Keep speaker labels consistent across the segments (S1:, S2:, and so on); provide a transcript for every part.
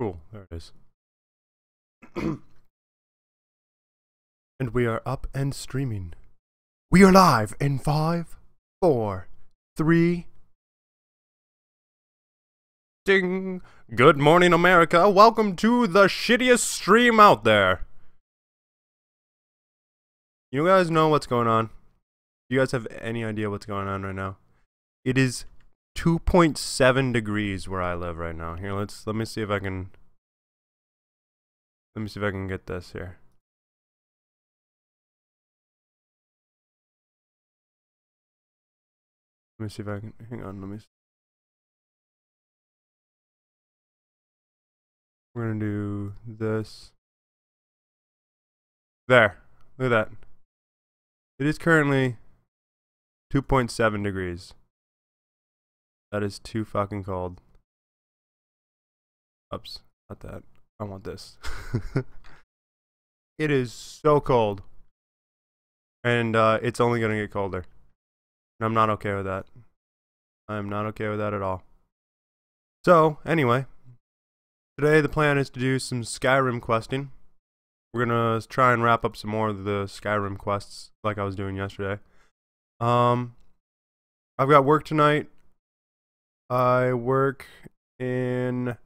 S1: Cool, there it is. and we are up and streaming. We are live in five, four, three. Ding! Good morning, America. Welcome to the shittiest stream out there. You guys know what's going on? You guys have any idea what's going on right now? It is 2.7 degrees where I live right now. Here, let's let me see if I can let me see if I can get this here. Let me see if I can hang on, let me see. We're gonna do this. There. Look at that. It is currently 2.7 degrees. That is too fucking cold. Oops, not that. I want this. it is so cold. And uh, it's only going to get colder. And I'm not okay with that. I'm not okay with that at all. So, anyway, today the plan is to do some Skyrim questing. We're going to try and wrap up some more of the Skyrim quests like I was doing yesterday. Um, I've got work tonight. I work in.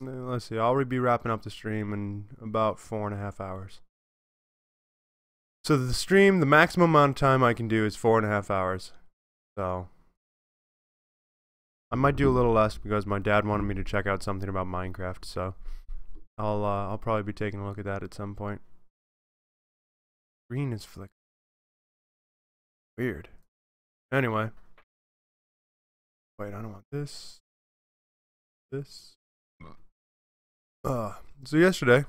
S1: Let's see, I'll be wrapping up the stream in about four and a half hours. So the stream, the maximum amount of time I can do is four and a half hours. So I might do a little less because my dad wanted me to check out something about Minecraft. So I'll uh, I'll probably be taking a look at that at some point. Green is flick. Weird. Anyway. Wait, I don't want this. This. Uh, so yesterday,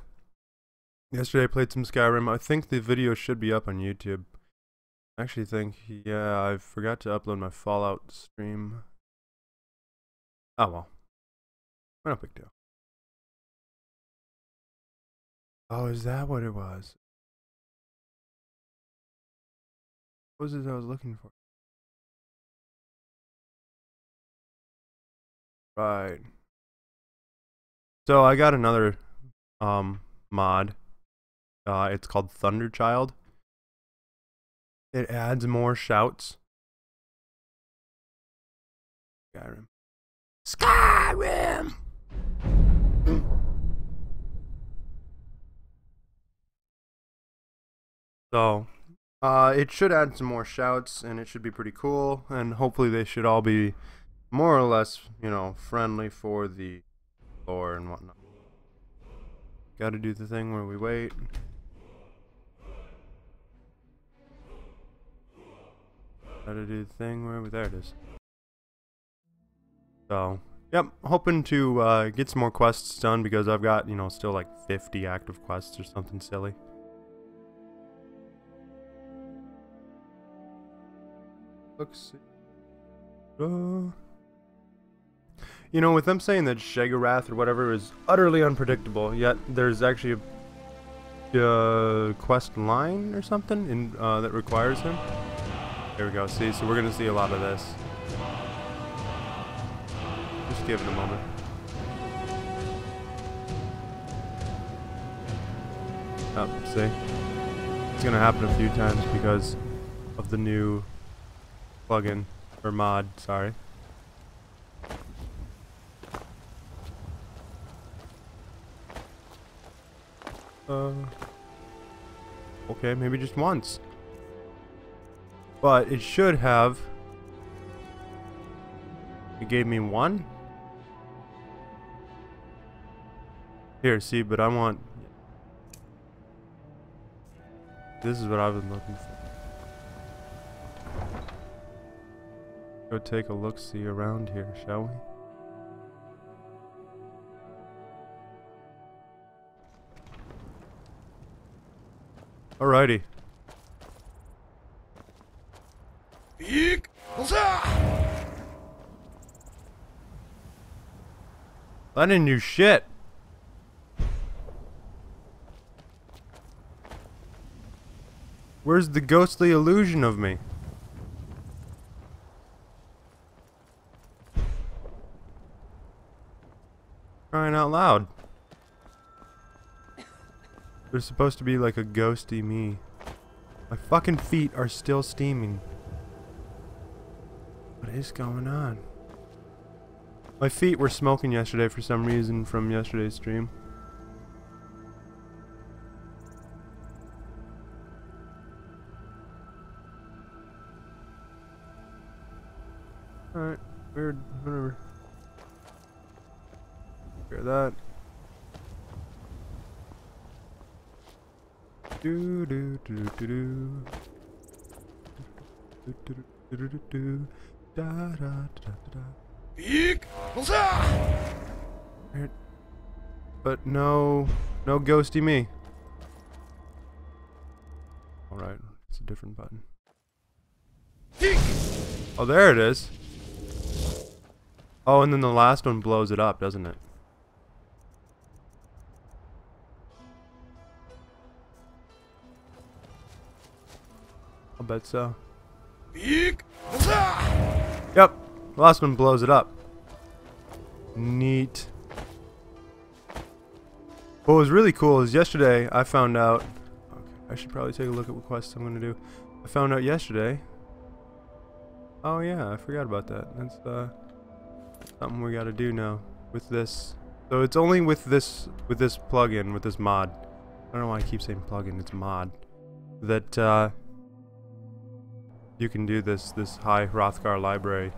S1: yesterday I played some Skyrim. I think the video should be up on YouTube. I actually think, yeah, I forgot to upload my Fallout stream. Oh well. No big deal. Oh, is that what it was? What was it I was looking for? Right. So I got another um mod. Uh it's called Thunderchild. It adds more shouts. Skyrim. Skyrim. so, uh it should add some more shouts and it should be pretty cool and hopefully they should all be more or less, you know, friendly for the lore and whatnot. Gotta do the thing where we wait. Gotta do the thing where we, there it is. So, yep, hoping to uh, get some more quests done because I've got, you know, still like 50 active quests or something silly. Looks. Uh, you know, with them saying that Sheogorath or whatever is utterly unpredictable, yet there's actually a uh, quest line or something in, uh, that requires him. There we go. See, so we're gonna see a lot of this. Just give it a moment. Oh, see? It's gonna happen a few times because of the new plugin, or mod, sorry. Uh, okay, maybe just once. But it should have. It gave me one. Here, see, but I want. This is what I've been looking for. Go take a look see around here, shall we? Alrighty. Eek! I didn't do shit. Where's the ghostly illusion of me? Crying out loud. There's supposed to be like a ghosty me. My fucking feet are still steaming. What is going on? My feet were smoking yesterday for some reason from yesterday's stream. Alright, weird, whatever. Hear that. Do do do do do. Do do do do do do. Da da da da da.
S2: Eek!
S1: But no, no ghosty me. Alright, it's a different button.
S2: Eek!
S1: Oh, there it is. Oh, and then the last one blows it up, doesn't it? Bet so. Yep, last one blows it up. Neat. What was really cool is yesterday I found out. Okay, I should probably take a look at what quests I'm gonna do. I found out yesterday. Oh yeah, I forgot about that. That's uh something we gotta do now with this. So it's only with this with this plugin with this mod. I don't know why I keep saying plugin. It's mod that uh, you can do this this high Hrothgar library.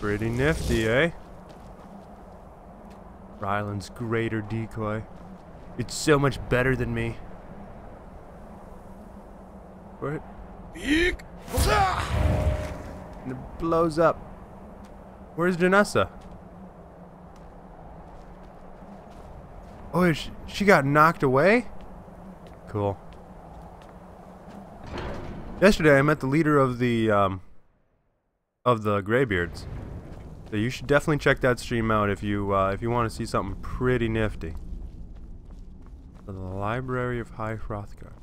S1: Pretty nifty, eh? Ryland's greater decoy. It's so much better than me.
S2: Eek!
S1: And it blows up. Where's Jenassa? Oh, she, she got knocked away? Cool. Yesterday I met the leader of the, um, of the Greybeards. So you should definitely check that stream out if you, uh, if you want to see something pretty nifty. The Library of High Hrothgar.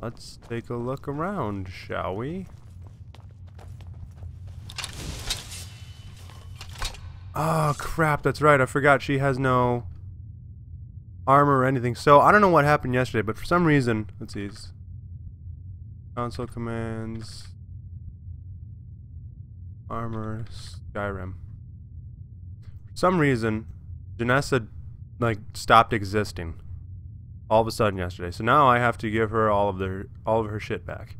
S1: Let's take a look around, shall we? Oh crap, that's right. I forgot she has no armor or anything. So I don't know what happened yesterday, but for some reason, let's see. Console commands, armor, Skyrim. For some reason, Jenassa like stopped existing all of a sudden yesterday. So now I have to give her all of their all of her shit back.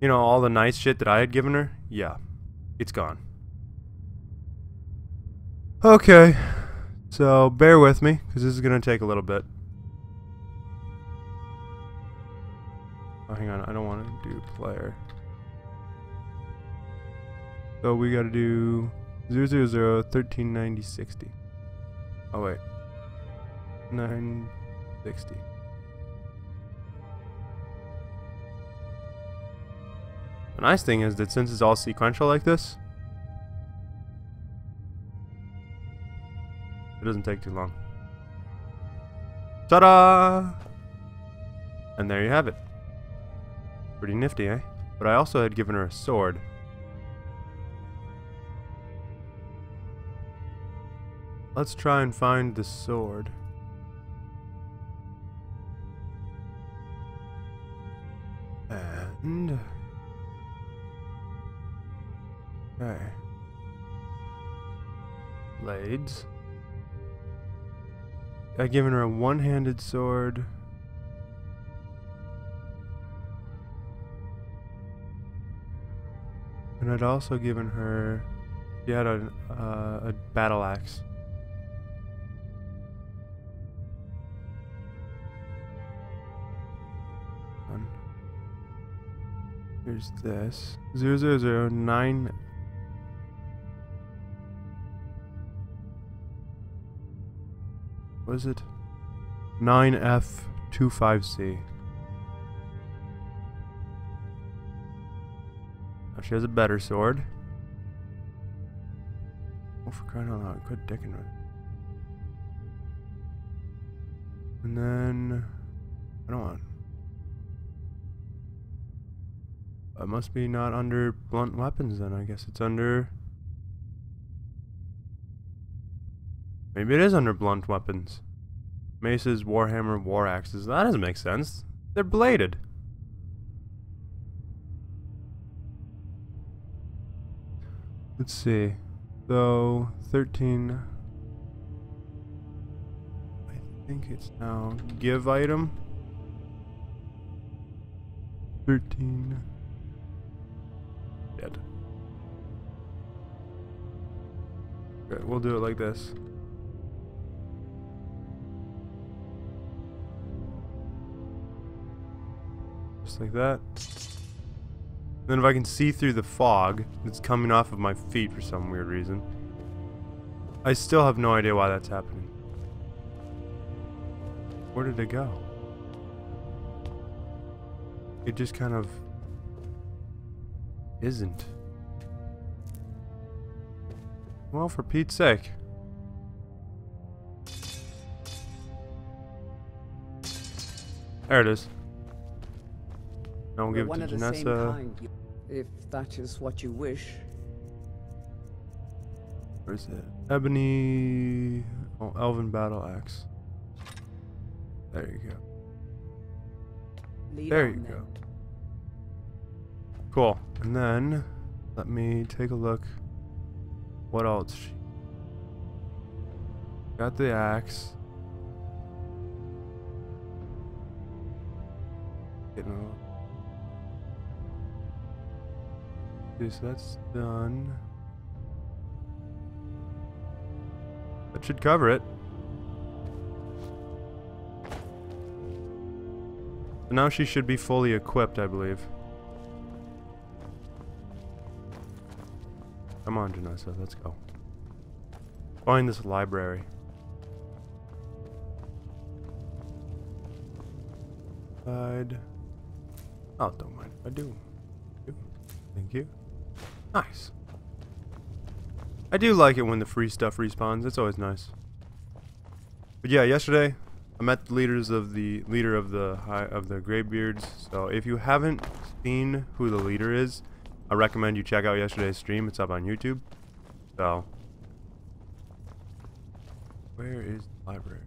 S1: You know, all the nice shit that I had given her? Yeah. It's gone. Okay. So bear with me, because this is going to take a little bit. Oh, hang on. I don't want to do player. So we got to do 000 1390 60. Oh, wait. 960. The nice thing is that since it's all sequential like this, it doesn't take too long. Ta-da! And there you have it. Pretty nifty, eh? But I also had given her a sword. Let's try and find the sword. And... Okay. Blades. I've given her a one-handed sword. And I'd also given her... She had a, uh, a battle axe. Here's this. Zero zero zero nine What is it? 9F25C. Now she has a better sword. Oh, for crying out loud, quit dicking with. And then I don't want. It must be not under blunt weapons then. I guess it's under. Maybe it is under blunt weapons. Maces, Warhammer, War Axes. That doesn't make sense. They're bladed. Let's see. So, 13. I think it's now give item. 13. Dead. Okay, we'll do it like this. Just like that. Then if I can see through the fog that's coming off of my feet for some weird reason. I still have no idea why that's happening. Where did it go? It just kind of isn't. Well, for Pete's sake. There it is. Now we'll
S3: We're
S1: give it to
S3: the same Jenassa. if that is what you wish.
S1: Where's it? Ebony. Oh, Elven Battle Axe. There you go.
S3: Lead
S1: There you
S3: then.
S1: go. Cool. And then let me take a look. What else? she- Got the axe. Getting a- Okay, so that's done. That should cover it. So now she should be fully equipped, I believe. Come on, Jenassa, let's go. Find this library. Side. Oh, don't mind I do. Thank you. Nice. I do like it when the free stuff respawns. It's always nice. But yeah, yesterday I met the leaders of the leader of the high of the Greybeards. So if you haven't seen who the leader is, I recommend you check out yesterday's stream. It's up on YouTube. So where is the library?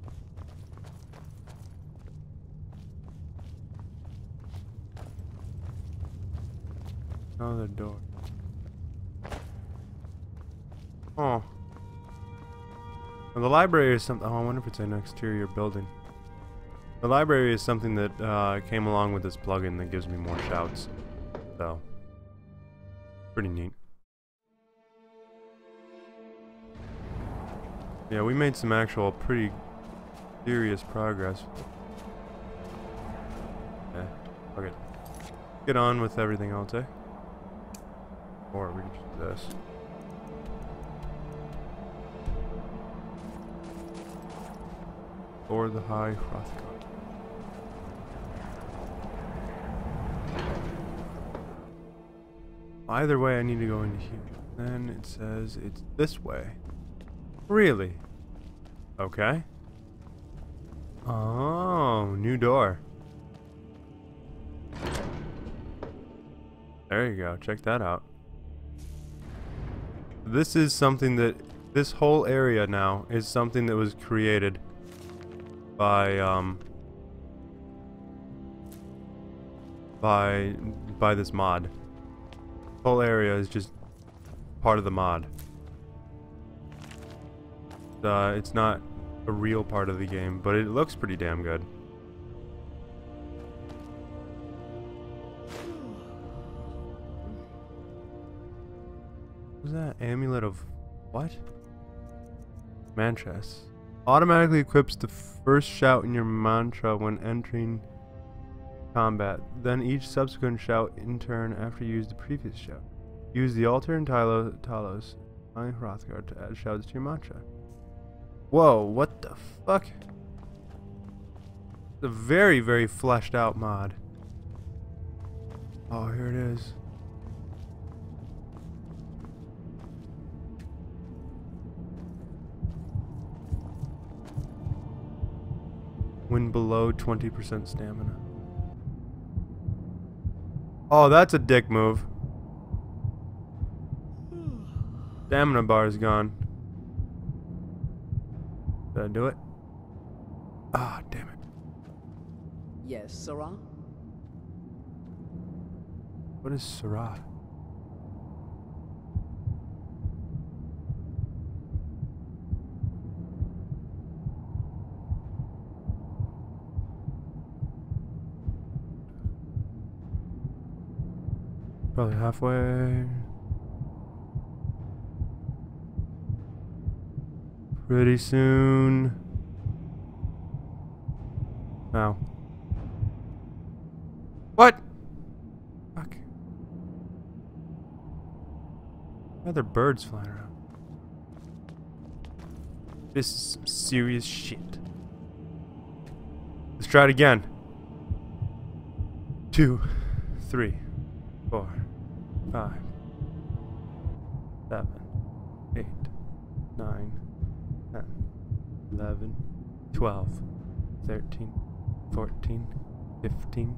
S1: Another door. Oh. Well, the library is something. Oh, I wonder if it's an exterior building. The library is something that uh, came along with this plugin that gives me more shouts. So, pretty neat. Yeah, we made some actual pretty serious progress. Okay, okay. Get on with everything else, eh? Or we can just do this. Or the High Hrothgar. Either way, I need to go into here. Then it says it's this way. Really? Okay. Oh, new door. There you go. Check that out. This is something that this whole area now is something that was created by um by by this mod. Whole area is just part of the mod. Uh, it's not a real part of the game, but it looks pretty damn good. What's that? Amulet of what? Mantras. Automatically equips the first shout in your mantra when entering combat. Then each subsequent shout in turn after you use the previous shout. Use the altar and Talos, Talos and Hrothgar to add shouts to your mantra. Whoa, what the fuck? A very, very fleshed out mod. Oh, here it is. When below 20% stamina. Oh, that's a dick move. Stamina bar is gone. Did I do it? Ah, damn it.
S3: Yes, Sarah?
S1: What is Sarah? Probably halfway. Pretty soon. Now. What? Fuck. Why are there birds flying around? This is some serious shit. Let's try it again. Two, three, four, five, seven, eight, nine, ten, eleven, twelve, thirteen, fourteen, fifteen,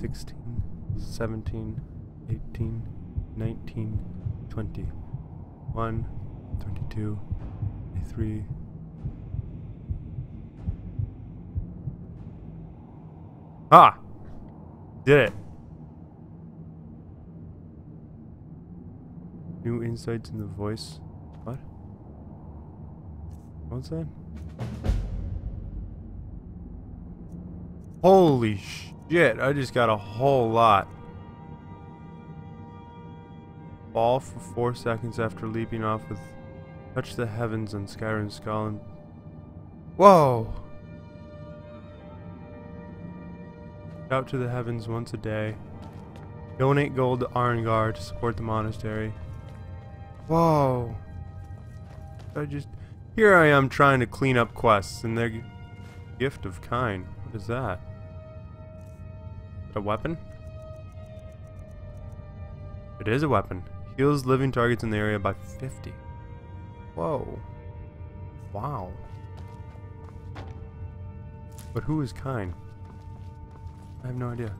S1: sixteen, seventeen, eighteen, nineteen, twenty, one, twenty-two, twenty-three. Ah! Did it. New insights in the voice. What? What's that? Holy shit, I just got a whole lot. Fall for four seconds after leaping off with touch the heavens on Skyrim skull and Whoa! Shout to the heavens once a day. Donate gold to Arngeir to support the monastery. Whoa. I just... Here I am trying to clean up quests and their gift of Kyne. What is that? Is it a weapon? It is a weapon. Heals living targets in the area by 50. Whoa. Wow. But who is Kyne? I have no idea.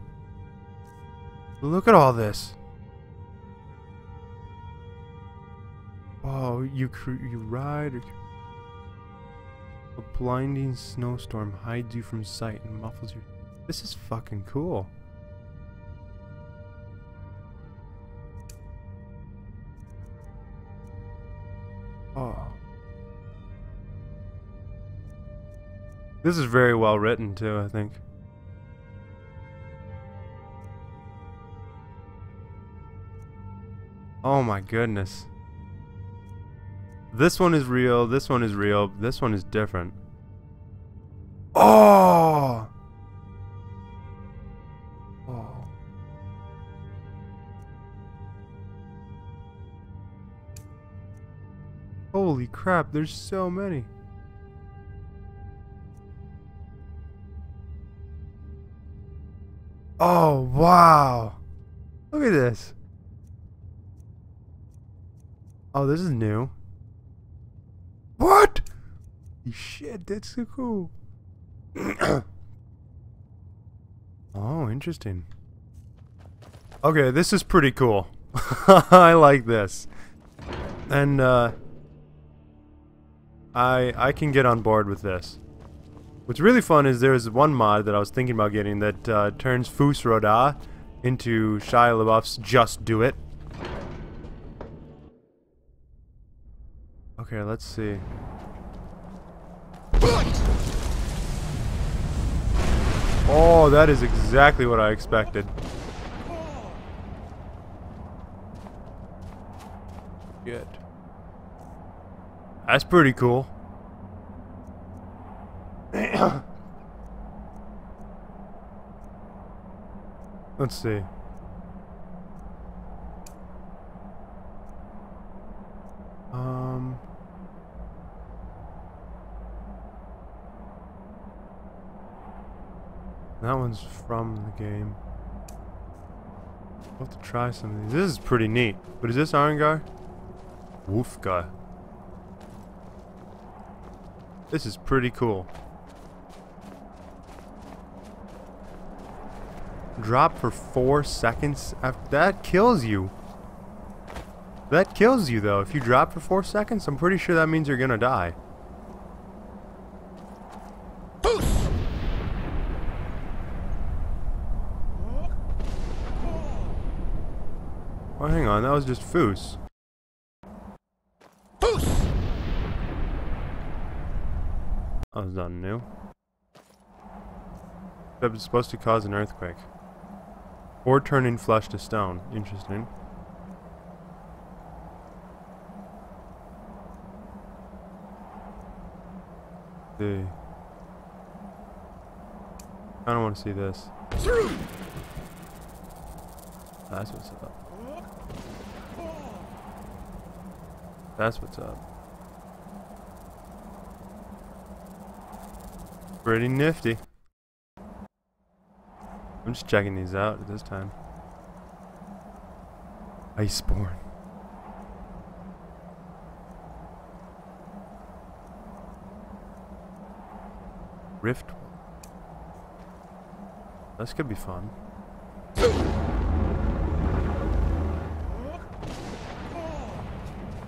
S1: Look at all this. Oh, you you ride. A blinding snowstorm hides you from sight and muffles your. This is fucking cool. Oh. This is very well written too, I think. Oh my goodness. This one is real, this one is real, this one is different. Oh! Oh. Holy crap, there's so many. Oh, wow. Look at this. Oh, this is new. Shit, that's so cool. oh, interesting. Okay, this is pretty cool. I like this. And uh I I can get on board with this. What's really fun is there's one mod that I was thinking about getting that uh, turns Fus Ro Dah into Shia LaBeouf's Just Do It. Okay, let's see. Oh, that is exactly what I expected. Good. That's pretty cool. Let's see. Um. That one's from the game. I'll have to try some of these. This is pretty neat. But is this Arngeir? Wulfgar. This is pretty cool. drop for four seconds after that kills you. That kills you though. If you drop for four seconds, I'm pretty sure that means you're gonna die. On, that was just Fus. Fus! That was nothing new. That was supposed to cause an earthquake. Or turning flesh to stone. Interesting. See. I don't want to see this. That's what's up. That's what's up. Pretty nifty. I'm just checking these out at this time. Iceborne. Rift. This could be fun.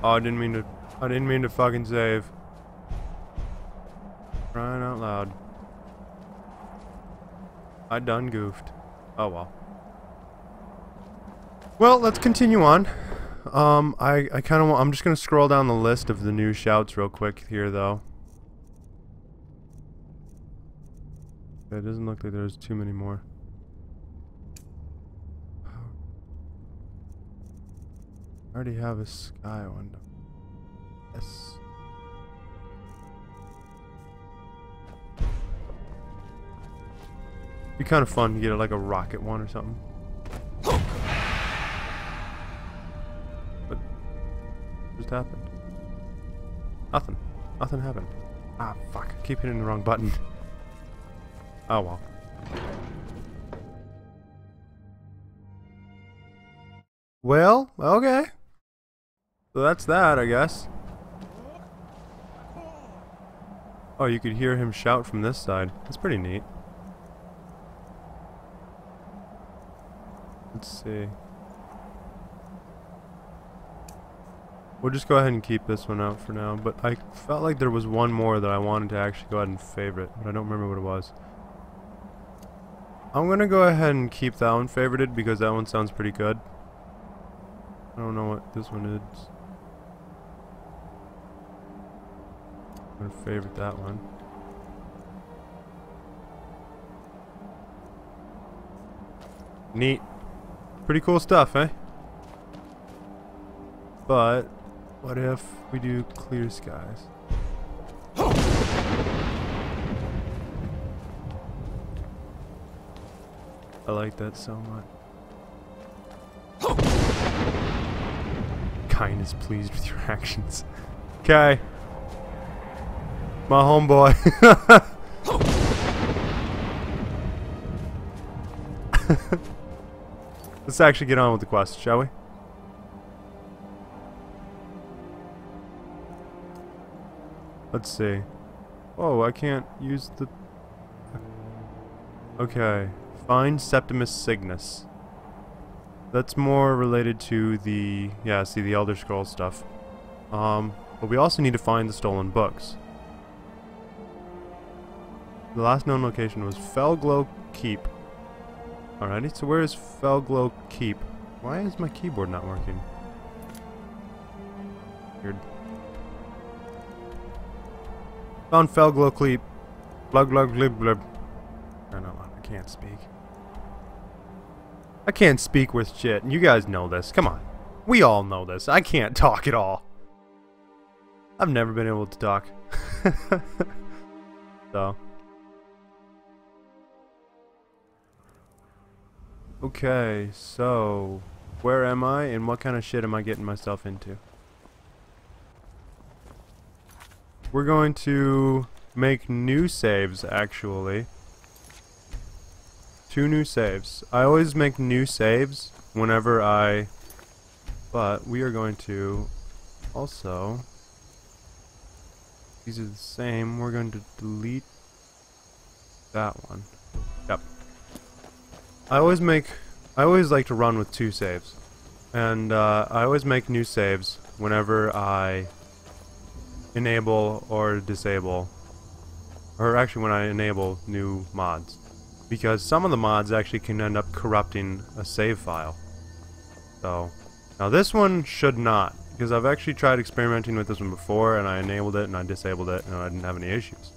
S1: Oh, I didn't mean to. I didn't mean to fucking save. Crying out loud. I done goofed. Oh well. Well, let's continue on. Um, I, I kind of. I'm just gonna scroll down the list of the new shouts real quick here, though. It doesn't look like there's too many more. I already have a sky window. Yes. Be kind of fun to get like a rocket one or something. But what just happened? Nothing. Nothing happened. Ah, fuck. I keep hitting the wrong button. Oh well. Well, okay. So that's that, I guess. Oh, you could hear him shout from this side. That's pretty neat. Let's see. We'll just go ahead and keep this one out for now, but I felt like there was one more that I wanted to actually go ahead and favorite, but I don't remember what it was. I'm gonna go ahead and keep that one favorited because that one sounds pretty good. I don't know what this one is. I'm gonna favorite that one. Neat. Pretty cool stuff, eh? But, what if we do clear skies? I like that so much. Kyne is pleased with your actions. Okay. My homeboy. Let's actually get on with the quest, shall we? Let's see. Oh, I can't use the... Okay. Find Septimus Signus. That's more related to the... Yeah, see, the Elder Scrolls stuff. Um, but we also need to find the stolen books. The last known location was Fellglow Keep. Alrighty, so where is Fellglow Keep? Why is my keyboard not working? Weird. Found Fellglow Keep. Blug blug blib blib. I don't know, I can't speak. I can't speak with shit, and you guys know this. Come on. We all know this. I can't talk at all. I've never been able to talk. so. Okay, so where am I and what kind of shit am I getting myself into? We're going to make new saves actually. Two new saves. I always make new saves whenever I but we are going to also these are the same. We're going to delete that one. I always make, I always like to run with two saves, and uh, I always make new saves whenever I enable or disable, or actually when I enable new mods, because some of the mods actually can end up corrupting a save file. So, now this one should not, because I've actually tried experimenting with this one before, and I enabled it and I disabled it, and I didn't have any issues.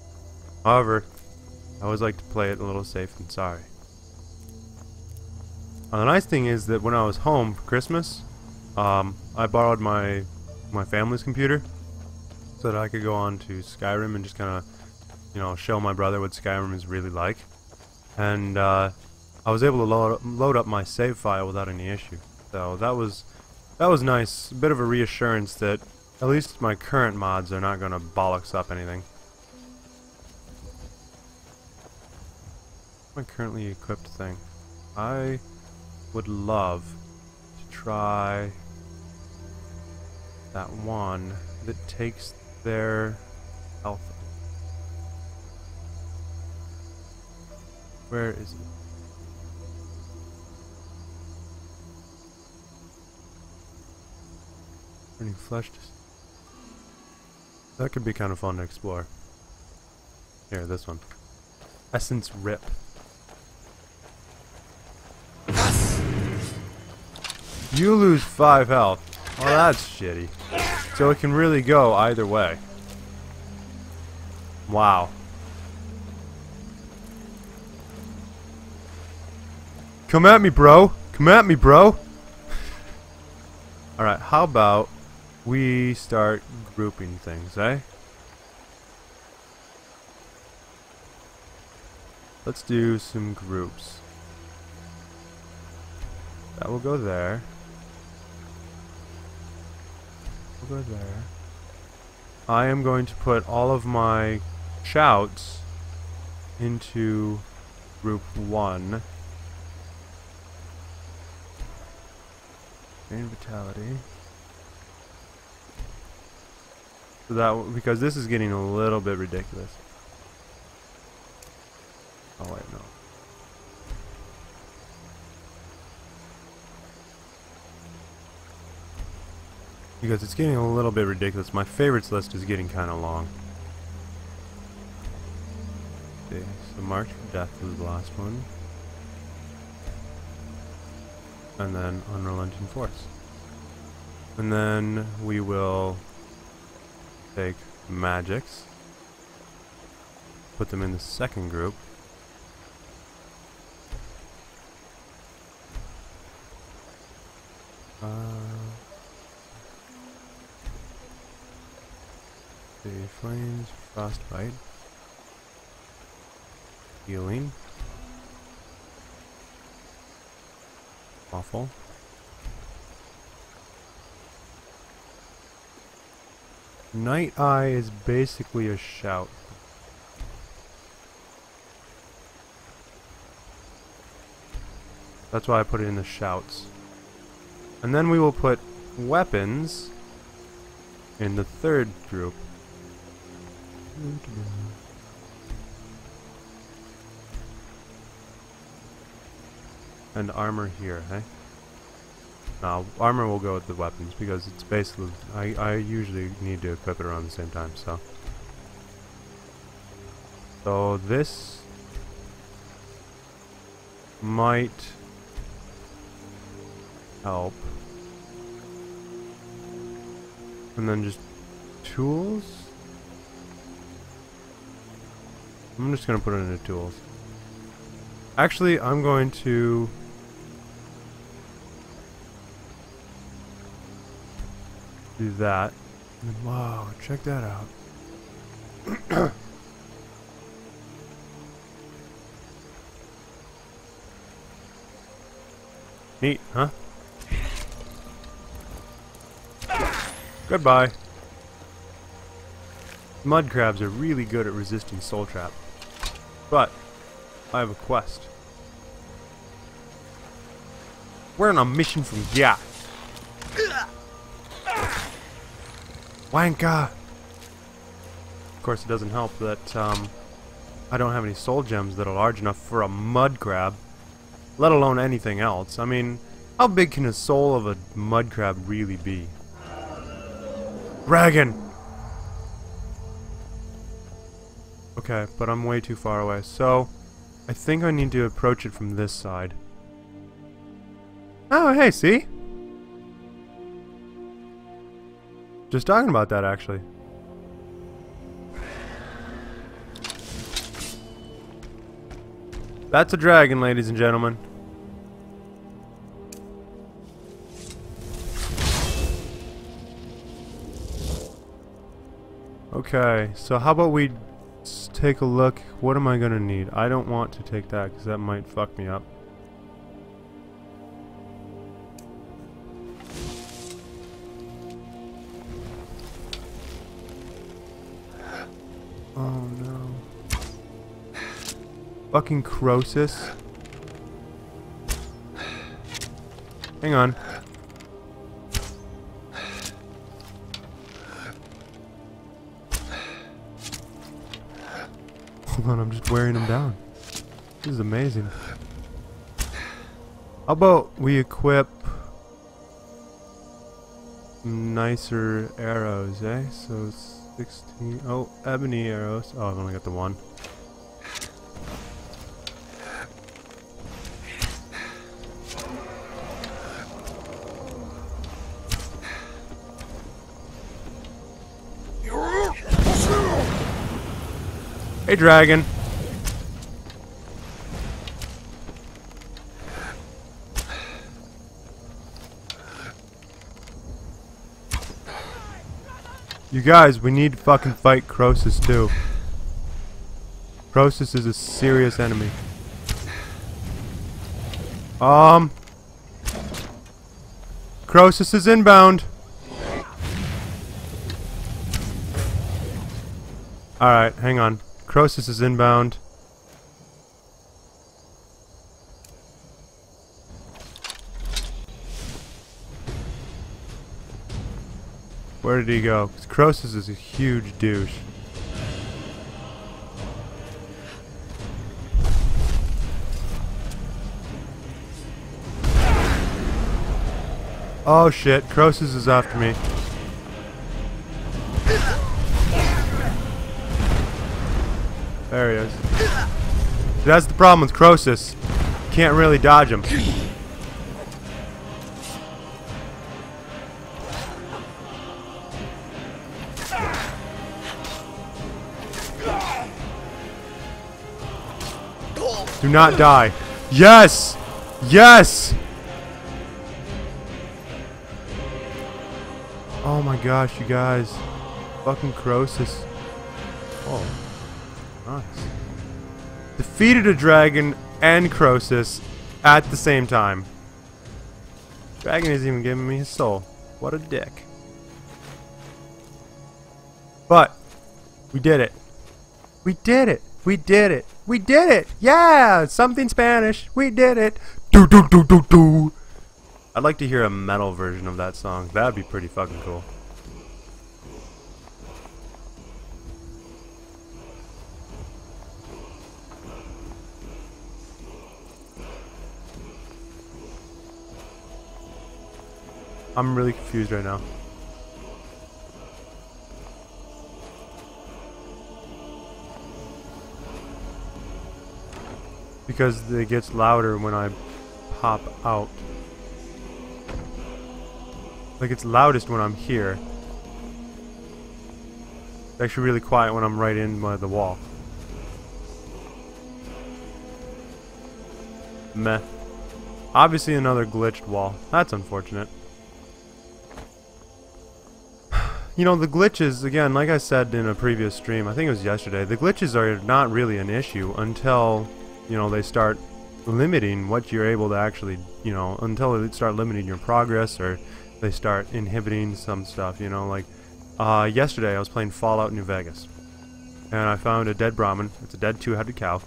S1: However, I always like to play it a little safe and sorry. Now, the nice thing is that when I was home for Christmas, um, I borrowed my my family's computer so that I could go on to Skyrim and just kind of, you know, show my brother what Skyrim is really like. And uh, I was able to load, load up my save file without any issue. So that was that was nice. A bit of a reassurance that at least my current mods are not going to bollocks up anything. My currently equipped thing. I would love to try that one that takes their health. Where is it? Turning flesh to... That could be kind of fun to explore. Here, this one. Essence Rip. You lose 5 health. Oh, that's shitty. So it can really go either way. Wow. Come at me, bro. Come at me, bro. Alright, how about we start grouping things, eh? Let's do some groups. That will go there. We'll go there. I am going to put all of my shouts into group 1. Gain vitality. So that because this is getting a little bit ridiculous. Oh wait, no. Because it's getting a little bit ridiculous. My favorites list is getting kind of long. Okay, so Marked for Death was the last one. And then Unrelenting Force. And then we will take magics, put them in the second group. Uh, the flames, frostbite, healing, awful. Night Eye is basically a shout. That's why I put it in the shouts. And then we will put weapons in the third group. And armor here, eh? No, armor will go with the weapons because it's basically I I usually need to equip it around the same time, so. So this might help. And then just tools? I'm just gonna put it into tools. Actually, I'm going to do that. And wow, check that out. Neat, huh? Goodbye. Mud crabs are really good at resisting soul trap. But, I have a quest. We're on a mission from Gya. Wanka! Of course, it doesn't help that um, I don't have any soul gems that are large enough for a mud crab. let alone anything else. I mean, how big can a soul of a mud crab really be? Dragon! Okay, but I'm way too far away, so I think I need to approach it from this side. Oh, hey, see? Just talking about that, actually. That's a dragon, ladies and gentlemen. Okay, so how about we take a look. What am I gonna need? I don't want to take that because that might fuck me up. Oh no. Fucking Krosis. Hang on. I'm just wearing them down. This is amazing. How about we equip nicer arrows, eh? So 16. Oh, ebony arrows. Oh, I've only got the one. Hey, dragon. You guys, we need to fucking fight Krosis too. Krosis is a serious enemy. Um. Krosis is inbound. Alright, hang on. Krosis is inbound. Where did he go? Krosis is a huge douche. Oh shit, Krosis is after me. That's the problem with Krosis. Can't really dodge him. Do not die. Yes! Yes! Oh my gosh, you guys. Fucking Krosis. Oh. Nice. Defeated a dragon and Krosis at the same time. Dragon isn't even giving me his soul. What a dick. But, we did it. We did it. We did it. We did it. Yeah, something Spanish. We did it. Do do do do do. I'd like to hear a metal version of that song. That'd be pretty fucking cool. I'm really confused right now. Because it gets louder when I pop out. Like it's loudest when I'm here. It's actually really quiet when I'm right in by the wall. Meh. Obviously another glitched wall. That's unfortunate. You know, the glitches, again, like I said in a previous stream, I think it was yesterday, the glitches are not really an issue until, you know, they start limiting what you're able to actually, you know, until they start limiting your progress or they start inhibiting some stuff, you know, like, uh, yesterday I was playing Fallout New Vegas, and I found a dead Brahmin, it's a dead two-headed cow,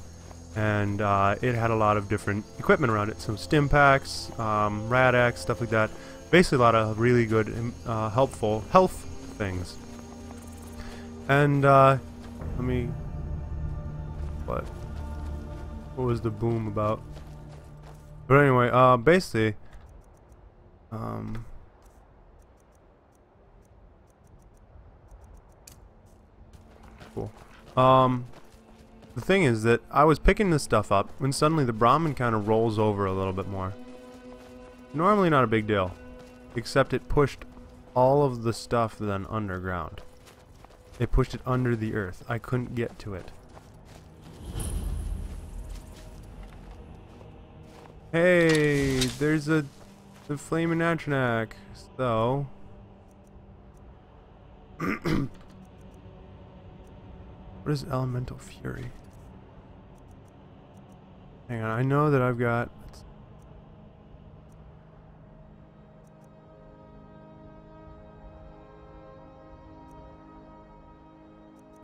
S1: and uh, it had a lot of different equipment around it, some stim packs, um, Rad-X, stuff like that, basically a lot of really good, um, uh, helpful health things. And, uh, let me... What? What was the boom about? But anyway, uh, basically, um, cool. Um, the thing is that I was picking this stuff up when suddenly the Brahmin kind of rolls over a little bit more. Normally not a big deal, except it pushed all of the stuff then underground. It pushed it under the earth. I couldn't get to it. Hey, there's a the flaming Atronach. So what is elemental fury? Hang on, I know that I've got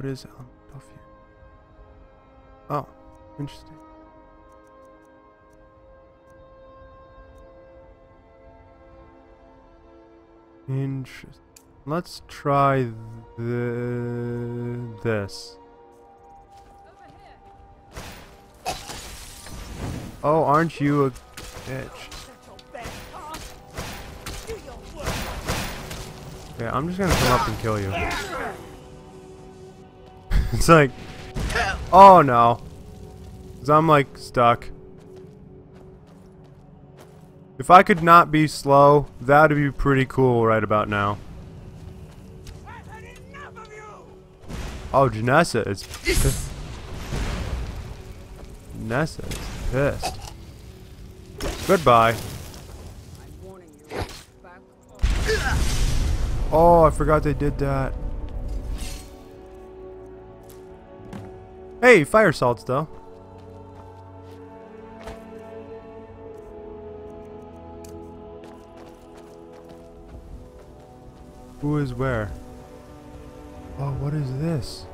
S1: What is oh, elemental fury? Oh, interesting. Interesting. Let's try the this. Oh, aren't you a bitch? Okay, I'm just gonna come up and kill you. It's like, oh no. Cause I'm like stuck. If I could not be slow, that'd be pretty cool right about now. Oh, Jenassa is pissed. Jenassa is pissed. Goodbye. Oh, I forgot they did that. Hey, fire salts though. Who is where? Oh, what is this?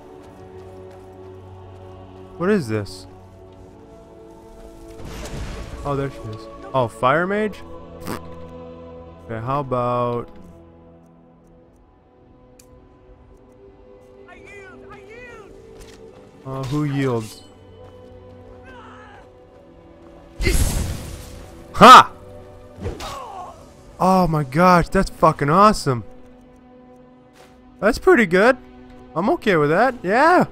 S1: What is this? Oh, there she is. Oh, fire mage? Okay, how about Uh, who yields? Ha! Oh my gosh, that's fucking awesome. That's pretty good. I'm okay with that. Yeah.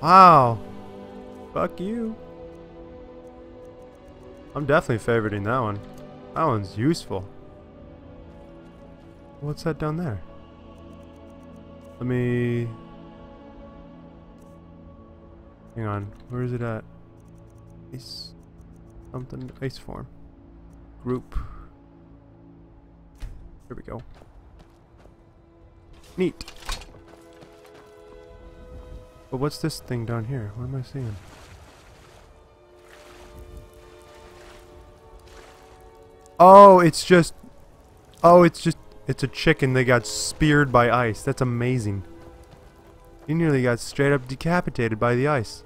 S1: Wow. Fuck you. I'm definitely favoriting that one. That one's useful. What's that down there? Let me Hang on, where is it at? Ice something ice form. Group. Here we go. Neat. But what's this thing down here? What am I seeing? Oh, it's just Oh, it's just it's a chicken that got speared by ice. That's amazing. He nearly got straight up decapitated by the ice.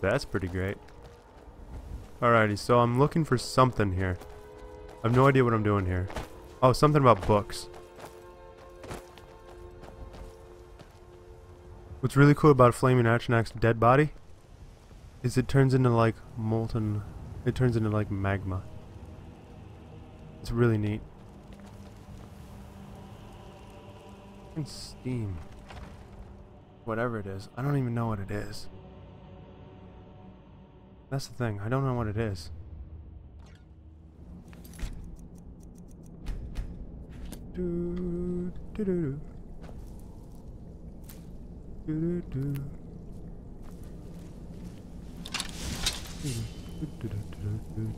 S1: That's pretty great. Alrighty, so I'm looking for something here. I have no idea what I'm doing here. Oh, something about books. What's really cool about Flaming Atronach's dead body is it turns into like molten... It turns into like magma. It's really neat. And steam. Whatever it is. I don't even know what it is. That's the thing. I don't know what it is. Do, do, do, do. Do,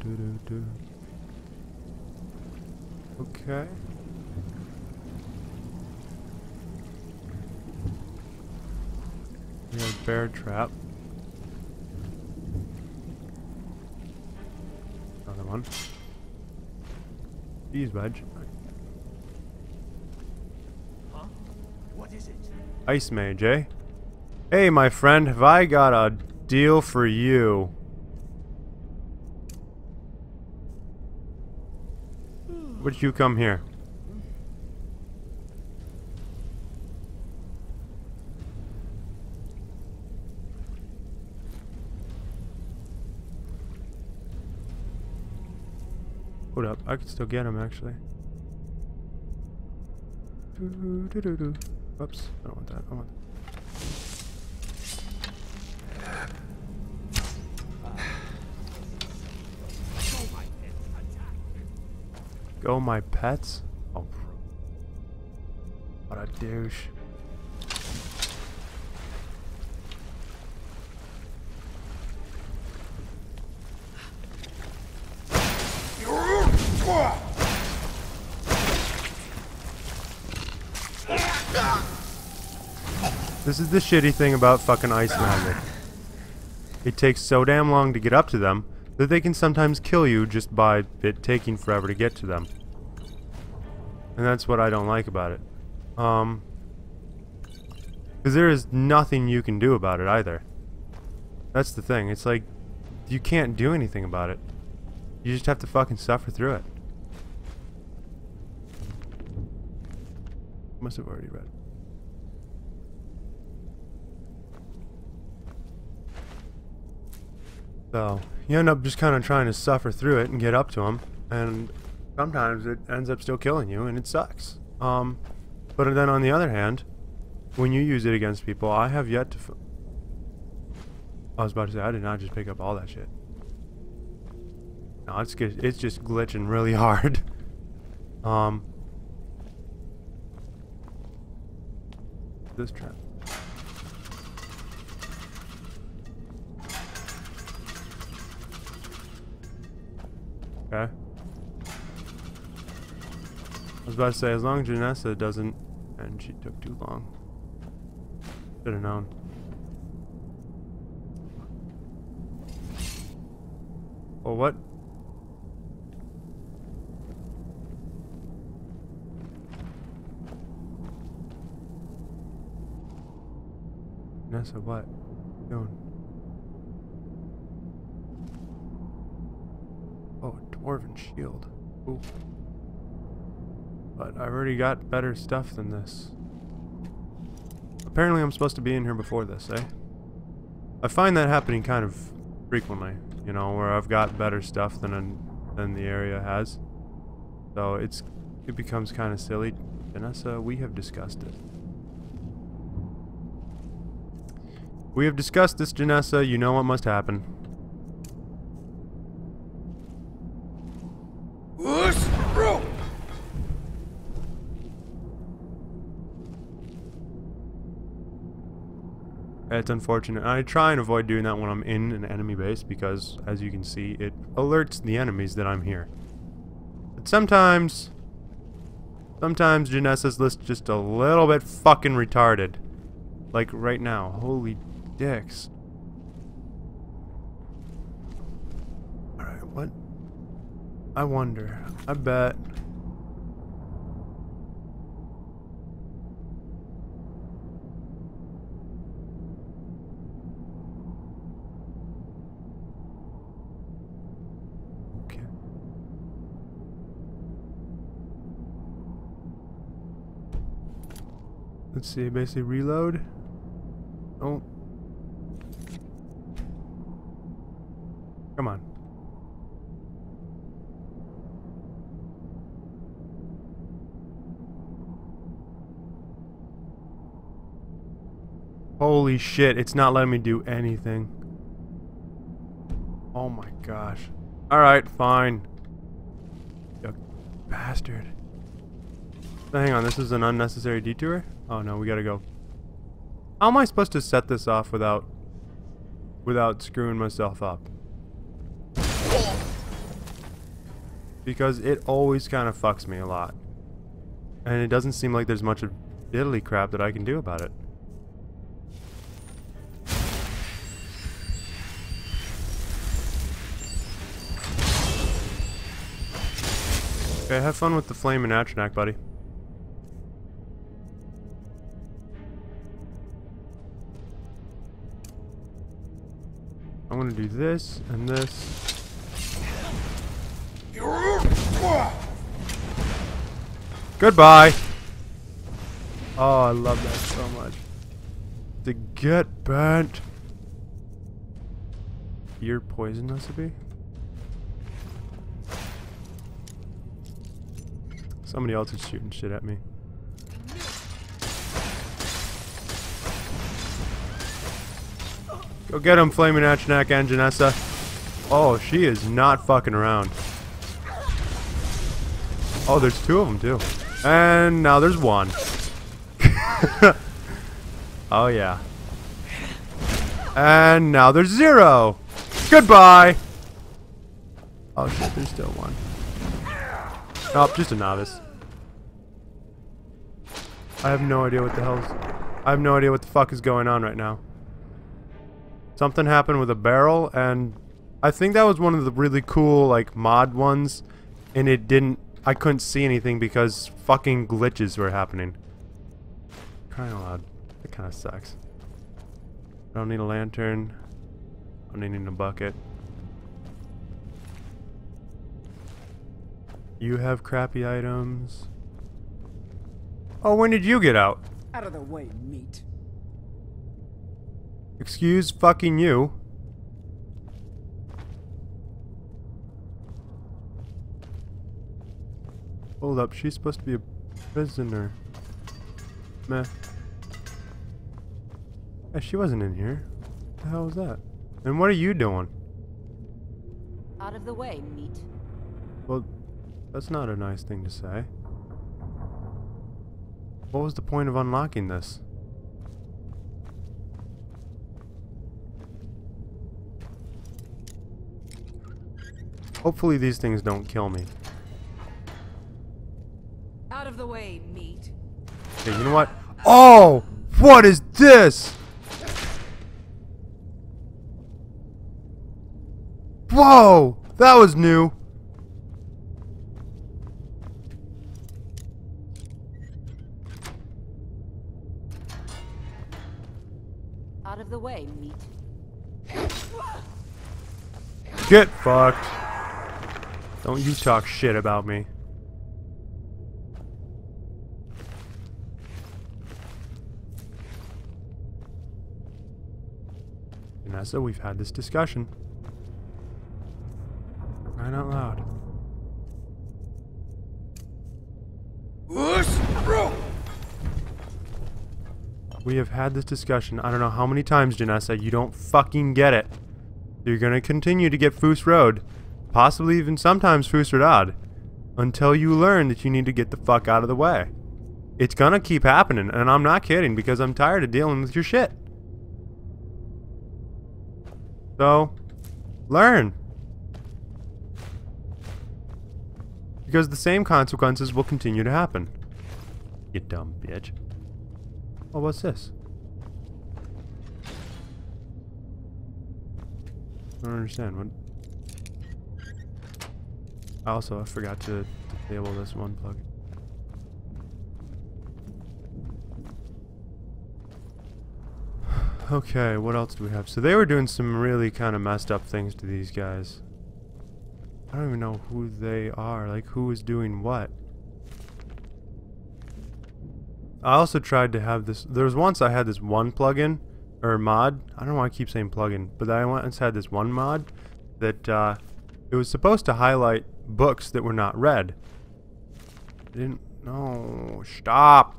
S1: do, do. Okay. We have bear trap. Another one. Bees wedge.
S2: Huh? What is it?
S1: Ice mage, eh? Hey, my friend, have I got a deal for you? Would you come here? Up. I could still get him actually. Doo-doo-doo-doo. I don't want that. I want! Go my pets? Oh. What a douche. This is the shitty thing about fucking Ice Magic. It takes so damn long to get up to them that they can sometimes kill you just by it taking forever to get to them. And that's what I don't like about it. Um, because there is nothing you can do about it either. That's the thing. It's like you can't do anything about it. You just have to fucking suffer through it. Must have already read. So you end up just kind of trying to suffer through it and get up to them, and sometimes it ends up still killing you, and it sucks. Um, but then on the other hand, when you use it against people, I have yet to. I was about to say I did not just pick up all that shit. No, it's good. It's just glitching really hard. um, this trap. Okay. I was about to say, as long as Jenassa doesn't... And she took too long. Should have known. Well, what? Jenassa, what? Doing? Oh, a dwarven shield. Ooh. But I've already got better stuff than this. Apparently I'm supposed to be in here before this, eh? I find that happening kind of frequently, you know, where I've got better stuff than an, than the area has. So it's it becomes kind of silly. Vanessa, we have discussed it. We have discussed this, Jenassa. You know what must happen. It's unfortunate. I try and avoid doing that when I'm in an enemy base because, as you can see, it alerts the enemies that I'm here. But sometimes, sometimes Jenassa's list just a little bit fucking retarded. Like right now. Holy dicks. Alright, what? I wonder. I bet. Okay. Let's see, basically reload. Oh. Come on. Holy shit, it's not letting me do anything. Oh my gosh. Alright, fine. You bastard. So hang on, this is an unnecessary detour? Oh no, we gotta go. How am I supposed to set this off without without screwing myself up? Because it always kind of fucks me a lot. And it doesn't seem like there's much of diddly crap that I can do about it. Okay, have fun with the flame and Atronach, buddy. I'm gonna do this and this. Goodbye! Oh, I love that so much. To get bent. Ear poison recipe? Somebody else is shooting shit at me. Go get him, Flaming Atronach and Jenassa. Oh, she is not fucking around. Oh, there's two of them too. And now there's one. oh yeah. And now there's zero. Goodbye. Oh shit, there's still one. Nope, just a novice. I have no idea what the hell's... I have no idea what the fuck is going on right now. Something happened with a barrel, and I think that was one of the really cool, like, mod ones, and it didn't... I couldn't see anything because fucking glitches were happening. Crying out loud. That kind of sucks. I don't need a lantern. I'm needing a bucket. You have crappy items. Oh, when did you get out?
S3: Out of the way, meat.
S1: Excuse fucking you. Hold up, she's supposed to be a prisoner. Meh. Yeah, she wasn't in here. What the hell was that? And what are you doing?
S4: Out of the way, meat.
S1: Well, that's not a nice thing to say. What was the point of unlocking this? Hopefully these things don't kill me.
S3: Out of the way, meat.
S1: Okay, you know what? Oh! What is this? Whoa! That was new.
S4: Out of the way, meat.
S1: Get fucked. Don't you talk shit about me. Vanessa, we've had this discussion. Crying out loud. We have had this discussion I don't know how many times, Jenassa. You don't fucking get it. You're gonna continue to get Fus Ro'd. Possibly even sometimes Fus Ro Dah'd. Until you learn that you need to get the fuck out of the way. It's gonna keep happening, and I'm not kidding because I'm tired of dealing with your shit. So, learn. Because the same consequences will continue to happen. You dumb bitch. Oh, what's this? I don't understand. What? Also, I forgot to disable this one plug. Okay, what else do we have? So they were doing some really kind of messed up things to these guys. I don't even know who they are, like who is doing what. I also tried to have this, there was once I had this one plugin, or mod, I don't know why I keep saying plugin, but I once had this one mod that uh, it was supposed to highlight books that were not read. I didn't, no, stop.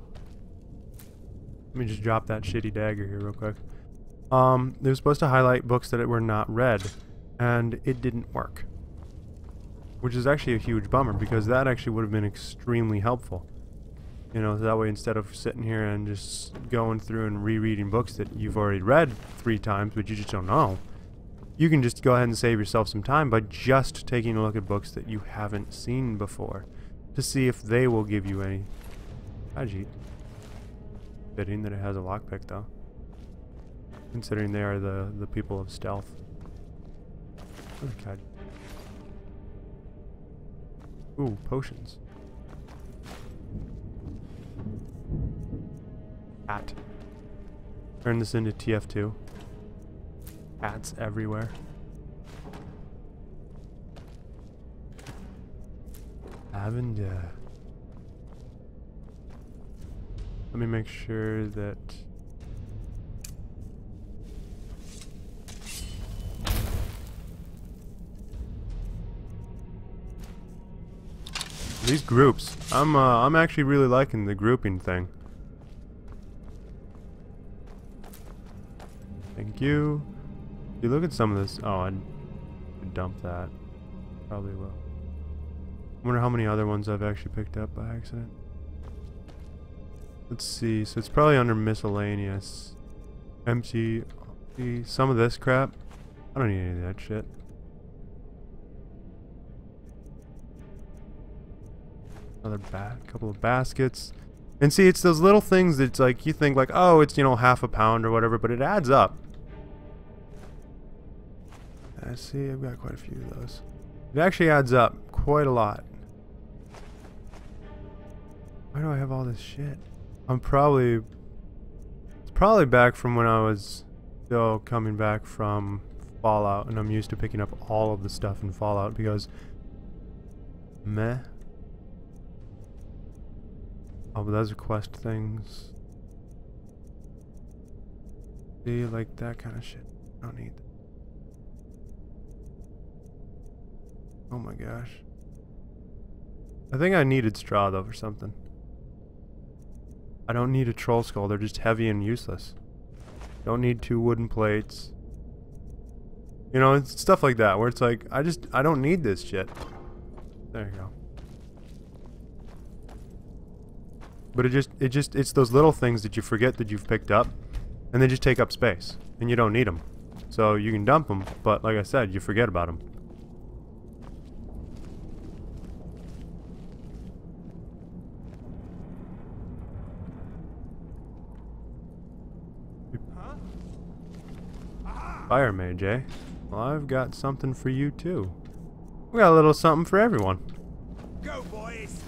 S1: Let me just drop that shitty dagger here real quick. Um, they were supposed to highlight books that were not read, and it didn't work. Which is actually a huge bummer, because that actually would have been extremely helpful. You know, that way instead of sitting here and just going through and rereading books that you've already read three times, but you just don't know, you can just go ahead and save yourself some time by just taking a look at books that you haven't seen before to see if they will give you any strategy. Fitting that it has a lockpick, though. Considering they are the, the people of stealth. Oh, okay. Ooh, potions. Hat. Turn this into TF2. Hats everywhere. Lavender. Let me make sure that These groups. I'm uh, I'm actually really liking the grouping thing. Thank you. If You look at some of this. Oh, I'd, dump that. Probably will. I wonder how many other ones I've actually picked up by accident. Let's see. So it's probably under miscellaneous. Empty. Some of this crap. I don't need any of that shit. Another bat, couple of baskets. And see, it's those little things that's like, you think like, oh, it's, you know, half a pound or whatever, but it adds up. I see, I've got quite a few of those. It actually adds up quite a lot. Why do I have all this shit? I'm probably... It's probably back from when I was still coming back from Fallout, and I'm used to picking up all of the stuff in Fallout because... Meh. Oh, but those are quest things. See, like that kind of shit. I don't need that. Oh my gosh. I think I needed straw though for something. I don't need a troll skull, they're just heavy and useless. Don't need two wooden plates. You know, it's stuff like that where it's like, I just, I don't need this shit. There you go. But it just, it just, it's those little things that you forget that you've picked up, and they just take up space, and you don't need them. So you can dump them, but like I said, you forget about them. Fire mage, eh? Well, I've got something for you too. We got a little something for everyone.
S3: Go, boys!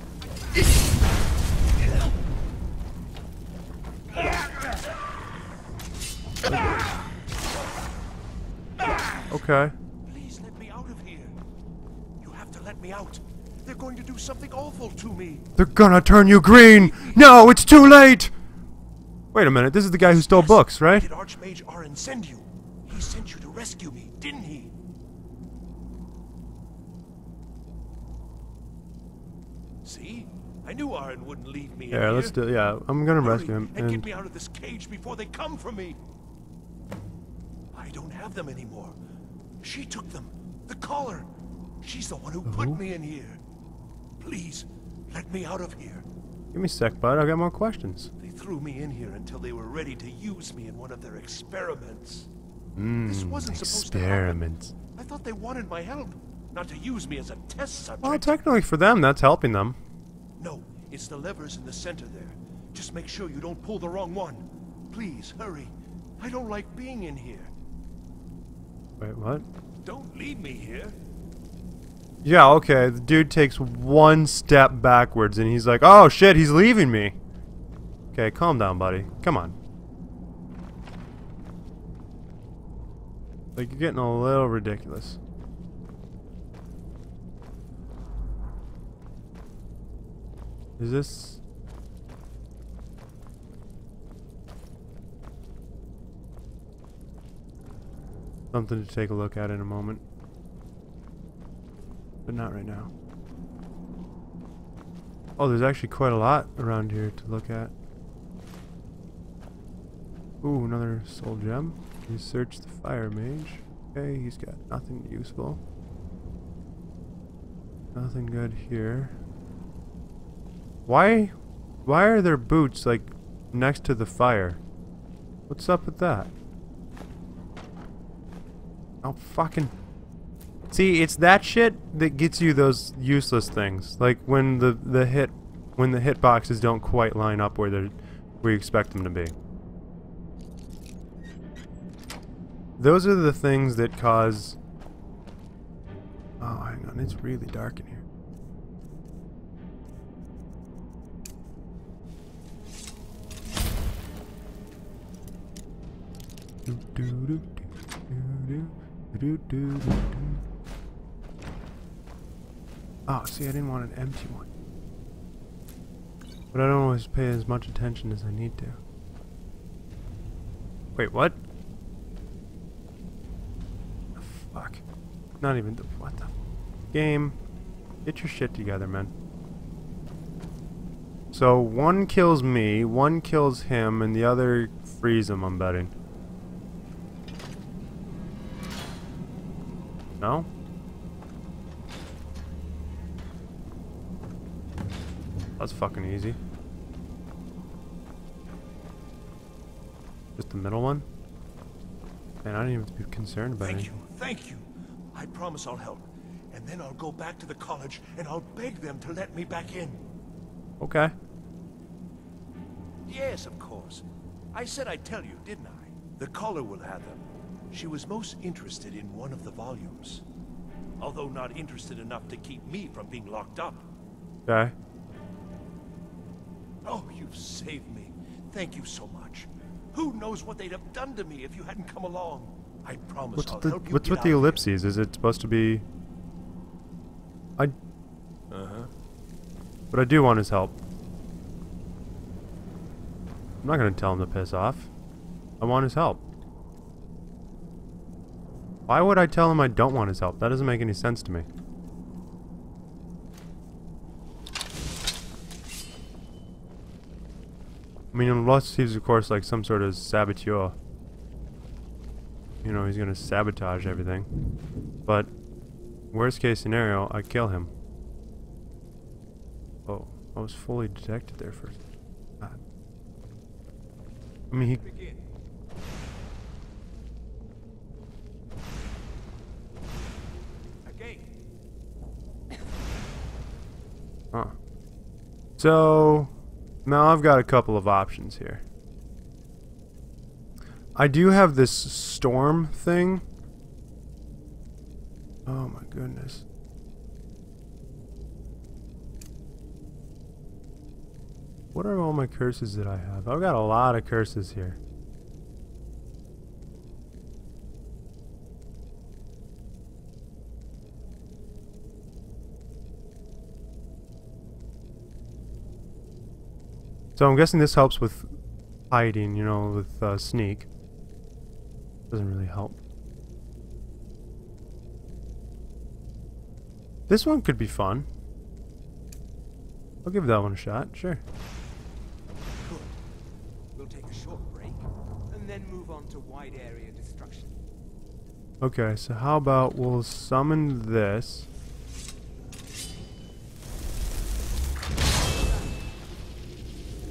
S1: Okay.
S3: Please let me out of here. You have to let me out. They're going to do something awful to me.
S1: They're gonna turn you green! No, it's too late! Wait a minute, this is the guy who stole books, right?
S3: Did Archmage Aren send you? He sent you to rescue me, didn't he? See? I knew Aren wouldn't leave me
S1: Yeah, let's do. Yeah, I'm gonna
S3: Hurry
S1: rescue him.
S3: and get
S1: And
S3: me out of this cage before they come for me. I don't have them anymore. She took them. The Caller. She's the one who put me in here. Please, let me out of here.
S1: give me a sec, bud. I got more questions.
S3: They threw me in here until they were ready to use me in one of their experiments. This
S1: Mmm,
S3: wasn't supposed to happen. I thought they wanted my help, not to use me as a test subject.
S1: Well, technically for them, that's helping them.
S3: No, it's the levers in the center there. Just make sure you don't pull the wrong one. Please, hurry. I don't like being in here.
S1: Wait, what?
S3: Don't leave me here.
S1: Yeah, okay. The dude takes one step backwards and he's like, oh shit, he's leaving me. Okay, calm down, buddy. Come on. Like, you're getting a little ridiculous. Is this... Something to take a look at in a moment. But not right now. Oh, there's actually quite a lot around here to look at. Ooh, another soul gem. Search the fire mage. Okay, he's got nothing useful. Nothing good here. Why why are there boots like next to the fire? What's up with that? Oh fucking See, it's that shit that gets you those useless things. Like when the the hit when the hit boxes don't quite line up where they're where you expect them to be. Those are the things that cause... Oh, hang on, it's really dark in here. Oh, see, I didn't want an empty one. But I don't always pay as much attention as I need to. Wait, what? Fuck. Not even the. What the? Game. Get your shit together, man. So one kills me, one kills him, and the other frees him, I'm betting. No? That's fucking easy. Just the middle one? Man, I don't even have to be concerned about
S3: Thank
S1: it.
S3: Thank you. I promise I'll help. And then I'll go back to the college and I'll beg them to let me back in.
S1: Okay.
S3: Yes, of course. I said I'd tell you, didn't I? The caller will have them. She was most interested in one of the volumes. Although not interested enough to keep me from being locked up.
S1: Okay.
S3: Oh, you've saved me. Thank you so much. Who knows what they'd have done to me if you hadn't come along? I promise
S1: What's
S3: I'll
S1: the
S3: help you
S1: what's with the ellipses? Is it supposed to be I
S3: Uh-huh.
S1: But I do want his help. I'm not gonna tell him to piss off. I want his help. Why would I tell him I don't want his help? That doesn't make any sense to me. I mean, unless he's, of course, like some sort of saboteur. You know, he's gonna sabotage everything. But, worst case scenario, I kill him. Oh, I was fully detected there for. God. I mean, he. Huh. So, now I've got a couple of options here. I do have this storm thing. Oh my goodness. What are all my curses that I have? I've got a lot of curses here. So I'm guessing this helps with hiding, you know, with uh, sneak. Doesn't really help. This one could be fun. I'll give that one a shot, sure.
S5: Good. We'll take a short break, and then move on to wide area destruction.
S1: Okay, so how about we'll summon this.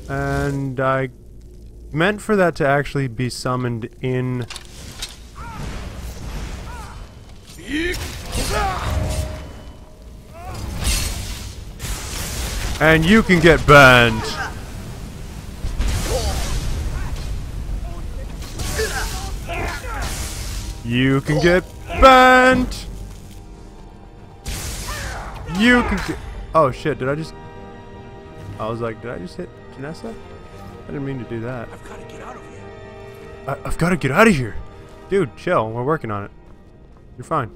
S1: And I meant for that to actually be summoned in And you can get banned. You can get banned. You can get. Oh shit! Did I just? I was like, did I just hit Jenassa? I didn't mean to do that.
S3: I've got to get out of here.
S1: I, I've got to get out of here, dude. Chill. We're working on it. You're fine.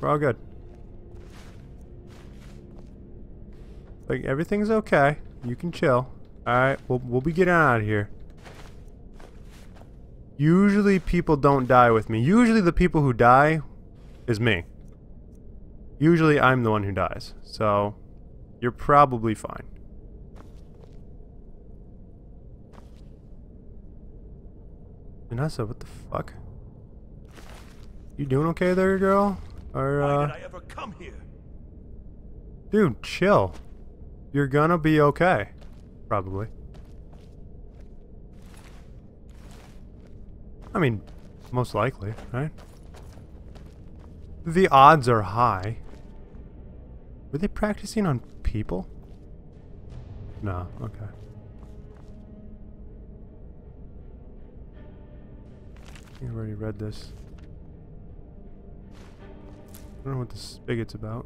S1: We're all good. Like everything's okay. You can chill. All right. We'll we'll be getting out of here. Usually people don't die with me. Usually the people who die is me. Usually I'm the one who dies. So you're probably fine. Vanessa, what the fuck? You doing okay there, girl? Or
S3: Why
S1: uh
S3: did I ever come here?
S1: Dude, chill. You're gonna be okay. Probably. I mean, most likely, right? The odds are high. Were they practicing on people? No, okay. I already read this. I don't know what this spigot's about.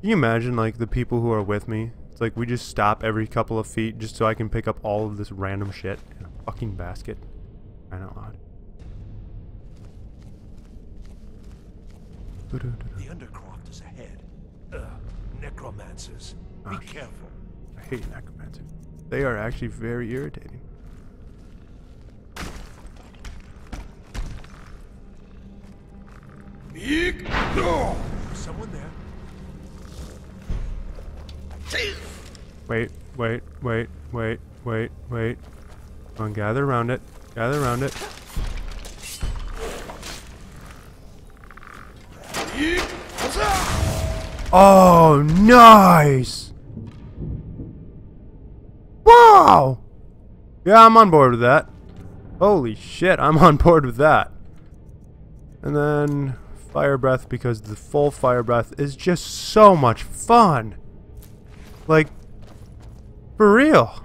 S1: Can you imagine, like, the people who are with me? It's like we just stop every couple of feet just so I can pick up all of this random shit in a fucking basket. I know.
S3: The. Ugh, necromancers. Be
S1: Ah,
S3: careful.
S1: I hate necromancers. They are actually very irritating.
S2: Someone there?
S1: Wait, wait, wait, wait, wait, wait. Come on, gather around it. Gather around it. Oh, nice! Wow! Yeah, I'm on board with that. Holy shit, I'm on board with that. And then fire breath because the full fire breath is just so much fun. Like, for real.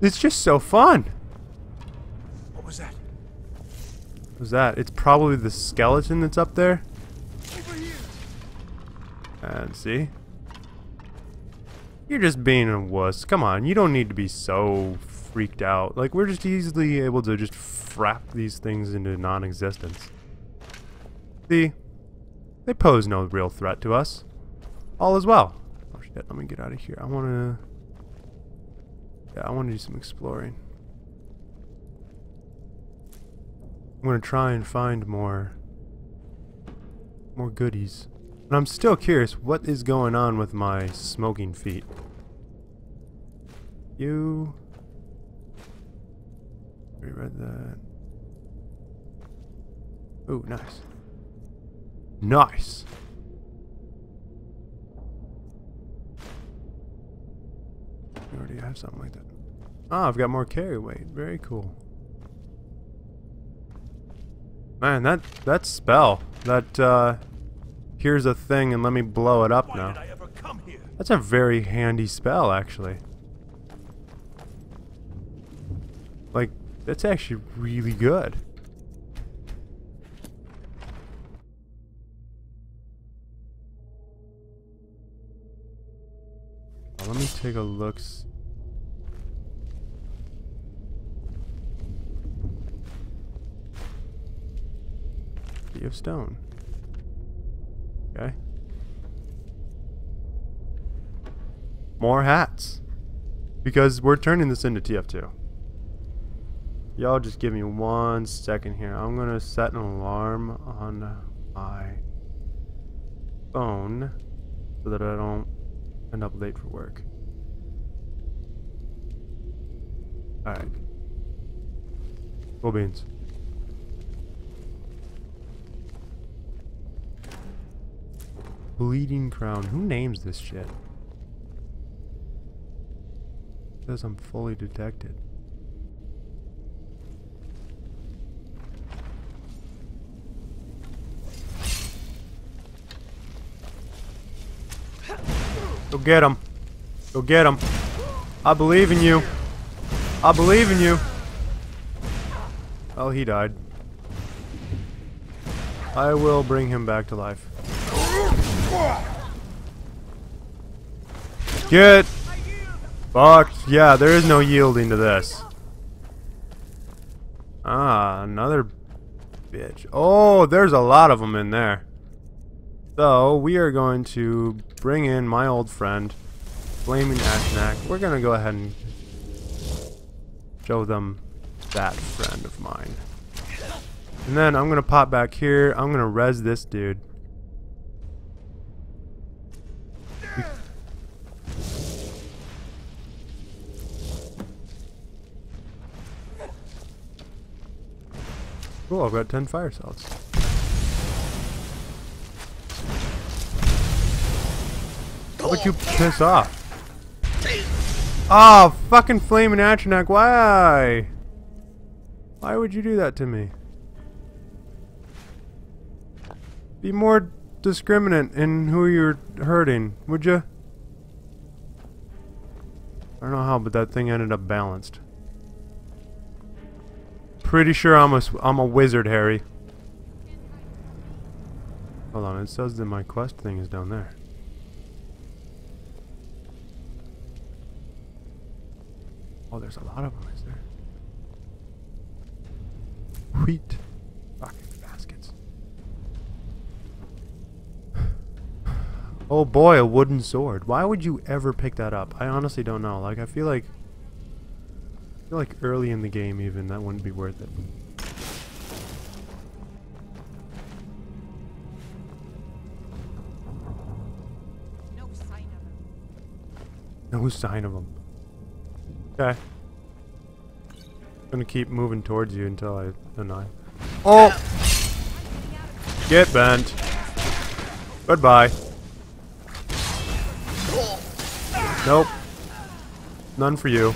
S1: It's just so fun.
S2: What was that?
S1: What was that? It's probably the skeleton that's up there. And see? You're just being a wuss. Come on, you don't need to be so freaked out. Like, we're just easily able to just frap these things into non-existence. See? They pose no real threat to us. All is well. Oh shit, let me get out of here. I wanna... Yeah, I wanna do some exploring. I'm gonna try and find more... More goodies. I'm still curious, what is going on with my smoking feet? You... Reread that. Ooh, nice. Nice! You already have something like that. Ah, I've got more carry weight. Very cool. Man, that that spell, that uh, here's a thing and let me blow it up now.
S2: did I ever come here?
S1: That's a very handy spell, actually. Like, that's actually really good. Now, let me take a look. Key of stone. Okay. More hats. Because we're turning this into TF2. Y'all just give me one second here. I'm going to set an alarm on my phone so that I don't end up late for work. Alright. Cool beans. Bleeding Crown. Who names this shit? Says I'm fully detected. Go get him. Go get him. I believe in you. I believe in you. Oh, he died. I will bring him back to life. Get fucked. Yeah, there is no yielding to this. Ah, another bitch. Oh, there's a lot of them in there. So, we are going to bring in my old friend, Flaming Atronach. We're going to go ahead and show them that friend of mine. And then I'm going to pop back here. I'm going to res this dude. Cool, I've got 10 fire cells. How about you piss off? Oh, fucking flaming Atronach, why? Why would you do that to me? Be more discriminate in who you're hurting, would you? I don't know how, but that thing ended up balanced. Pretty sure I'm a, I'm a wizard, Harry. Hold on, it says that my quest thing is down there. Oh, there's a lot of them, is there? Wheat. Fucking baskets. Oh boy, a wooden sword. Why would you ever pick that up? I honestly don't know. Like, I feel like... I feel like early in the game even, that wouldn't be worth it.
S3: No sign of him.
S1: No sign of him. Okay. gonna keep moving towards you until I deny. Oh! Get bent. Goodbye. Nope. None for you.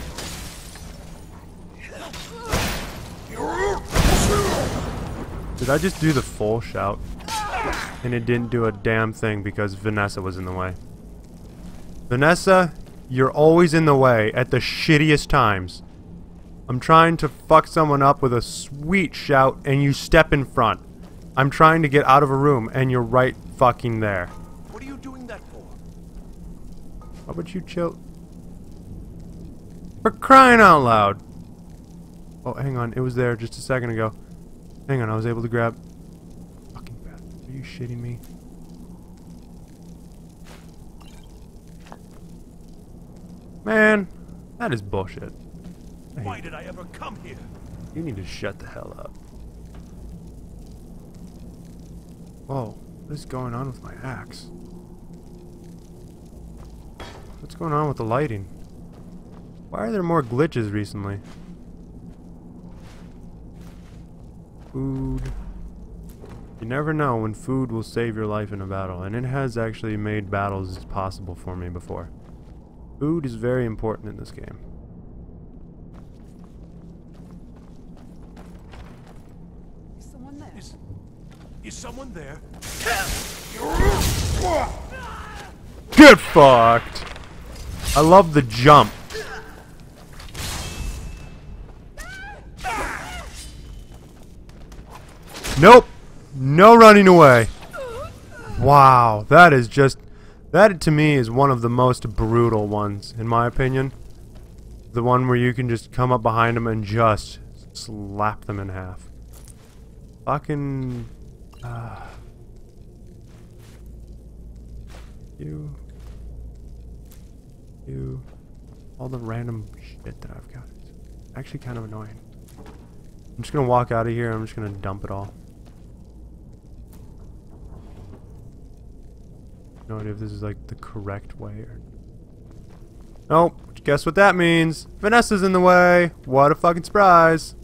S1: Did I just do the full shout? And it didn't do a damn thing because Jenassa was in the way. Jenassa, you're always in the way at the shittiest times. I'm trying to fuck someone up with a sweet shout and you step in front. I'm trying to get out of a room and you're right fucking there.
S2: What are you doing that for?
S1: How about you chill? For crying out loud! Oh, hang on. It was there just a second ago. Hang on, I was able to grab... Fucking bastard. Are you shitting me? Man, that is bullshit.
S2: Why did I ever come here?
S1: You need to shut the hell up. Whoa, what is going on with my axe? What's going on with the lighting? Why are there more glitches recently? Food. You never know when food will save your life in a battle, and it has actually made battles possible for me before. Food is very important in this game.
S3: Is someone there?
S2: Is, is someone there?
S1: Get fucked! I love the jump. Nope. No running away. Wow, that is just that to me is one of the most brutal ones in my opinion. The one where you can just come up behind them and just slap them in half. Fucking uh, you you all the random shit that I've got. It's actually kind of annoying. I'm just gonna walk out of here. I'm just gonna dump it all. No idea if this is like the correct way or. Nope. Guess what that means? Jenassa's in the way. What a fucking surprise.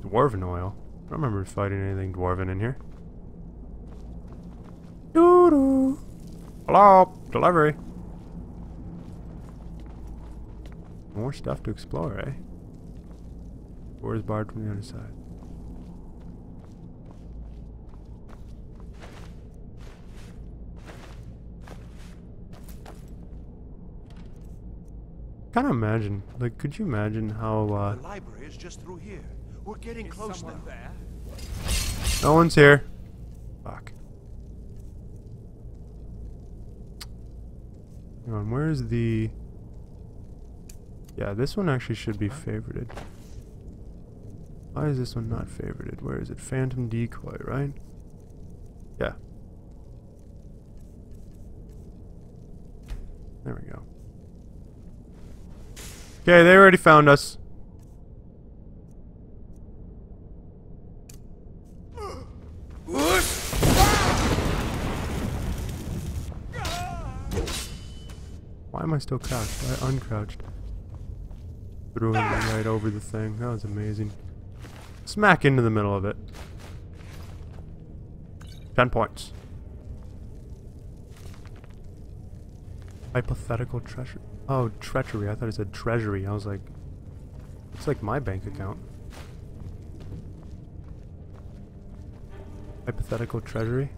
S1: Dwarven oil. I don't remember fighting anything dwarven in here. Doo doo. Hello, delivery. More stuff to explore, eh? Door is barred from the other side. Kind of imagine, like, could you imagine how uh,
S2: The library is just through here. We're getting
S6: Is
S2: close now.
S6: someone there?
S1: no one's here? Fuck. Hang on, where's the... Yeah, this one actually should be favorited. Why is this one not favorited? Where is it? Phantom Decoy, right? Yeah. There we go. Okay, they already found us. Why am I still crouched? I uncrouched. Threw him right over the thing. That was amazing. Smack into the middle of it. Ten points. Hypothetical treasure. Oh, treachery. I thought it said treasury. I was like, it's like my bank account. Hypothetical treasury.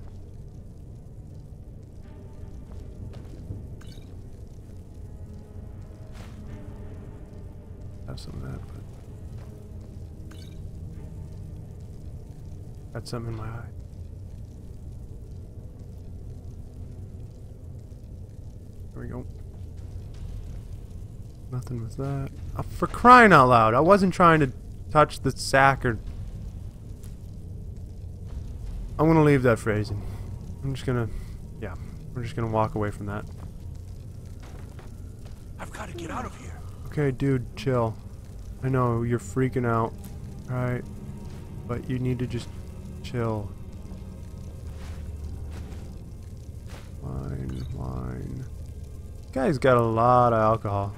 S1: Have some of that, but got something in my eye. There we go. Nothing with that. Oh, for crying out loud! I wasn't trying to touch the sack or. I'm gonna leave that phrasing. I'm just gonna, yeah, we're just gonna walk away from that.
S2: I've got to get out of here.
S1: Okay, dude, chill. I know you're freaking out, right? But you need to just chill. Wine, wine. Guy's got a lot of alcohol.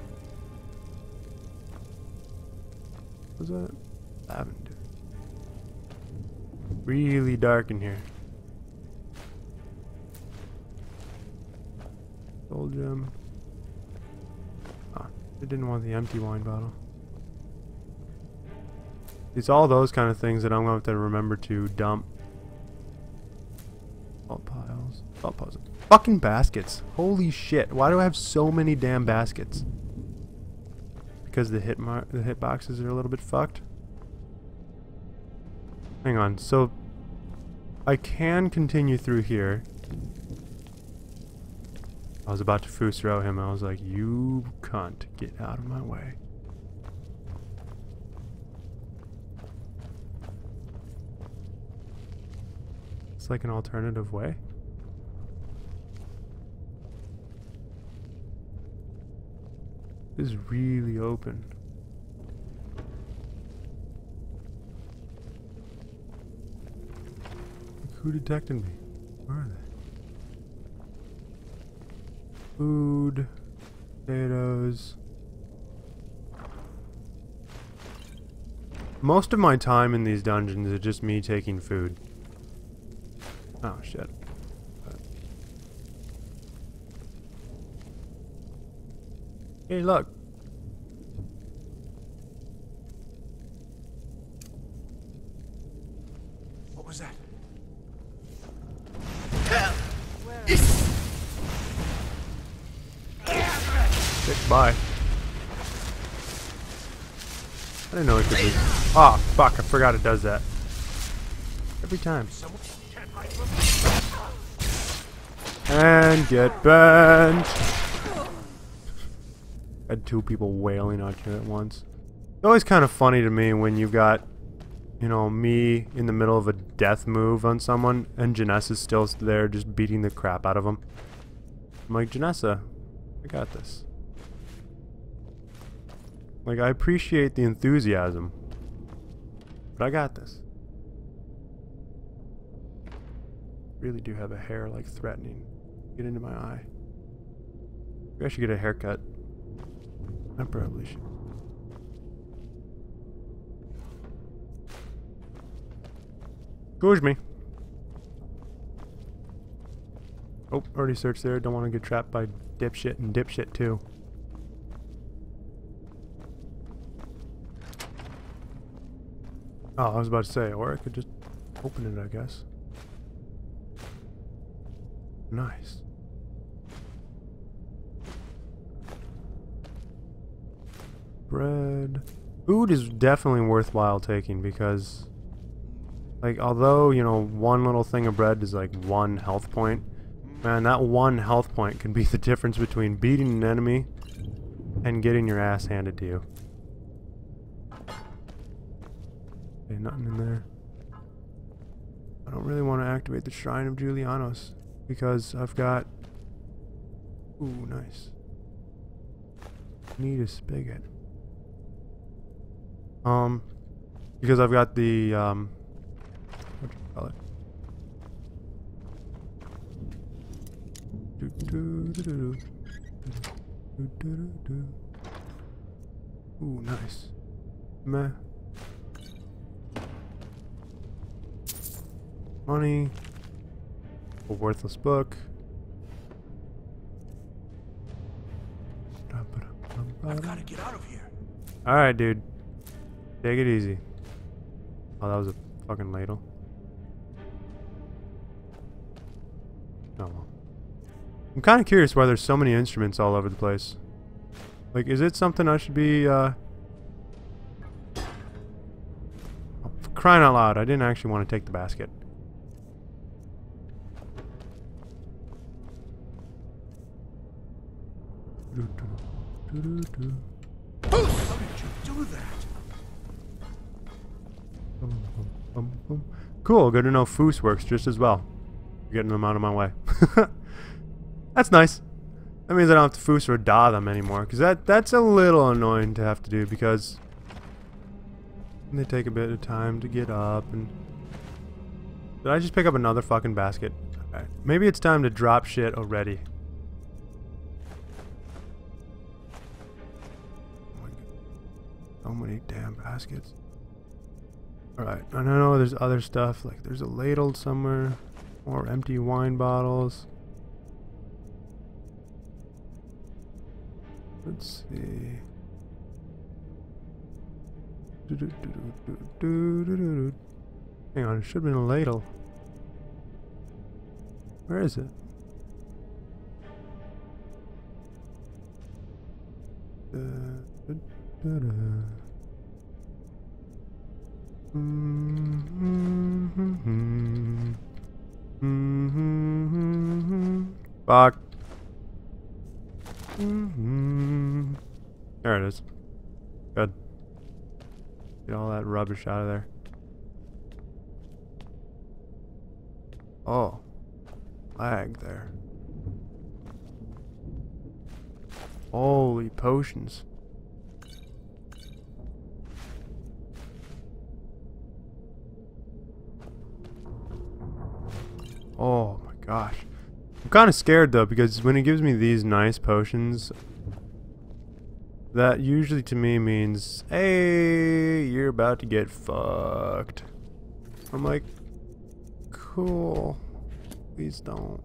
S1: Was that lavender? Really dark in here. Gold gem. Ah, I didn't want the empty wine bottle. It's all those kind of things that I'm going to have to remember to dump. Salt piles. Salt piles. Fucking baskets. Holy shit. Why do I have so many damn baskets? Because the hit mar the hit boxes are a little bit fucked. Hang on. So I can continue through here. I was about to Fusro him. I was like, you cunt, get out of my way. It's like an alternative way. This is really open. Who detected me? Where are they? Food, potatoes. Most of my time in these dungeons is just me taking food. Oh shit. Hey look.
S2: What was that?
S1: Shit, bye. I didn't know it could be. Ah, fuck, I forgot it does that. Every time.
S2: Someone can't hide from me.
S1: And get bent. Had two people wailing on you at once. It's always kind of funny to me when you've got, you know, me in the middle of a death move on someone and Jenassa's still there just beating the crap out of them. I'm like, Jenassa, I got this. Like, I appreciate the enthusiasm, but I got this. Really do have a hair like threatening. Get into my eye. Maybe I should get a haircut. I probably should. Excuse me. Oh, already searched there. Don't want to get trapped by dipshit and dipshit too. Oh, I was about to say, or I could just open it, I guess. Nice. Bread. Food is definitely worthwhile taking because, like, although, you know, one little thing of bread is like one health point, man, that one health point can be the difference between beating an enemy and getting your ass handed to you. Okay, nothing in there. I don't really want to activate the Shrine of Julianos because I've got. Ooh, nice. Need a spigot. Um, because I've got the um. Ooh, nice. Meh. Money. A worthless book.
S2: I've got to get out of here.
S1: Alright, dude. Take it easy. Oh, that was a fucking ladle. Oh well. I'm kind of curious why there's so many instruments all over the place. Like, is it something I should be, uh... crying out loud, I didn't actually want to take the basket.
S2: How did you do that?
S1: Cool, good to know Fus works just as well. Getting them out of my way. that's nice. That means I don't have to Fus Ro Dah them anymore, because that, that's a little annoying to have to do, because they take a bit of time to get up, and... Did I just pick up another fucking basket? Maybe it's time to drop shit already. Oh. So many damn baskets. Alright, I know there's other stuff, like there's a ladle somewhere, or empty wine bottles. Let's see. Hang on, it should have been a ladle. Where is it? Da, da, da. Fuck. There it is. Good. Get all that rubbish out of there. Oh. Lag there. Holy potions. Oh my gosh. I'm kind of scared though because when it gives me these nice potions, that usually to me means, hey, you're about to get fucked. I'm like, cool. Please don't.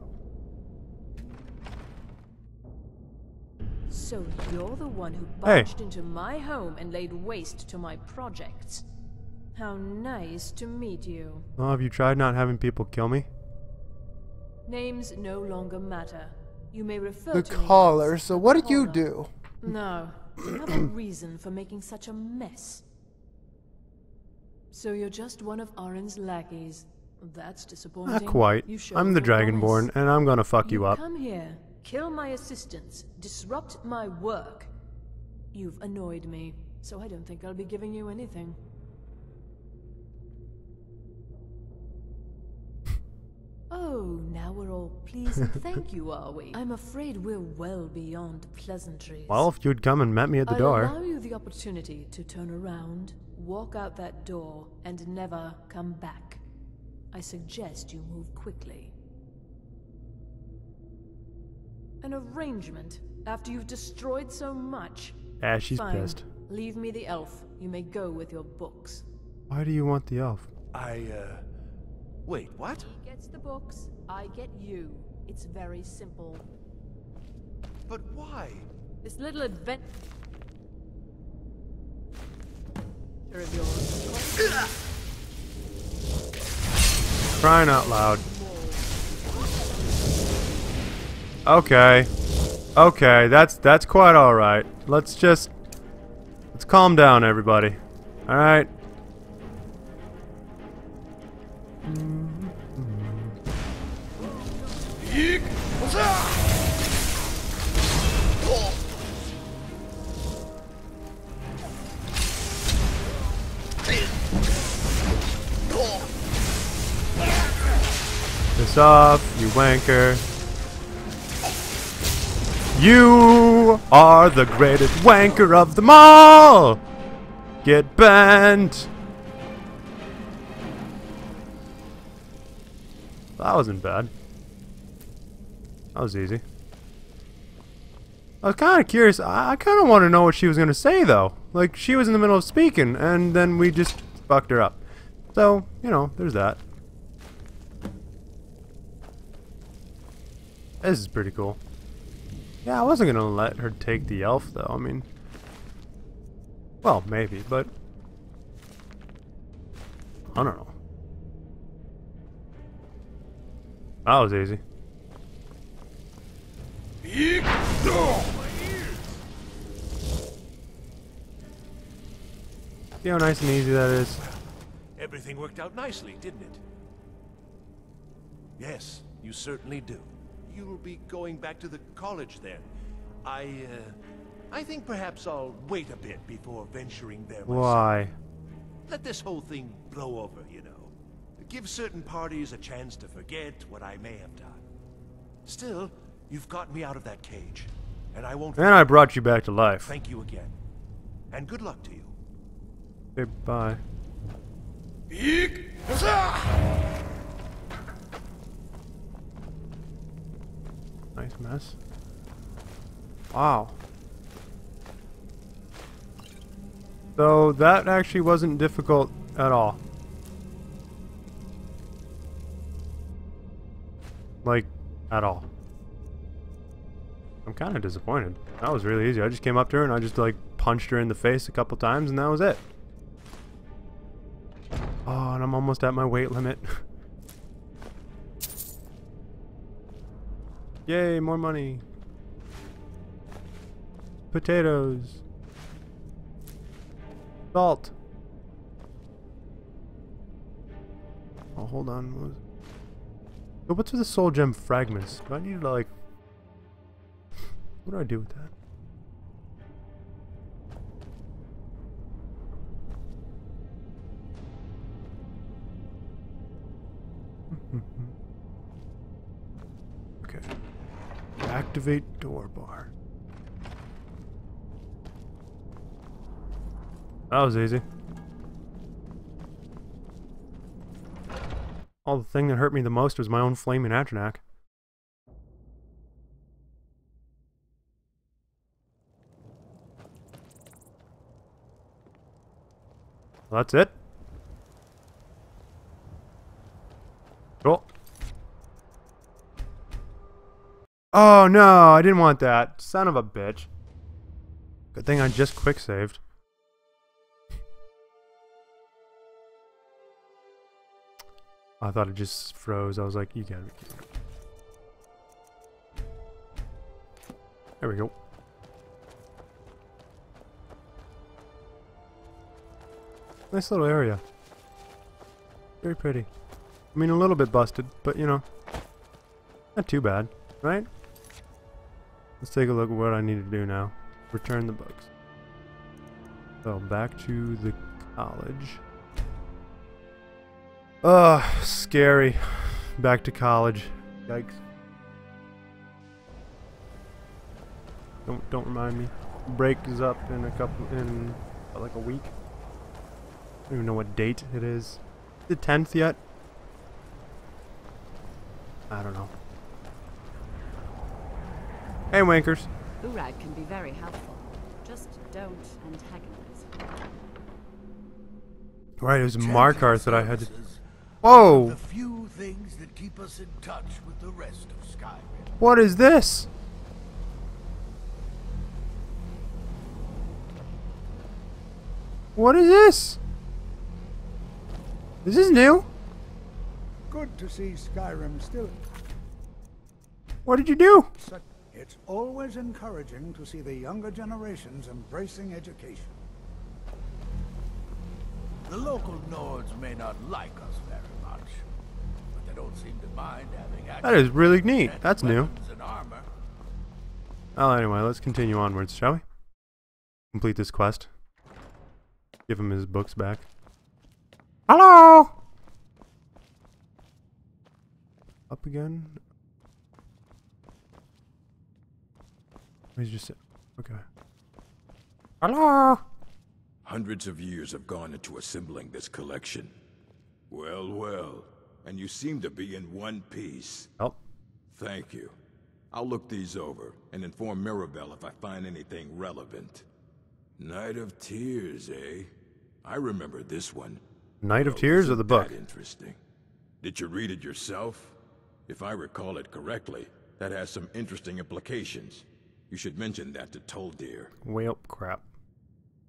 S7: So you're the one who
S1: Hey.
S7: barged into my home and laid waste to my projects. How nice to meet you.
S1: Oh, have you tried not having people kill me?
S7: Names no longer matter. You may refer
S8: The
S7: to me
S8: caller. So what did you do?
S7: No, you have a reason for making such a mess. So you're just one of Aren's lackeys. That's disappointing.
S1: Not quite.
S7: You
S1: I'm the Dragonborn,
S7: promise.
S1: and I'm gonna fuck you up.
S7: Come here, kill my assistants, disrupt my work. You've annoyed me, so I don't think I'll be giving you anything. Oh, now we're all pleased and thank you, are we? I'm afraid we're well beyond pleasantries.
S1: Well, if you'd come and met me at the
S7: I'll
S1: door.
S7: allow you the opportunity to turn around, walk out that door, and never come back. I suggest you move quickly. An arrangement after you've destroyed so much.
S1: Ah, she's
S7: Fine.
S1: pissed.
S7: Leave me the elf. You may go with your books.
S1: Why do you want the elf?
S2: I, uh. Wait, what?
S7: He gets the books, I get you. It's very simple.
S2: But why?
S7: This little adventure of yours.
S1: Crying out loud. Okay. Okay, that's that's quite alright. Let's just let's calm down everybody. Alright. This off, you wanker. You are the greatest wanker of them all! Get bent! That wasn't bad. That was easy. I was kind of curious. I, I kind of want to know what she was going to say, though. Like, she was in the middle of speaking, and then we just fucked her up. So, you know, there's that. This is pretty cool. Yeah, I wasn't gonna let her take the elf though, I mean... Well, maybe, but... I don't know. That was easy. See how nice and easy that is?
S2: Everything worked out nicely, didn't it? Yes, you certainly do. You'll be going back to the college then. I, uh, I think perhaps I'll wait a bit before venturing there myself.
S1: Why?
S2: Let this whole thing blow over, you know. give certain parties a chance to forget what I may have done. Still, you've got me out of that cage, and I won't
S1: And I brought you back to life.
S2: thank you again. And good luck to you.
S1: Okay, bye. Nice mess. Wow. So that actually wasn't difficult at all. Like, at all. I'm kind of disappointed. That was really easy. I just came up to her and I just like punched her in the face a couple times and that was it. Oh, and I'm almost at my weight limit. Yay, more money. Potatoes. Salt. Oh, hold on. What's with the soul gem fragments? Do I need to like... What do I do with that? okay. Activate door bar. That was easy. All the thing that hurt me the most was my own flaming Atronach. Well, that's it. Cool. Oh no, I didn't want that. Son of a bitch. Good thing I just quick saved. I thought it just froze. I was like, you gotta be kidding. There we go. Nice little area. Very pretty. I mean, a little bit busted, but you know, not too bad, right? Let's take a look at what I need to do now. Return the books. So, back to the college. Ugh, scary. Back to college. Yikes. Don't don't remind me. Break is up in a couple in like a week. I don't even know what date it is. The tenth yet? I don't know. Hey Wankers.
S4: Urag can be very helpful. Just don't antagonize.
S1: Right, it was Markarth that I had to Whoa!
S8: The few things that keep us in touch with the rest of Skyrim.
S1: What is this? What is this? This is new.
S9: Good to see Skyrim still.
S1: What did you do?
S9: It's always encouraging to see the younger generations embracing education.
S8: The local Nords may not like us very much, but they don't seem to mind having access
S1: That is really neat. That's new. Well, anyway, let's continue onwards, shall we? Complete this quest. Give him his books back. Hello! Up again? He's just... Okay. Hello!
S10: Hundreds of years have gone into assembling this collection. Well, well. And you seem to be in one piece.
S1: Oh,
S10: Thank you. I'll look these over and inform Mirabelle if I find anything relevant. Night of Tears, eh? I remember this one.
S1: Night of
S10: Well,
S1: Tears or the book?
S10: Interesting. Did you read it yourself? If I recall it correctly, that has some interesting implications. You should mention that to Tolfdir.
S1: Well, crap.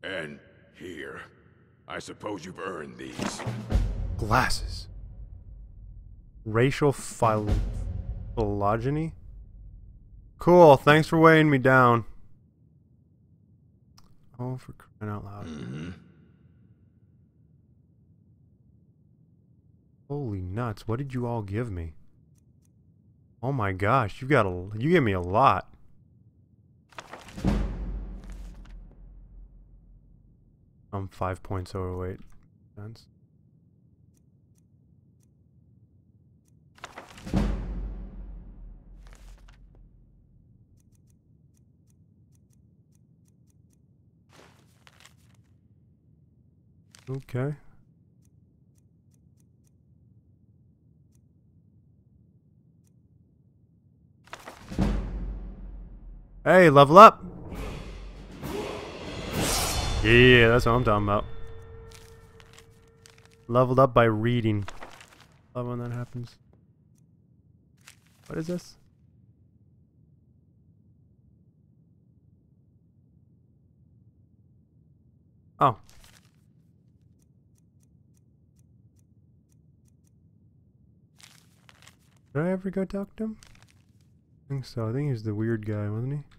S10: And here. I suppose you've earned these.
S1: Glasses. Racial phil- phylogeny? Cool, thanks for weighing me down. Oh, for crying out loud.
S10: Mm-hmm.
S1: Holy nuts, what did you all give me? Oh my gosh, you got a you gave me a lot. I'm five points overweight. Sense. Okay. Hey, level up! Yeah, that's what I'm talking about. Leveled up by reading. Love when that happens. What is this? Oh. Did I ever go talk to him? I think so. I think he was the weird guy, wasn't he?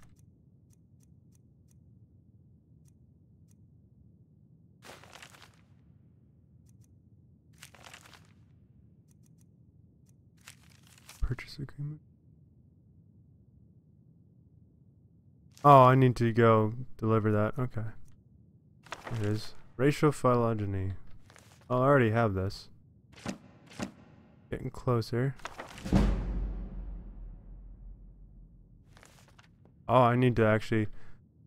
S1: Purchase agreement. Oh, I need to go deliver that. Okay. It is. Racial phylogeny. Oh, I already have this. Getting closer. Oh, I need to actually...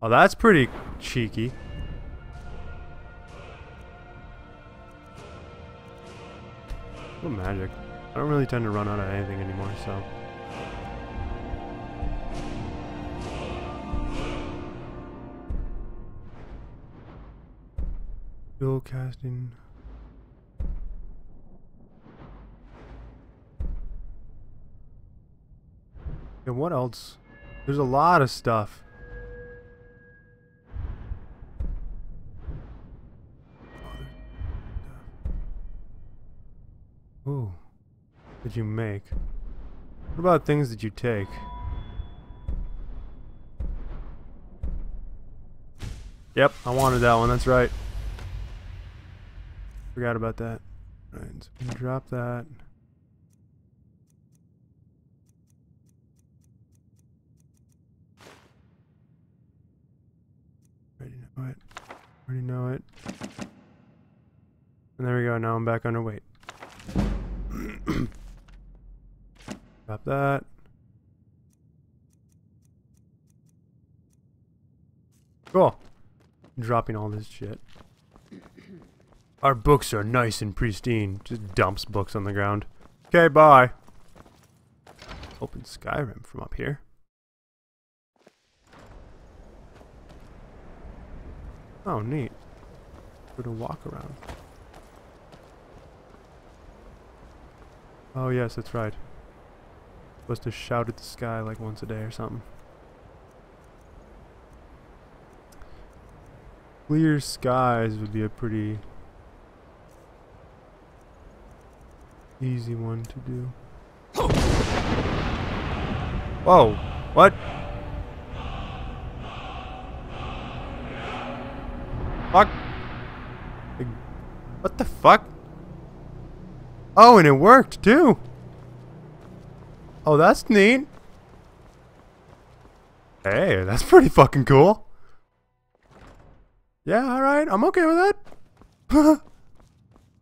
S1: Oh, that's pretty cheeky. What magic. I don't really tend to run out of anything anymore, so... Dual casting. And what else? There's a lot of stuff. You make? What about things that you take? Yep, I wanted that one, that's right. Forgot about that. Right, so drop that. Already know it. Already know it. And there we go, now I'm back underweight. Drop that. Cool. Dropping all this shit. Our books are nice and pristine. Just dumps books on the ground. Okay, bye. Open Skyrim from up here. Oh, neat. For to walk around. Oh, yes, that's right. Supposed to shout at the sky like once a day or something. Clear skies would be a pretty easy one to do. Whoa! What? Fuck! What the fuck? Oh, and it worked too! Oh, that's neat. Hey, that's pretty fucking cool. Yeah, alright, I'm okay with that.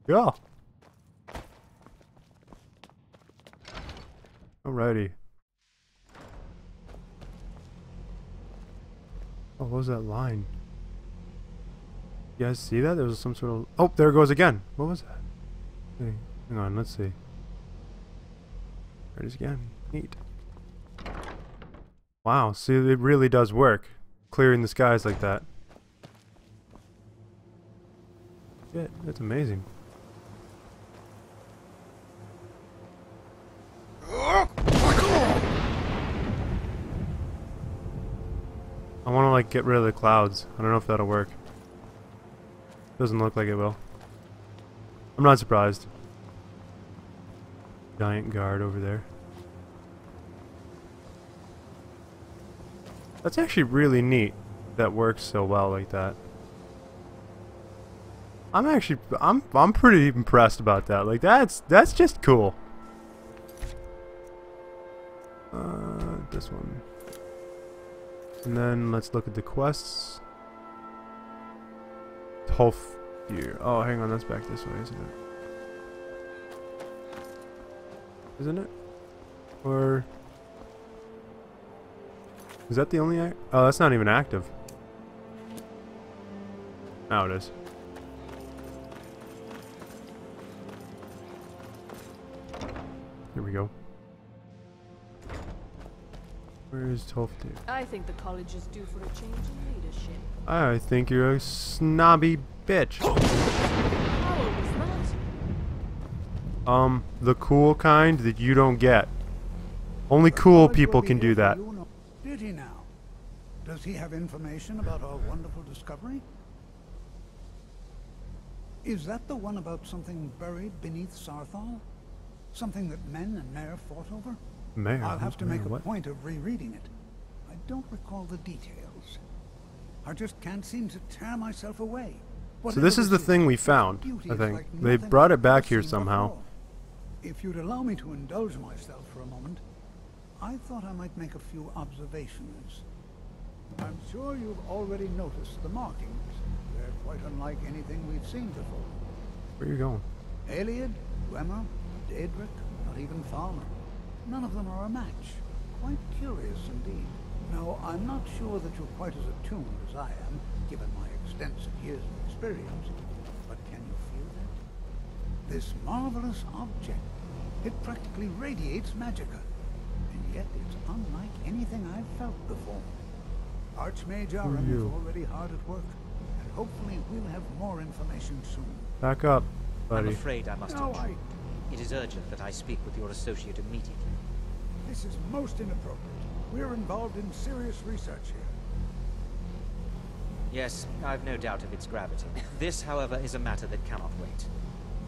S1: yeah. Alrighty. Oh, what was that line? You guys see that? There was some sort of... Oh, there it goes again. What was that? Hey, hang on, let's see. There it is again. Neat. Wow, see, it really does work. Clearing the skies like that. Shit, that's amazing. I want to like get rid of the clouds. I don't know if that'll work. Doesn't look like it will. I'm not surprised. Giant guard over there. That's actually really neat. That works so well like that. I'm actually I'm I'm pretty impressed about that. Like that's that's just cool. Uh, this one. And then let's look at the quests. Tolfdir. Oh, hang on, that's back this way, isn't it? isn't it? Or... Is that the only... Oh, that's not even active. Now oh, it is. Here we go. Where is 12th?
S7: I think the college is due for a change in leadership.
S1: I think you're a snobby bitch.
S7: How was that?
S1: Um, the cool kind that you don't get. Only cool people can do that.
S9: Did he now? Does he have information about our wonderful discovery? Is that the one about something buried beneath Saarthal? Something that men and mer fought over?
S1: Mayor,
S9: I'll have to make
S1: mayor?
S9: a
S1: What?
S9: point of rereading it. I don't recall the details. I just can't seem to tear myself away.
S1: So this is the thing we found, I think.
S9: like
S1: They brought it back here somehow.
S9: before. If you'd allow me to indulge myself for a moment, I thought I might make a few observations. I'm sure you've already noticed the markings. They're quite unlike anything we've seen before.
S1: Where are you going?
S9: Ayleid, Dwemer, Daedric, not even Falmer. None of them are a match. Quite curious indeed. Now, I'm not sure that you're quite as attuned as I am, given my extensive years of experience, but can you feel that? This marvelous object, it practically radiates magicka, and yet it's unlike anything I've felt before. Archmage Aren is already hard at work, and hopefully we'll have more information soon.
S1: Back up, buddy.
S11: I'm afraid I must
S9: No. I...
S11: It is urgent that I speak with your associate immediately.
S9: This is most inappropriate. We're involved in serious research here.
S11: Yes, I've no doubt of its gravity. This, however, is a matter that cannot wait.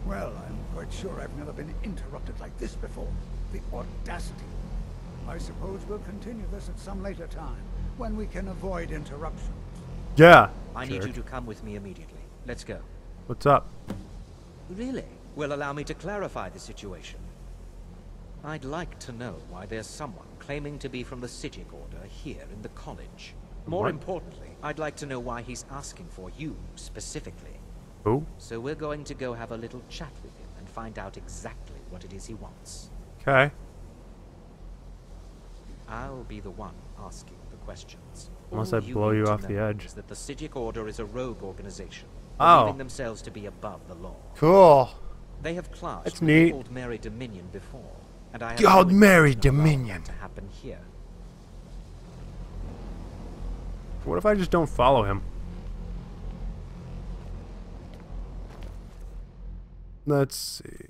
S9: Well, I'm quite sure I've never been interrupted like this before. The audacity. I suppose we'll continue this at some later time, when we can avoid interruptions.
S1: Yeah.
S11: I need you to come with me immediately. Let's go.
S1: What's up?
S11: Really? Will allow me to clarify the situation. I'd like to know why there's someone claiming to be from the Psijic Order here in the college. More
S1: What?
S11: importantly, I'd like to know why he's asking for you specifically.
S1: Who?
S11: So we're going to go have a little chat with him and find out exactly what it is he wants.
S1: Okay.
S11: I'll be the one asking the questions.
S1: Unless
S11: All
S1: I blow
S11: need
S1: you off the edge.
S11: Is that the Psijic Order is a rogue organization,
S1: Oh.
S11: believing themselves to be above the law.
S1: Cool.
S11: They have clashed
S1: That's
S11: with
S1: neat.
S11: Aldmeri Dominion before, and I have
S1: God, Mary
S11: intention of allowing
S1: Dominion.
S11: to happen here.
S1: What if I just don't follow him? Let's see.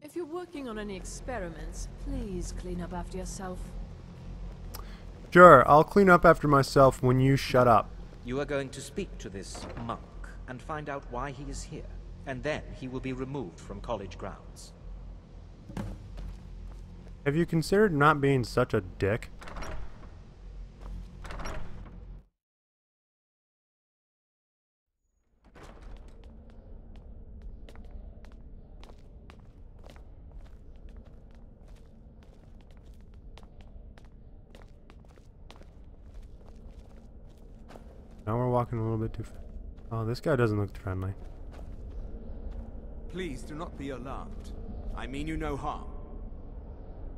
S7: If you're working on any experiments, please clean up after yourself.
S1: Sure, I'll clean up after myself when you shut up.
S11: You are going to speak to this monk and find out why he is here, and then he will be removed from college grounds.
S1: Have you considered not being such a dick? Now we're walking a little bit too fast. Oh, this guy doesn't look friendly.
S6: Please do not be alarmed. I mean you no harm.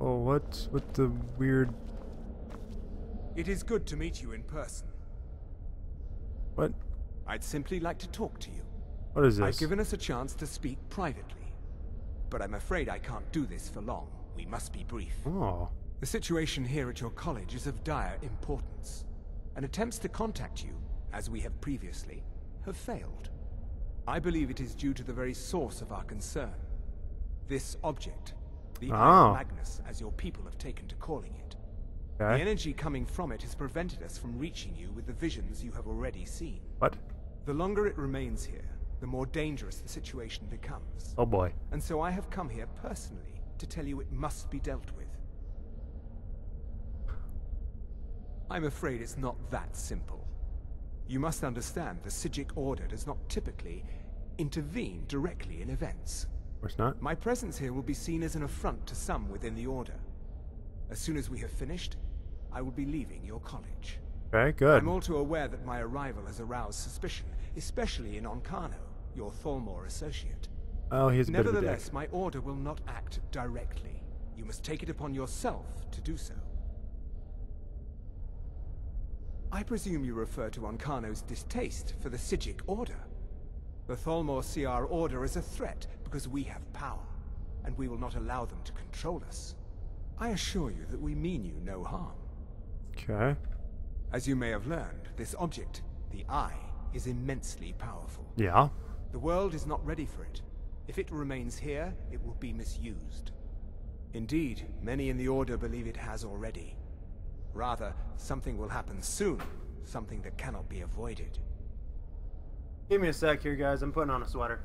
S1: Oh, what's with the weird...
S6: It is good to meet you in person.
S1: What?
S6: I'd simply like to talk to you.
S1: What is this?
S6: I've given us a chance to speak privately. But I'm afraid I can't do this for long. We must be brief.
S1: Oh.
S6: The situation here at your college is of dire importance, and attempts to contact you, as we have previously, have failed. I believe it is due to the very source of our concern. This object, the
S1: Oh.
S6: Magnus, as your people have taken to calling it. The energy coming from it has prevented us from reaching you with the visions you have already seen.
S1: What?
S6: The longer it remains here, the more dangerous the situation becomes.
S1: Oh boy.
S6: And so I have come here personally to tell you it must be dealt with. I'm afraid it's not that simple. You must understand the Psijic Order does not typically intervene directly in events.
S1: Of course not.
S6: My presence here will be seen as an affront to some within the Order. As soon as we have finished, I will be leaving your college.
S1: Okay, good.
S6: I'm all too aware that my arrival has aroused suspicion, especially in Ancano, your Thalmor associate.
S1: Oh, he's a bit of a dick.
S6: Nevertheless, my order will not act directly. You must take it upon yourself to do so. I presume you refer to Ancano's distaste for the Psijic Order. The Thalmor see our order as a threat because we have power. and we will not allow them to control us. I assure you that we mean you no harm.
S1: Okay.
S6: As you may have learned, this object, the Eye, is immensely powerful.
S1: Yeah.
S6: The world is not ready for it. If it remains here, it will be misused. Indeed, many in the Order believe it has already. Rather, something will happen soon, something that cannot be avoided.
S1: Give me a sec here, guys. I'm putting on a sweater.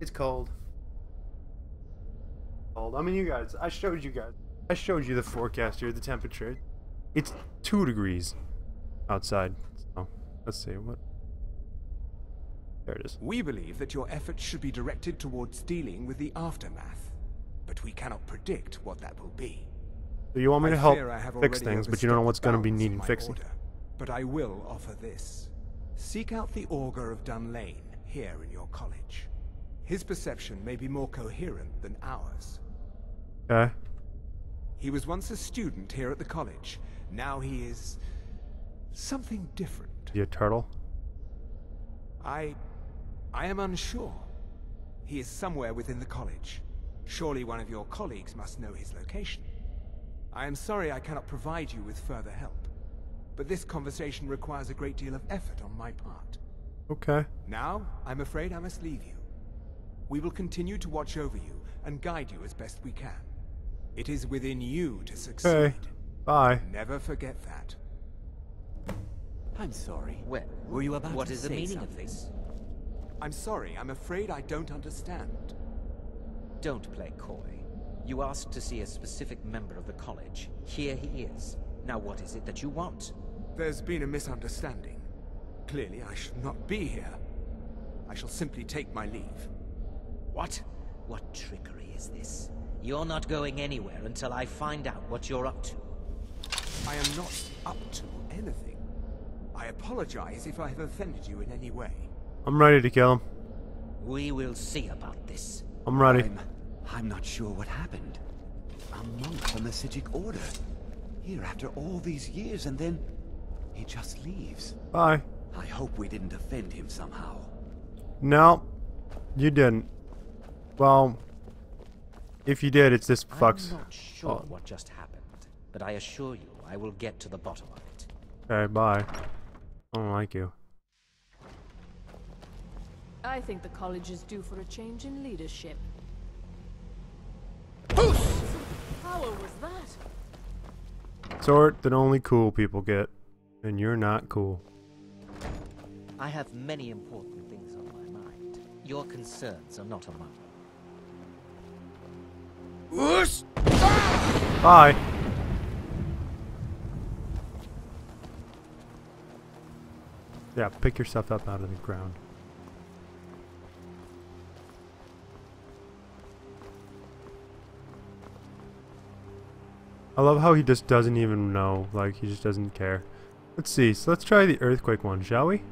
S1: It's cold. Cold. I mean, you guys. I showed you guys. I showed you the forecast here, the temperature. It's two degrees outside. So let's see what. There it is.
S6: We believe that your efforts should be directed towards dealing with the aftermath, but we cannot predict what that will be.
S1: So you want me to help
S6: fear I have
S1: fix things, but you don't know what's going to be needing fixing.
S6: order. But I will offer this. Seek out the Augur of Dunlain here in your college. His perception may be more coherent than ours.
S1: Okay.
S6: He was once a student here at the college. Now he is... something different.
S1: You a turtle?
S6: I... I am unsure. He is somewhere within the college. Surely one of your colleagues must know his location. I am sorry I cannot provide you with further help. But this conversation requires a great deal of effort on my part.
S1: Okay.
S6: Now, I'm afraid I must leave you. We will continue to watch over you and guide you as best we can. It is within you to succeed.
S1: Okay. Bye.
S6: Never forget that.
S12: I'm sorry.
S11: Well,
S12: Were you about
S11: what
S12: to
S11: is the meaning
S12: something?
S11: of this?
S6: I'm sorry, I'm afraid I don't understand.
S11: Don't play coy. You asked to see a specific member of the college. Here he is. Now what is it that you want?
S6: There's been a misunderstanding. Clearly, I should not be here. I shall simply take my leave.
S11: What? What trickery is this? You're not going anywhere until I find out what you're up to.
S6: I am not up to anything. I apologize if I have offended you in any way.
S1: I'm ready to kill him.
S11: We will see about this.
S1: I'm ready.
S12: I'm, I'm not sure what happened. A monk from the Psijic Order. Here after all these years and then he just leaves.
S1: Bye.
S12: I hope we didn't offend him somehow.
S1: No, you didn't. Well, if you did, it's this fuck's.
S11: I'm not sure
S1: fault.
S11: what just happened, but I assure you I will get to the bottom of it.
S1: Okay, bye. I don't like you.
S7: I think the college is due for a change in leadership. Power was that?
S1: Sort that only cool people get. And you're not cool.
S11: I have many important things on my mind. Your concerns are not among them.
S1: Bye. Yeah, pick yourself up out of the ground. I love how he just doesn't even know, like he just doesn't care. Let's see, so let's try the earthquake one, shall we?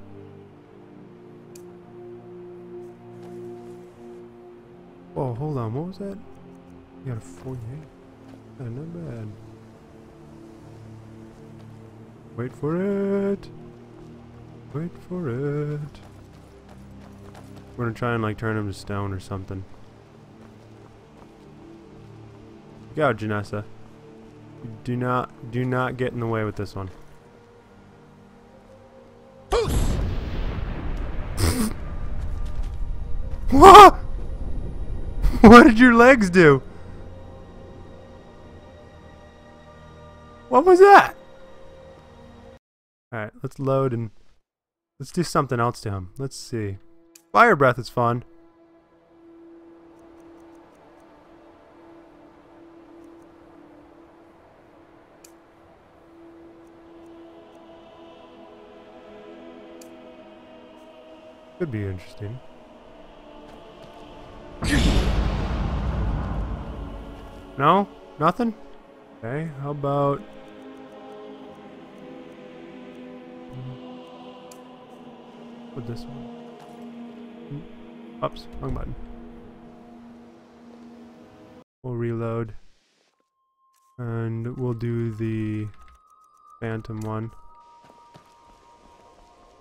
S1: Oh, hold on, what was that? You got a 48. Yeah, not bad. Wait for it. Wait for it. We're gonna try and like turn him to stone or something. Go, Jenassa. Do not, do not get in the way with this one. what? What did your legs do? What was that? Alright, let's load and let's do something else to him. Let's see. Fire breath is fun. Could be interesting. No? Nothing? Okay, how about... With this one. Oops, wrong button. We'll reload. And we'll do the Phantom one.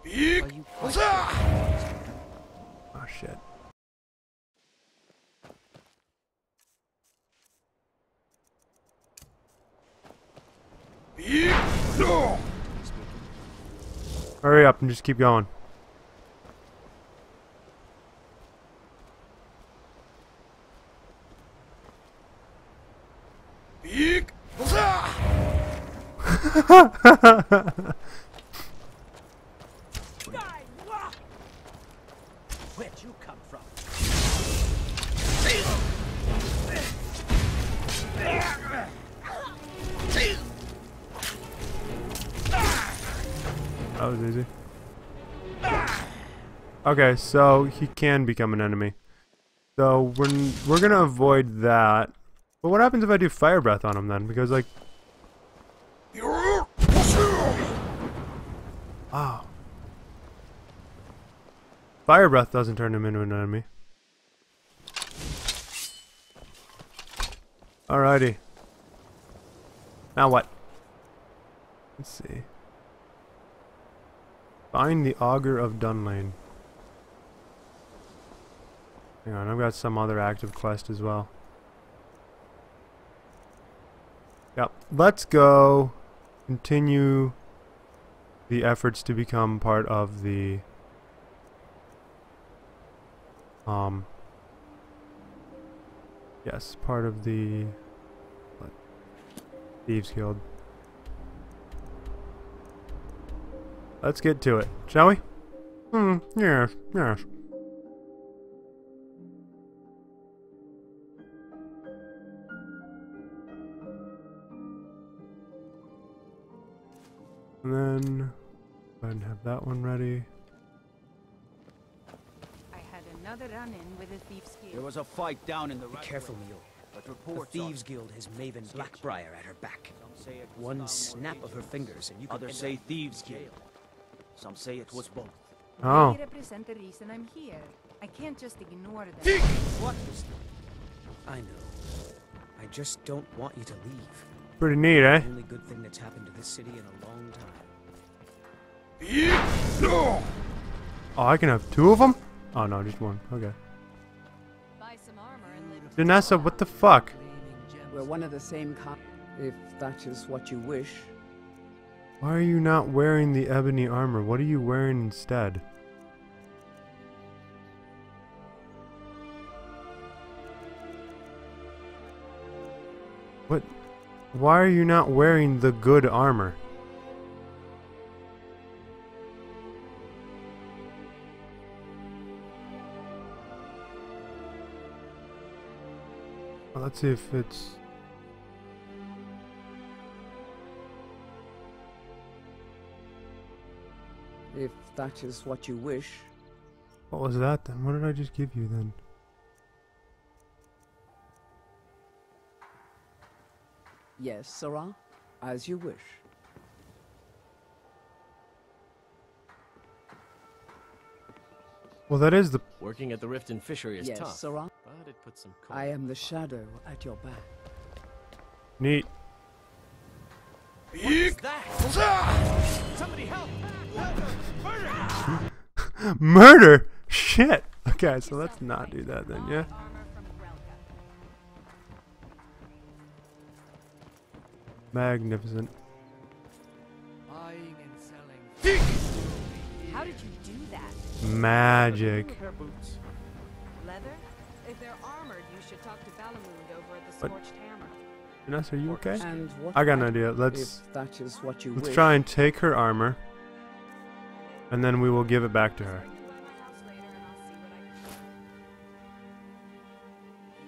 S11: Are you quite
S1: Oh shit. Hurry up and just keep going.
S5: Where'd
S1: so he can become an enemy. So we're we're gonna avoid that. But what happens if I do fire breath on him then? Because like, oh, fire breath doesn't turn him into an enemy. Alrighty. Now what? Let's see. Find the Augur of Dunlain. Hang on, I've got some other active quest as well. Yep, let's go continue the efforts to become part of the um yes, part of the what, Thieves Guild. Let's get to it, shall we? Hmm, yes, yes. And then, go ahead and have that one ready.
S13: I had another run-in with the Thieves Guild.
S14: There was a fight down in the
S5: Be
S14: right
S5: careful,
S14: way,
S5: Mule.
S14: But
S5: The Thieves Guild has Maven Blackbriar at her back.
S14: Some say it was
S5: One snap of her fingers and you could
S14: Others say Thieves Guild. Some say it was both.
S1: Oh.
S13: They represent the reason I'm here. I can't just ignore them.
S14: What is
S5: I know. I just don't want you to leave.
S1: Pretty neat, eh?
S5: Only good thing that's happened to this city in a long time.
S1: Oh, I can have two of them? Oh no, just one. Okay.
S15: Buy some armor and live
S1: Jenassa, what the fuck?
S16: We're one of the same kind, if that is what you wish.
S1: Why are you not wearing the ebony armor? What are you wearing instead? What? Why are you not wearing the good armor? Well, let's see if it's.
S16: If that is what you wish.
S1: What was that then? What did I just give you then?
S16: Yes, Sarah, as you wish.
S1: Well, that is the.
S17: Working at the Riften Fishery is
S16: yes,
S17: tough,
S16: Sarah.
S17: but it puts some
S16: I am the shadow at your back.
S1: Neat.
S14: What's that? Somebody help!
S1: Murder? Shit. Okay, so let's not do that then, yeah? Magnificent.
S14: Buying and selling.
S15: How did you do that?
S1: Magic.
S17: Repair boots.
S15: Leather? If they're armored, you should talk to Balimund over at the Scorched Hammer.
S1: Vanessa, are you okay?
S16: And what
S1: I got an idea. Let's
S16: that is what you
S1: let's
S16: wish.
S1: try and take her armor, and then we will give it back to her.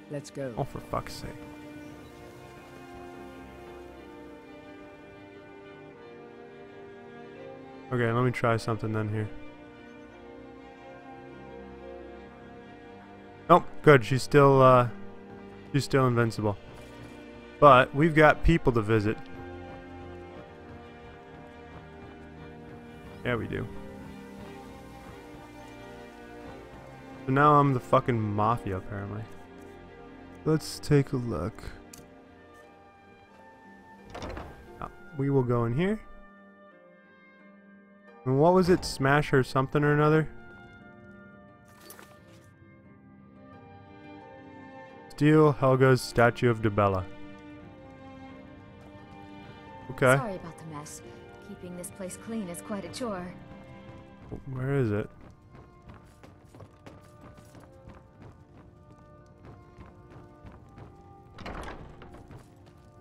S16: Let's go.
S1: Oh, for fuck's sake! Okay, let me try something then here. Nope, good. She's still uh, she's still invincible. But we've got people to visit. Yeah, we do. So now I'm the fucking mafia, apparently. Let's take a look. Ah, we will go in here. And what was it? Smash or something or another? Steal Haelga's statue of Dibella. Okay.
S18: Sorry about the mess. Keeping this place clean is quite a chore.
S1: Where is it?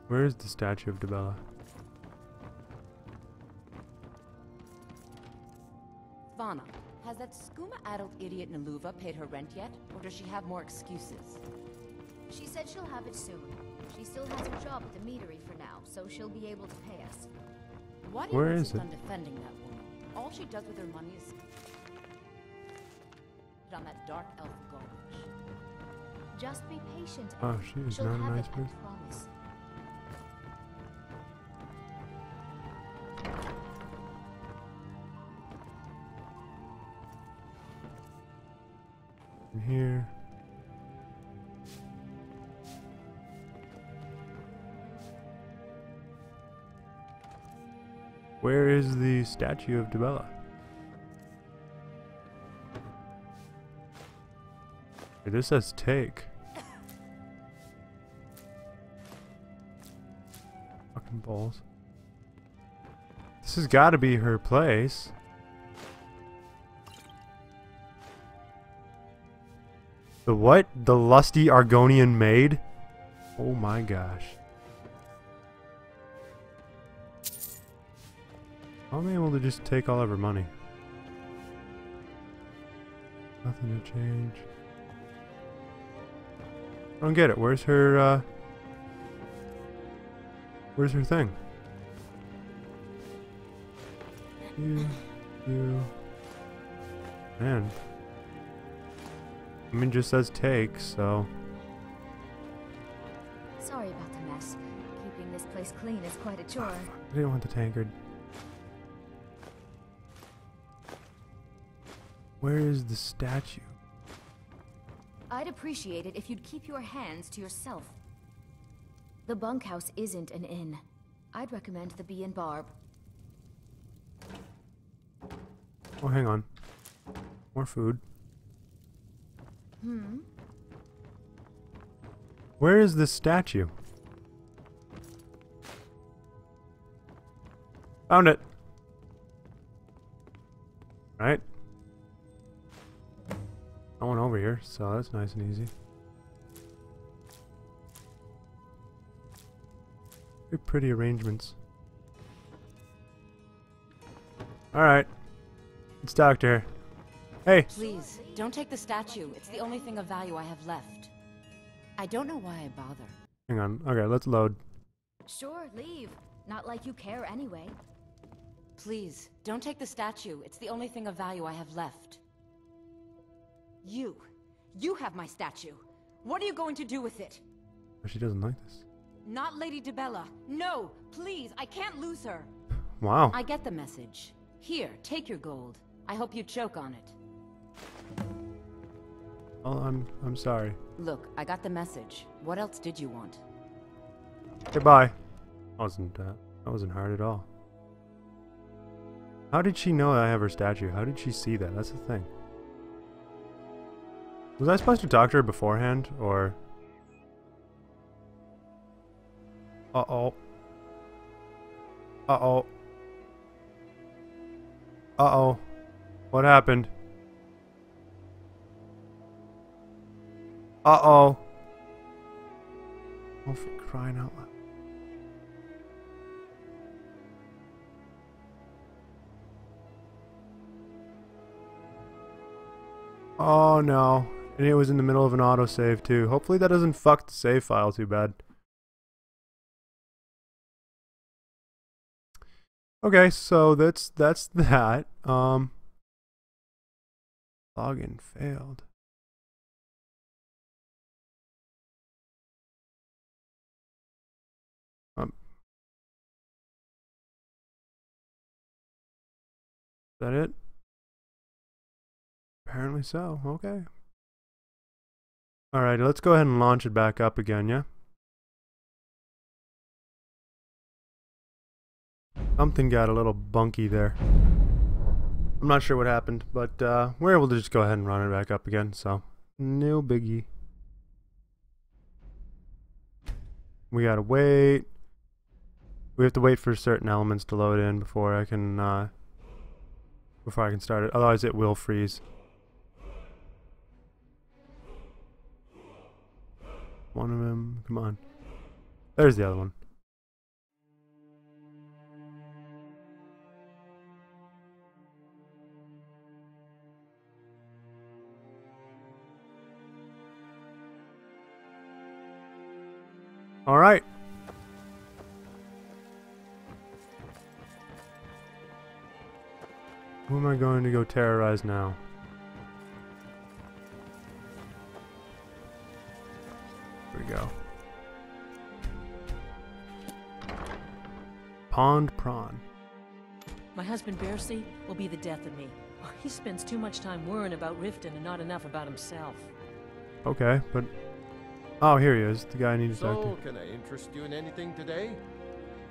S1: Where is the statue of Dibella?
S15: Vana, has that skooma-addled idiot Niluva paid her rent yet? Or does she have more excuses?
S18: She said she'll have it soon. She still has her job at the meadery for now, so she'll be able to pay us.
S15: Why do you
S1: Where
S15: insist
S1: is it?
S15: defending that woman? All she does with her money is... on that dark elf garbage.
S18: Just be patient.
S1: Oh, she is
S18: She'll
S1: not a nice
S18: it,
S1: person. Here. Where is the statue of Dibella? This says take. Fucking balls. This has got to be her place. The what? The lusty Argonian maid? Oh my gosh. How am I able to just take all of her money? Nothing to change. I don't get it. Where's her, uh... Where's her thing? You, you... Man. I mean, just says take, so...
S18: Sorry about the mess. Keeping this place clean is quite a chore.
S1: I didn't want the tankard. Where is the statue?
S18: I'd appreciate it if you'd keep your hands to yourself. The bunkhouse isn't an inn. I'd recommend the Bee and Barb.
S1: Oh, hang on. More food.
S18: Hmm?
S1: Where is the statue? Found it. Right? No one over here, so that's nice and easy. Very pretty arrangements. Alright. To her. Hey!
S15: Please, don't take the statue. It's the only thing of value I have left. I don't know why I bother.
S1: Hang on. Okay, let's load.
S18: Sure, leave. Not like you care anyway.
S15: Please, don't take the statue. It's the only thing of value I have left. You. You have my statue. What are you going to do with it?
S1: Oh, She doesn't like this.
S15: Not Lady Dibella. No, please, I can't lose her.
S1: Wow.
S15: I get the message. Here, take your gold. I hope you choke on it.
S1: Oh, I'm I'm sorry.
S15: Look, I got the message. What else did you want?
S1: Goodbye. That wasn't uh, that wasn't hard at all. How did she know I have her statue? How did she see that? That's the thing. Was I supposed to talk to her beforehand, or? Uh oh. Uh oh. Uh oh. What happened? Uh oh. Oh, for crying out loud. Oh no. And it was in the middle of an autosave too. Hopefully that doesn't fuck the save file too bad. Okay, so that's that's that. Um login failed. That it? Apparently so. Okay. Alright, let's go ahead and launch it back up again, yeah? Something got a little bunky there. I'm not sure what happened, but uh, we're able to just go ahead and run it back up again, so no biggie. We gotta wait. We have to wait for certain elements to load in before I can uh, before I can start it. Otherwise, it will freeze. One of them. Come on. There's the other one. All right. Who am I going to go terrorize now? Here we go. Pawned Prawn.
S19: My husband Bersi will be the death of me. He spends too much time worrying about Riften and not enough about himself.
S1: Okay, but... Oh, here he is. The guy I need to talk
S20: So,
S1: to.
S20: can I interest you in anything today?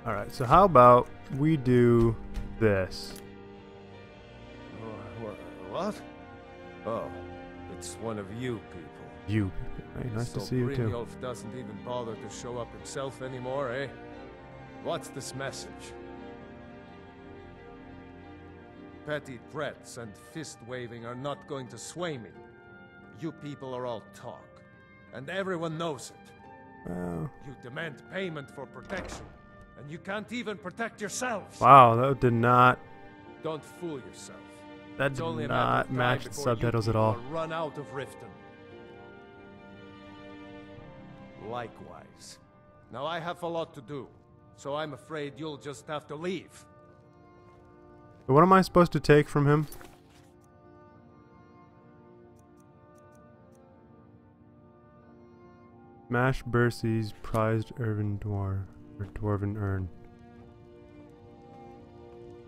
S1: Alright, so how about we do this?
S20: Wha- what? Oh, it's one of you people.
S1: You. people. Hey, nice to see you too.
S20: Brynjolf doesn't even bother to show up himself anymore, eh? What's this message? Petty threats and fist waving are not going to sway me. You people are all talk, and everyone knows it.
S1: Wow.
S20: You demand payment for protection, and you can't even protect yourselves.
S1: Wow, that did not...
S20: Don't fool yourself.
S1: That did not match the subtitles at all.
S20: Run out of Riften. Likewise. Now I have a lot to do, so I'm afraid you'll just have to leave.
S1: What am I supposed to take from him? Smash Bersi's prized Irvin Dwarf or Dwarven urn.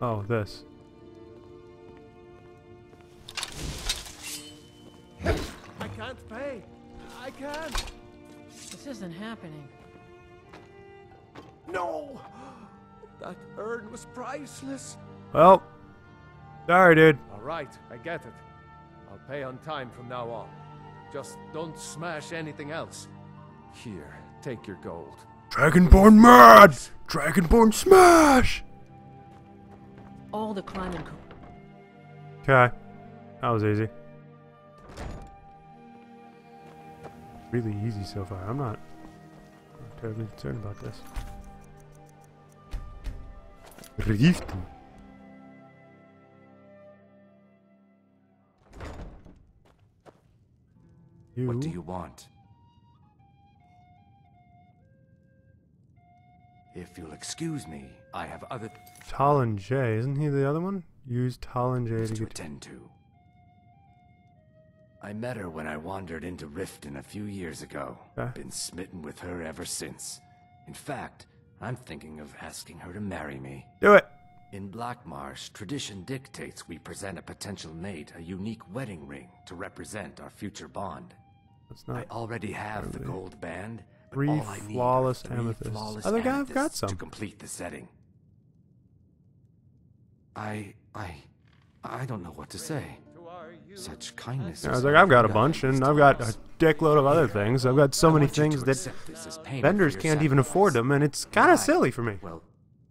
S1: Oh, this.
S20: Can't pay. I can't.
S19: This isn't happening.
S20: No! That urn was priceless.
S1: Well, sorry, dude.
S20: All right, I get it. I'll pay on time from now on. Just don't smash anything else. Here, take your gold.
S1: Dragonborn mad! Dragonborn smash!
S19: All the crime and
S1: Okay, that was easy. Really easy so far. I'm not terribly concerned about this. Riften. You.
S12: What do you want? If you'll excuse me, I have other
S1: Talen-Jei, isn't he the other one? Use
S12: Talen-Jei
S1: to
S12: to
S1: get.
S12: attend to. I met her when I wandered into Riften a few years ago.
S1: Okay.
S12: Been smitten with her ever since. In fact, I'm thinking of asking her to marry me.
S1: Do it!
S12: In Black Marsh, tradition dictates we present a potential mate a unique wedding ring to represent our future bond.
S1: That's not I
S12: already have the gold band, but
S1: Three
S12: all I need
S1: flawless
S12: are three
S1: amethysts.
S12: flawless
S1: I think I've got some.
S12: to complete the setting. I, I, I don't know what to say. Such kindness.
S1: Yeah, I was like, I've got a bunch, and I've got a
S12: times.
S1: dickload of other things. I've got so many
S12: want you to
S1: things that
S12: accept this as payment for
S1: vendors can't even afford them, and it's kind of silly for me.
S12: Well,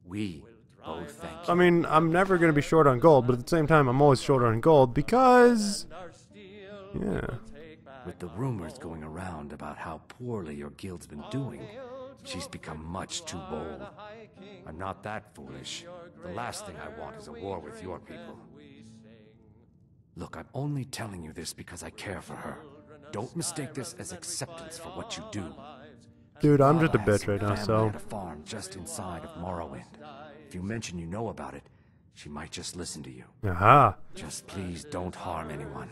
S12: we both thank you.
S1: I mean, I'm never going to be short on gold, but at the same time, I'm always short on gold because. Yeah.
S12: With the rumors going around about how poorly your guild's been doing, she's become much too bold. I'm not that foolish. The last thing I want is a war with your people. Look, I'm only telling you this because I care for her. Don't mistake this as acceptance for what you do.
S1: Dude, I'm just a
S12: Father
S1: bitch right now, so.
S12: at a farm just inside of Morrowind. If you mention you know about it, she might just listen to you.
S1: Aha.
S12: Just please don't harm anyone.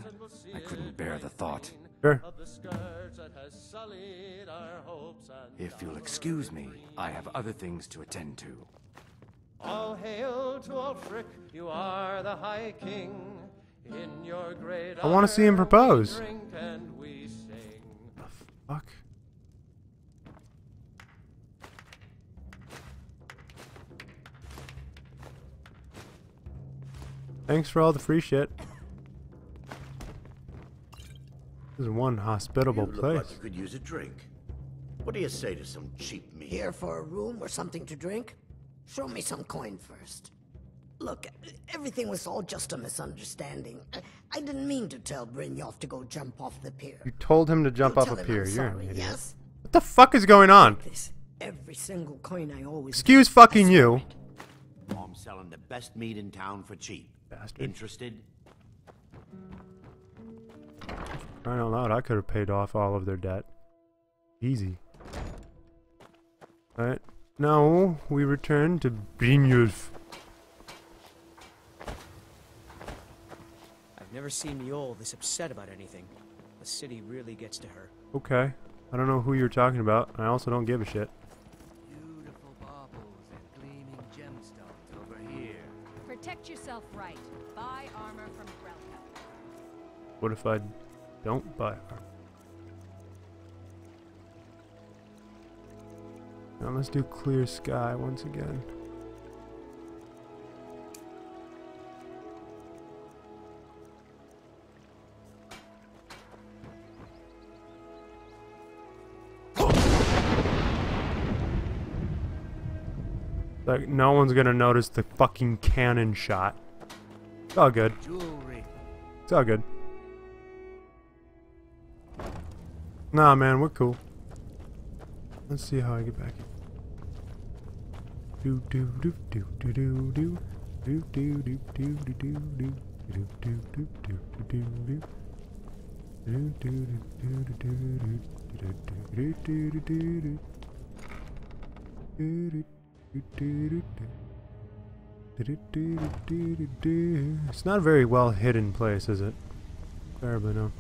S12: I couldn't bear the thought.
S1: Sure.
S12: If you'll excuse me, I have other things to attend to.
S20: All hail to Ulfric, you are the High King. In your great
S1: I want to see him propose.
S20: we drink and we sing.
S1: Fuck. Thanks for all the free shit. This is one hospitable
S21: You look
S1: place.
S21: like you could use a drink. What do you say to some cheap meat?
S22: Here for a room or something to drink?
S21: Show me some coin first. Look, everything was all just a misunderstanding. I, I didn't mean to tell Brynjolf to go jump off the pier.
S1: You told him to jump
S21: You'll
S1: off
S21: tell
S1: a pier.
S21: I'm
S1: You're an idiot.
S21: yes?
S1: What the fuck is going on?
S21: This, every single coin I always
S1: Excuse fucking you.
S22: I'm selling the best meat in town for cheap.
S1: Bastard.
S22: Interested?
S1: Crying out loud, I could have paid off all of their debt. Easy. Alright. Now we return to
S5: Brynjolf. Never seen Niol this upset about anything. The city really gets to her.
S1: Okay. I don't know who you're talking about. and I also don't give a shit.
S5: Beautiful baubles and gleaming gemstones over here.
S4: Protect yourself right. Buy armor from Grelka.
S1: What if I don't buy armor? Now let's do clear sky once again. Like, no one's gonna notice the fucking cannon shot. It's all good.
S5: Jewelry.
S1: It's all good. Nah, man, we're cool. Let's see how I get back. Do do do do do do do do do do do do do do do do do do do do. Do do do do do It's not a very well hidden place, is it? Terribly no.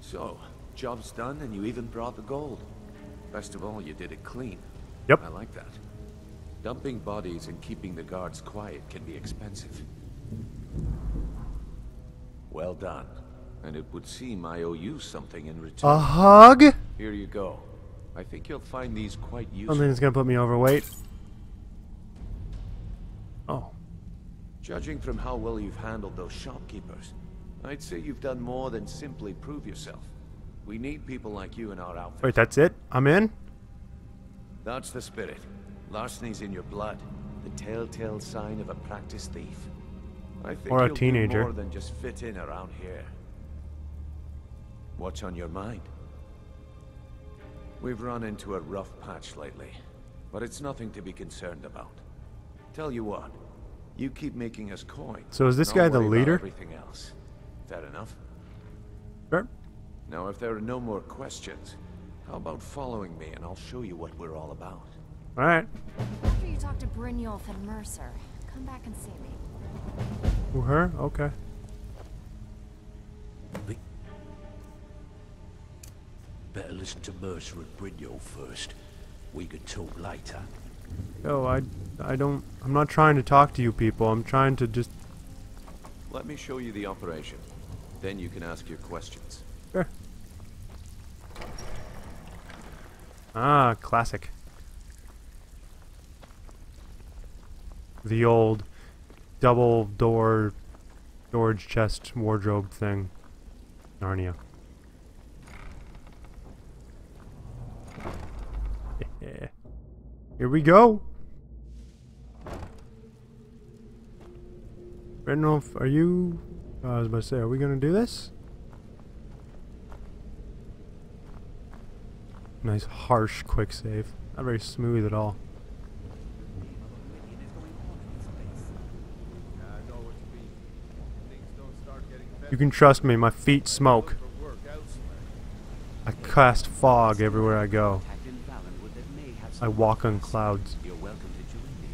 S23: So, job's done and you even brought the gold. Best of all, you did it clean.
S1: Yep.
S23: I like that. Dumping bodies and keeping the guards quiet can be expensive. Well done. And it would seem I owe you something in return.
S1: A hug?
S23: Here you go. I think you'll find these quite useful.
S1: Something that's gonna put me overweight. Oh.
S23: Judging from how well you've handled those shopkeepers, I'd say you've done more than simply prove yourself. We need people like you in our outfit.
S1: Wait, that's it? I'm in?
S23: That's the spirit. Larceny's in your blood. The telltale sign of a practiced thief. I think
S1: Or a
S23: you'll do
S1: teenager.
S23: more than just fit in around here. What's on your mind? We've run into a rough patch lately, but it's nothing to be concerned about. Tell you what, you keep making us coin.
S1: So is this guy the leader?
S23: Everything else. Fair enough.
S1: Sure.
S23: Now, if there are no more questions, how about following me and I'll show you what we're all about.
S1: Alright.
S24: After you talk to Brynjolf and Mercer, come back and see me.
S1: Who, her? Okay.
S22: Better listen to Mercer and Brynjolf first. We can talk later.
S1: Yo, I, I don't, I'm not trying to talk to you people. I'm trying to just,
S23: Let me show you the operation. Then you can ask your questions.
S1: sure. Ah, classic. The old double door storage chest wardrobe thing. Narnia. Yeah. Here we go. Randolph, are you... Uh, I was about to say, are we gonna do this? Nice harsh quick save. Not very smooth at all. You can trust me, my feet smoke. I cast fog everywhere I go. I walk on clouds.
S23: You're welcome to join me.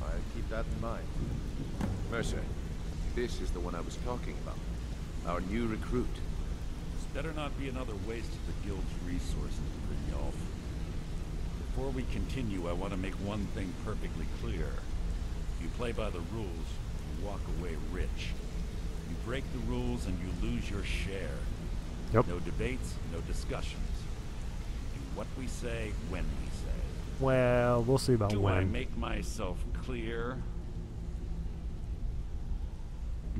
S23: I'll keep that in mind. Mercer, this is the one I was talking about. Our new recruit.
S2: This better not be another waste of the guild's resources, Brynjolf. Before we continue, I want to make one thing perfectly clear. If you play by the rules, you walk away rich. You break the rules and you lose your share.
S1: Yep.
S2: No debates, no discussions. Do what we say, when we say.
S1: Well, we'll see about
S2: Do
S1: when.
S2: I make myself clear?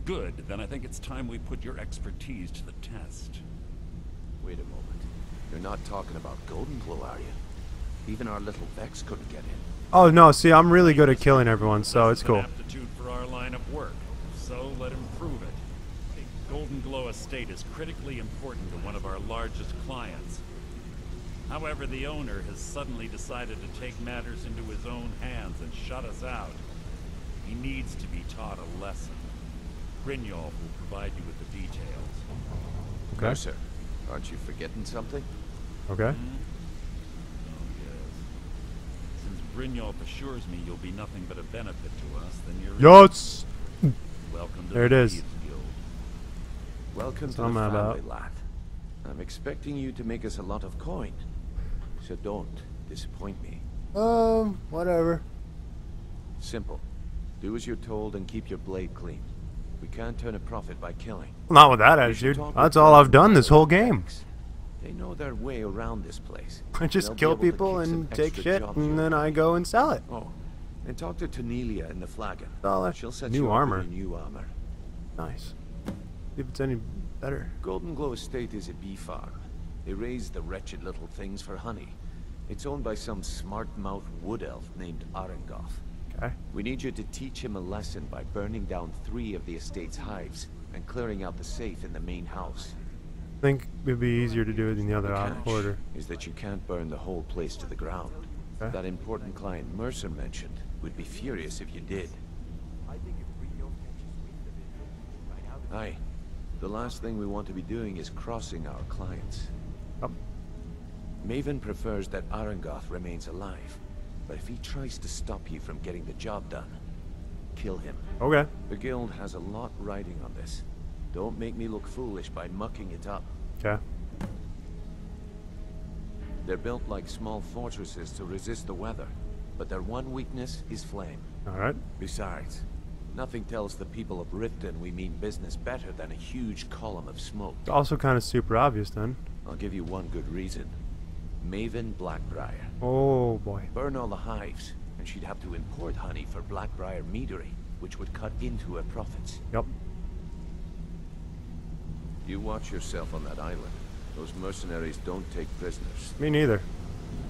S2: Good. Then I think it's time we put your expertise to the test.
S23: Wait a moment. You're not talking about Golden Glow, are you? Even our little Vex couldn't get in.
S1: Oh no, see, I'm really good at killing everyone, so it's cool.
S2: aptitude for our line of work, so let him prove it. The Golden Glow Estate is critically important to one of our largest clients. However, the owner has suddenly decided to take matters into his own hands and shut us out. He needs to be taught a lesson. Brynjolf will provide you with the details.
S1: Okay.
S23: Mercer, aren't you forgetting something?
S1: Okay. Hmm?
S2: Oh, yes. Since Brynjolf assures me you'll be nothing but a benefit to us, then you're...
S1: Yes.
S2: Welcome to
S1: There
S2: the
S1: it is.
S2: Guild.
S23: Welcome
S1: That's
S23: to
S1: what
S23: the
S1: I'm
S23: family,
S1: about.
S23: lad. I'm expecting you to make us a lot of coin. So don't disappoint me.
S1: Um, whatever.
S23: Simple. Do as you're told and keep your blade clean. We can't turn a profit by killing.
S1: Not with that attitude. That's all I've done this whole game.
S23: They know their way around this place.
S1: I just
S23: They'll
S1: kill people and take shit, and then I go and sell it.
S23: Oh, and talk to Tonilia in the flagon.
S1: All that
S23: She'll set
S1: new
S23: you
S1: armor.
S23: new armor.
S1: Nice. See if it's any better.
S23: Golden Glow Estate is a bee farm. They raise the wretched little things for honey. It's owned by some smart-mouthed wood elf named Aringoth.
S1: Okay.
S23: We need you to teach him a lesson by burning down three of the estate's hives and clearing out the safe in the main house.
S1: I think it'd be easier to do it in the other
S23: The
S1: order.
S23: is that you can't burn the whole place to the ground.
S1: Okay.
S23: That important client Mercer mentioned would be furious if you did. Aye. The last thing we want to be doing is crossing our clients.
S1: Yep.
S23: Maven prefers that Aringoth remains alive, but if he tries to stop you from getting the job done, kill him.
S1: Okay.
S23: The guild has a lot riding on this. Don't make me look foolish by mucking it up.
S1: Okay.
S23: They're built like small fortresses to resist the weather, but their one weakness is flame.
S1: Alright.
S23: Besides, nothing tells the people of Riften we mean business better than a huge column of smoke.
S1: It's also kind of super obvious then.
S23: I'll give you one good reason. Maven Blackbriar.
S1: Oh boy.
S23: Burn all the hives, and she'd have to import honey for Blackbriar meadery, which would cut into her profits.
S1: Yep.
S23: You watch yourself on that island. Those mercenaries don't take prisoners.
S1: Me neither.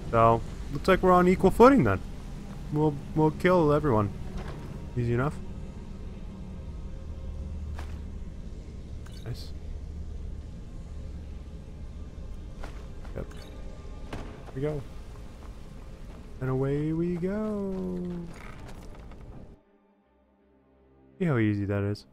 S1: So, looks like we're on equal footing then. We'll we'll kill everyone. Easy enough. We go. And away we go. See how easy that is.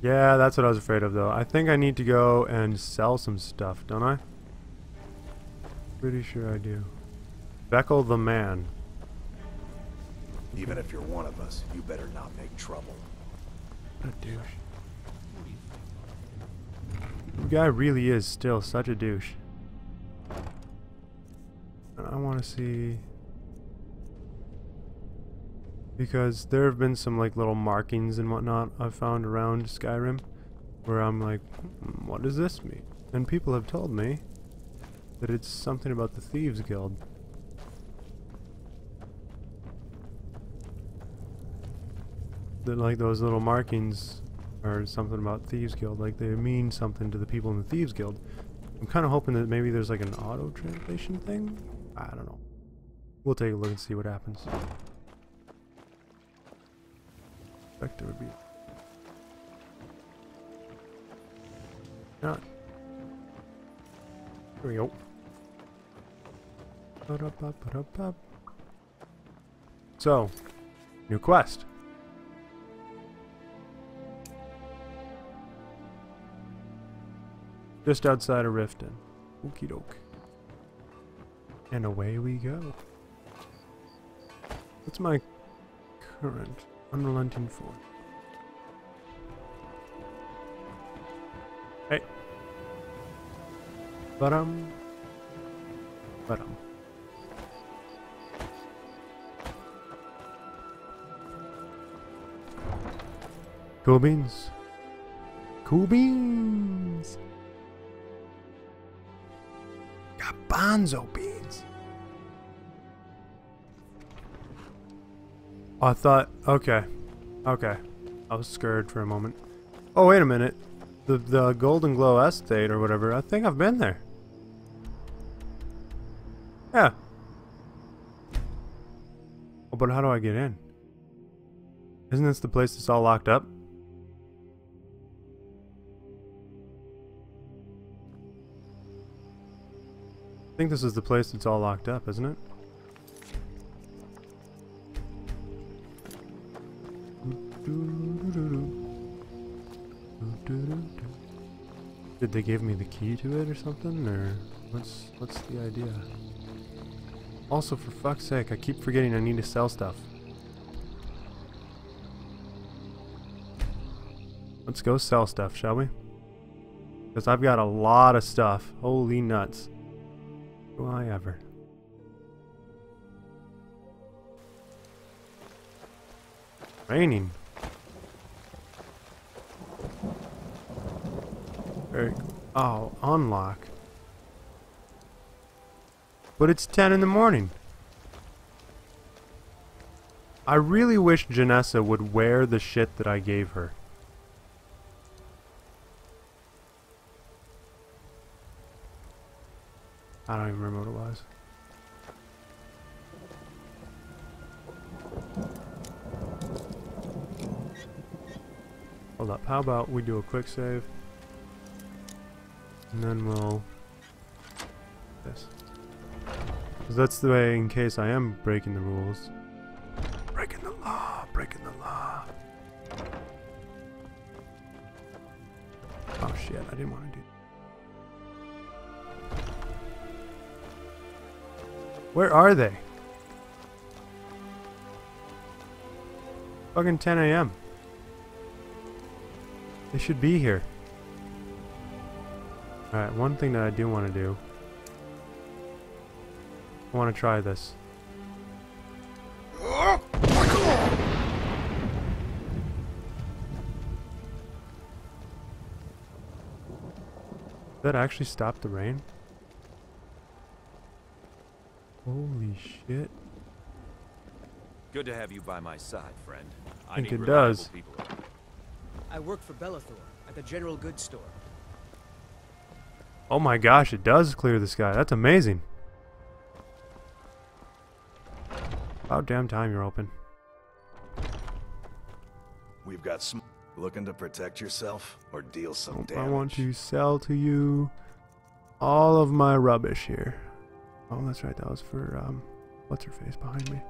S1: Yeah, that's what I was afraid of though. I think I need to go and sell some stuff, don't I? Pretty sure I do. Beckel the man.
S25: Even if you're one of us, you better not make trouble.
S1: What a douche. The guy really is still such a douche. I want to see... Because there have been some like little markings and whatnot I've found around Skyrim where I'm like, "Hmm, what does this mean? And people have told me that it's something about the Thieves Guild. That like those little markings are something about Thieves Guild, like they mean something to the people in the Thieves Guild. I'm kind of hoping that maybe there's like an auto translation thing. I don't know. We'll take a look and see what happens. Expect there would be. Not. Here we go. So, new quest. Just outside of Riften. Okie doke. And away we go. What's my current unrelenting force? Hey. Ba-dum. Ba-dum. Cool beans. Cool beans. Got bonzo beans. Oh, I thought, okay. Okay. I was scared for a moment. Oh, wait a minute. The, the Golden Glow Estate or whatever, I think I've been there. Yeah. Oh, but how do I get in? Isn't this the place that's all locked up? I think this is the place that's all locked up, isn't it? Did they give me the key to it or something, or what's what's the idea? Also, for fuck's sake, I keep forgetting I need to sell stuff. Let's go sell stuff, shall we? Because I've got a lot of stuff. Holy nuts. Do I ever? Raining. Very Oh, unlock. But it's 10 in the morning. I really wish Jenassa would wear the shit that I gave her. I don't even remember what it was. Hold up, how about we do a quick save? And then we'll... This. Because that's the way in case I am breaking the rules. Breaking the law, breaking the law. Oh shit, I didn't want to Where are they? Fucking 10 a.m. They should be here. Alright, one thing that I do want to do. I want to try this. That actually stop the rain? Holy shit.
S23: Good to have you by my side, friend.
S1: I think
S23: need
S1: it does.
S23: People.
S5: I work for Belethor at the general goods store.
S1: Oh my gosh, it does clear the sky. That's amazing. About damn time you're open.
S25: We've got some looking to protect yourself or deal some
S1: Nope, I want to sell to you all of my rubbish here. Oh, that's right. That was for, um, what's her face behind me?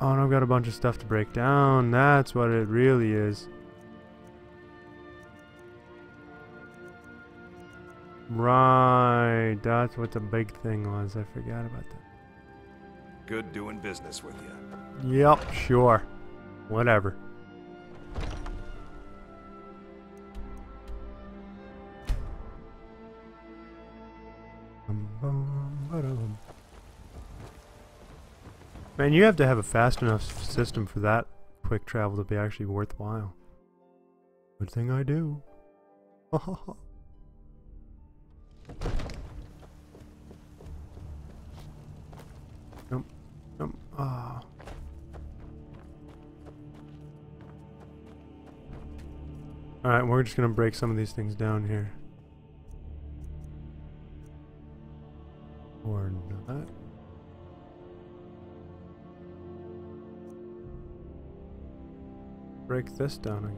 S1: Oh, and I've got a bunch of stuff to break down. That's what it really is. Right. That's what the big thing was. I forgot about that.
S25: Good doing business with you.
S1: Yep, sure. Whatever. Man, you have to have a fast enough system for that quick travel to be actually worthwhile. Good thing I do. Nope. Nope. Ah. Alright, we're just gonna break some of these things down here. Or not. Break this down, I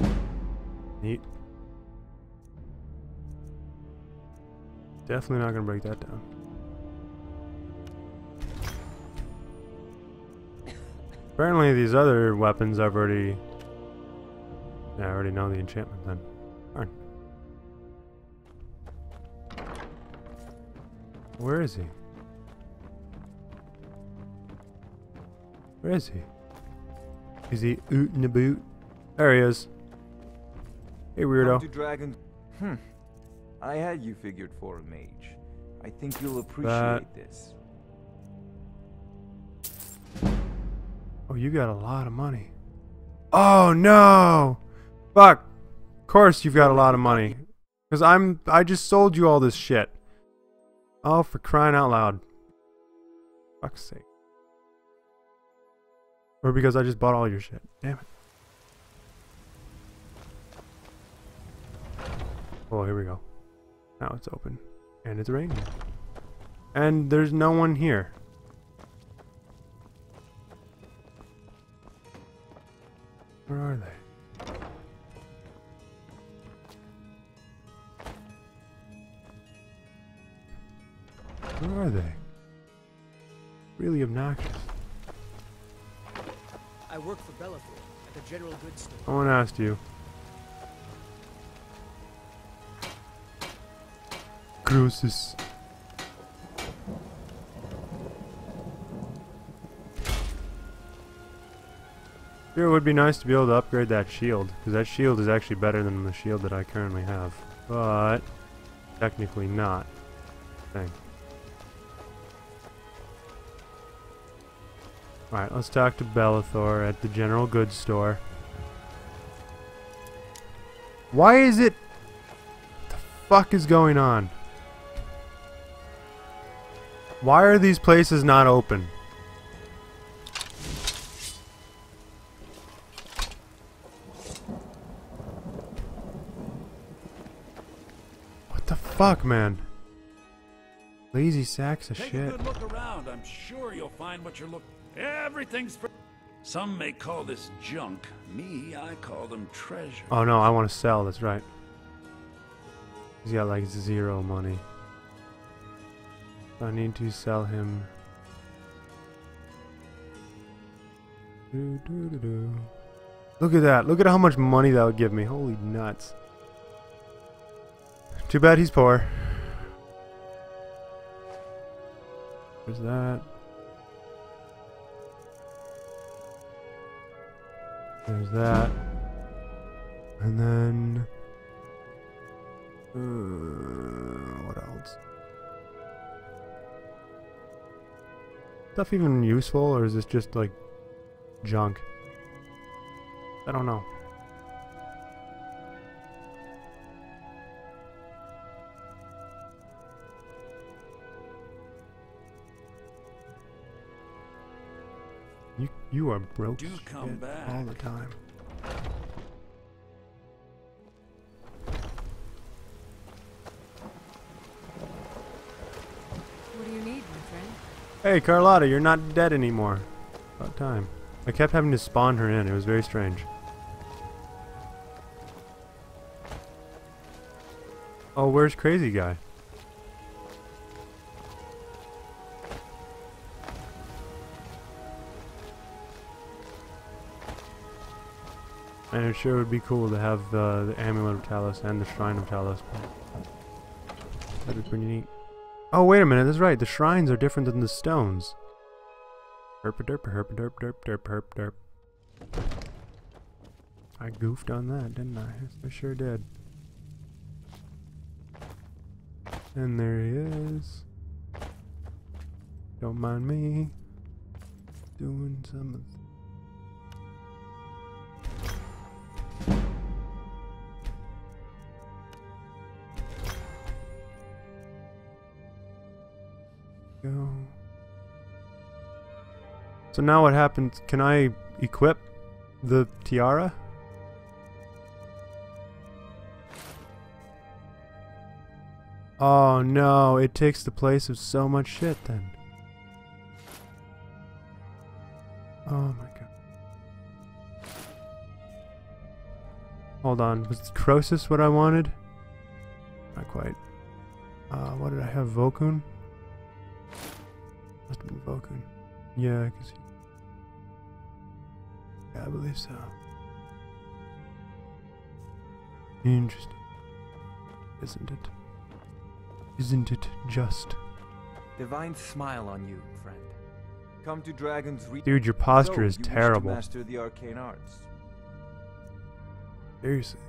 S1: guess. Neat. Definitely not gonna break that down. Apparently these other weapons I've already... Yeah, I already know the enchantment then. Darn. Where is he? Where is he? Is he oot in the boot? There he is. Hey weirdo.
S26: To Dragon. Hmm. I had you figured for a mage. I think you'll appreciate
S1: That-
S26: this.
S1: Oh, you got a lot of money. Oh no! Fuck. Of course you've got a lot of money. Cause I'm I just sold you all this shit. Oh, for crying out loud. Fuck's sake. Or because I just bought all your shit. Damn it. Oh, here we go. Now it's open. And it's raining. And there's no one here. Where are they? Where are they? Really obnoxious.
S5: I work for Belethor at the General Goods Store.
S1: No one asked you. Krosis. Sure, it would be nice to be able to upgrade that shield, because that shield is actually better than the shield that I currently have. But, technically not. Alright, let's talk to Belethor at the general goods store. Why is it... What the fuck is going on? Why are these places not open? What the fuck, man? Lazy sacks of
S2: Take
S1: shit.
S2: a good look around. I'm sure you'll find what you're looking. Everything's for. Some may call this junk. Me, I call them treasure.
S1: Oh no, I want to sell, that's right. He's got like zero money. I need to sell him. Look at that. Look at how much money that would give me. Holy nuts. Too bad he's poor. There's that. There's that. And then... Uh, what else? Stuff even useful, or is this just like junk? I don't know. You you are broke
S2: Do come back.
S1: all the time.
S15: What do you need, my friend?
S1: Hey Carlotta, you're not dead anymore. About time. I kept having to spawn her in. It was very strange. Oh, where's Crazy Guy? And it sure would be cool to have uh, the Amulet of Talos and the Shrine of Talos. That'd be pretty neat. Oh, wait a minute, that's right. The shrines are different than the stones. Herp derp herp derp derp derp herp derp. I goofed on that, didn't I? I sure did. And there he is. Don't mind me. Doing some go. So now what happens? Can I equip the tiara? Oh no, it takes the place of so much shit then. Oh my god. Hold on, was Krosis what I wanted? Not quite. Uh, what did I have? Vokun? Must have been Vokun. Yeah, I can see. Yeah, I believe so. Interesting. Isn't it? Isn't it just?
S26: Divine smile on you, friend. Come to Dragon's Reach.
S1: Dude, your posture
S26: So,
S1: is
S26: you
S1: terrible.
S26: master the arcane arts.
S1: Seriously,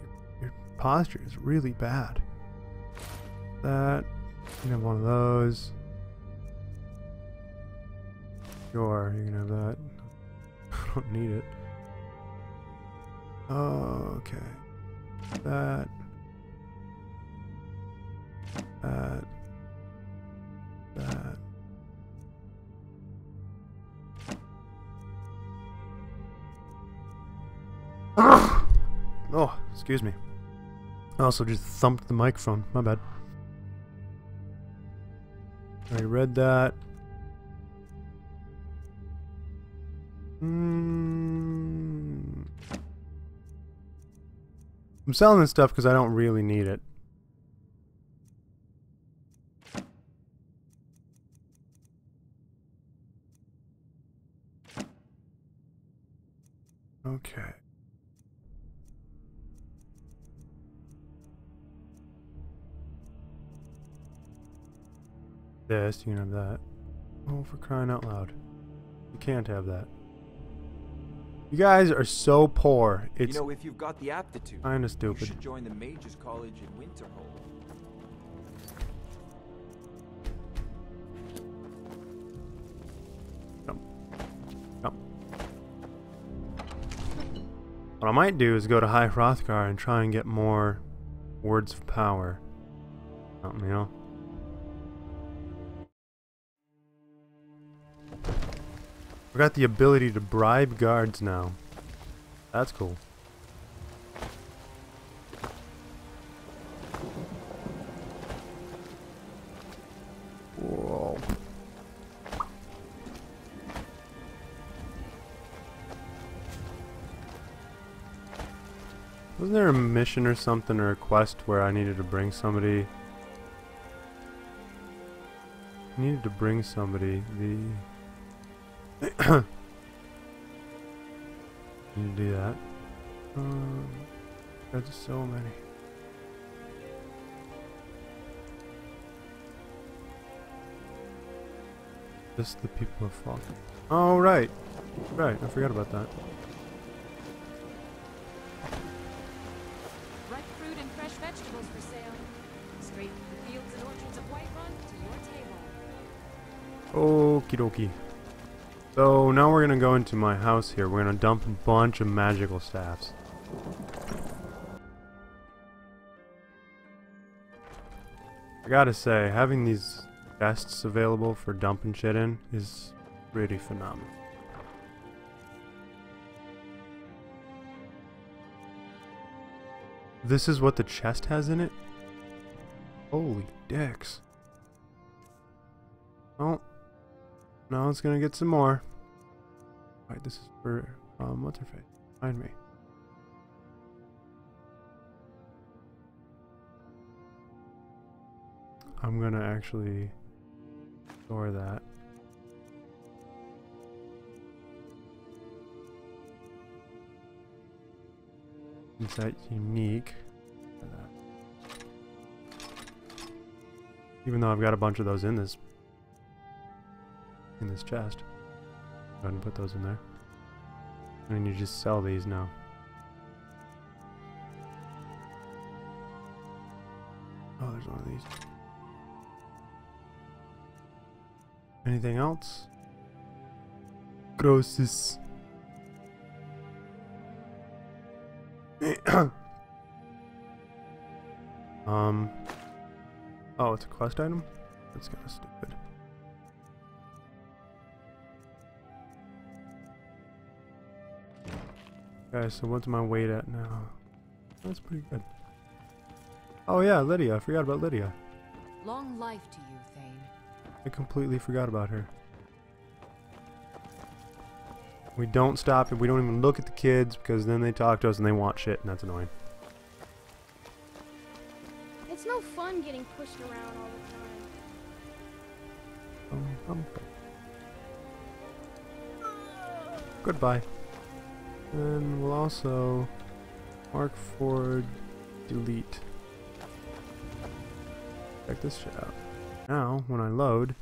S1: your posture is really bad. That. You can have one of those. Sure, you can have that. I don't need it. Okay. That. That. That. oh, excuse me. I also just thumped the microphone. My bad. I read that. Mm. I'm selling this stuff because I don't really need it. Okay. This, you can have that. Oh, for crying out loud. You can't have that. You guys are so poor. It's
S6: you know, if you've got the aptitude,
S1: kinda
S6: You
S1: stupid.
S6: should join the Mages College in Winterhold.
S1: What I might do is go to High Hrothgar and try and get more words of power. Something, you know? I got the ability to bribe guards now. That's cool. Whoa. Wasn't there a mission or something or a quest where I needed to bring somebody? I needed to bring somebody. The need to do that. Um, there's so many. Just the people of Falk. Oh right, right. I forgot about that.
S15: Ripe fruit and fresh vegetables for sale. Straight from the fields and orchards of Whiterun to your table.
S1: Okie dokie. So now we're gonna go into my house here. We're gonna dump a bunch of magical staffs. I gotta say, having these chests available for dumping shit in is pretty phenomenal. This is what the chest has in it? Holy dicks. Oh. Now it's gonna get some more. Right, this is for, um, what's her face? Find me. I'm gonna actually store that. Is that unique? Even though I've got a bunch of those in this in this chest. Ahead and put those in there. And you just sell these now. Oh, there's one of these. Anything else? Grosses. um. Oh, it's a quest item? That's kind of stupid. Okay, so what's my weight at now? That's pretty good. Oh yeah, Lydia. I forgot about Lydia.
S15: Long life to you, Thane.
S1: I completely forgot about her. We don't stop it. We don't even look at the kids because then they talk to us and they want shit and that's annoying.
S27: It's no fun getting pushed around all the time.
S1: Um, um, Goodbye. And we'll also mark for delete. Check this shit out. Now, when I load,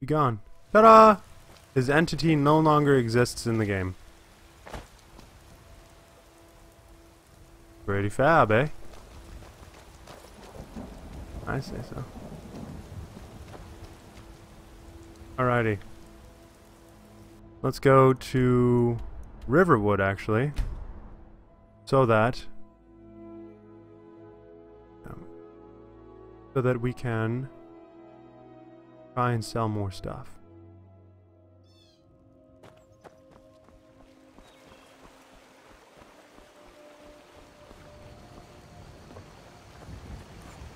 S1: be gone. Ta-da! His entity no longer exists in the game. Pretty fab, eh? I say so. Alrighty. Let's go to Riverwood, actually. So that... Um, so that we can try and sell more stuff.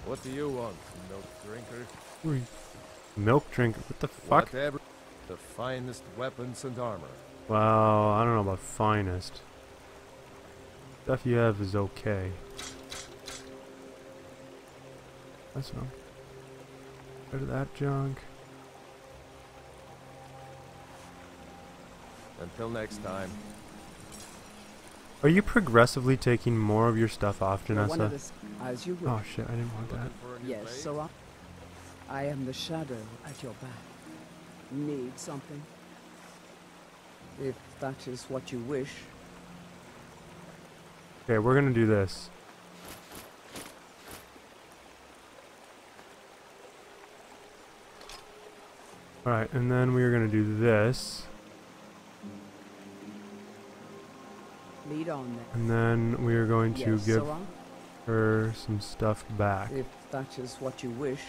S20: What do you want, milk drinker?
S1: Milk drinker? What the fuck?
S20: Whatever. The finest weapons and armor.
S1: Wow, I don't know about finest. Stuff you have is okay. That's no. Rid of that junk.
S20: Until next time.
S1: Are you progressively taking more of your stuff off,
S16: You're one of
S1: Jenassa?
S16: the s- As you wish.
S1: Oh shit, I didn't want that.
S16: Yes, so I, I am the shadow at your back. Need something? If that is what you wish.
S1: Okay, we're gonna do this. Alright, and then we are gonna do this.
S16: Lead on then.
S1: And then we are going to
S16: Yes,
S1: give
S16: Sarah?
S1: Uh, her some stuff back.
S16: If that is what you wish.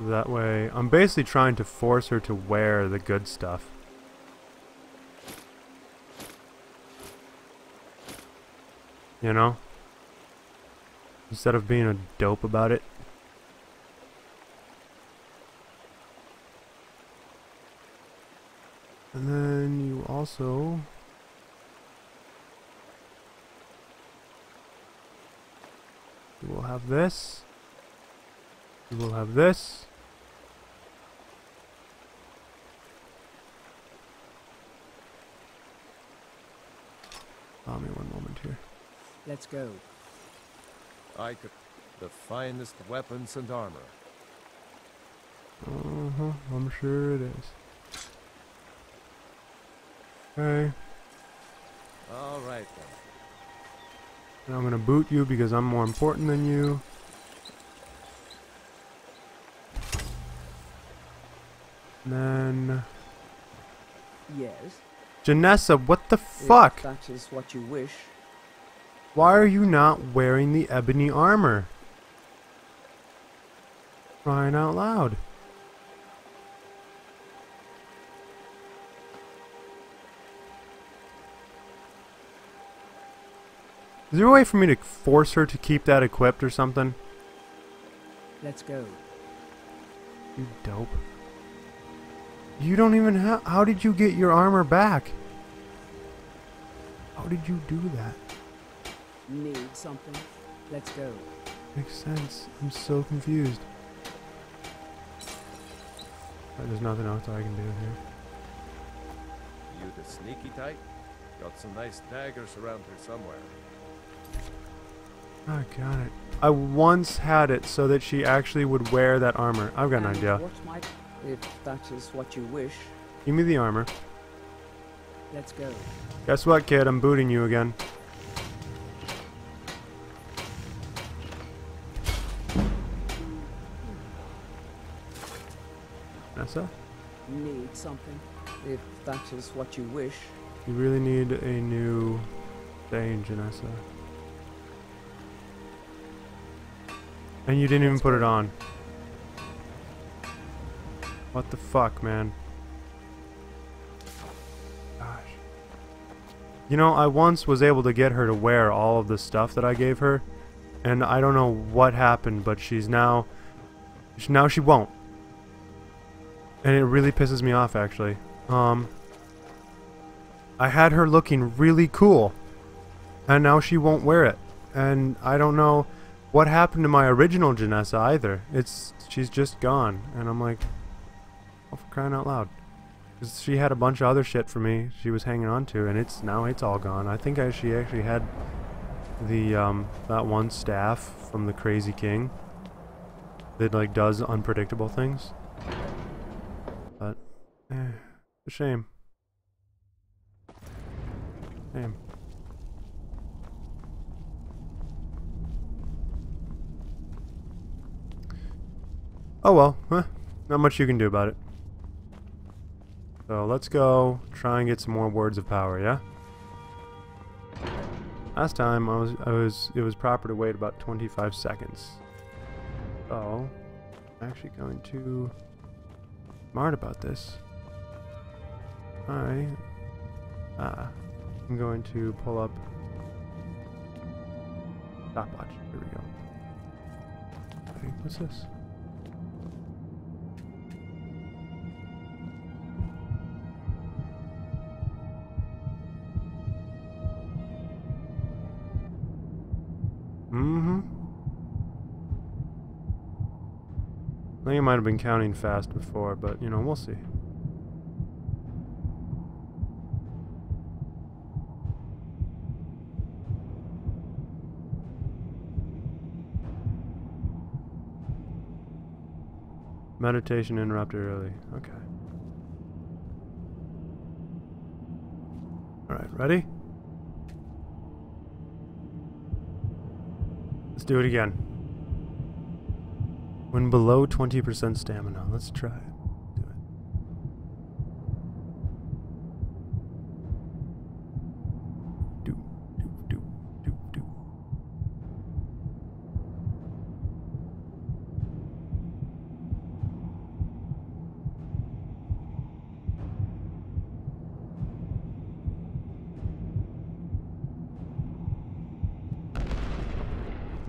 S1: That way, I'm basically trying to force her to wear the good stuff. You know? Instead of being a dope about it. And then you also You will have this. You will have this. Allow me one moment here.
S16: Let's go.
S20: I could. The finest weapons and armor.
S1: Uh-huh, I'm sure it is. Okay,
S20: Alright then.
S1: now I'm gonna boot you because I'm more important than you. And then...
S16: Yes.
S1: Jenassa, what the
S16: If
S1: fuck?
S16: that is what you wish.
S1: Why are you not wearing the ebony armor? Crying out loud. Is there a way for me to force her to keep that equipped or something?
S16: Let's go.
S1: You dope. You don't even have. How did you get your armor back? How did you do that?
S16: Need something? Let's go.
S1: Makes sense. I'm so confused. Alright, There's nothing else I can do here.
S20: You the sneaky type? Got some nice daggers around here somewhere.
S1: I got it. I once had it so that she actually would wear that armor. I've got an idea.
S16: What might, if that is what you wish,
S1: Give me the armor.
S16: let's go.
S1: Guess what, kid? I'm booting you again. Nessa?
S16: Need something? If that is what you wish,
S1: You really need a new thing, Jenassa. And you didn't even put it on. What the fuck, man? Gosh. You know, I once was able to get her to wear all of the stuff that I gave her, and I don't know what happened, but she's now... Now she won't. And it really pisses me off, actually. Um... I had her looking really cool. And now she won't wear it. And I don't know what happened to my original Jenassa either. It's she's just gone. And I'm like, oh, for crying out loud. 'Cause she had a bunch of other shit for me she was hanging on to and it's now it's all gone. I think I, she actually had the um that one staff from the Crazy King that like does unpredictable things. A shame. Damn. Oh well, huh, not much you can do about it. So let's go try and get some more words of power, yeah? Last time I was I was it was proper to wait about 25 seconds. So I'm actually going to smart about this. I ah I'm going to pull up stopwatch. Here we go. What's this? Mm-hmm. I think I might have been counting fast before, but you know, we'll see. Meditation interrupted early. Okay. Alright, ready? Let's do it again. When below 20% stamina. Let's try it. Do, do, do, do, do.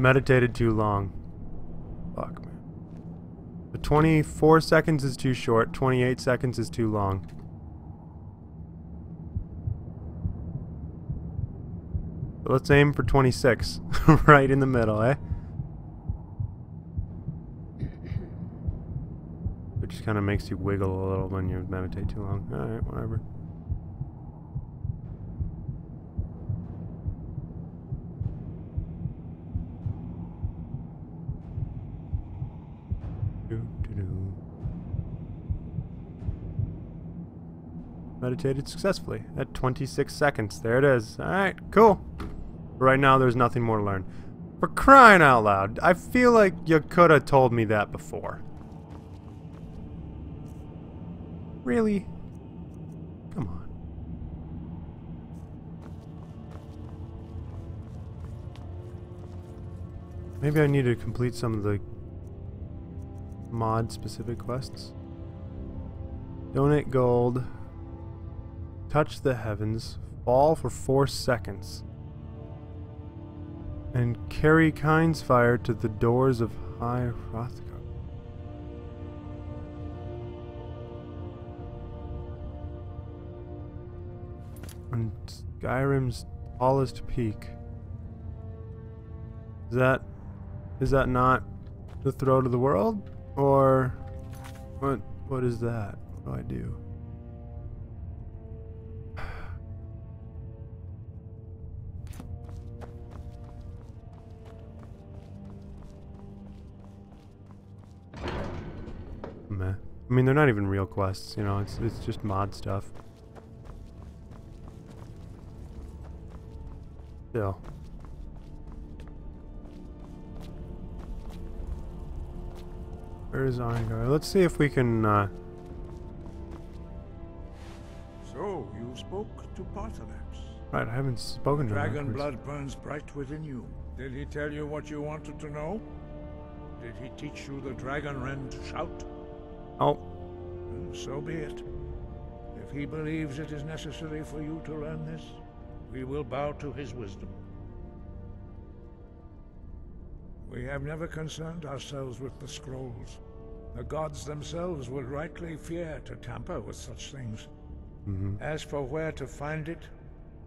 S1: Meditated too long. Fuck, man. The 24 seconds is too short, 28 seconds is too long. So let's aim for 26. right in the middle, eh? It just kind of makes you wiggle a little when you meditate too long. Alright, whatever. Meditated successfully at 26 seconds. There it is. Alright, cool. Right now, there's nothing more to learn. For crying out loud, I feel like you could have told me that before. Really? Come on. Maybe I need to complete some of the mod specific quests. Donate gold. Touch the heavens. Fall for four seconds. And carry Kyne's fire to the doors of High Hrothgar. On Skyrim's tallest peak. Is that is that not the throat of the world? Or what what is that? What do I do? I mean, they're not even real quests, you know, it's it's just mod stuff. Still. Where is Arngeir? Let's see if we can, uh...
S28: So, you spoke to Paarthurnax.
S1: Right, I haven't spoken to him.
S28: Dragon blood burns bright within you. Did he tell you what you wanted to know? Did he teach you the dragon rend to shout?
S1: Oh.
S28: So be it. If he believes it is necessary for you to learn this, we will bow to his wisdom. We have never concerned ourselves with the scrolls. The gods themselves would rightly fear to tamper with such things.
S1: Mhm.
S28: As for where to find it,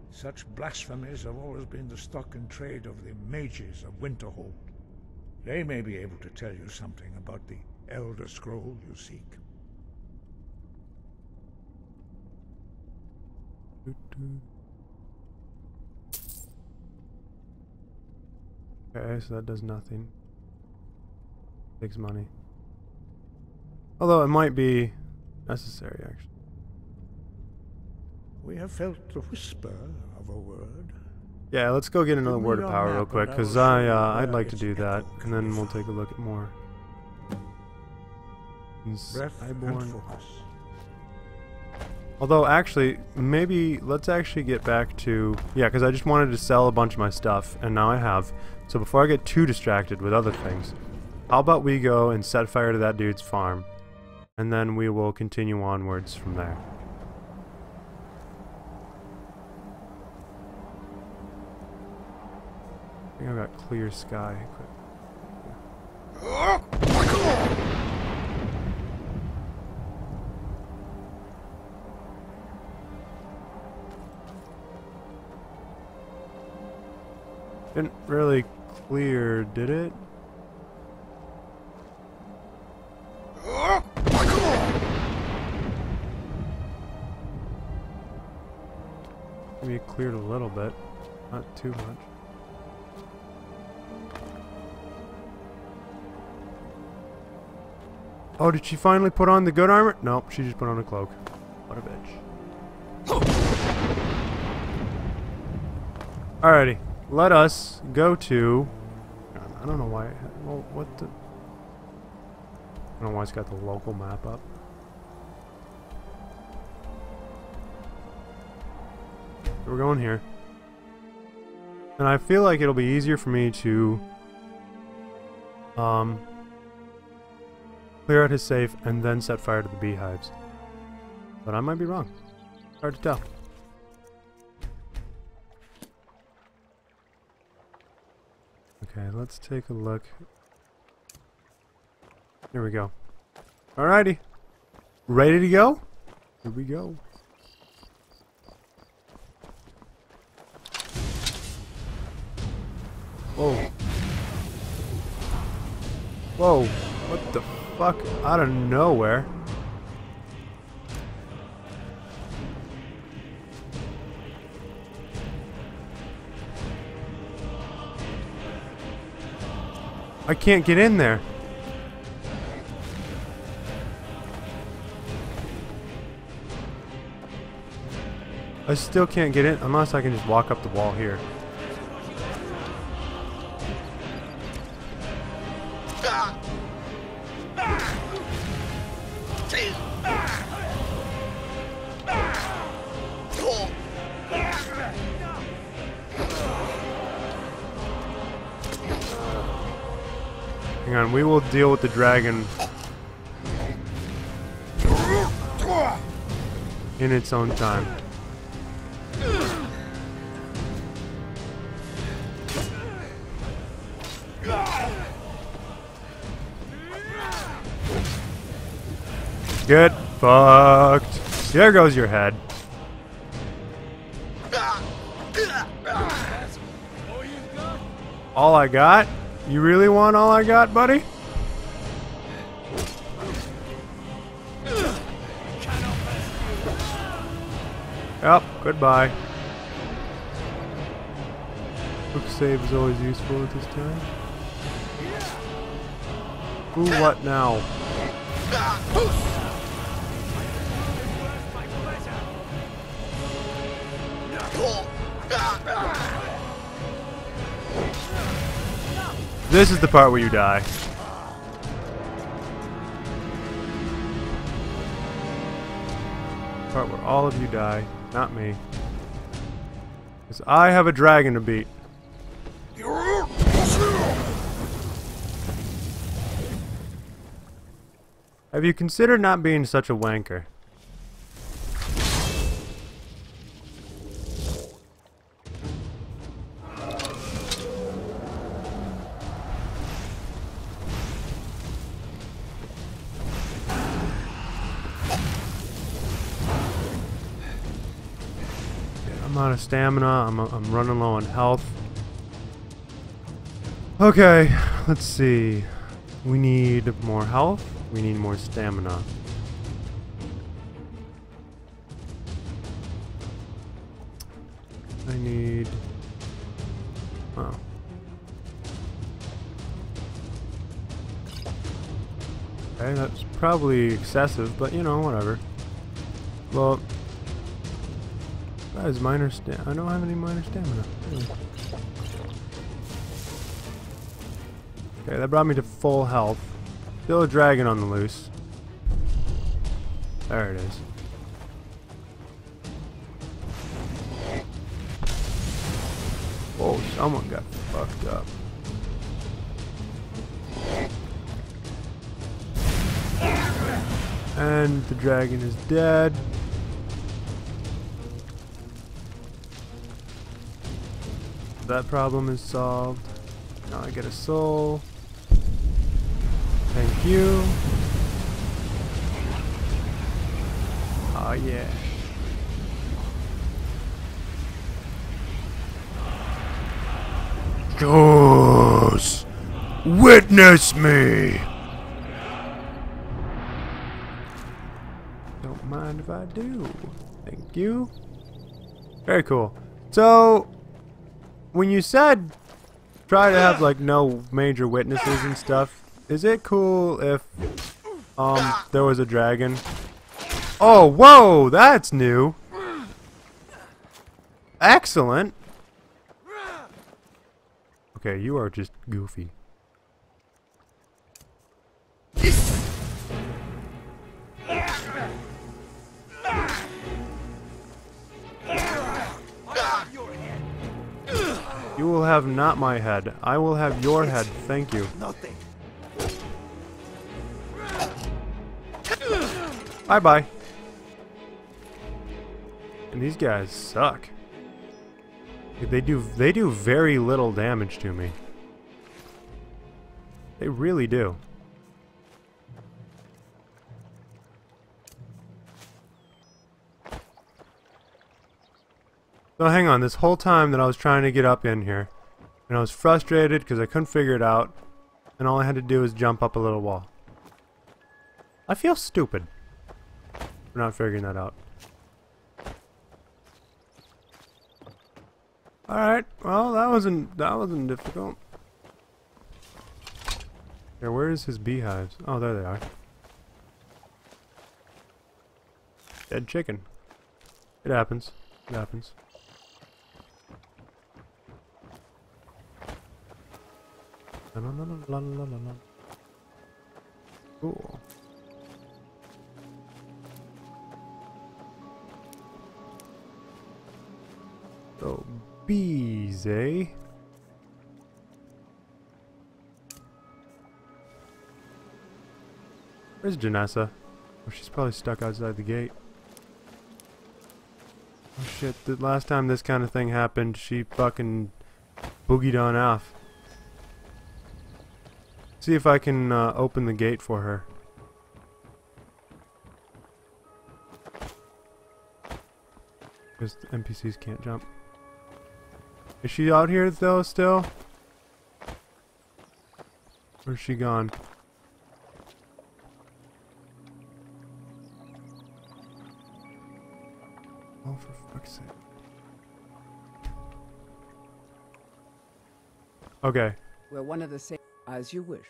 S28: such blasphemies have always been the stock and trade of the mages of Winterhold. They may be able to tell you something about the Elder Scroll you seek.
S1: Okay, so that does nothing. Takes money. Although it might be necessary, actually.
S28: We have felt the whisper of a word.
S1: Yeah, let's go get another word of power real quick, because I, uh, I'd like to do that, and then we'll take a look at more.
S28: Breath and focus.
S1: Although, actually, maybe let's actually get back to... Yeah, because I just wanted to sell a bunch of my stuff, and now I have. So before I get too distracted with other things, how about we go and set fire to that dude's farm, and then we will continue onwards from there. I think I've got clear sky. equipped. Didn't really clear, did it? Maybe it cleared a little bit, not too much. Oh, did she finally put on the good armor? Nope, she just put on a cloak. What a bitch. Alrighty, let us go to. I don't know why. Well, what the? I don't know why it's got the local map up. We're going here. And I feel like it'll be easier for me to um clear out his safe and then set fire to the beehives. But I might be wrong. Hard to tell. Okay, let's take a look. Here we go. Alrighty. Ready to go? Here we go. Whoa. Whoa. What the fuck? Out of nowhere. I can't get in there. I still can't get in unless I can just walk up the wall here. Deal with the dragon in its own time. Get fucked. There goes your head. All I got? You really want all I got, buddy? Goodbye. Quick save is always useful at this time. Who what now? This is the part where you die. Part where all of you die, not me. Because I have a dragon to beat. Have you considered not being such a wanker? Stamina. I'm, uh, I'm running low on health. Okay, let's see. We need more health. We need more stamina. I need... Oh. Okay, that's probably excessive, but you know, whatever. Well, that is minor stam- I don't have any minor stamina. Okay, that brought me to full health. Still a dragon on the loose. There it is. Oh, someone got fucked up. And the dragon is dead. That problem is solved. Now I get a soul. Thank you. Oh yeah. Monsters! Witness me! Don't mind if I do. Thank you. Very cool. So, when you said try to have like no major witnesses and stuff, is it cool if um there was a dragon? Oh, whoa, that's new. Excellent. Okay, you are just goofy. Will have not my head. I will have your head. Thank you.
S23: Nothing.
S1: Bye bye. And these guys suck. They do they do very little damage to me. They really do. So hang on, this whole time that I was trying to get up in here, and I was frustrated because I couldn't figure it out, and all I had to do was jump up a little wall. I feel stupid for not figuring that out. Alright, well that wasn't that wasn't difficult. Here, where is his beehives? Oh there they are. Dead chicken. It happens. It happens. La la la la la la la. Cool. So, bees, eh? Where's Jenassa? Oh, she's probably stuck outside the gate. Oh shit, the last time this kind of thing happened, she fucking boogied on off. See if I can uh, open the gate for her. Because NPCs can't jump. Is she out here though still? Where's she gone? Oh, for fuck's sake. Okay,
S16: We're one of the same. As you wish.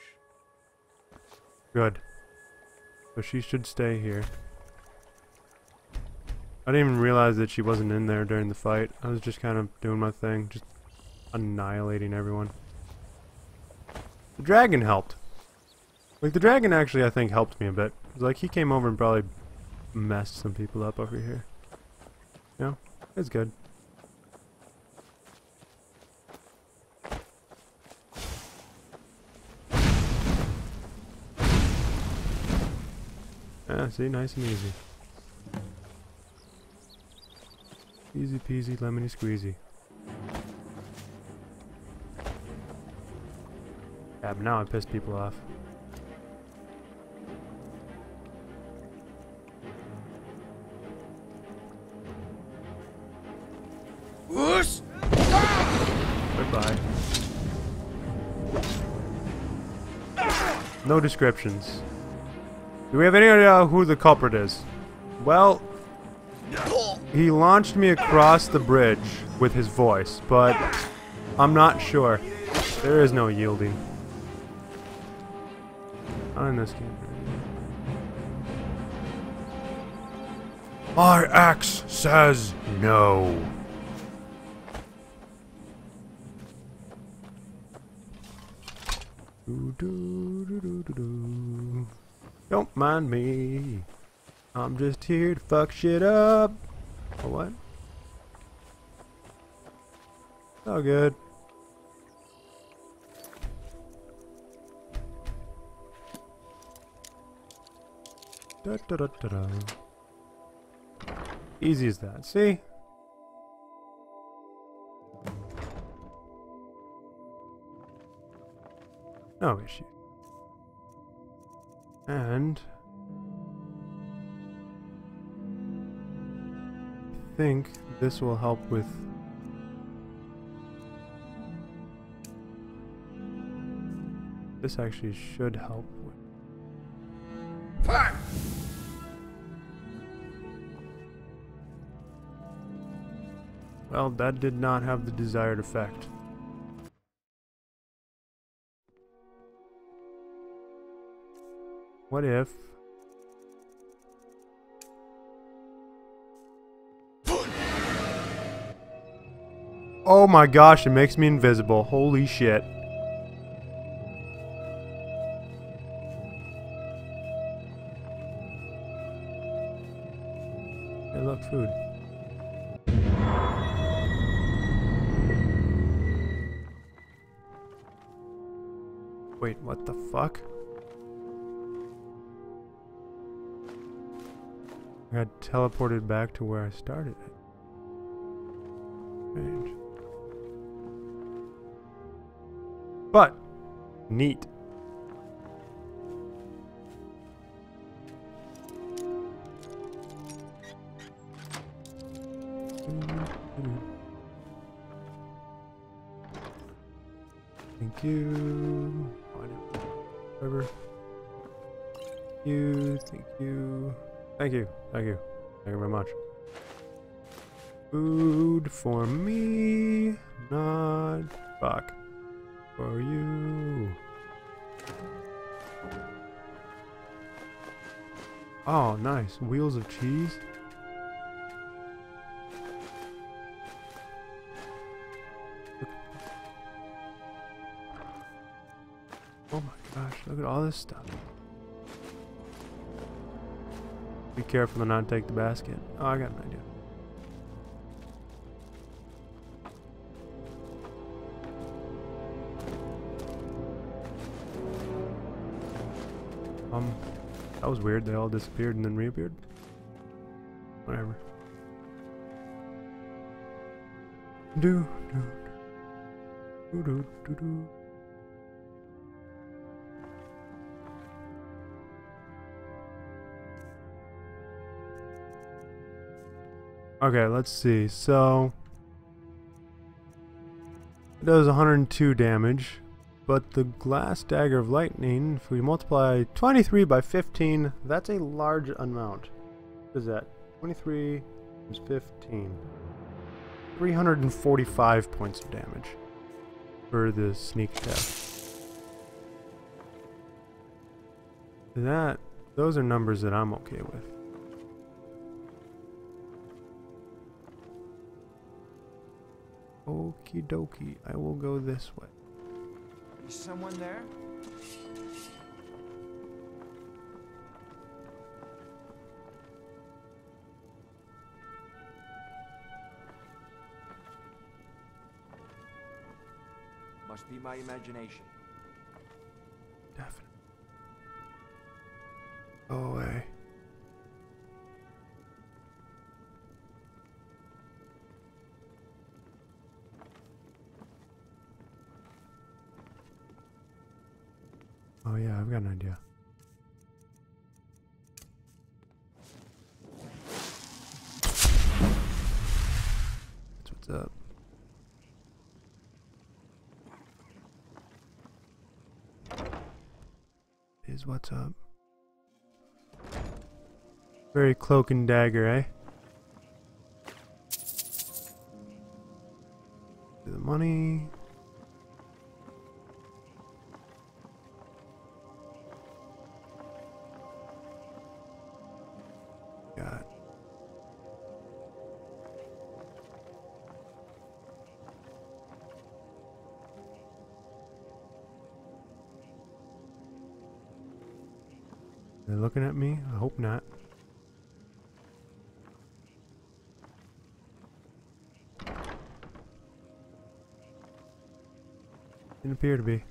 S1: good. But she should stay here. I didn't even realize that she wasn't in there during the fight. I was just kind of doing my thing, just annihilating everyone. The dragon helped. Like, the dragon actually, I think, helped me a bit. Like, he came over and probably messed some people up over here. You know? It's good. Yeah, see, nice and easy. Easy peasy, lemony squeezy. Yeah, but now I pissed people off.
S23: Whoosh!
S1: Goodbye. No descriptions. Do we have any idea who the culprit is? Well, he launched me across the bridge with his voice, but I'm not sure. There is no yielding. Not in this game. My axe says no. Doo doo doo. Don't mind me. I'm just here to fuck shit up. Or what? Oh, good. Da, da, da, da, da. Easy as that. See? No issue. And I think this will help with This actually should help.
S28: Fire!
S1: Well, that did not have the desired effect. What if... Oh my gosh, it makes me invisible. Holy shit. Teleported back to where I started it. Strange. But, neat. Wheels of cheese. Oh my gosh, look at all this stuff. Be careful to not take the basket. Oh, I got an idea. Um, that was weird. They all disappeared and then reappeared. Whatever. Do do do do do do. Okay, let's see. So it does 102 damage, but the glass dagger of lightning, if we multiply 23 by 15, that's a large amount. What is that? 23 is 15. 345 points of damage for the sneak attack. That, those are numbers that I'm okay with. Okie dokie, I will go this way.
S26: Is someone there? Must be my imagination.
S1: Definitely. Go away. I've got an idea. That's what's up. Is what's up. Very cloak and dagger, eh? The money. Appear to be.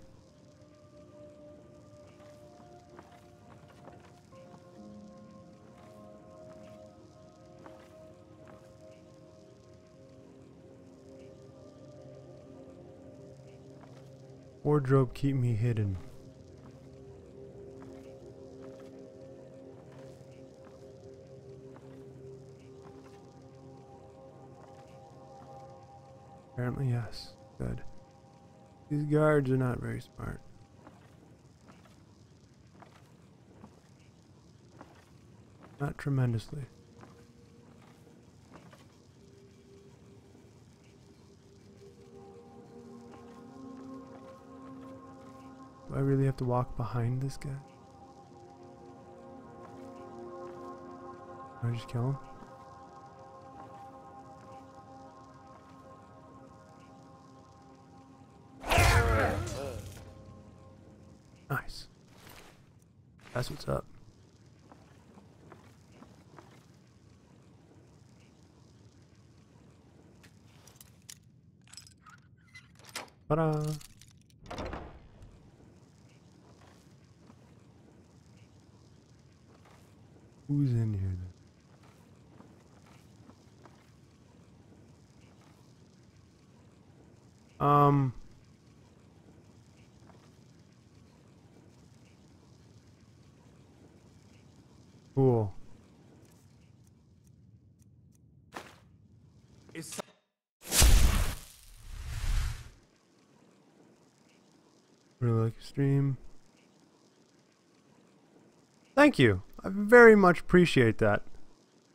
S1: Wardrobe keep me hidden. guards are not very smart. Not tremendously. Do I really have to walk behind this guy? Can I just kill him? Ta-da in here then? Um. Cool.
S6: Is
S1: Really like your stream. Thank you. I very much appreciate that.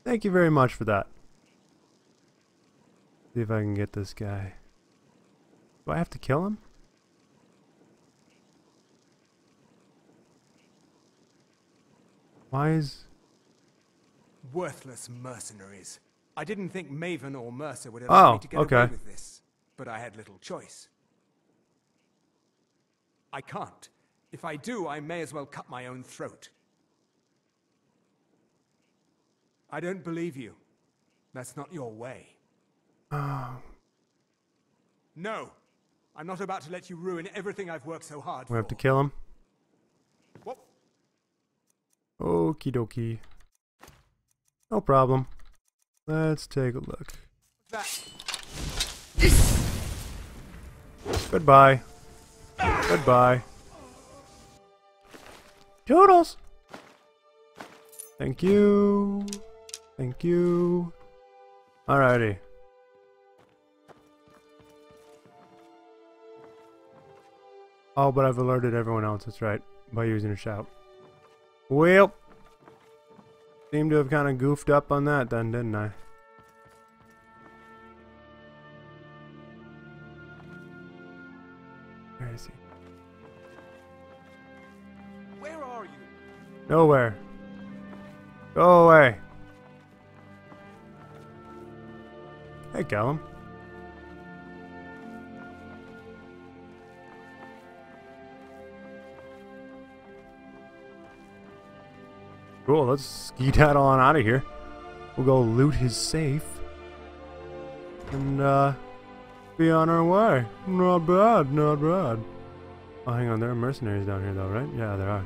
S1: Thank you very much for that. See if I can get this guy. Do I have to kill him? Why is...
S6: worthless mercenaries. I didn't think Maven or Mercer would allow
S1: Oh,
S6: me to get
S1: okay.
S6: away with this, but I had little choice. I can't. If I do, I may as well cut my own throat. I don't believe you. That's not your way.
S1: Oh,
S6: No! I'm not about to let you ruin everything I've worked so hard
S1: we
S6: for.
S1: have to kill him?
S6: What?
S1: Okie dokie. No problem. Let's take a look.
S6: That.
S1: Goodbye. Goodbye. Toodles! Thank you. Thank you. Alrighty. Oh, but I've alerted everyone else, that's right, by using a shout. Well, seem to have kind of goofed up on that then, didn't I? Nowhere. Go away. Hey, Callum. Cool, let's ski skedaddle on out of here. We'll go loot his safe. And, uh, be on our way. Not bad, not bad. Oh, hang on, there are mercenaries down here, though, right? Yeah, there are.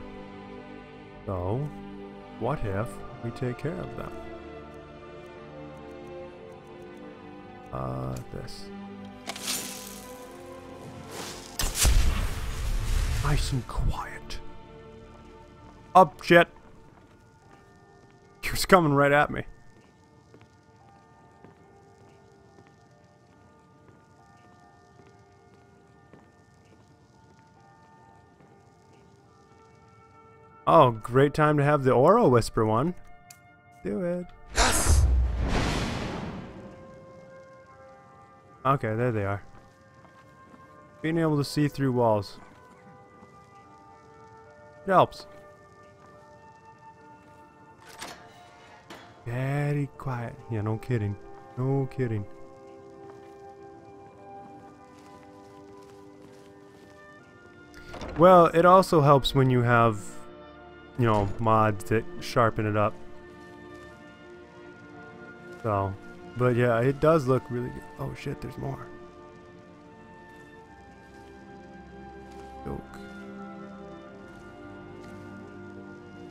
S1: So, what if we take care of them? Uh, this. Nice and quiet. Up, jet. He was coming right at me. Oh, great time to have the Aura Whisper one. Do it.
S21: Yes!
S1: Okay, there they are. Being able to see through walls. It helps. Very quiet. Yeah, no kidding. No kidding. Well, it also helps when you have, you know, mods that sharpen it up. So, but yeah, it does look really good. Oh shit, there's more. Yoke.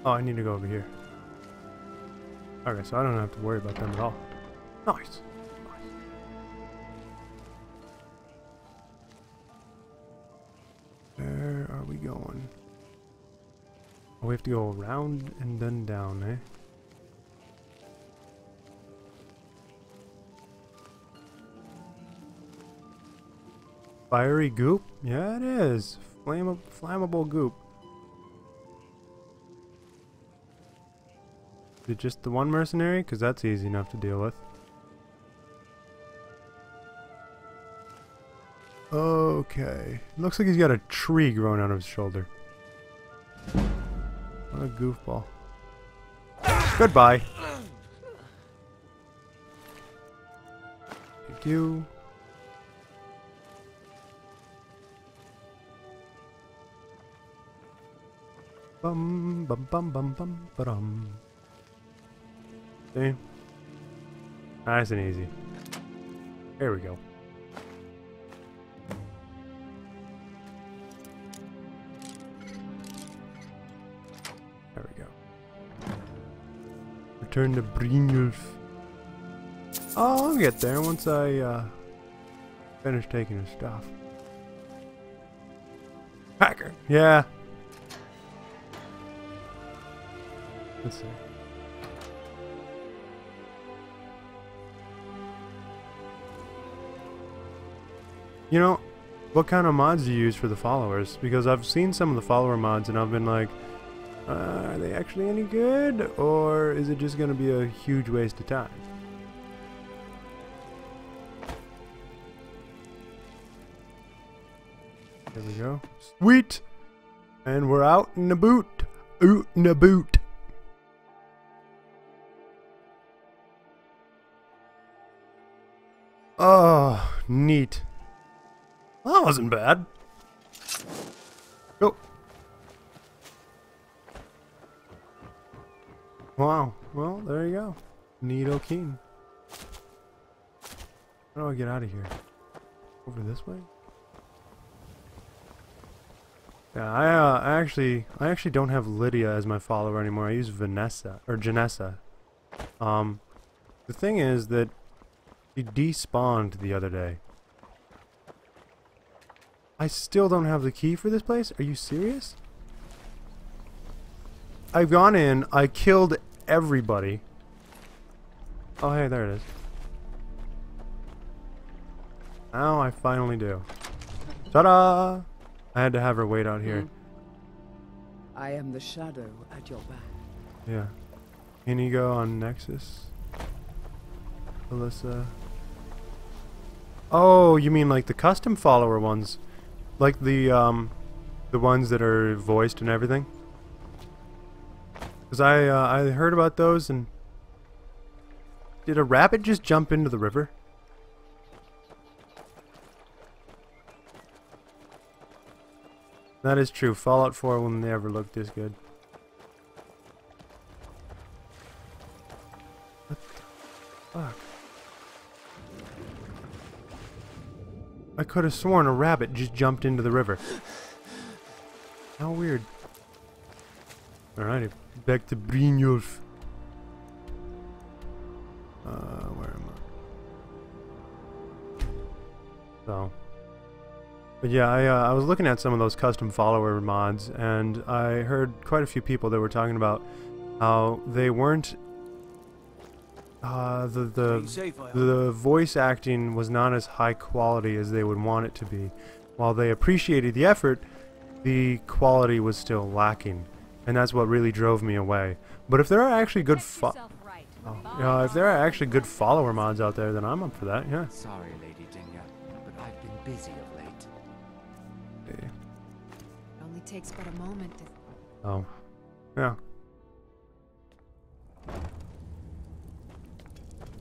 S1: Oh, I need to go over here. Okay, so I don't have to worry about them at all. Nice. We have to go around and then down, eh? Fiery goop? Yeah, it is. Flammable, flammable goop. Is it just the one mercenary? Because that's easy enough to deal with. Okay. Looks like he's got a tree growing out of his shoulder. A goofball. Goodbye. Thank you. Bum bum bum bum bum ba-dum. See? Nice and easy. Here we go. Return to Brynjolf. Oh, I'll get there once I uh, finish taking his stuff. Hacker. Yeah. Let's see. You know, what kind of mods do you use for the followers? Because I've seen some of the follower mods and I've been like, are they actually any good? Or is it just going to be a huge waste of time? There we go. Sweet! And we're out in the boot. Out in the boot. Oh, neat. That wasn't bad. Go. Wow. Well, there you go. Neato Keen. How do I get out of here? Over this way? Yeah, I, uh, I actually, I actually don't have Lydia as my follower anymore. I use Vanessa or Jenassa. Um, the thing is that she despawned the other day. I still don't have the key for this place? Are you serious? I've gone in, I killed everybody. Oh hey, there it is. Now I finally do. Ta-da! I had to have her wait out here.
S16: I am the shadow at your back.
S1: Yeah. Can you go on Nexus. Alyssa. Oh, you mean like the custom follower ones? Like the, um, the ones that are voiced and everything? Because I, uh, I heard about those and... Did a rabbit just jump into the river? That is true. Fallout 4 will never look this good. What the fuck? I could have sworn a rabbit just jumped into the river. How weird. Alrighty, back to Brynjolf. Uh, where am I? So. But yeah, I, uh, I was looking at some of those custom follower mods, and I heard quite a few people that were talking about how they weren't uh, the the the voice acting was not as high quality as they would want it to be. While they appreciated the effort, the quality was still lacking, and that's what really drove me away. But if there are actually good fo oh, uh, if there are actually good follower mods out there, then I'm up for that. Yeah.
S5: Sorry, Lady Dinga, but I've been busy of late.
S1: Okay.
S15: It only takes but a moment to...
S1: Oh. Yeah.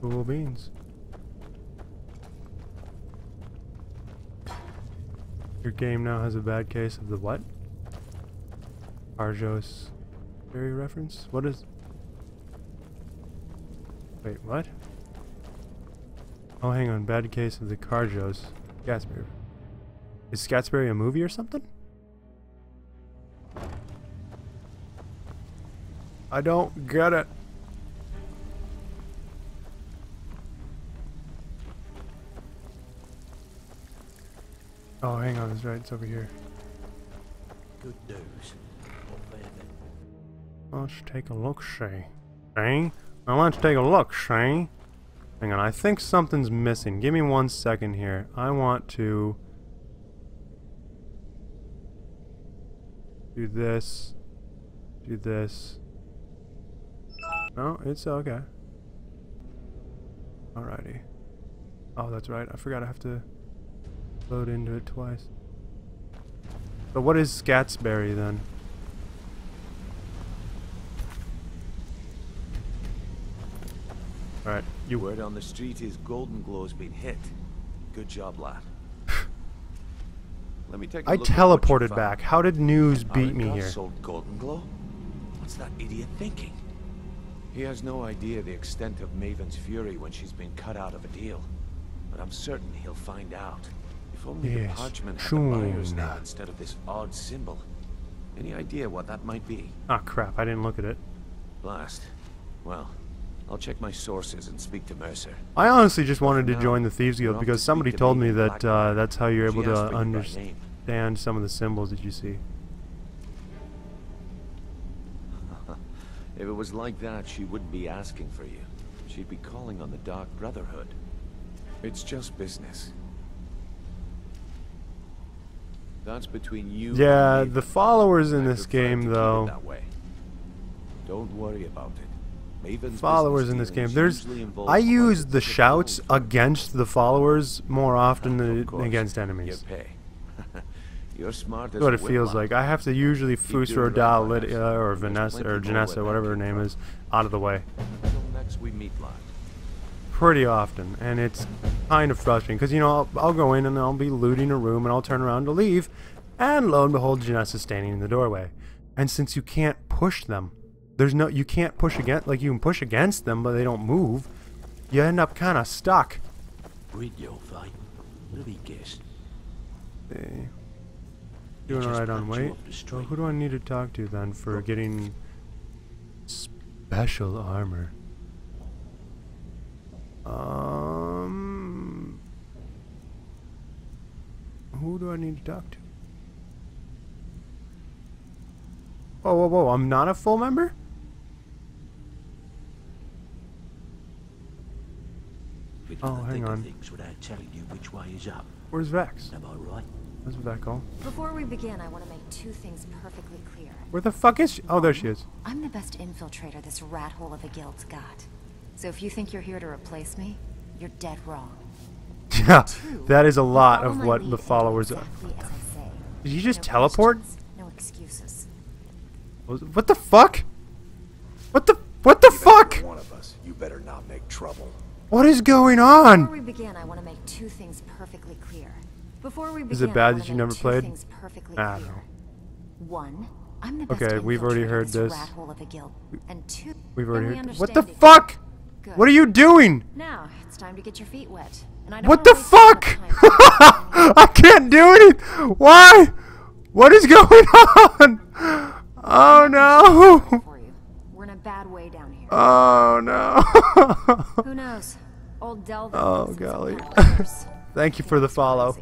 S1: Cool beans. Your game now has a bad case of the what? Arjos Berry reference? What is... Wait, what? Oh, hang on. Bad case of the Carjos. Gatsberry. Is Scatsberry a movie or something? I don't get it. Oh, hang on, that's right, it's over here.
S22: Good news.
S1: Let's take a look, see. See? Now let's take a look, see? Hang on, I think something's missing. Give me one second here. I want to... Do this. Do this. No, it's okay. Alrighty. Oh, that's right. I forgot I have to load into it twice. But what is Scatsberry then? Alright, you
S23: Word on the street is Goldenglow's been hit. Good job, lad. Let me take a
S1: I
S23: look at what you
S1: teleported back. How did news beat me here?
S23: sold Golden Glow? What's that idiot thinking? He has no idea the extent of Maven's fury when she's been cut out of a deal. But I'm certain he'll find out. If only the parchment had the buyer's name instead of this odd symbol. Any idea what that might be?
S1: Ah, crap. I didn't look at it.
S23: Blast. Well, I'll check my sources and speak to Mercer.
S1: I honestly just wanted to join the Thieves Guild because somebody
S23: to
S1: told me that uh, that's how you're able to
S23: for you by name.
S1: understand some of the symbols that you see.
S23: If it was like that, she wouldn't be asking for you. She'd be calling on the Dark Brotherhood. It's just business. That's between you and
S1: Yeah, the followers in this game, though.
S23: Don't worry about it.
S1: Followers in this game. There's, I use the shouts against the followers more often than against enemies.
S23: pay. You're smart as
S1: what it feels like. I have to usually
S23: Keep
S1: Fus
S23: doing right
S1: Rodal,
S23: by us.
S1: Lydia, or Vanessa, or
S23: Jenassa,
S1: whatever her name is, out of the way.
S23: Next we meet.
S1: Pretty often. And it's kind of frustrating because, you know, I'll, I'll go in and I'll be looting a room and I'll turn around to leave, and lo and behold, Jenassa's standing in the doorway. And since you can't push them, there's no, you can't push against, like you can push against them, but they don't move. You end up kind of stuck.
S22: Fight. Let me guess.
S1: Hey.
S22: He
S1: Doing alright on weight.
S22: off the
S1: So
S22: street.
S1: who do I need to talk to then for getting special armor? Um, who do I need to talk to? Whoa, whoa, whoa! I'm not a full member.
S22: We do
S1: Oh,
S22: the
S1: hang
S22: of
S1: on.
S22: things without telling you which way is up.
S1: Where's Vex?
S22: Am I right?
S1: Where's Vex? all?
S24: Before we begin, I want to make two things perfectly clear.
S1: Where the fuck is she? Oh, there she is.
S24: I'm the best infiltrator this rat hole of a guild's got. So if you think you're here to replace me, you're dead wrong.
S1: Yeah,
S24: Two,
S1: that is a lot of what the followers are.
S24: exactly as I say.
S1: Did you just
S24: No
S1: teleport?
S24: No excuses.
S1: What the fuck? What the what the fuck?
S25: One of us. You better not make trouble.
S1: What is going on?
S24: Before
S1: on?
S24: we begin, I want to make two things perfectly clear. Before we begin,
S1: Is it
S24: I
S1: bad
S24: wanna
S1: that you
S24: make
S1: never
S24: two
S1: played?
S24: Things perfectly
S1: I don't
S24: clear.
S1: know.
S24: One, I'm the best
S1: Okay, we've already heard
S24: this
S1: this.
S24: rat hole of a guild. And two,
S1: We've already
S24: we
S1: heard. What the fuck?
S24: Good.
S1: What are you doing?
S24: Now it's time to get your feet wet. And I don't
S1: What the
S24: waste any more
S1: fuck? I can't do anything. Why? What is going on? Oh no!
S24: We're in a bad way down here.
S1: Oh no!
S24: Who knows? Old Delvin.
S1: Oh
S24: thinks it's some
S1: golly!
S24: kind of curse.
S1: Thank you for the follow.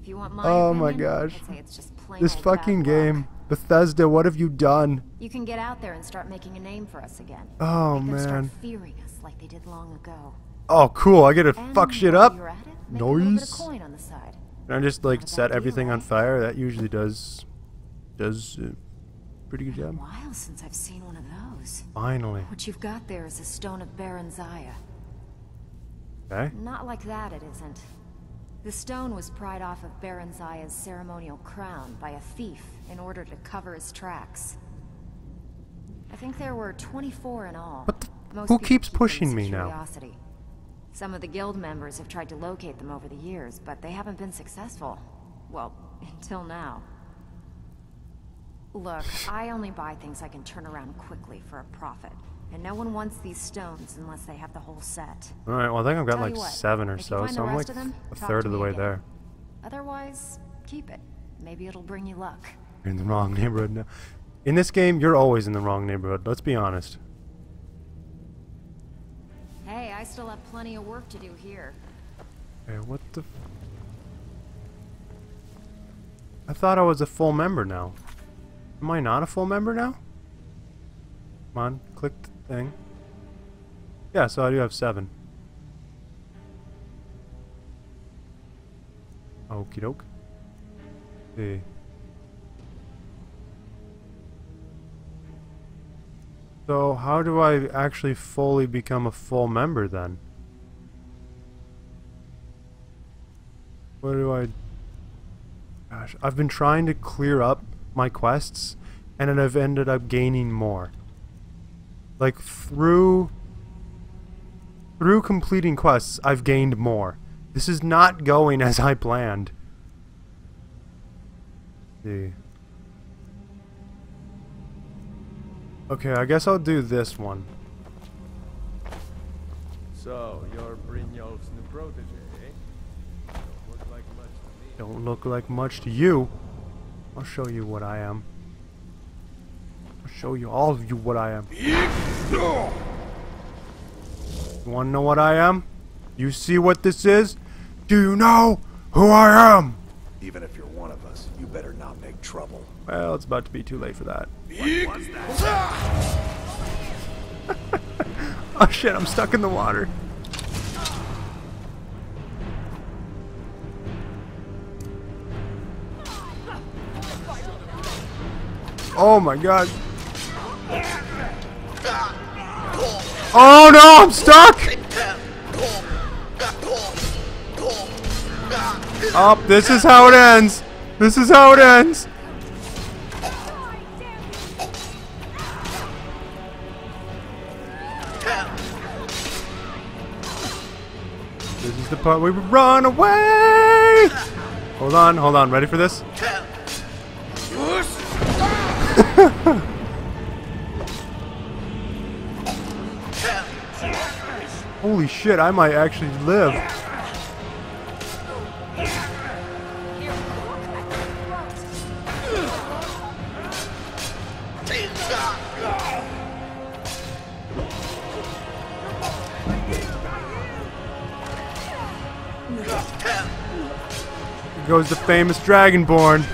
S24: If you want my
S1: Oh my gosh!
S24: It's just plain
S1: This fucking game, Bethesda. What have you done?
S24: You can get out there and start making a name for us again.
S1: Oh,
S24: Make them start
S1: man.
S24: fearing us like they did long ago.
S1: Oh, cool! I get to
S24: And
S1: fuck shit up.
S24: it, make a little bit of
S1: Noise.
S24: coin on the side.
S1: Can I just like set everything on fire? That usually does does uh, pretty good job.
S24: A While since I've seen
S1: Finally.
S24: What you've got there is a stone of Barenziah.
S1: Okay.
S24: Not like that, it isn't. The stone was pried off of Barenziah's ceremonial crown by a thief in order to cover his tracks. I think there were 24 in all. Most
S1: Who keeps
S24: keep
S1: pushing me now?
S24: curiosity. Some of the guild members have tried to locate them over the years, but they haven't been successful. Well, until now. Look, I only buy things I can turn around quickly for a profit. And no one wants these stones unless they have the whole set.
S1: All right. Well, I think I've got
S24: Tell
S1: like
S24: what,
S1: seven or so, so I'm like
S24: of them,
S1: a third of the way
S24: again.
S1: there.
S24: Otherwise, keep it. Maybe it'll bring you luck.
S1: You're in the wrong neighborhood now. In this game, you're always in the wrong neighborhood. Let's be honest.
S24: Hey, I still have plenty of work to do here.
S1: Hey, what the? I thought I was a full member now. Am I not a full member now? Come on, click the thing. Yeah, so I do have seven. Okie doke. See. So how do I actually fully become a full member then? What do I... Gosh, I've been trying to clear up my quests, and then I've ended up gaining more. Like, through... Through completing quests, I've gained more. This is not going as I planned. see. Okay, I guess I'll do this one.
S20: So, you're Brynjolf's new protege, eh? Don't look like much to me.
S1: Don't look like much to you. I'll show you what I am. I'll show you all of you what I am. You wanna know what I am? You see what this is? Do you know who I am?
S25: Even if you're one of us, you better not make trouble.
S1: Well, it's about to be too late for that.
S25: What was that?
S1: oh shit, I'm stuck in the water. Oh my god. Oh no, I'm stuck! Oh, this is how it ends. This is how it ends. This is the part where we run away! Hold on, hold on. Ready for this? Holy shit, I might actually live. Here goes the famous Dragonborn.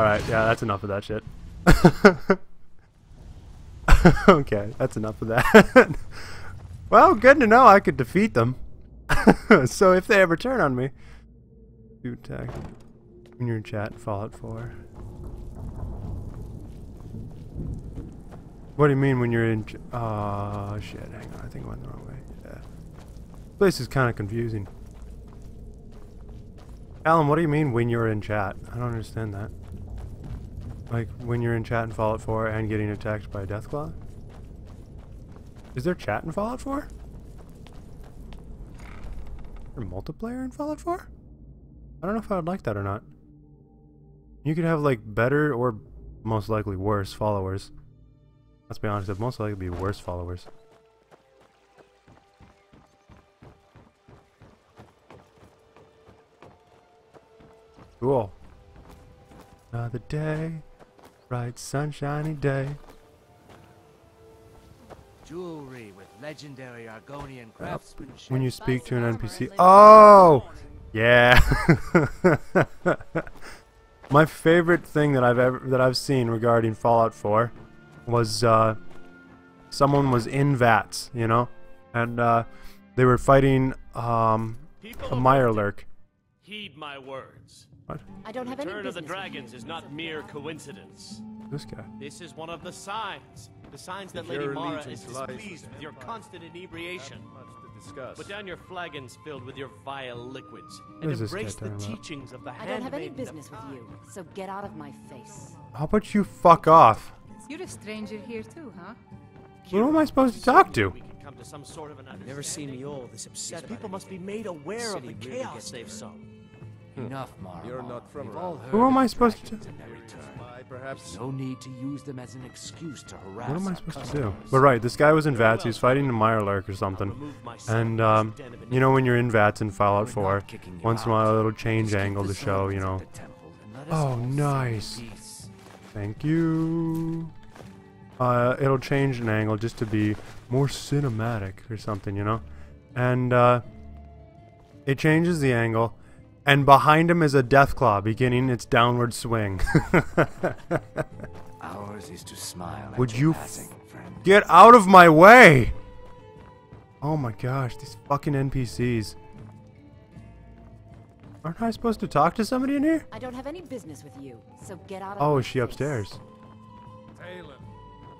S1: Alright, yeah, that's enough of that shit. okay, that's enough of that. well, good to know I could defeat them. so if they ever turn on me, when you're in chat, Fallout 4. What do you mean when you're in? Oh shit! Hang on, I think I went the wrong way. Yeah, This place is kind of confusing. Alan, what do you mean when you're in chat? I don't understand that. Like when you're in chat in Fallout 4 and getting attacked by Deathclaw? Is there chat in Fallout 4? Is there multiplayer in Fallout 4? I don't know if I would like that or not. You could have like better or most likely worse followers. Let's be honest, it'd most likely be worse followers. Cool. Another day, bright sunshiny day.
S5: Jewelry with legendary Argonian craftsmanship.
S1: When you speak to an NPC. Oh! Yeah. My favorite thing that I've ever that I've seen regarding Fallout 4 was uh, someone was in vats, you know, and uh, they were fighting um, a Mirelurk.
S17: Heed my words.
S1: What?
S15: I don't have any
S17: Return of the
S15: business with
S17: dragons is not mere coincidence.
S1: This guy.
S17: This is one of the signs. The signs that
S20: If
S17: Lady Mara is
S20: allegiance lies with
S17: displeased with your constant inebriation.
S20: Discuss.
S17: Put down your flagons filled with your vile liquids and
S1: this
S17: embrace the
S1: talking about?
S17: teachings of the
S15: I don't have any business with you, so get out of my face.
S1: How about you fuck off?
S13: You're a stranger here too, huh?
S1: Who am I supposed to talk to?
S17: We can come to some sort of an understanding.
S5: Never seen me all this upset
S17: These people must be made aware of the
S5: City really
S17: chaos they've
S5: dirty.
S17: sown.
S12: Enough, Mara.
S20: You're not from
S12: We've all heard
S1: Who am I supposed to-
S12: dragons and their return.
S20: Spy, perhaps?
S12: No need to use them as an excuse to harass
S1: What am I
S12: our
S1: supposed to do? But right, this guy was in vats. He was fighting a Mirelurk or something. And um, you know when you're in vats in Fallout 4, once in a while a little change angle to show, you know. Oh, nice. Thank you. Uh, it'll change an angle just to be more cinematic or something, you know. And uh, it changes the angle, and behind him is a Deathclaw beginning its downward swing.
S12: Ours is to smile
S1: Would you
S12: your
S1: f-
S12: passing.
S1: Get out of my way! Oh my gosh, these fucking NPCs. Aren't I supposed to talk to somebody in here?
S15: I don't have any business with you, so get out of
S1: Oh, is she
S15: face.
S1: upstairs?
S20: Talon,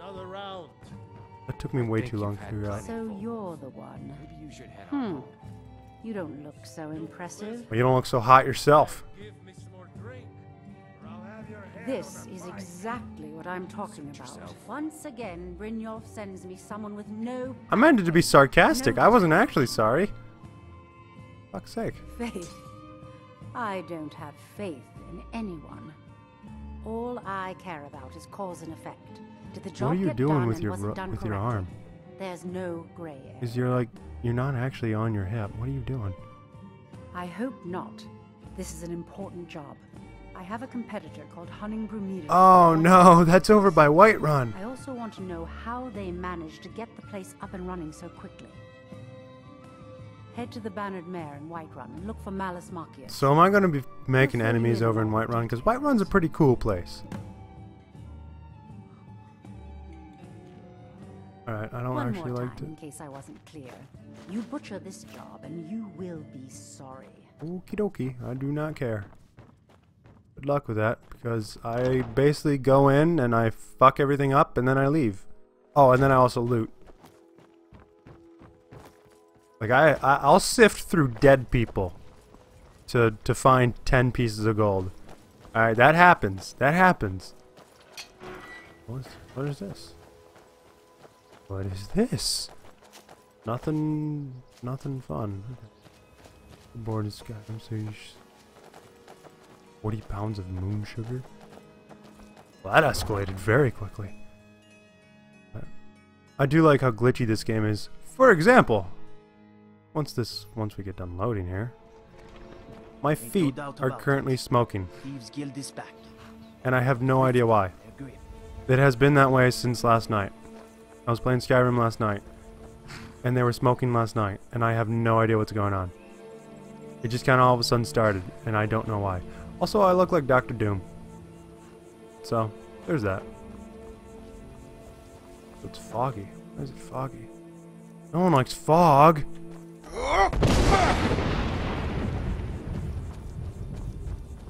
S20: Another round.
S1: That took me way too long
S12: you've
S1: to
S12: had
S1: figure out.
S4: So you're the one.
S12: Maybe you should head
S4: Hmm.
S12: on home.
S4: You don't look so impressive.
S1: Well, you don't look so hot yourself.
S4: This is exactly what I'm talking about. Once again, Brynjolf sends me someone with no
S1: I meant it to be sarcastic. I wasn't actually sorry. Fuck's sake.
S4: faith. I don't have faith in anyone. All I care about is cause and effect. Did the job
S1: What are you
S4: get
S1: doing
S4: done
S1: with
S4: and
S1: your
S4: was it
S1: ro-
S4: done
S1: with your arm?
S4: There's no gray area.
S1: Because you're like, you're not actually on your hip. What are you doing?
S4: I hope not. This is an important job. I have a competitor called Honningbrew Meadery.
S1: Oh no, that's over by Whiterun.
S4: I also want to know how they managed to get the place up and running so quickly. Head to the Bannered Mare in Whiterun and look for Mallus Maccius.
S1: So am I going to be making enemies over in Whiterun? Because Whiterun's a pretty cool place. Alright, I don't
S4: One
S1: actually
S4: more
S1: like
S4: time,
S1: to...
S4: in case I wasn't clear. You butcher this job and you will be sorry.
S1: Okie dokie, I do not care. Good luck with that, because I basically go in and I fuck everything up and then I leave. Oh, and then I also loot. Like I, I I'll sift through dead people to to find ten pieces of gold. All right, that happens. That happens. What is, what is this? What is this? Nothing. Nothing fun. The board is Skyrim Sage. 40 pounds of moon sugar? Well, that escalated very quickly. I do like how glitchy this game is. For example, once this, once we get done loading here, my feet are currently smoking,
S22: Guild is back.
S1: and I have no idea why. It has been that way since last night. I was playing Skyrim last night, and they were smoking last night, and I have no idea what's going on. It just kind of all of a sudden started, and I don't know why. Also, I look like Doctor Doom. So, there's that. It's foggy. Why is it foggy? No one likes fog.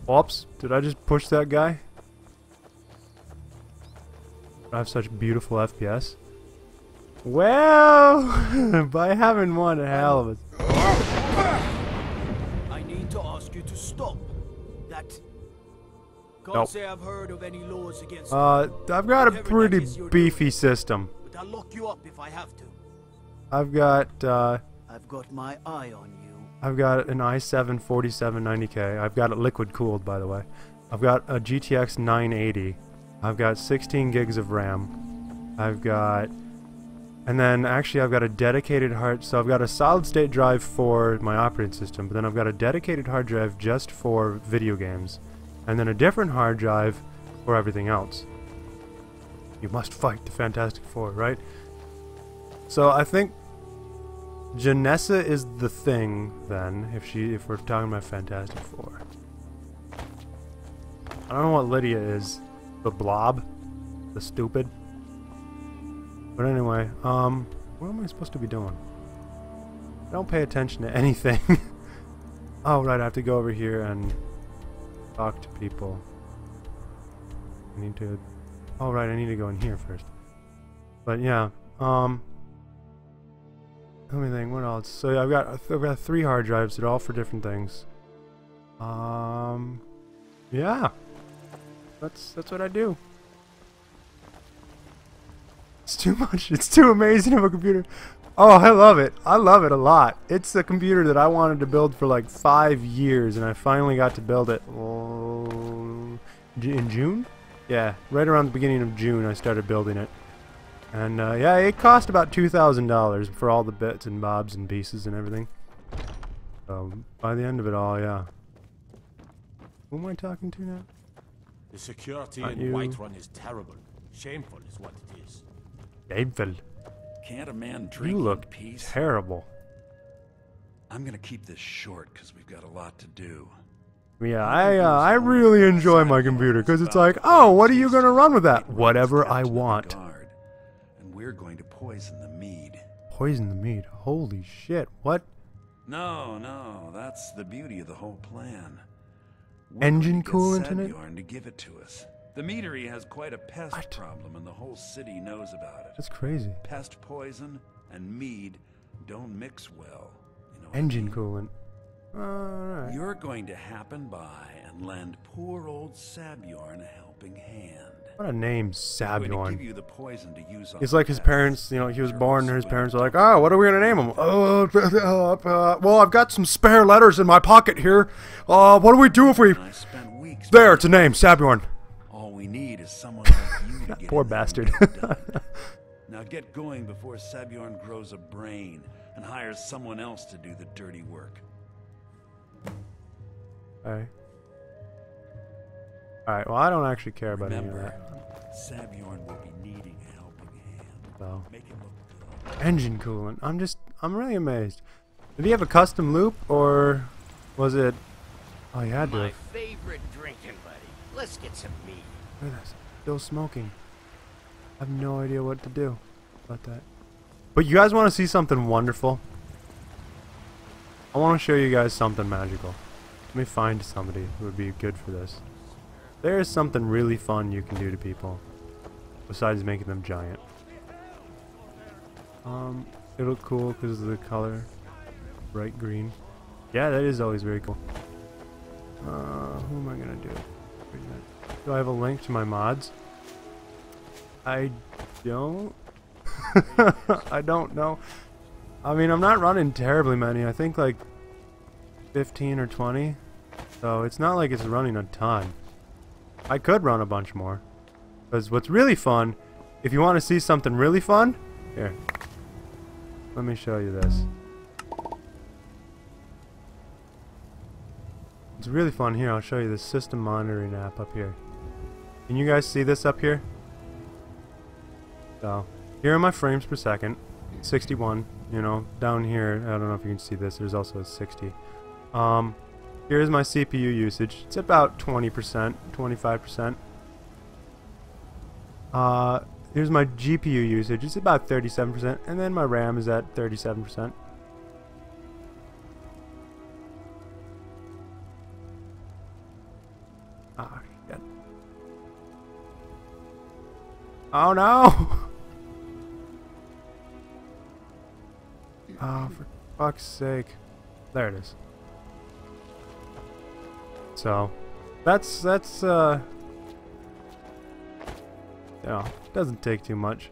S1: Whoops, did I just push that guy? I have such beautiful FPS. Well, by having one hell of a...
S22: I need to ask you to stop. That. Can't
S1: Nope.
S22: say I've heard of any laws against.
S1: Uh, I've got a pretty
S22: is you're
S1: beefy system.
S22: But I'll lock you up if I have to.
S1: I've got, uh,
S22: I've got my eye on you.
S1: I've got an i7 4790K. I've got it liquid cooled, by the way. I've got a GTX 980. I've got 16 gigs of RAM. I've got, and then actually I've got a dedicated hard. So I've got a solid state drive for my operating system, but then I've got a dedicated hard drive just for video games, and then a different hard drive for everything else. You must fight the Fantastic Four, right? So I think Jenassa is the thing then, if she if we're talking about Fantastic Four. I don't know what Lydia is. The blob? The stupid? But anyway, um what am I supposed to be doing? I don't pay attention to anything. oh right, I have to go over here and talk to people. I need to Oh right, I need to go in here first. But yeah, um let me think. What else? So I've got I've got three hard drives. They're all for different things. Um, yeah, that's that's what I do. It's too much. It's too amazing of a computer. Oh, I love it. I love it a lot. It's a computer that I wanted to build for like five years, and I finally got to build it oh, in June. Yeah, right around the beginning of June, I started building it. And uh, yeah, it cost about two thousand dollars for all the bits and bobs and pieces and everything. So by the end of it all, yeah. Who am I talking to now?
S23: The security
S1: Not
S23: in
S1: you.
S23: Whiterun is terrible. Shameful is what it.
S1: David,
S2: Can't a man drink
S1: you look
S2: peace?
S1: terrible.
S2: I'm gonna keep this short because we've got a lot to do.
S1: Yeah, I uh, I really enjoy my computer because it's like, oh, what are you gonna run with that? Whatever I want.
S2: And we're going to poison the mead.
S1: Poison the meat. Holy shit! What?
S2: No, no, that's the beauty of the whole plan. We're
S1: Engine coolant in it?
S2: To give it to us. The meadery has quite a pest problem, and the whole city knows about it.
S1: That's crazy.
S2: Pest poison and mead don't mix well.
S1: Engine coolant. Alright.
S2: You're going to happen by and lend poor old Sabjorn a helping hand.
S1: What a name, Sabjorn.
S2: give you the poison to use on
S1: It's like his parents, you know, he was born and his parents are like, oh, what are we going to name him? Oh, uh, uh, well, I've got some spare letters in my pocket here. Uh, what do we do if we...
S2: I weeks
S1: There, it's a name, Sabjorn.
S2: All we need is someone like you to get
S1: Poor
S2: in there and
S1: bastard.
S2: get now get going before Sabjorn grows a brain and hires someone else to do the dirty work.
S1: Alright. Alright, well, I don't actually care about any of that.
S2: Sabjorn will be needing a helping hand.
S1: So.
S2: Make it look good.
S1: Engine coolant. I'm just, I'm really amazed. Did he have a custom loop, or was it... Oh, yeah, had to
S22: My favorite drinking buddy. Let's get some mead.
S1: Look at this. Still smoking. I have no idea what to do about that. But you guys want to see something wonderful? I want to show you guys something magical. Let me find somebody who would be good for this. There is something really fun you can do to people. Besides making them giant. Um, it look cool because of the color. Bright green. Yeah, that is always very cool. Uh, who am I gonna do? Do I have a link to my mods? I don't. I don't know. I mean, I'm not running terribly many. I think like 15 or 20. So it's not like it's running a ton. I could run a bunch more. Because what's really fun, if you want to see something really fun, here. Let me show you this. It's really fun here. I'll show you the system monitoring app up here. Can you guys see this up here? So, here are my frames per second. 61, you know, down here, I don't know if you can see this, there's also a 60. Um, here's my CPU usage. It's about 20%, 25%. Uh, here's my GPU usage. It's about 37%, and then my RAM is at 37%. Oh no! Oh, for fuck's sake. There it is. So, that's, that's, uh... Yeah, doesn't take too much.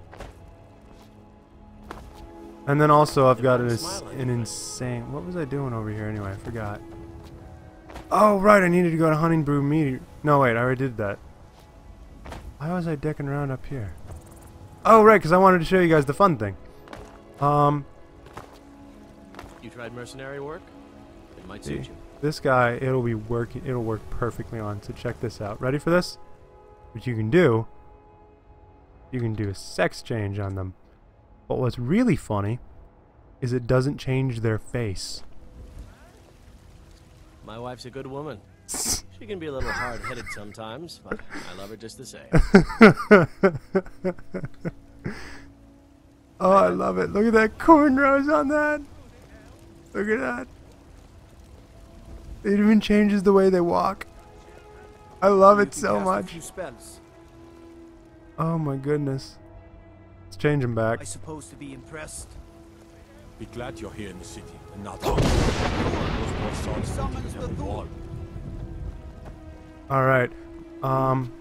S1: And then also I've got an, an insane... What was I doing over here anyway? I forgot. Oh, right, I needed to go to Hunting Brew Meteor... No, wait, I already did that. Why was I decking around up here? Oh, right, because I wanted to show you guys the fun thing. Um,
S17: You tried mercenary work? It might
S1: see,
S17: suit you.
S1: this guy, it'll be working, it'll work perfectly on. So check this out. Ready for this? What you can do, you can do a sex change on them. But what's really funny is it doesn't change their face.
S17: My wife's a good woman. She can be a little hard-headed sometimes, but I love her just the same.
S1: oh, I love it. Look at that cornrows on that. Look at that. It even changes the way they walk. I love it so much. Oh my goodness. Let's change him back.
S5: I suppose to be impressed.
S23: Be glad you're here in the city and not
S1: Alright. Um.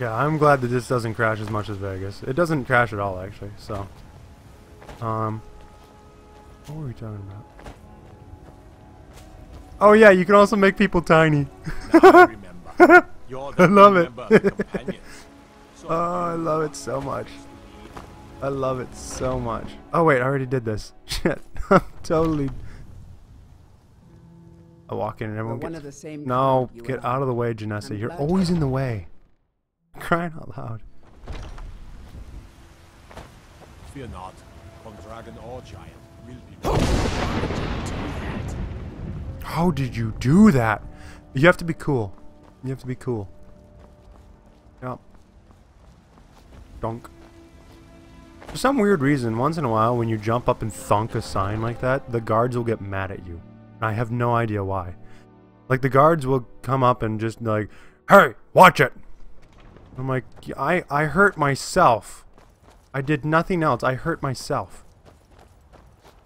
S1: Yeah, I'm glad that this doesn't crash as much as Vegas. It doesn't crash at all, actually, so. Um. What were we talking about? Oh, yeah, you can also make people tiny. I love it.
S23: member of the companions.
S1: oh, I love it so much. I love it so much. Oh, wait, I already did this. Shit. I'm totally. I walk in and everyone
S16: We're one
S1: gets.
S16: of the same
S1: no, get out of the way,
S16: Jenassa.
S1: You're always in the way. Crying out loud.
S23: Fear not. From dragon or giant will be
S1: How did you do that? You have to be cool. You have to be cool. Yep. Dunk. For some weird reason, once in a while, when you jump up and thunk a sign like that, the guards will get mad at you. I have no idea why. Like the guards will come up and just like, "Hey, watch it." I'm like, I I hurt myself. I did nothing else. I hurt myself.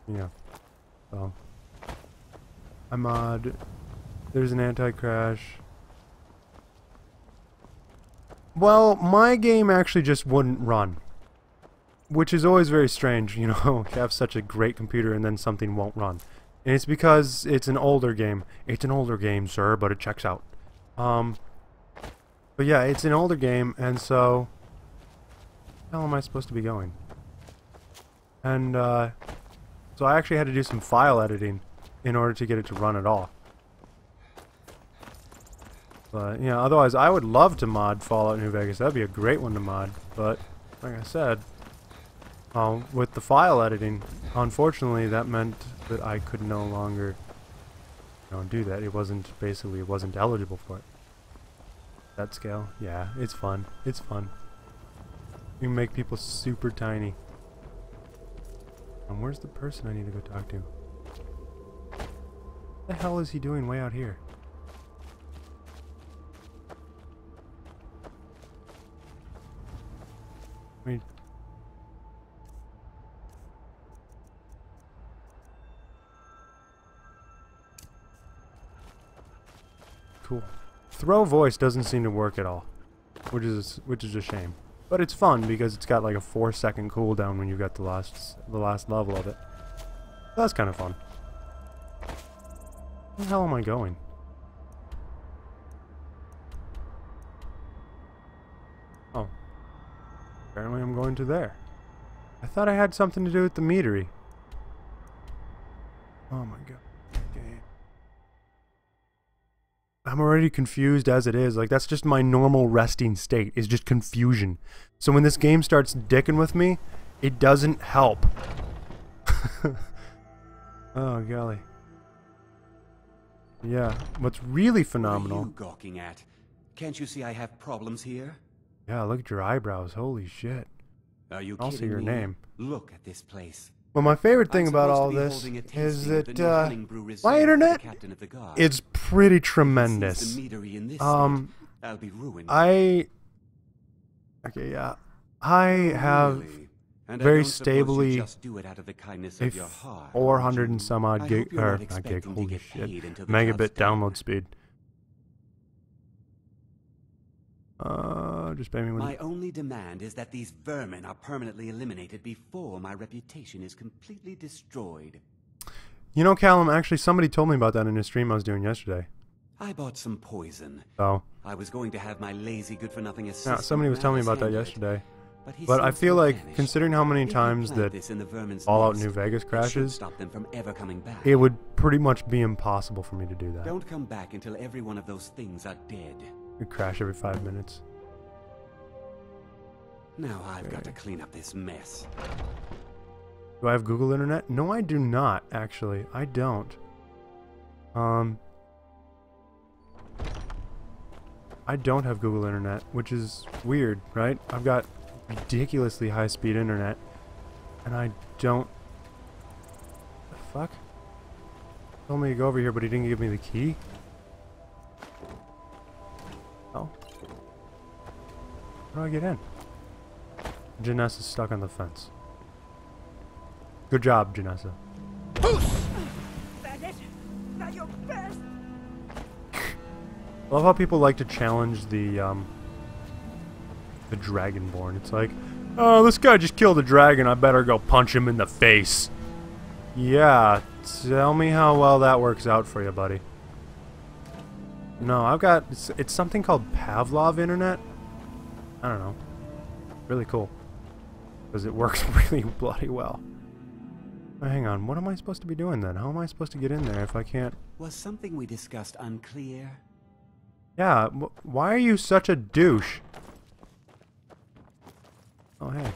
S1: Yeah. So. I'm odd. There's an anti-crash. Well, my game actually just wouldn't run. Which is always very strange, you know, you have such a great computer and then something won't run. And it's because it's an older game. It's an older game, sir, but it checks out. Um, but yeah, it's an older game, and so... How am I supposed to be going? And, uh... So I actually had to do some file editing in order to get it to run at all. But, you know, otherwise I would love to mod Fallout New Vegas. That'd be a great one to mod. But, like I said, uh, with the file editing, unfortunately that meant that I could no longer you know, do that. It wasn't, basically, it wasn't eligible for it. That scale? Yeah, it's fun. It's fun. You make people super tiny. And where's the person I need to go talk to? What the hell is he doing way out here? Mean... Cool. Throw voice doesn't seem to work at all, which is which is a shame. But it's fun because it's got like a four second cooldown when you've got the last the last level of it. That's kind of fun. Where the hell am I going? Oh. Apparently I'm going to there. I thought I had something to do with the meadery. Oh my god. I'm already confused as it is. Like, that's just my normal resting state, is just confusion. So when this game starts dicking with me, it doesn't help. oh, golly. Yeah, what's really phenomenal...
S29: What are you gawking at? Can't you see I have problems here?
S1: Yeah, look at your eyebrows. Holy shit.
S29: Are you
S1: I'll see
S29: kidding
S1: your
S29: me?
S1: name.
S29: Look at this place.
S1: Well, my favorite thing about all this is that uh,
S29: Hunting Brew Reserve
S1: my internet
S29: captain of the guard.
S1: is pretty tremendous.
S29: sees the meadery in this
S1: Um,
S29: I'll be ruined.
S1: I okay, yeah, I have
S29: Really? And I
S1: very
S29: don't suppose you
S1: stably
S29: just do it out of the kindness
S1: a
S29: of your heart,
S1: 400 and some odd gig or
S29: not
S1: gig, holy shit,
S29: paid until the
S1: megabit download speed. Uh, just pay me when
S29: My only demand is that these vermin are permanently eliminated before my reputation is completely destroyed.
S1: You know, Callum, actually somebody told me about that in a stream I was doing yesterday.
S29: I bought some poison.
S1: Oh.
S29: I was going to have my lazy good-for-nothing assistant.
S1: Yeah, somebody was telling me about that
S29: it,
S1: yesterday.
S29: But,
S1: But I feel like,
S29: vanished.
S1: considering how many
S29: If
S1: times that
S29: this in the vermin's
S1: Fallout New Vegas crashes,
S29: stop them from ever coming back.
S1: it would pretty much be impossible for me to do that.
S29: Don't come back until every one of those things are dead.
S1: It crash every five minutes.
S29: Now I've got to clean up this mess.
S1: Do I have Google Internet? No, I do not, actually. I don't. Um... I don't have Google Internet, which is weird, right? I've got ridiculously high-speed internet, and I don't... The fuck? Told me to go over here, but he didn't give me the key? How do I get in? Jenassa's stuck on the fence. Good job, Janessa.
S5: That it? Not your best?
S1: I love how people like to challenge the, um, the Dragonborn. It's like, oh, this guy just killed a dragon, I better go punch him in the face. Yeah, tell me how well that works out for you, buddy. No, I've got, it's, it's something called Pavlov Internet. I don't know. Really cool. Because it works really bloody well. Oh, hang on, what am I supposed to be doing then? How am I supposed to get in there if I can't...
S29: Was something we discussed unclear?
S1: Yeah, wh why are you such a douche? Oh, hey.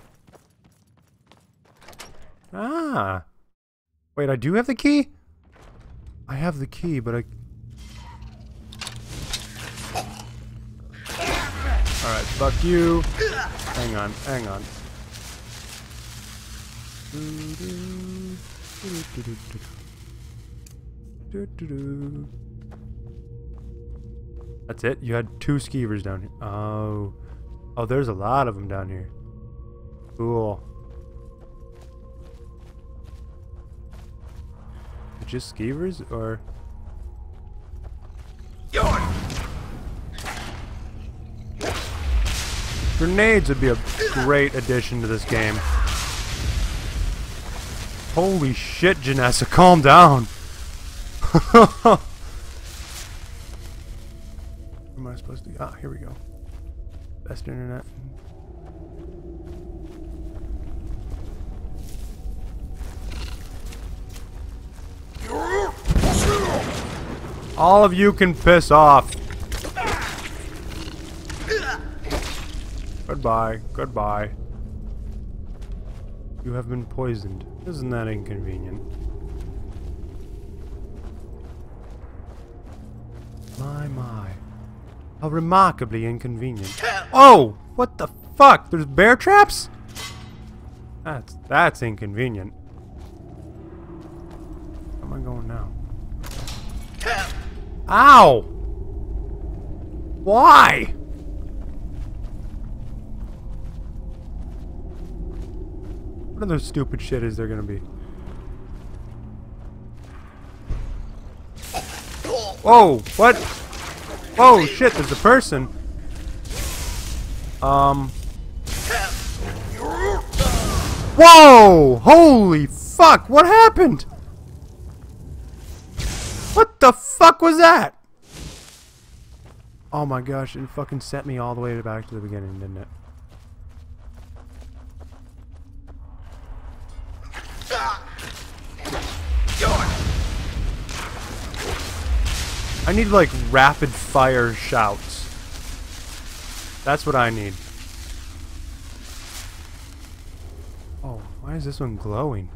S1: Ah! Wait, I do have the key? I have the key, but I... Alright, fuck you. Hang on, hang on. That's it? You had two skeevers down here. Oh. Oh, there's a lot of them down here. Cool. Just skeevers, or... Grenades would be a great addition to this game. Holy shit, Jenassa, calm down. Am I supposed to? Ah, here we go. Best internet. All of you can piss off. Goodbye. Goodbye. You have been poisoned. Isn't that inconvenient? My, my. How remarkably inconvenient. Oh! What the fuck? There's bear traps? That's, that's inconvenient. Where am I going now? Ow! Why? What other stupid shit is there gonna be? Whoa! What? Oh shit! There's a person. Um. Whoa! Holy fuck! What happened? What the fuck was that? Oh my gosh! It fucking sent me all the way back to the beginning, didn't it? I need like rapid fire shouts. That's what I need. Oh, why is this one glowing?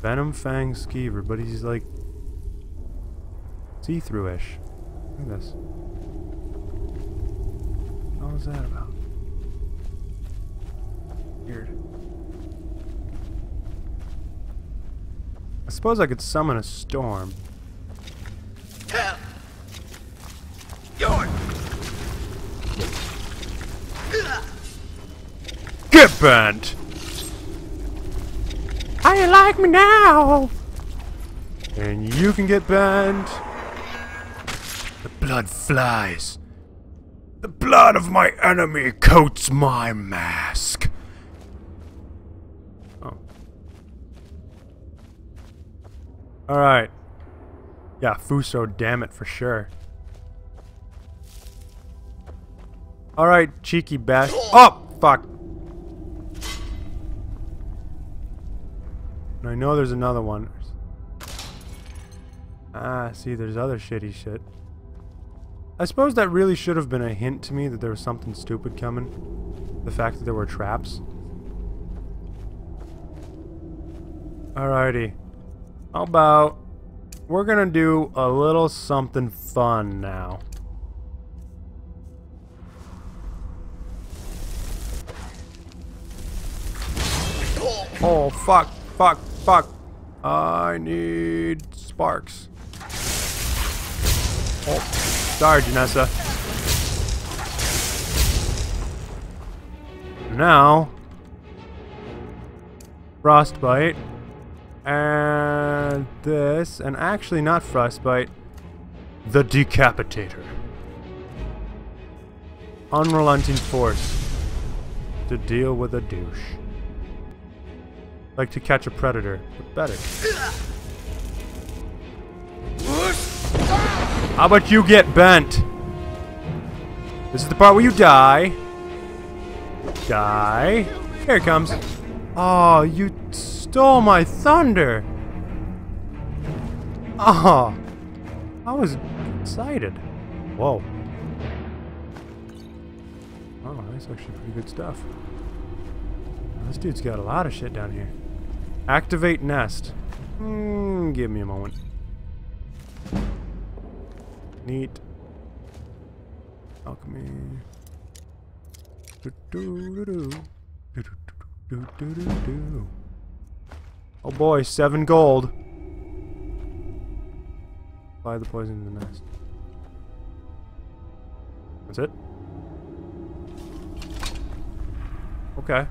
S1: Venom Fang Skeever, but he's like see-through-ish. Look at this. What was that about? Weird. I suppose I could summon a storm. Get bent! How you like me now? And you can get bent. The blood flies. The blood of my enemy coats my mask. Alright. Yeah, Fuso, damn it, for sure. Alright, cheeky best. Oh, fuck. And I know there's another one. Ah, see, there's other shitty shit. I suppose that really should have been a hint to me that there was something stupid coming. The fact that there were traps. Alrighty. How about we're gonna do a little something fun now. Oh, fuck, fuck, fuck. I need sparks. Oh, sorry, Jenassa. Now, frostbite, and this, and actually not frostbite, the decapitator. Unrelenting force to deal with a douche. Like to catch a predator, but better. How about you get bent? This is the part where you die. Die. Here it comes. Oh, you stole my thunder. Oh. I was excited. Whoa. Oh, that's actually pretty good stuff. This dude's got a lot of shit down here. Activate nest. Mm, give me a moment. Neat. Alchemy. Do -do -do do do do do do. Oh boy, seven gold. Apply the poison to the nest. That's it? Okay.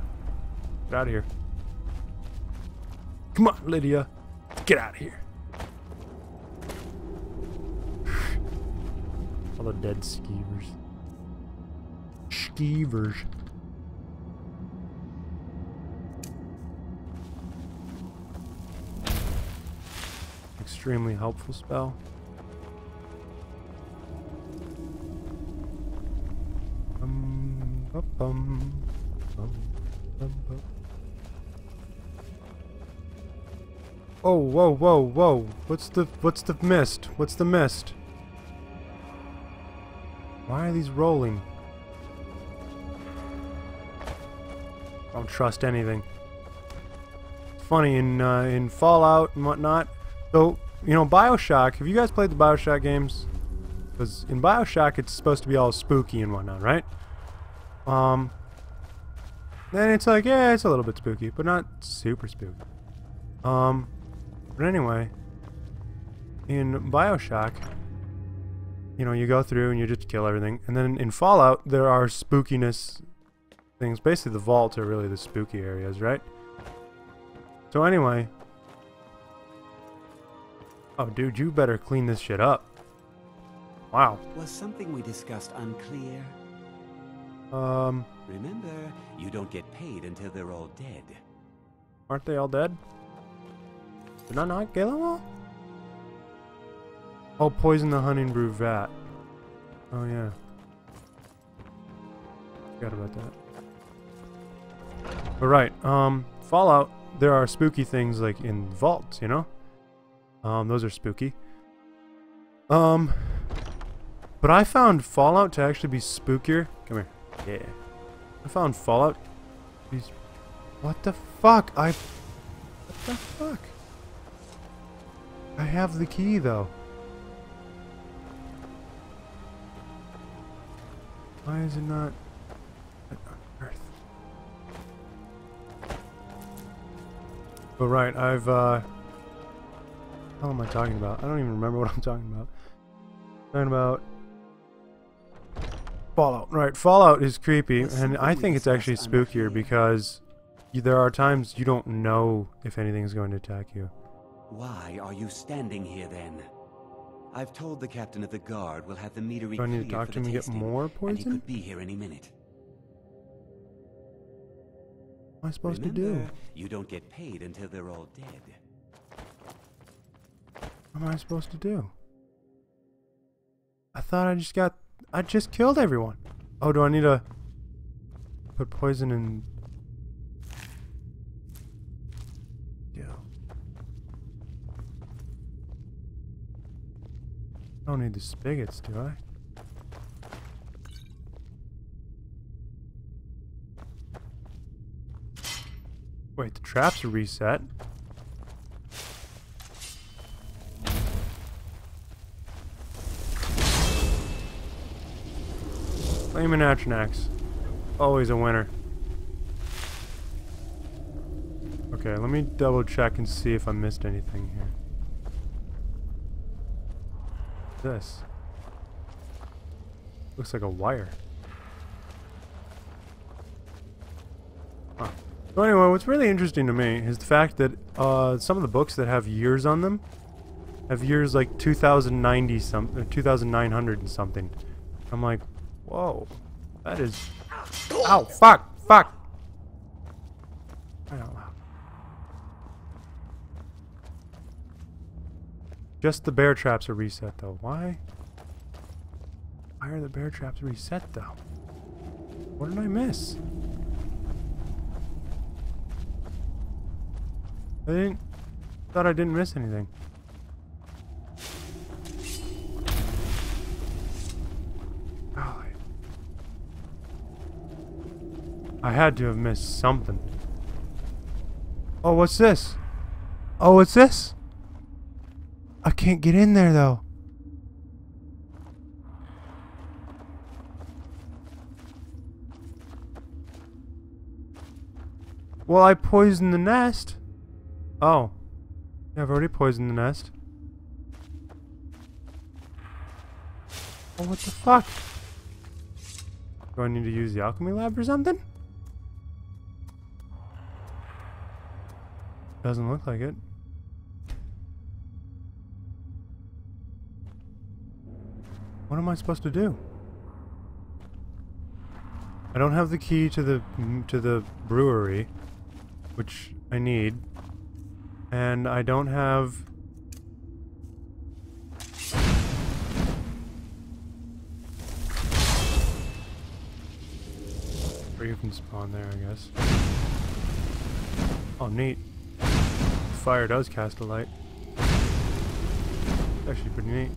S1: Get out of here. Come on, Lydia. Get out of here. All the dead skeevers. Skeevers. Extremely helpful spell. Um, bum, bum, bum. Oh, whoa, whoa, whoa. What's the what's the mist? What's the mist? Why are these rolling? Don't trust anything. Funny in uh, in Fallout and whatnot. So you know, Bioshock. Have you guys played the Bioshock games? Because in Bioshock, it's supposed to be all spooky and whatnot, right? Um. Then it's like, yeah, it's a little bit spooky, but not super spooky. Um. But anyway, in Bioshock, you know, you go through and you just kill everything. And then in Fallout, there are spookiness things. Basically, the vaults are really the spooky areas, right? So anyway. Oh, dude, you better clean this shit up. Wow.
S29: Was something we discussed unclear?
S1: Um.
S29: Remember, you don't get paid until they're all dead.
S1: Aren't they all dead? Did I not kill them all? Oh, poison the hunting brew vat. Oh, yeah. Forgot about that. Alright, um, Fallout, there are spooky things like in vaults, you know? Um, those are spooky. Um, but I found Fallout to actually be spookier. Come here. Yeah. I found Fallout. These. What the fuck? I. What the fuck? I have the key though. Why is it not? Earth? Oh right, I've uh. What am I talking about? I don't even remember what I'm talking about. talking about Fallout. Right, Fallout is creepy, and I think it's actually spookier because you, there are times you don't know if anything is going to attack you.
S29: Why are you standing here then? I've told the captain of the guard we'll have the meter
S1: Do I need to
S29: re-cleared
S1: talk to him and get
S29: tasting,
S1: more
S29: And he could be here any minute.
S1: What am I supposed to do?
S29: you don't get paid until they're all dead.
S1: What am I supposed to do? I thought I just got... I just killed everyone. Oh, do I need to put poison in... Yeah. I don't need the spigots, do I? Wait, the traps are reset. Flaming Atronach. Always a winner. Okay, let me double check and see if I missed anything here. This. Looks like a wire. Huh. So anyway, what's really interesting to me is the fact that uh, some of the books that have years on them have years like 2090 some, or 2900 and something. I'm like, whoa, that is. Ow! Fuck! Fuck! I don't know. Just the bear traps are reset though. Why? Why are the bear traps reset though? What did I miss? I didn't. Thought I didn't miss anything. Golly. I had to have missed something. Oh, what's this? Oh, what's this? I can't get in there though. Well, I poisoned the nest. Oh. Yeah, I've already poisoned the nest. Oh, what the fuck? Do I need to use the alchemy lab or something? Doesn't look like it. What am I supposed to do? I don't have the key to the to the brewery, which I need, and I don't have. Or you can spawn there, I guess. Oh, neat. Fire does cast a light. Actually, pretty neat.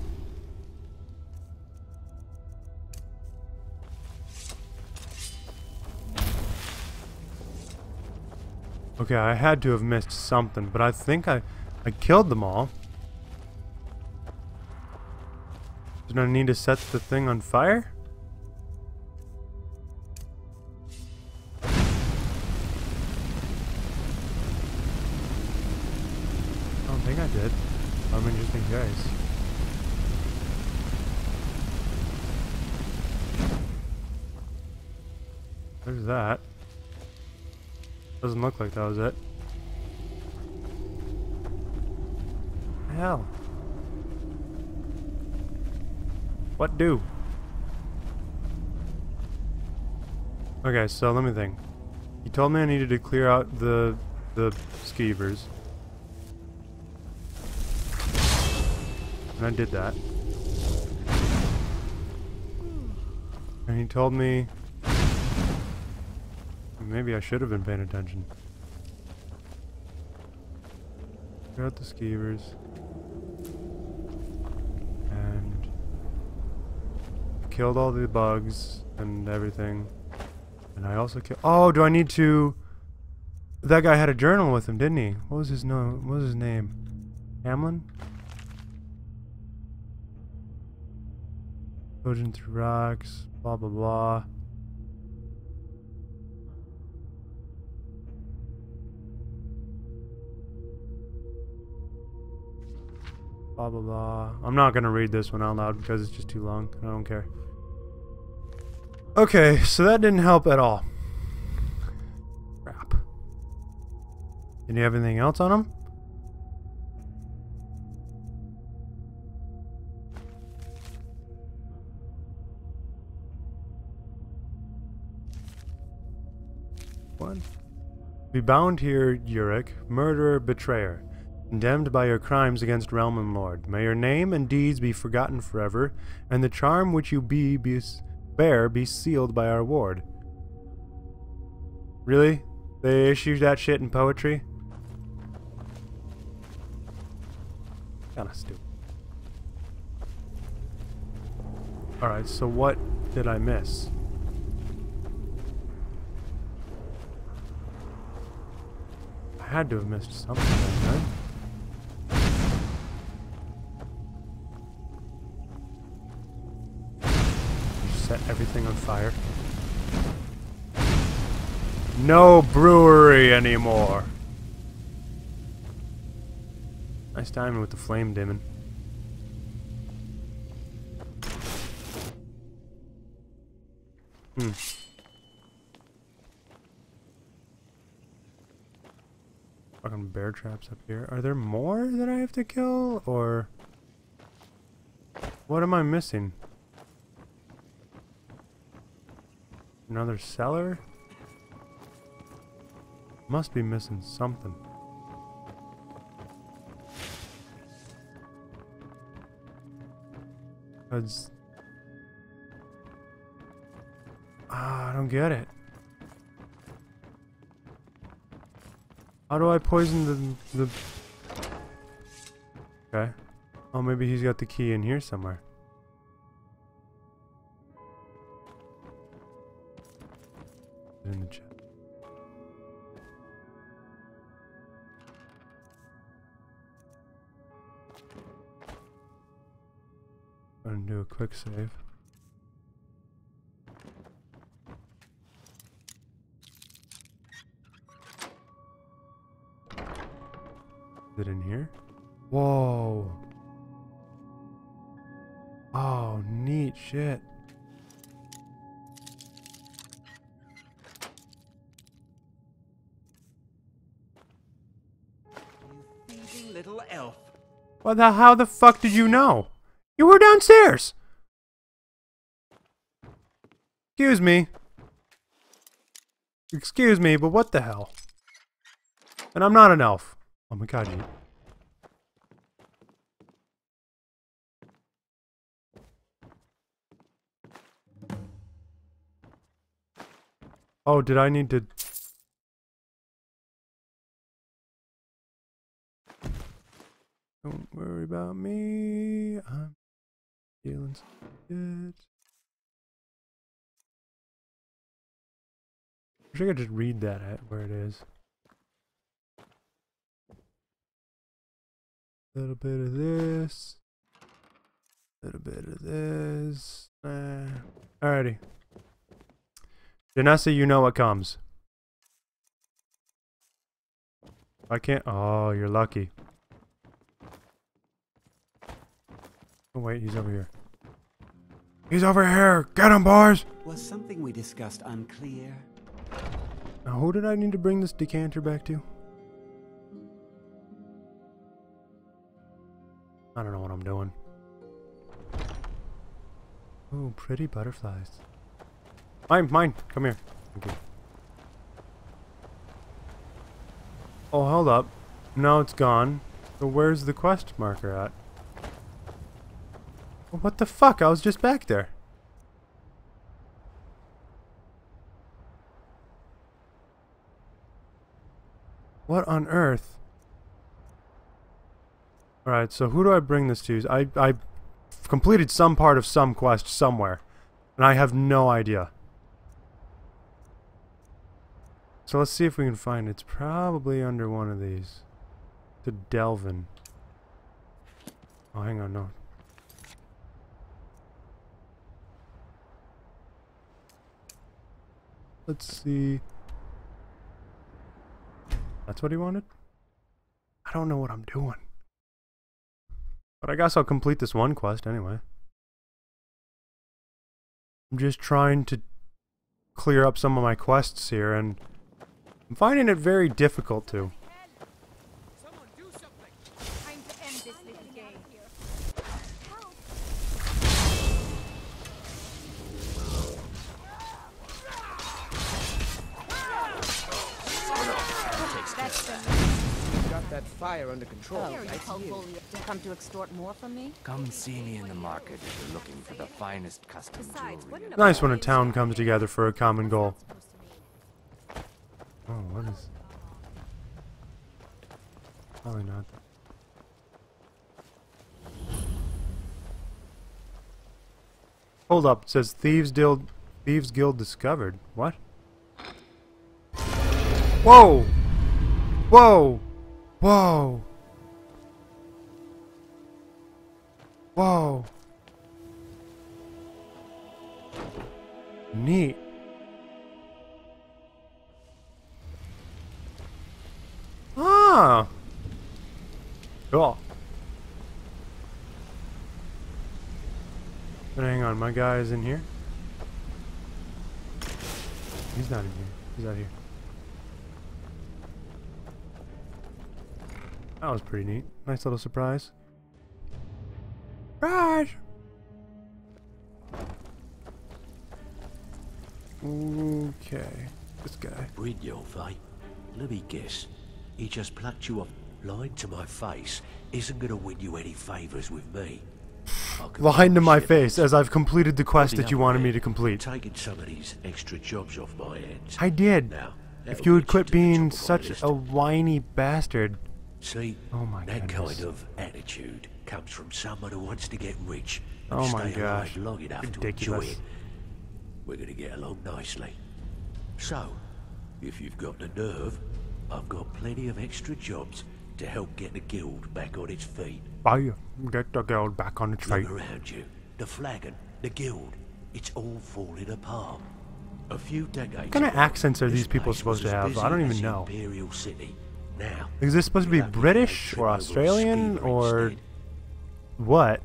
S1: Okay, I had to have missed something, but I think I, I killed them all. Did I need to set the thing on fire? Doesn't like that was it. Hell. What do? Okay, so let me think. He told me I needed to clear out the the skeevers. And I did that. And he told me maybe I should have been paying attention. Out the skeevers. And killed all the bugs and everything. And I also killed Oh, do I need to That guy had a journal with him, didn't he? What was his no what was his name? Hamelyn? Trojans through rocks, blah blah blah. Blah blah blah. I'm not gonna read this one out loud because it's just too long. I don't care. Okay, so that didn't help at all. Crap. Did you have anything else on him? What? Be bound here, Yurik, murderer, betrayer, condemned by your crimes against realm and lord. May your name and deeds be forgotten forever, and the charm which you be, be bear be sealed by our ward. Really? They issued that shit in poetry? Kinda stupid. Alright, so what did I miss? I had to have missed something, right? Set everything on fire. No brewery anymore. Nice timing with the flame dimming. Hmm. Fucking bear traps up here. Are there more that I have to kill? Or... What am I missing? Another cellar? Must be missing something. Cause... Ah, I don't get it. How do I poison the... the... Okay. Oh, maybe he's got the key in here somewhere. In the chat. Gonna do a quick save. Is it in here? Whoa. Oh, neat shit. Well, the, how the fuck did you know? You were downstairs. Excuse me. Excuse me, but what the hell? And I'm not an elf. Oh my god, you. Oh, did I need to... Don't worry about me. I'm feeling good. Wish I could just read that at where it is. A Little bit of this. A Little bit of this. Nah. Alrighty. Jenassa, you know what comes. I can't. Oh, you're lucky. Oh, wait, he's over here. He's over here! Get him, boys!
S29: Was something we discussed unclear?
S1: Now, who did I need to bring this decanter back to? I don't know what I'm doing. Ooh, pretty butterflies. Mine, mine, come here. Thank you. Oh, hold up. Now it's gone. So where's the quest marker at? What the fuck? I was just back there. What on earth? Alright, so who do I bring this to? I, I completed some part of some quest somewhere. And I have no idea. So let's see if we can find it. It's probably under one of these. The Delvin. Oh, hang on, no. Let's see. That's what he wanted? I don't know what I'm doing. But I guess I'll complete this one quest anyway. I'm just trying to clear up some of my quests here, and I'm finding it very difficult to.
S26: That fire under control.
S15: Oh,
S26: I see you.
S15: Come to extort more from me?
S12: Come see me in the market if you're looking for the finest custom jewelry.
S1: Nice when a town comes together for a common goal. Oh, what is... Probably not. Hold up, it says Thieves Guild, Thieves Guild discovered. What? Whoa! Whoa! Whoa! Whoa! Neat. Ah! Cool. But hang on, my guy is in here. He's not in here. He's out here. That was pretty neat. Nice little surprise. Surprise! Okay. This guy.
S22: Brynjolf, eh? Let me guess. He just plucked you off. Lying to my face isn't gonna win you any favors with me.
S1: Lying to my face as I've completed the quest that you wanted me to complete.
S22: Taking some of these extra jobs off my hands.
S1: I did.
S22: Now,
S1: If you would quit being
S22: top of my
S1: such a whiny bastard.
S22: See,
S1: Oh my
S22: that
S1: goodness.
S22: kind of attitude comes from someone who wants to get rich and
S1: Oh my
S22: stay
S1: gosh.
S22: alive long enough to enjoy it. We're gonna get along nicely. So, if you've got the nerve, I've got plenty of extra jobs to help get the guild back on its feet.
S1: Bye. Get the guild back on its feet.
S22: Look around you. The flagon, the guild, it's all falling apart. A few decades
S1: What kind of accents are these people supposed to have? I don't even know.
S22: Imperial City. Now,
S1: Is this supposed to be
S22: you're lucky to
S1: British or Australian or what?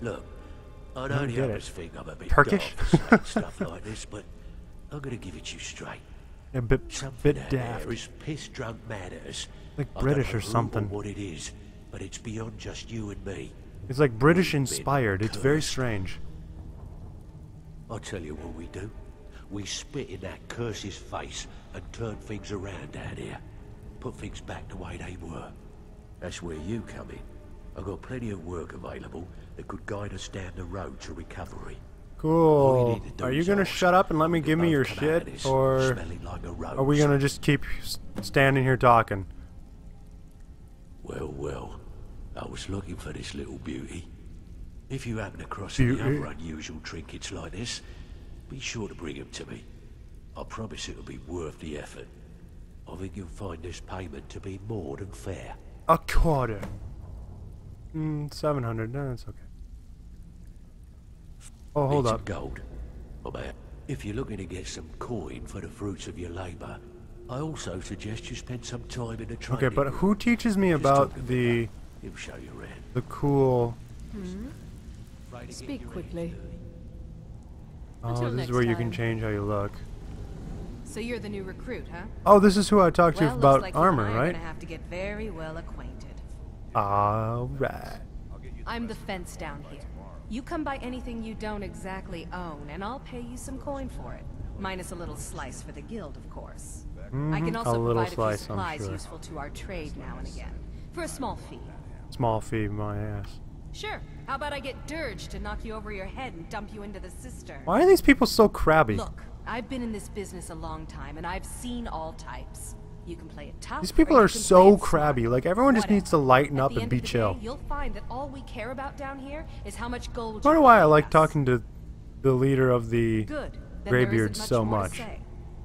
S22: Look, I
S1: don't get it.
S22: think I'm a bit
S1: Turkish?
S22: daft for saying stuff like this, but I'm gonna give it you straight.
S1: A bit,
S22: Something
S1: bit daft.
S22: is piss drunk mad at us.
S1: Like British or something.
S22: what it is, but it's beyond just you and me.
S1: It's like British inspired. It's very strange.
S22: I'll tell you what we do. We spit in that curse's face and turn things around out here. Put things back the way they were. That's where you come in. I've got plenty of work available that could guide us down the road to recovery.
S1: Cool.
S22: do
S1: Are you gonna shut up and let me give me your shit, or
S22: like
S1: are we gonna just keep standing here talking?
S22: Well, well. I was looking for this little beauty. If you happen across
S1: Beauty?
S22: any other unusual trinkets like this, be sure to bring them to me. I promise it'll be worth the effort. I think you'll find this payment to be more than fair.
S1: A quarter. Mm, seven hundred. No, that's okay. Oh, hold
S22: Need some
S1: up.
S22: gold. Oh, man. If you're looking to get some coin for the fruits of your labor, I also suggest you spend some time in the training
S1: Okay, but who teaches me about the
S22: He'll show you around.
S1: the cool?
S13: Hmm? Speak quickly.
S1: Oh,
S13: Until
S1: this is
S13: next
S1: where you can change how you look.
S13: So you're the new recruit, huh?
S1: Oh, this is who I talked to about
S13: like
S1: armor,
S13: you and I are
S1: right?
S13: gonna have to get very well acquainted.
S1: All right.
S13: I'm the fence down here. You come by anything you don't exactly own, and I'll pay you some coin for it. Minus a little slice for the guild, of course. I
S1: Mhm,
S13: can
S1: a
S13: also
S1: little
S13: provide
S1: slice,
S13: a few supplies
S1: sure.
S13: useful to our trade now and again. For a small fee.
S1: Small fee, my ass.
S13: Sure. How about I get Dirge to knock you over your head and dump you into the cistern?
S1: Why are these people so crabby?
S13: Look, I've been in this business a long time, and I've seen all types. You can play it tough.
S1: These people are so crabby. Like everyone just needs to lighten
S13: At
S1: up and be chill.
S13: Day, you'll find that all we care about down here is how much gold.
S1: I wonder why I like
S13: us.
S1: talking to the leader of the
S13: Good. Then there
S1: Greybeards so much.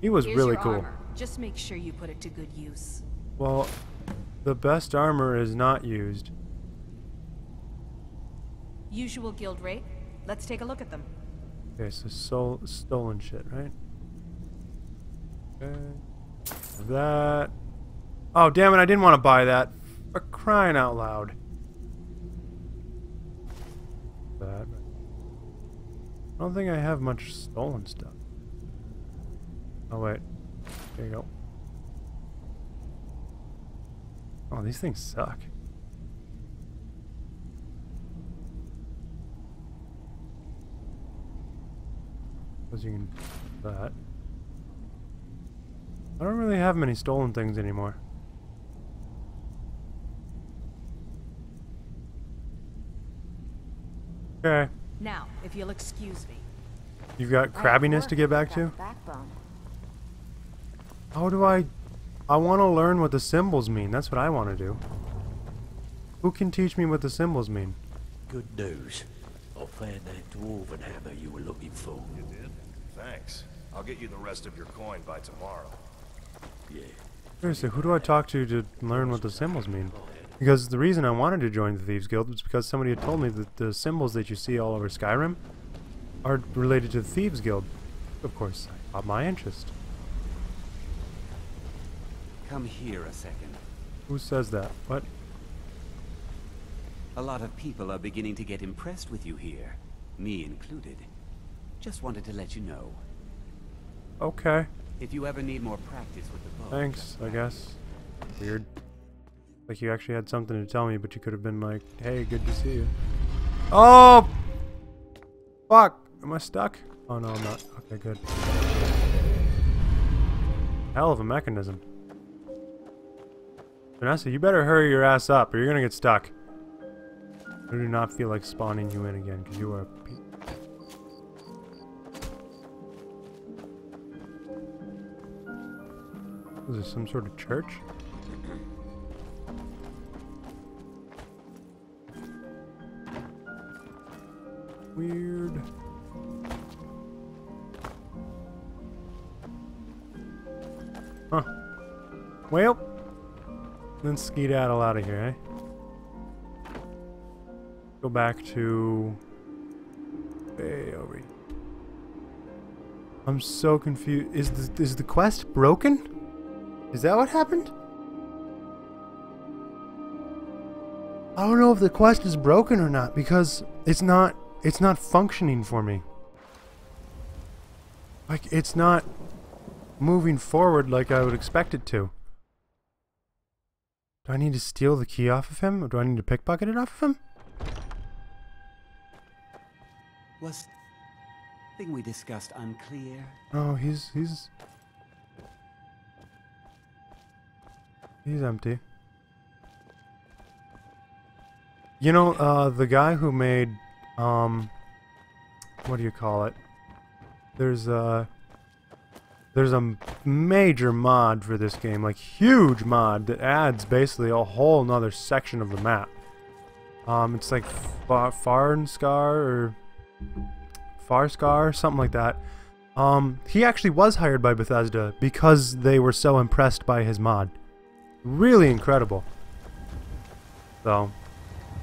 S1: He was
S13: Here's
S1: really cool.
S13: armor. Just make sure you put it to good use.
S1: Well, the best armor is not used.
S13: Usual guild rate. Let's take a look at them.
S1: Okay, so sol stolen shit, right? Okay. That. Oh, damn it, I didn't want to buy that. For crying out loud. That. I don't think I have much stolen stuff. Oh, wait. There you go. Oh, these things suck. Because you can that. I don't really have many stolen things anymore. Okay.
S13: Now, if you'll excuse me.
S1: You've got crabbiness to get back to?
S24: Backbone.
S1: How do I... I want to learn what the symbols mean. That's what I want to do. Who can teach me what the symbols mean?
S22: Good news. I found that dwarven hammer you were looking for.
S25: You did? Thanks. I'll get you the rest of your coin by tomorrow.
S22: Yeah.
S1: Seriously, who do I talk to to learn what the symbols mean? Because the reason I wanted to join the Thieves Guild was because somebody had told me that the symbols that you see all over Skyrim are related to the Thieves Guild. Of course, I caught my interest.
S29: Come here a second.
S1: Who says that? What?
S29: A lot of people are beginning to get impressed with you here, me included. Just wanted to let you know.
S1: Okay.
S29: If you ever need more practice with the bow.
S1: Thanks, I guess. Weird. Like you actually had something to tell me, but you could have been like, hey, good to see you. Oh! Fuck! Am I stuck? Oh no, I'm not. Okay, good. Hell of a mechanism. Vanessa, you better hurry your ass up or you're gonna get stuck. I do not feel like spawning you in again, because you are a Is this some sort of church? Weird. Huh. Well, then skedaddle out of here, eh? Go back to... Way over here. I'm so confused. Is the, is the quest broken? Is that what happened? I don't know if the quest is broken or not because it's not it's not functioning for me. Like it's not moving forward like I would expect it to. Do I need to steal the key off of him? Or do I need to pickpocket it off of him?
S29: Was thing we discussed unclear?
S1: Oh, he's he's he's empty. You know, uh, the guy who made, um, what do you call it? There's a there's a major mod for this game, like huge mod that adds basically a whole nother section of the map. Um, it's like Far Farnscar or Farscar, something like that. Um, he actually was hired by Bethesda because they were so impressed by his mod. Really incredible. So,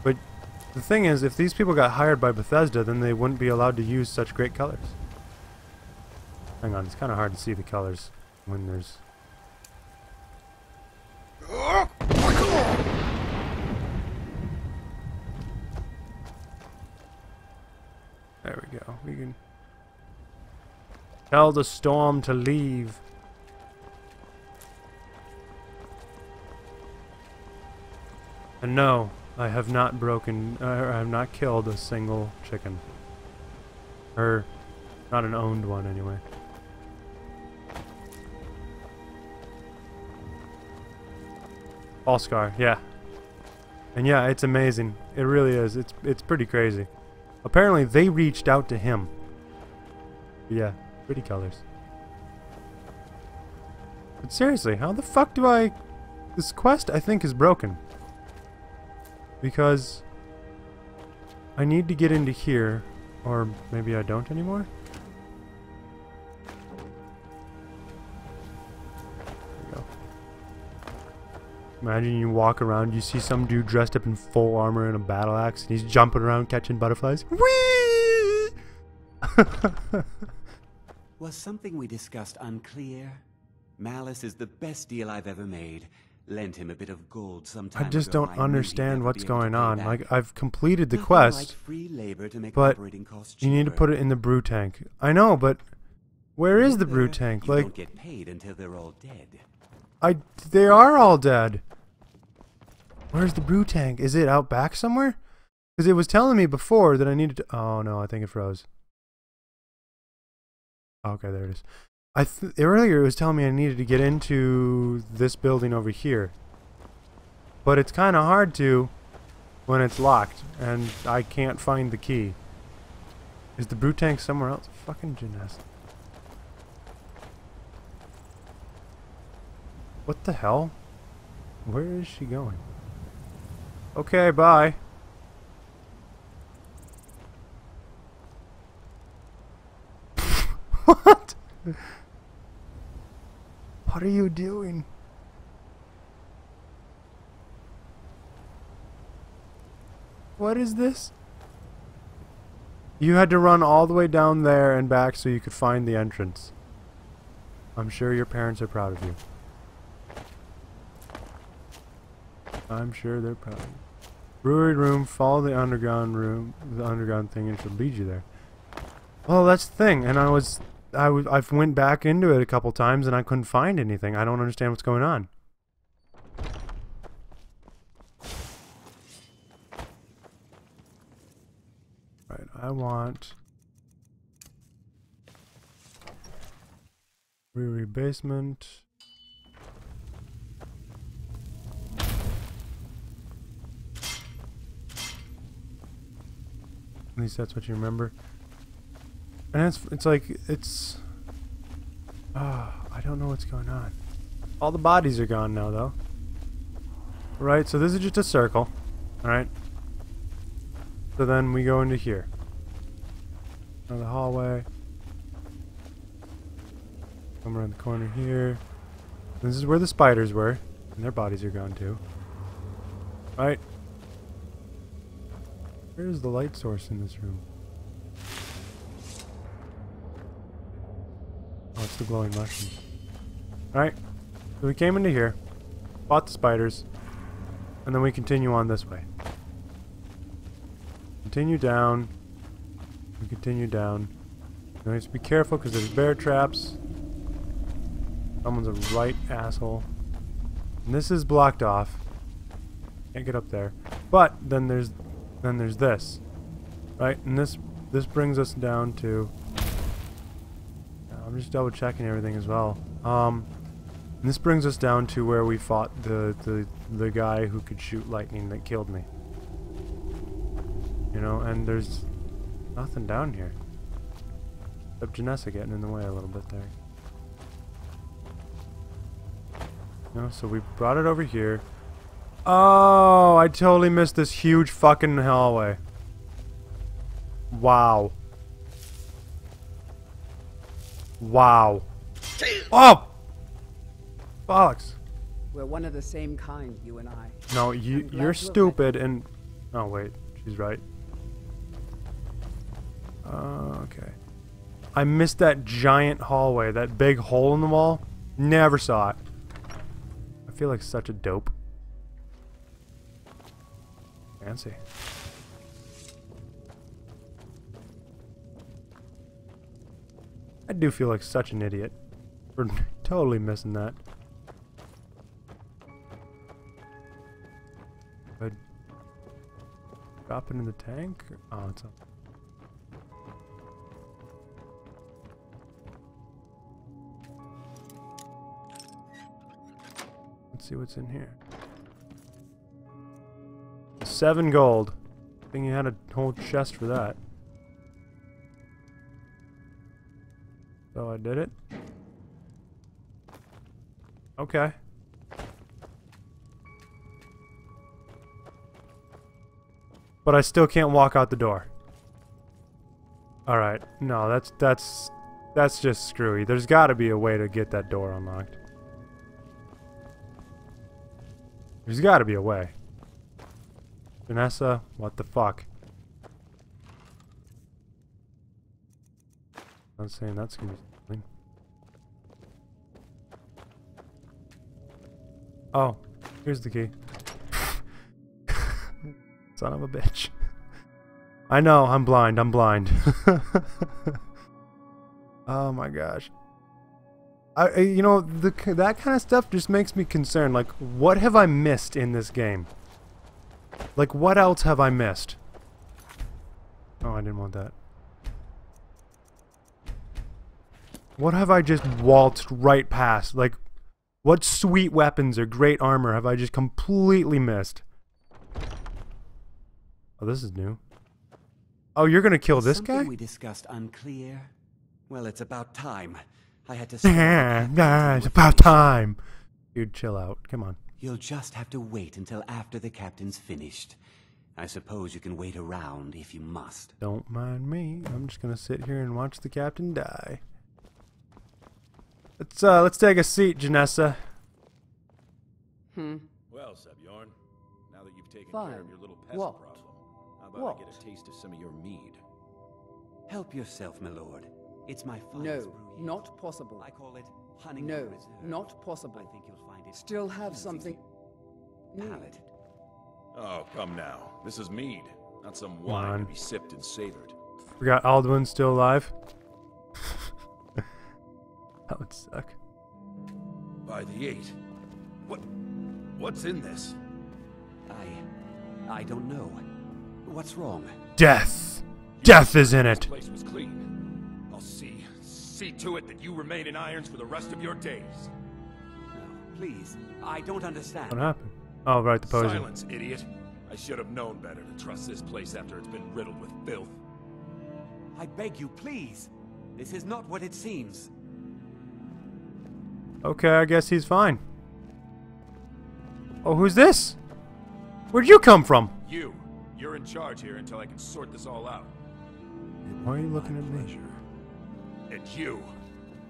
S1: but the thing is, if these people got hired by Bethesda, then they wouldn't be allowed to use such great colors. Hang on, it's kind of hard to see the colors when there's... There we go. We can tell the storm to leave. And no, I have not broken, uh, I have not killed a single chicken. Or, not an owned one anyway. Allscar, yeah. And yeah, it's amazing. It really is. It's it's pretty crazy. Apparently they reached out to him. Yeah, pretty colors. But seriously, how the fuck do I... This quest, I think, is broken. Because... I need to get into here. Or maybe I don't anymore? Imagine you walk around, you see some dude dressed up in full armor and a battle axe, and he's jumping around catching butterflies. Whee!
S29: Was something we discussed unclear? Mallus is the best deal I've ever made. Lent him a bit of gold sometime
S1: I just
S29: ago.
S1: don't
S29: I
S1: understand what's
S29: be able to
S1: going on.
S29: back.
S1: Like, I've completed the
S29: Nothing
S1: quest,
S29: like free labor to make
S1: but you need to put it in the brew tank. I know, but where is the brew tank?
S29: You
S1: Like,
S29: don't get paid until they're all dead.
S1: I they are all dead. Where's the brew tank? Is it out back somewhere? Because it was telling me before that I needed to. Oh no, I think it froze. Okay, there it is. I earlier it was telling me I needed to get into this building over here, but it's kind of hard to when it's locked and I can't find the key. Is the brew tank somewhere else? Fucking gymnast. What the hell? Where is she going? Okay, bye. what? What are you doing? What is this? You had to run all the way down there and back so you could find the entrance. I'm sure your parents are proud of you. I'm sure they're proud of you. Brewery room, follow the underground room, the underground thing, and it should lead you there. Well, that's the thing, and I was, I was, I've went back into it a couple times and I couldn't find anything. I don't understand what's going on. Right, I want brewery basement. At least that's what you remember. And it's it's like it's ah, I don't know what's going on. All the bodies are gone now though. Right, so this is just a circle. Alright. So then we go into here. Another hallway. Come around the corner here. This is where the spiders were. And their bodies are gone too. All right. Where is the light source in this room? It's the glowing mushrooms. Alright. So we came into here. Fought the spiders. And then we continue on this way. Continue down. We continue down. You have to be careful because there's bear traps. Someone's a right asshole. And this is blocked off. Can't get up there. But then there's then there's this. Right? And this this brings us down to I'm just double checking everything as well. Um this brings us down to where we fought the, the the guy who could shoot lightning that killed me. You know, and there's nothing down here. Except Jenassa getting in the way a little bit there. You know, so we brought it over here. Oh, I totally missed this huge fucking hallway. Wow. Wow. Oh! Bollocks.
S16: We're one of the same kind, you and I.
S1: No, you you're
S16: to
S1: stupid and oh wait, she's right. Uh, okay. I missed that giant hallway, that big hole in the wall. Never saw it. I feel like such a dope. Fancy. I do feel like such an idiot for totally missing that. But drop it in the tank? Oh, it's up. Let's see what's in here. Seven gold. I think you had a whole chest for that. So I did it. Okay. But I still can't walk out the door. Alright. No, that's that's that's just screwy. There's gotta be a way to get that door unlocked. There's gotta be a way. Vanessa, what the fuck? I'm saying that's gonna be something. Oh, here's the key. Son of a bitch. I know, I'm blind, I'm blind. oh my gosh. I, you know, the that kind of stuff just makes me concerned. Like, what have I missed in this game? Like, what else have I missed? Oh, I didn't want that. What have I just waltzed right past? Like, what sweet weapons or great armor have I just completely missed? Oh, this is new. Oh, you're gonna kill this
S29: Something
S1: guy?
S29: we discussed unclear? Well, it's about time. I had to
S1: Yeah, yeah, it's about time. Dude, chill out. Come on.
S29: You'll just have to wait until after the captain's finished. I suppose you can wait around if you must.
S1: Don't mind me. I'm just gonna sit here and watch the captain die. Let's uh, let's take a seat, Jenassa.
S16: Hmm.
S2: Well, Sabjorn, now that you've taken
S16: Fine.
S2: care of your little pest
S16: What?
S2: problem, how about
S16: What?
S2: I get a taste of some of your mead?
S29: Help yourself, my lord. It's my finest
S16: No,
S29: brew
S16: not possible.
S29: I call it honey
S16: No,
S29: reserve.
S16: not possible.
S29: I think you'll find it
S16: Still have something.
S29: palate.
S2: Oh, come now. This is mead, not some wine
S1: on.
S2: to be sipped and savored.
S1: We got Alduin still alive. That would suck.
S2: By the eight. What? What's in this?
S29: I... I don't know. What's wrong?
S1: Death. Death is in
S2: This
S1: it.
S2: place was clean. I'll see. See to it that you remain in irons for the rest of your days.
S29: No, please, I don't understand.
S1: What happened? Oh, right, the potion.
S2: Silence, idiot. I should have known better to trust this place after it's been riddled with filth.
S29: I beg you, please. This is not what it seems.
S1: Okay, I guess he's fine. Oh, who's this? Where'd you come from?
S2: You. You're in charge here until I can sort this all out.
S1: Why are you looking at me?
S2: And you.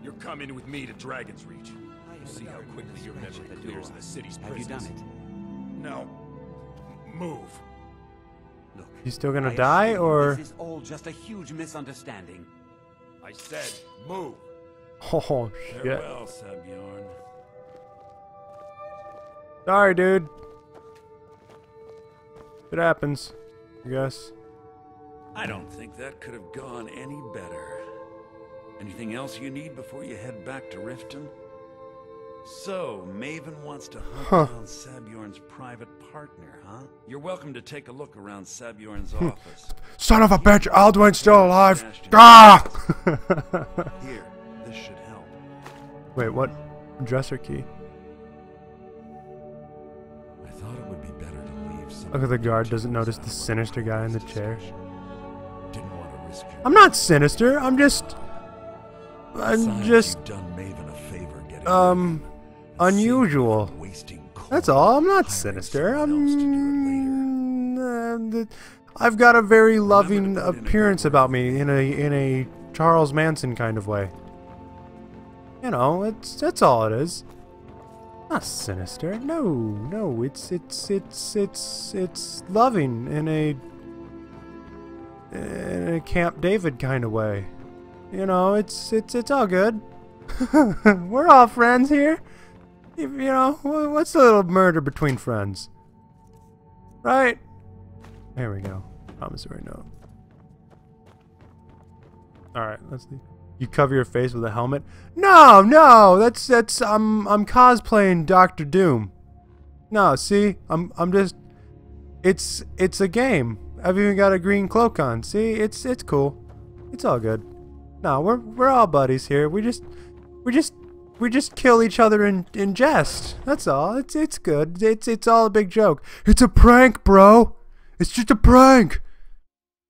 S2: You're coming with me to Dragon's Reach. We'll see how quickly your memory clears in the city's
S29: Have you
S2: prisons.
S29: done it?
S2: No. Move.
S29: Look.
S1: He's still gonna
S29: I
S1: die, or-
S29: This is all just a huge misunderstanding.
S2: I said move.
S1: Oh, shit.
S2: Farewell.
S1: Sorry, dude. It happens, I guess.
S2: I don't think that could have gone any better. Anything else you need before you head back to Riften? So, Maven wants to hunt
S1: Huh.
S2: down Sabjorn's private partner, huh? You're welcome to take a look around Sabjorn's office.
S1: Son of a bitch, Alduin's still alive. Ah!
S2: Here, this should help.
S1: Wait, what? Dresser key.
S2: I thought it would be better to leave some
S1: Look at the guard doesn't notice the sinister guy in the chair.
S2: Didn't want to risk
S1: I'm not sinister. I'm just. I'm just.
S2: you've done Maven a favor getting
S1: Um. Unusual. That's all. I'm not sinister. I'm. uh, I've got a very loving appearance about me in a in a Charles Manson kind of way. You know, it's that's all it is. Not sinister. No, no. It's it's it's it's it's loving in a in a Camp David kind of way. You know, it's it's it's all good. We're all friends here. You you know, what's a little murder between friends? Right? There we go. Promissory note. Alright, let's leave. You cover your face with a helmet? No, no, that's that's I'm I'm cosplaying Doctor Doom. No, see? I'm I'm just it's it's a game. I've even got a green cloak on. See? It's it's cool. It's all good. No, we're we're all buddies here. We just we just we just kill each other in in jest. That's all. It's it's good. It's it's all a big joke. It's a prank, bro. It's just a prank.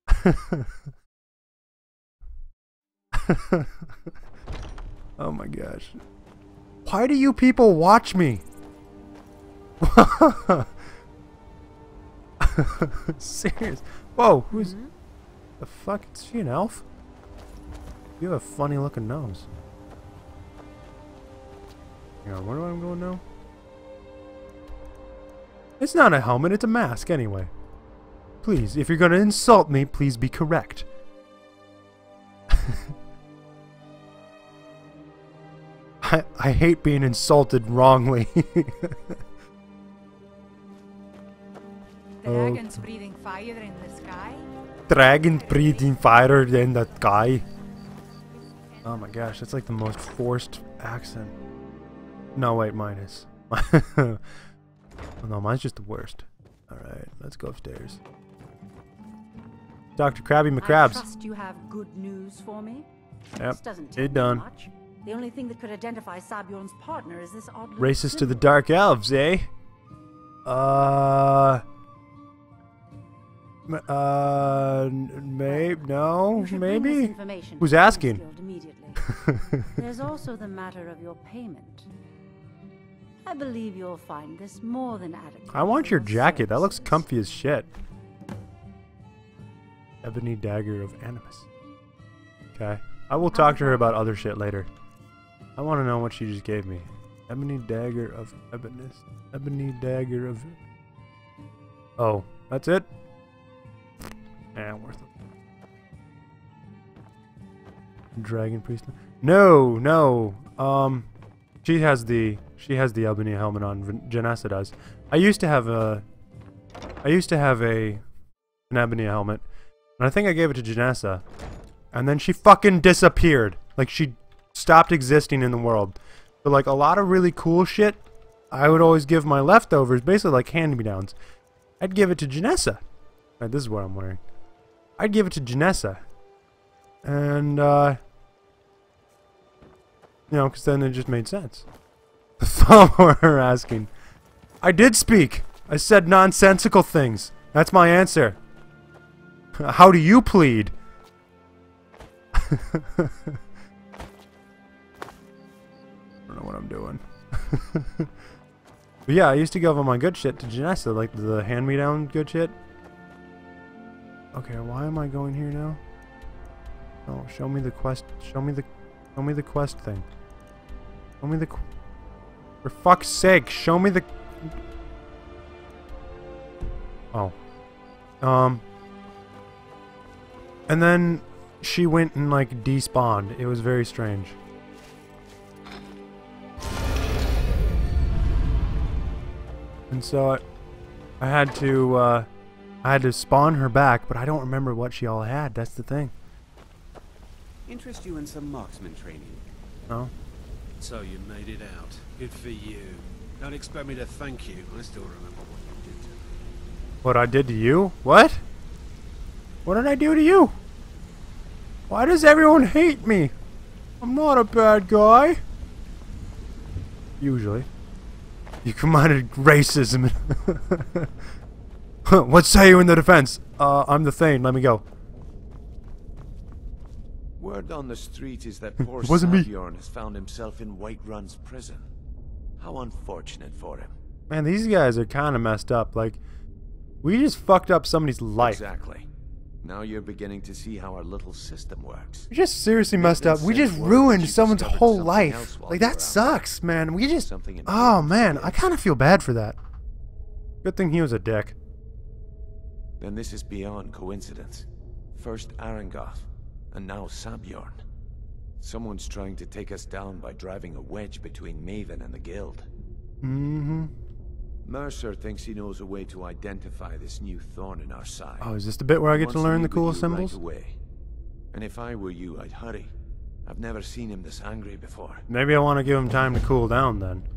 S1: oh my gosh. Why do you people watch me? Serious. Whoa, who's mm-hmm. the fuck? Is she an elf? You have a funny looking nose. Yeah, where do I go now? It's not a helmet, it's a mask anyway. Please, if you're gonna insult me, please be correct. I, I hate being insulted wrongly. Oh.
S4: Dragons breathing fire in the sky?
S1: Dragon breathing fire in the sky. Oh my gosh, that's like the most forced accent. No, wait, mine is. oh, no, mine's just the worst. Alright, let's go upstairs. Dr. Krabby
S4: I
S1: McCrabs.
S4: trust you have good news for me.
S1: Yep,
S4: This doesn't tell
S1: it done.
S4: much. The only thing that could identify Sabjorn's partner is this odd
S1: Racist to the dark elves, eh? Uh. Uh. Maybe. No?
S4: You should bring this
S1: Maybe? Who's asking?
S4: There's also the matter of your payment. I believe you'll find this more than adequate.
S1: I want your jacket. That looks comfy as shit. Ebony Dagger of Animus. Okay. I will talk to her about other shit later. I want to know what she just gave me. Ebony Dagger of Ebonus. Ebony Dagger of... Oh, that's it? Eh, worth it. Dragon Priest. No, no. Um, she has the she has the ebony helmet on. Jenassa does. I used to have a I used to have a an ebony helmet, and I think I gave it to Jenassa, and then she fucking disappeared. Like she stopped existing in the world. But like a lot of really cool shit, I would always give my leftovers, basically like hand-me-downs. I'd give it to Jenassa. Right, this is what I'm wearing. I'd give it to Jenassa. And, uh... You know, because then it just made sense. The follower asking. I did speak. I said nonsensical things. That's my answer. How do you plead? know what I'm doing. but yeah, I used to give all my good shit to Jenassa, like the hand-me-down good shit. Okay, why am I going here now? Oh, show me the quest. Show me the, show me the quest thing. Show me the. For fuck's sake, show me the. Oh. Um. And then she went and like despawned. It was very strange. And so I, I had to, uh, I had to spawn her back, but I don't remember what she all had. That's the thing.
S29: Interest you in some marksman training?
S1: No.
S30: So you made it out. Good for you. Don't expect me to thank you. I still remember what you did to me.
S1: What I did to you? What? What did I do to you? Why does everyone hate me? I'm not a bad guy. Usually. You committed racism. what say you in the defense? Uh, I'm the Thane. Let me go.
S23: Word on the street is that poor. Sabjorn has found himself in Whiterun's prison. How unfortunate for him.
S1: Man, these guys are kind of messed up. Like, we just fucked up somebody's life.
S23: Exactly. Now you're beginning to see how our little system works.
S1: We just seriously messed up. We just ruined someone's whole life. Like that sucks, man. We just Oh man, I kind of feel bad for that. Good thing he was a dick.
S23: Then this is beyond coincidence. First Aringoth, and now Sabjorn. Someone's trying to take us down by driving a wedge between Maven and the Guild.
S1: Mm-hmm.
S23: Mercer thinks he knows a way to identify this new thorn in our side.
S1: Oh, is this the bit where I get to learn the cool symbols?
S23: Right away. And if I were you, I'd hurry. I've never seen him this angry before.
S1: Maybe I want to give him time to cool down then.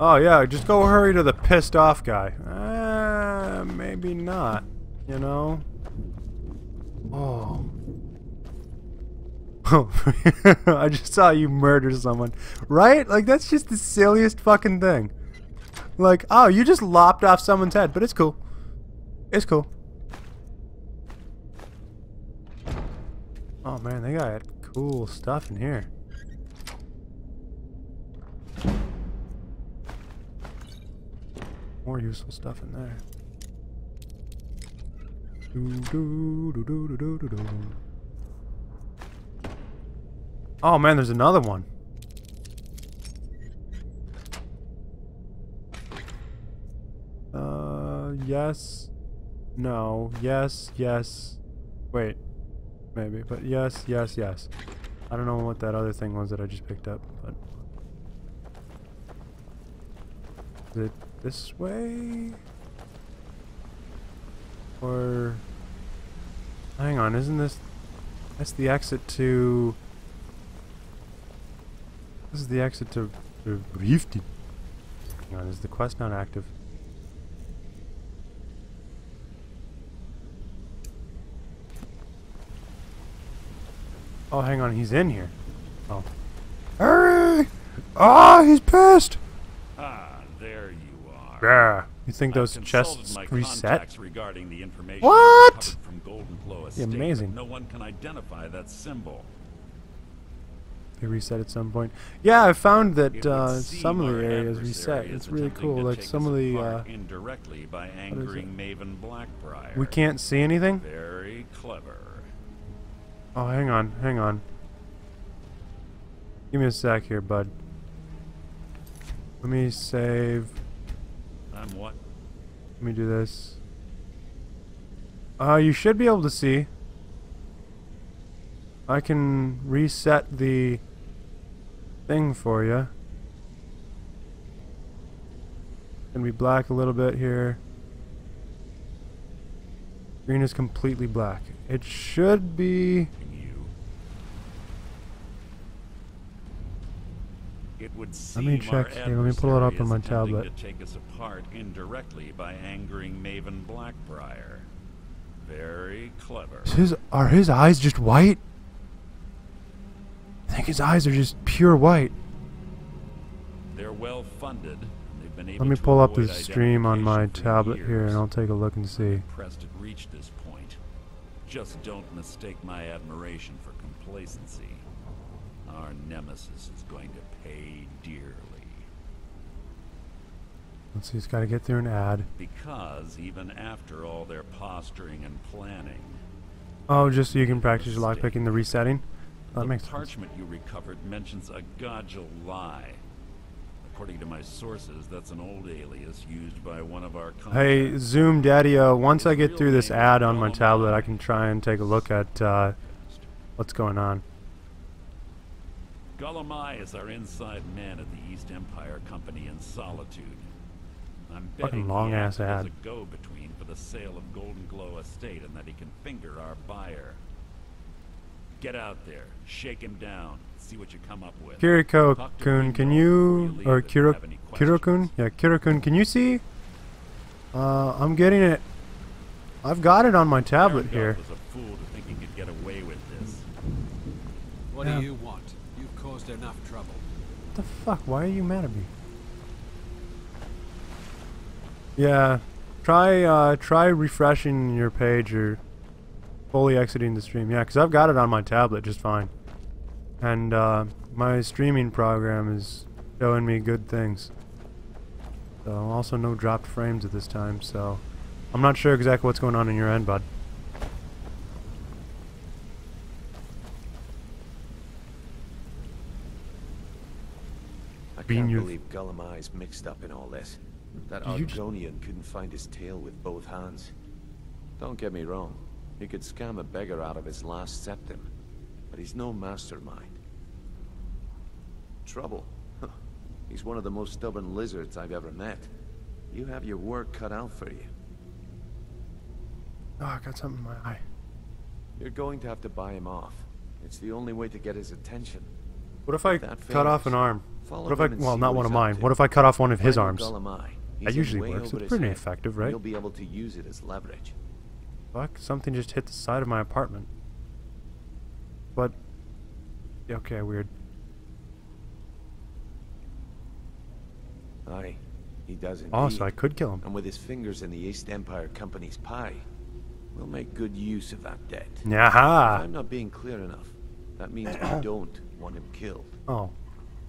S1: Oh yeah, just go hurry to the pissed off guy. Uh, maybe not. You know? Oh. Oh, I just saw you murder someone. Right? Like, that's just the silliest fucking thing. Like, oh, you just lopped off someone's head, but it's cool. It's cool. Oh man, they got cool stuff in here. More useful stuff in there. Doo, doo, doo. Oh man, there's another one. Uh, yes. No. Yes, yes. Wait. Maybe, but yes, yes, yes. I don't know what that other thing was that I just picked up, but... Is it this way? Or... Hang on, isn't this... That's the exit to... This is the exit to... Hang on, is the quest not active? Oh, hang on, he's in here. Oh. Hurry! Ah, he's pissed!
S2: Ah, there you are.
S1: Yeah. You think those chests reset?
S2: regarding the information
S1: What?
S2: From Golden Estate,
S1: amazing.
S2: No one can identify that symbol.
S1: They reset at some point. Yeah, I found that uh, some of the areas reset. It's really cool. Like some of the. Uh,
S2: indirectly by angering Maven Blackbriar.
S1: We can't see anything?
S2: Very clever.
S1: Oh, hang on, hang on. Give me a sec here, bud. Let me save.
S2: I'm what?
S1: Let me do this. Uh, you should be able to see. I can reset the thing for you. Gonna be black a little bit here. Green is completely black. It should be.
S2: It would
S1: Let me check here. Let me pull it up on my tablet.
S2: To take us apart indirectly by angering Maven Blackbriar. Very clever.
S1: Is his are his eyes just white? I think his eyes are just pure white.
S2: They're well funded. And They've been able
S1: Let me pull up the stream on my tablet here and I'll take a look and see.
S2: Reached this point. Just don't mistake my admiration for complacency. Our nemesis is going to pay dearly.
S1: Let's see, he's gotta get through an ad.
S2: Because even after all their posturing and planning,
S1: Oh, just so you can practice your lockpicking the resetting? That
S2: the
S1: makes sense.
S2: parchment you recovered mentions a Godjal lie. According to my sources, that's an old alias used by one of our
S1: Hey. Zoom Daddy, uh, once I get through this ad on my tablet, I can try and take a look at uh, what's going on.
S2: Gulum-Ei is our inside man at the East Empire Company in Solitude. I'm
S1: Fucking
S2: betting
S1: long
S2: he
S1: ass ad.
S2: a go-between for the sale of Goldenglow Estate and that he can finger our buyer. Get out there, shake him down, see what you come up with.
S1: Kiriko kun, can you or
S2: if you
S1: Kiro
S2: have
S1: Kiro kun? Yeah, Kiro kun, can you see? Uh, I'm getting it. I've got it on my tablet here.
S2: was a fool to think he could get away with this.
S30: What
S1: Yeah.
S30: do you want? You've caused enough trouble.
S1: What the fuck? Why are you mad at me? Yeah, try uh, try refreshing your page or fully exiting the stream. Yeah, because I've got it on my tablet just fine, and uh, my streaming program is showing me good things. So also no dropped frames at this time. So I'm not sure exactly what's going on in your end, bud.
S23: I can't believe Gulum-Ei's mixed up in all this. That Argonian couldn't find his tail with both hands. Don't get me wrong. He could scam a beggar out of his last septim. But he's no mastermind. Trouble? Huh. He's one of the most stubborn lizards I've ever met. You have your work cut out for you.
S1: Oh, I got something in my eye.
S23: You're going to have to buy him off. It's the only way to get his attention.
S1: What if I cut off an arm? What if I, well, not one of mine. What if I cut off one of his arms? That usually works. It's pretty effective, right?
S23: You'll be able to use it as leverage.
S1: Fuck, something just hit the side of my apartment. But, okay, weird.
S23: Aye, he does oh, indeed.
S1: Oh, so I could kill him.
S23: And with his fingers in the East Empire Company's pie, we'll make good use of that debt.
S1: Yaha!
S23: If I'm not being clear enough. That means we don't want him killed.
S1: Oh.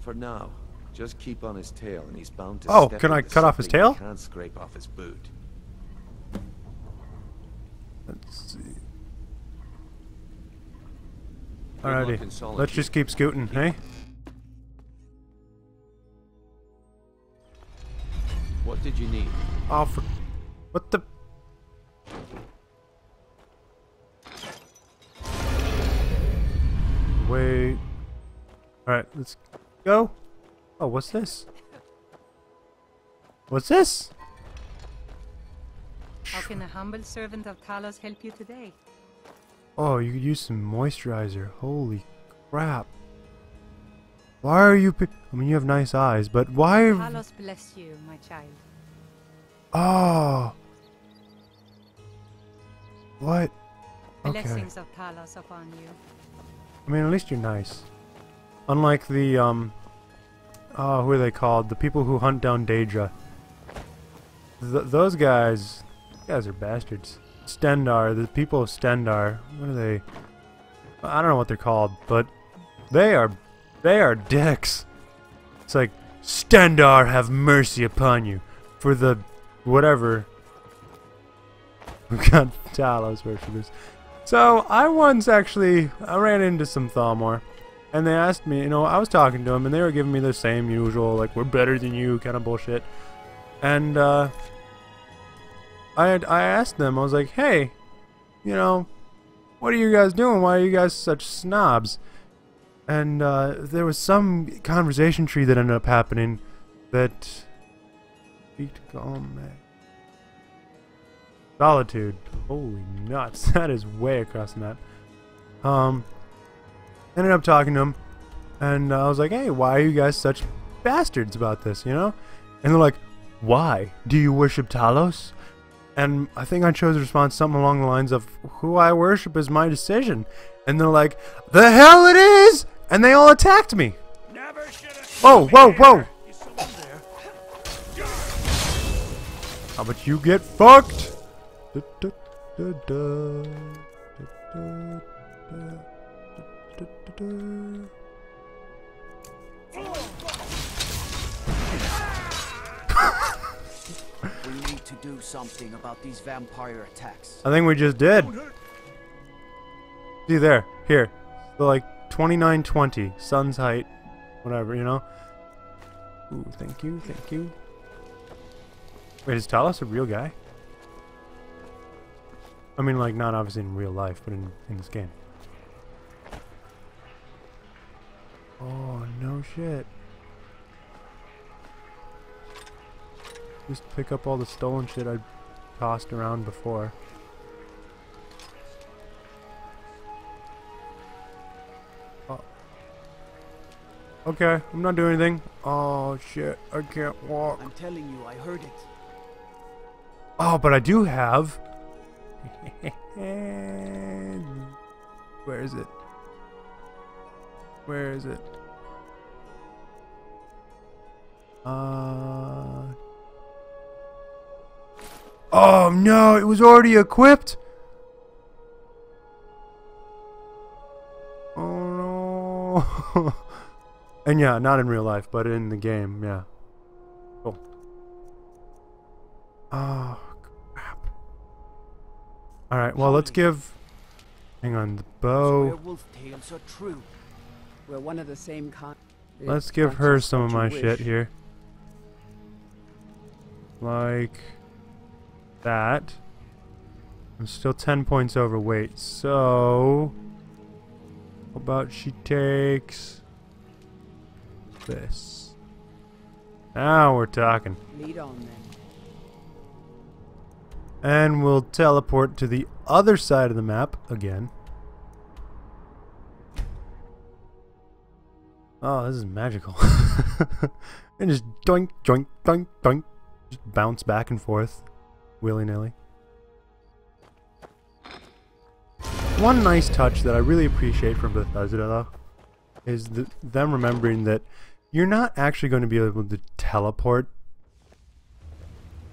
S23: For now, just keep on his tail and he's bound to
S1: Oh, can I cut off his tail?
S23: can't scrape off his boot.
S1: Let's see.
S23: Good luck in
S1: Alrighty,
S23: solitude.
S1: let's just keep scooting, hey?
S23: What did you need?
S1: Oh, for... What the... Wait... Alright, let's go. Oh, what's this? What's this?
S4: How can a humble servant of Talos help you today?
S1: Oh, you could use some moisturizer. Holy crap. Why are you I mean, you have nice eyes, but why...
S4: Talos bless you, my child.
S1: Oh. What? Okay.
S4: Blessings of Talos upon you.
S1: I mean, at least you're nice. Unlike the, um... Oh, who are they called? The people who hunt down Daedra. Th those guys... guys are bastards. Stendarr, the people of Stendarr. What are they? I don't know what they're called, but they are... They are dicks. It's like, Stendarr have mercy upon you. For the... whatever. We've got Talos worshippers. So, I once actually... I ran into some Thalmor. And they asked me, you know, I was talking to them, and they were giving me the same usual, like, we're better than you kind of bullshit. And, uh... I, had, I asked them, I was like, hey, you know, what are you guys doing? Why are you guys such snobs? And, uh, there was some conversation tree that ended up happening that... Speak to Solitude. Holy nuts. That is way across the map. Um, ended up talking to him, and I was like, "Hey, why are you guys such bastards about this?" You know? And they're like, "Why? Do you worship Talos?" And I think I chose a response something along the lines of, "Who I worship is my decision." And they're like, "The hell it is!" And they all attacked me. Whoa, whoa, whoa! How about you get fucked? Da, da, da,
S5: do something about these vampire attacks.
S1: I think we just did. See there, here, so like 2920, sun's height, whatever, you know. Ooh, thank you, thank you. Wait, is Talos a real guy? I mean, like, not obviously in real life, but in, in this game. Oh, no shit. Just pick up all the stolen shit I tossed around before. Okay, I'm not doing anything. Oh shit, I can't walk.
S5: I'm telling you, I heard it.
S1: Oh, but I do have. Where is it? Where is it? Uh. Oh no, it was already equipped. Oh no. and yeah, not in real life, but in the game, yeah. Cool. Oh crap. All right, well, let's give Hang on, the bow.
S5: Tales are true.
S16: We're one of the same kind.
S1: Let's give her some of my shit here. Like that. I'm still 10 points overweight, so... How about she takes... This. Now we're talking.
S16: Lead on then.
S1: And we'll teleport to the other side of the map again. Oh, this is magical. and just doink, doink, doink, doink. Just bounce back and forth. Willy-nilly. One nice touch that I really appreciate from Bethesda, though, is the, them remembering that you're not actually going to be able to teleport.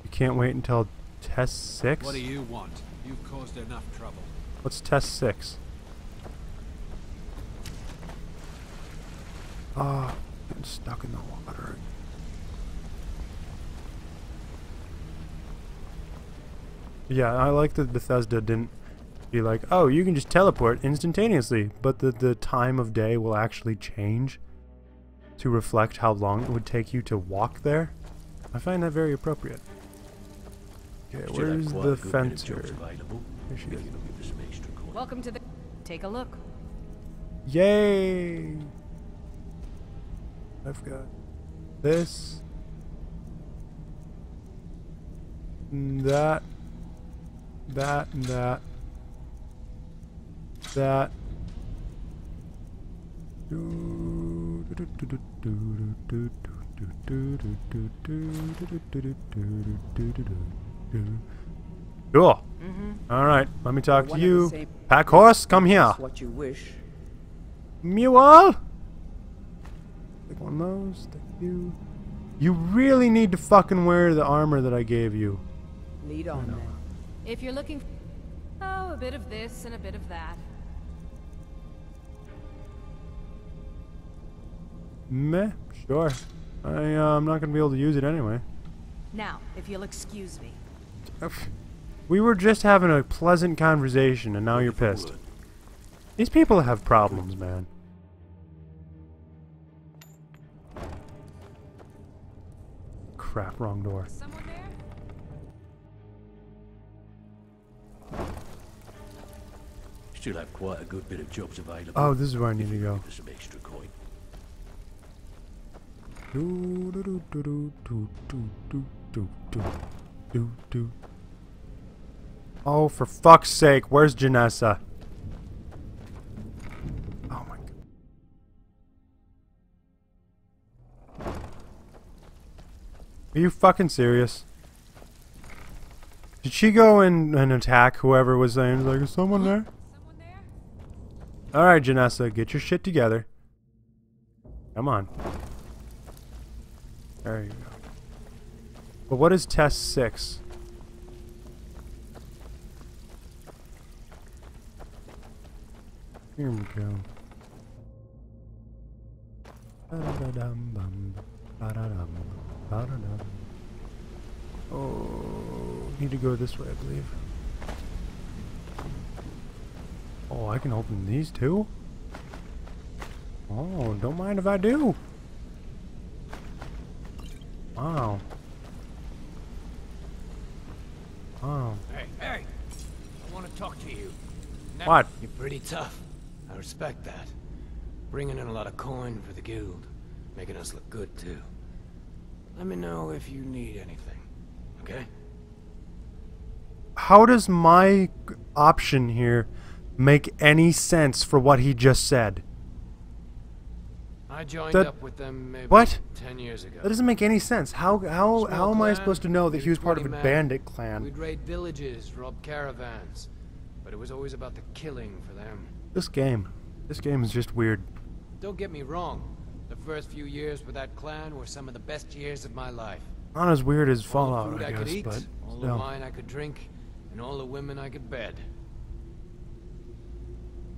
S1: You can't wait until test 6?
S30: What do you want? You've caused enough trouble.
S1: What's test 6? Ah, oh, stuck in the water. Yeah, I like that Bethesda didn't be like, oh, you can just teleport instantaneously, but the, the time of day will actually change to reflect how long it would take you to walk there. I find that very appropriate. Okay, where's the fencer? There she is.
S13: Welcome to the... Take a look.
S1: Yay! I've got this. That. That and that. That. Cool. Mm -hmm. All right, let me talk to you. Pack horse, come here.
S16: What you wish.
S1: Mule. Take one of those. Thank you. You really need to fucking wear the armor that I gave you.
S16: Lead on then.
S13: If you're looking, oh, a bit of this and a bit of that.
S1: Meh. Sure. I, uh, I'm not gonna be able to use it anyway.
S13: Now, if you'll excuse me.
S1: We were just having a pleasant conversation, and now you're pissed. These people have problems, man. Crap, wrong door.
S22: Still have quite a good bit of jobs available.
S1: Oh, this is where I need to go.
S22: Some extra coin.
S1: Do do do do do do do do do do do. Oh, for fuck's sake, where's Jenassa? Oh my god. Are you fucking serious? Did she go and, and attack whoever was saying, like, is someone there? Someone there? Alright, Jenassa, get your shit together. Come on. There you go. But what is test 6? Here we go. Oh, need to go this way, I believe. Oh, I can open these too? Oh, don't mind if I do. Wow. Wow.
S30: Hey, hey! I want to talk to you.
S1: Now, what?
S30: You're pretty tough. I respect that. Bringing in a lot of coin for the guild. Making us look good, too. Let me know if you need anything, okay?
S1: How does my option here make any sense for what he just said?
S30: I joined
S1: That-
S30: up with them maybe
S1: What?
S30: 10 years ago.
S1: That doesn't make any sense. How how
S30: Small
S1: how am I supposed to know that he was part of a
S30: men.
S1: bandit clan?
S30: We'd raid villages, rob caravans, but it was always about the killing for them.
S1: This game, this game is just weird.
S30: Don't get me wrong. The first few years with that clan were some of the best years of my life.
S1: Not as weird as Fallout, I guess,
S30: eat,
S1: but
S30: all the wine I could drink, and all the women I could bed.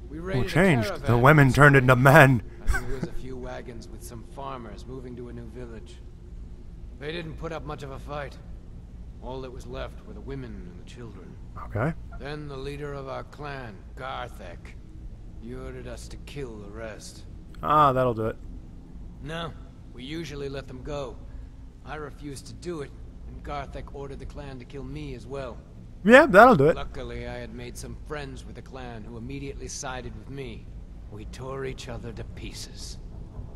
S30: We a
S1: changed? The women turned into men.
S30: I think was a few wagons with some farmers moving to a new village. They didn't put up much of a fight. All that was left were the women and the children.
S1: Okay.
S30: Then the leader of our clan, Garthek, he ordered us to kill the rest.
S1: Ah, that'll do it.
S30: No, we usually let them go. I refused to do it, and Garthek ordered the clan to kill me as well.
S1: Yeah, that'll do it.
S30: Luckily, I had made some friends with the clan who immediately sided with me. We tore each other to pieces.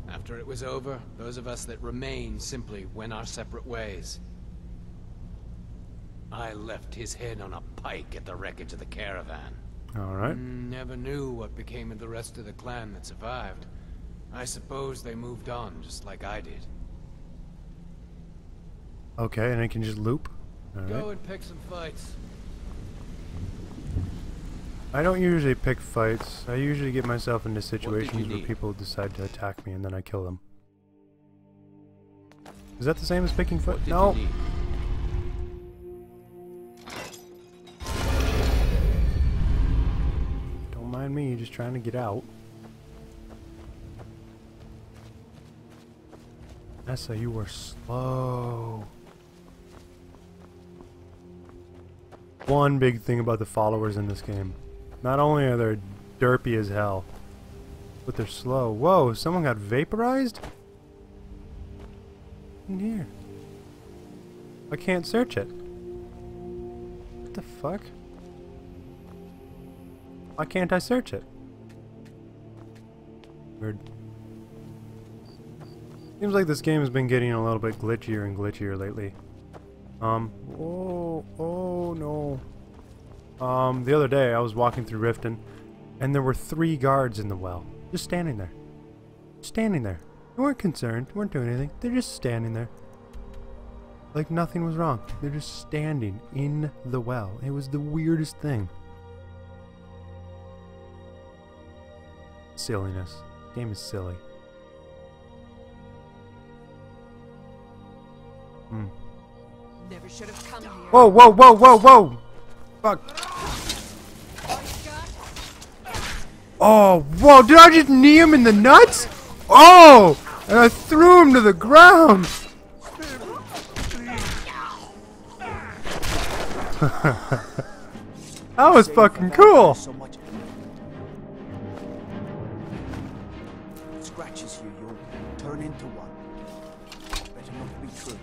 S30: After it was over, those of us that remained simply went our separate ways. I left his head on a pike at the wreckage of the caravan.
S1: All right.
S30: Never knew what became of the rest of the clan that survived. I suppose they moved on just like I did.
S1: Okay, and I can just loop. All right.
S30: Go and pick some fights.
S1: I don't usually pick fights. I usually get myself into situations where people decide to attack me and then I kill them. Is that the same as picking fight? No. Don't mind me, just trying to get out. Nessa, you were slow. One big thing about the followers in this game. Not only are they derpy as hell, but they're slow. Whoa, someone got vaporized? In here. I can't search it. What the fuck? Why can't I search it? Weird. Seems like this game has been getting a little bit glitchier and glitchier lately. Um, oh, oh no. Um, the other day I was walking through Riften, and there were three guards in the well, just standing there. Standing there. They weren't concerned, weren't doing anything, they're just standing there. Like nothing was wrong. They're just standing in the well. It was the weirdest thing. Silliness. Game is silly. Hmm.
S5: Never should have come here.
S1: Whoa, whoa, whoa, whoa, whoa! Fuck. Oh, whoa, did I just knee him in the nuts? Oh! And I threw him to the ground! that was fucking cool!
S14: Scratches you, you'll turn into one. Better not be true.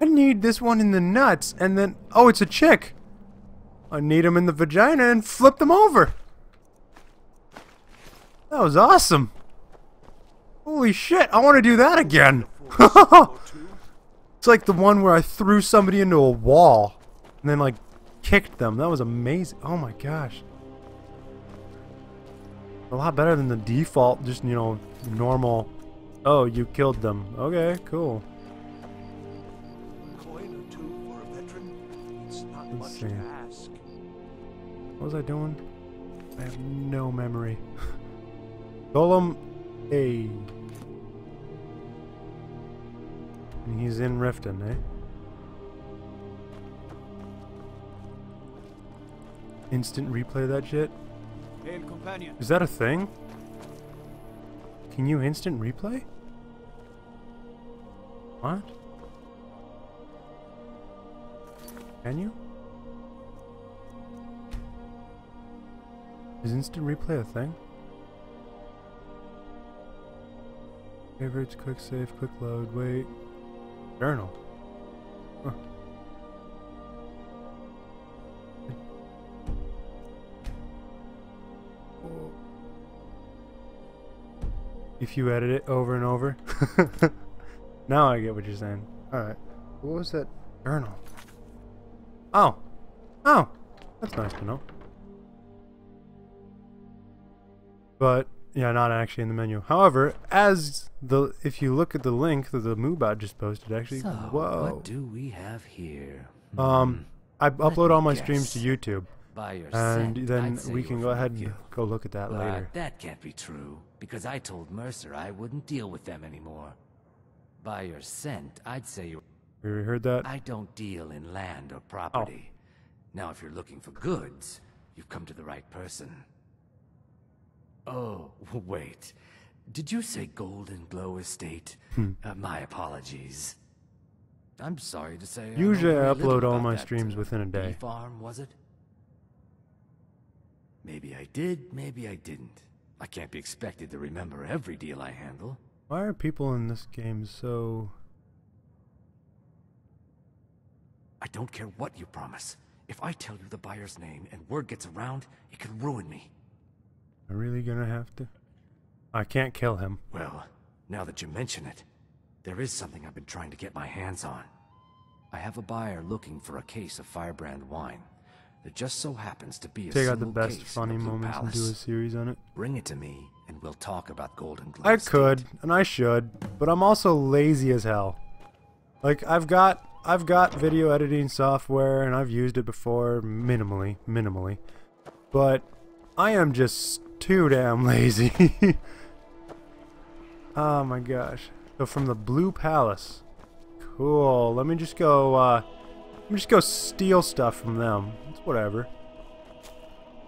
S1: I need this one in the nuts, and then... Oh, it's a chick! I need him in the vagina and flip them over! That was awesome! Holy shit, I want to do that again! it's like the one where I threw somebody into a wall, and then like, kicked them. That was amazing. Oh my gosh. A lot better than the default, just, you know, normal... Oh, you killed them. Okay, cool.
S14: Coin or
S1: What was I doing? I have no memory. Golem A. And he's in Riften, eh? Instant replay that shit? Is that a thing? Can you instant replay? What? Can you? Is instant replay a thing? Favorites, quick save, quick load, wait. Journal. If you edit it over and over. now I get what you're saying. Alright. What was that journal? Oh. Oh. That's nice to know. But Yeah, not actually in the menu. However, as the if you look at the link that the Moobot just posted, actually,
S12: So,
S1: whoa.
S12: what do we have here?
S1: Um, I upload all my streams to. YouTube,
S12: By your
S1: and
S12: scent,
S1: then we can go ahead and
S12: guild.
S1: go look at that
S12: But
S1: later.
S12: that can't be true, because I told Mercer I wouldn't deal with them anymore. By your scent, I'd say you
S1: You heard that?
S12: I don't deal in land or property. Now, if you're looking for goods, you've come to the right person. Oh, wait. Did you say Goldenglow Estate?
S1: Hmm.
S12: Uh, my apologies. I'm sorry to say. I
S1: Usually, I
S12: little
S1: upload all my streams within a day.
S12: farm, was it? Maybe I did, maybe I didn't. I can't be expected to remember every deal I handle.
S1: Why are people in this game so?
S12: I don't care what you promise. If I tell you the buyer's name and word gets around, it could ruin me.
S1: I really gonna have to? I can't kill him.
S12: Well, now that you mention it, there is something I've been trying to get my hands on. I have a buyer looking for a case of Firebrand wine. There just so happens to be a
S1: Take out the best funny
S12: in the Blue
S1: moments and do a series on it.
S12: Bring it to me, and we'll talk about Golden Glow.
S1: I could, and I should, but I'm also lazy as hell. Like I've got I've got video editing software and I've used it before minimally, minimally. But I am just too damn lazy. oh my gosh. So from the Blue Palace. Cool. Let me just go uh let me just go steal stuff from them. It's whatever.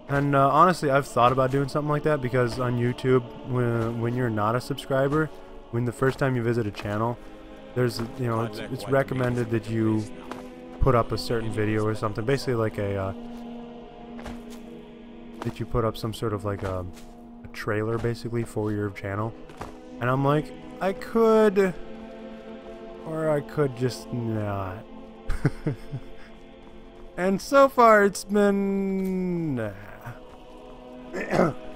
S1: And uh, honestly, I've thought about doing something like that because on YouTube, when when you're not a subscriber, when the first time you visit a channel, there's you know it's, it's recommended that you put up a certain video or something, basically like a uh, that you put up some sort of like a, a trailer basically for your channel. And I'm like, I could, or I could just not. and so far, it's been.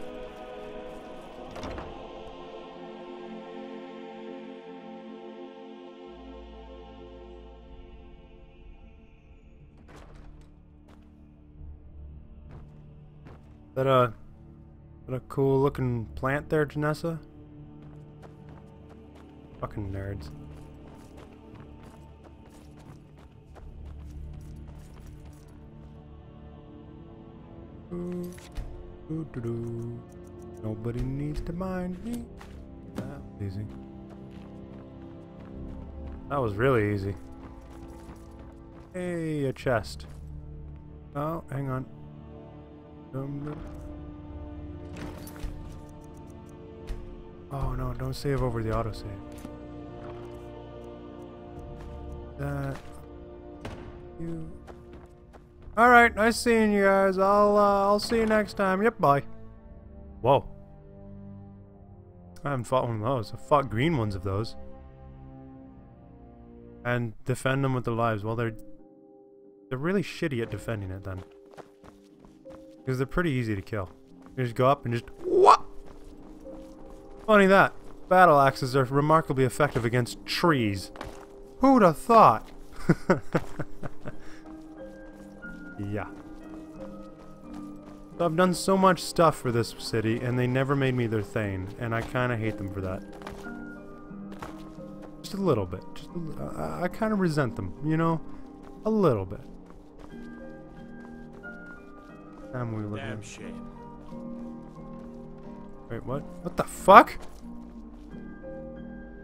S1: that a that a cool looking plant there, Jenassa? Fucking nerds. Doo, doo. Nobody needs to mind me. That was easy. That was really easy. Hey, a chest. Oh, hang on. Oh no, don't save over the autosave. That you Alright, nice seeing you guys. I'll uh, I'll see you next time. Yep, bye. Whoa. I haven't fought one of those. I've fought green ones of those. And defend them with their lives. Well they're they're really shitty at defending it then. Because they're pretty easy to kill. You just go up and just what? Funny that. Battle axes are remarkably effective against trees. Who'd have thought? yeah. So I've done so much stuff for this city, and they never made me their Thane, and I kind of hate them for that. Just a little bit. Just a I, I kind of resent them, you know? A little bit. Damn, we look
S20: Damn
S1: at-
S20: shame.
S1: Wait, what? What the fuck?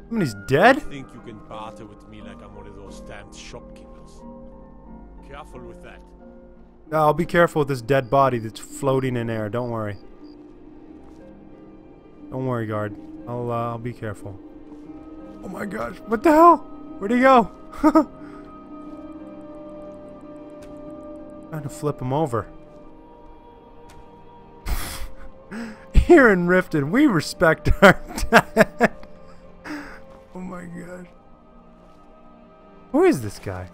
S1: Somebody's dead?
S20: I Think you can barter with me like I'm one of those damned shopkeepers? Careful with that.
S1: I'll be careful with this dead body that's floating in air. Don't worry. Don't worry, guard. I'll uh, I'll be careful. Oh my gosh! What the hell? Where'd he go? Trying to flip him over. Here in Riften, we respect our dead. oh my gosh. Who is this guy?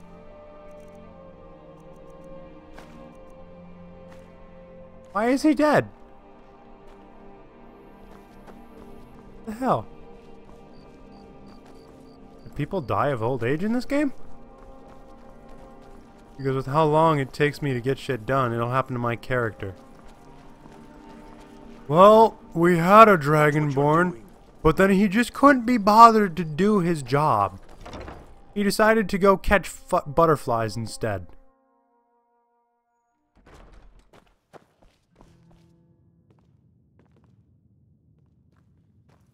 S1: Why is he dead? The hell? Do people die of old age in this game? Because with how long it takes me to get shit done, it'll happen to my character. Well, we had a Dragonborn, but then he just couldn't be bothered to do his job. He decided to go catch butterflies instead.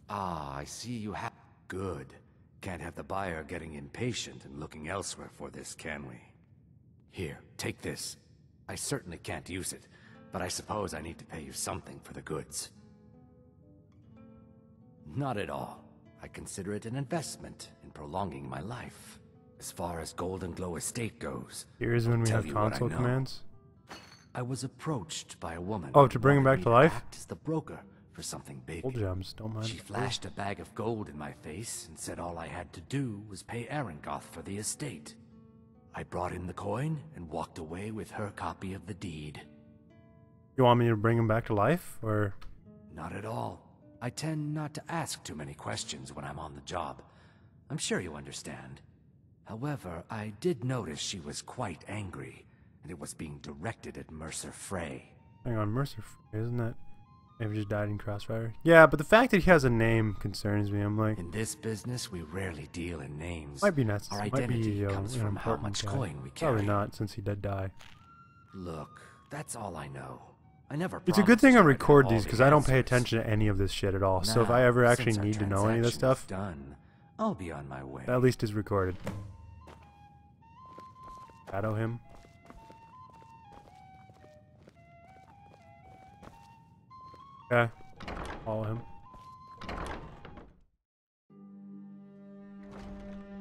S12: Ah, I see you have... Good. Can't have the buyer getting impatient and looking elsewhere for this, can we? Here, take this. I certainly can't use it, but I suppose I need to pay you something for the goods. Not at all. I consider it an investment in prolonging my life. As far as Goldenglow Estate goes,
S1: here's when we have
S12: I
S1: console commands.
S12: I was approached by a woman.
S1: Oh, to bring him back to life?
S12: act as the broker for something big.
S1: Old gems, don't mind.
S12: She flashed a bag of gold in my face and said all I had to do was pay Aringoth for the estate. I brought in the coin and walked away with her copy of the deed.
S1: You want me to bring him back to life, or?
S12: Not at all. I tend not to ask too many questions when I'm on the job. I'm sure you understand. However, I did notice she was quite angry, and it was being directed at Mercer Frey.
S1: Hang on, Mercer, Frey, isn't that? Maybe just died in Crossfire. Yeah, but the fact that he has a name concerns me. I'm like,
S12: In this business, we rarely deal in names.
S1: might be necessary.
S12: Our
S1: Might
S12: identity
S1: be uh,
S12: comes from how much
S1: guy.
S12: coin we carry.
S1: Probably not, since he did die.
S12: Look, that's all I know. I never.
S1: It's a good thing I
S12: promised you I'd
S1: record these
S12: the
S1: because I don't pay attention to any of this shit at all. so if I ever actually need to know any of this stuff,
S12: done, I'll be on my way.
S1: that at least is recorded. Shadow him. Okay. Follow him.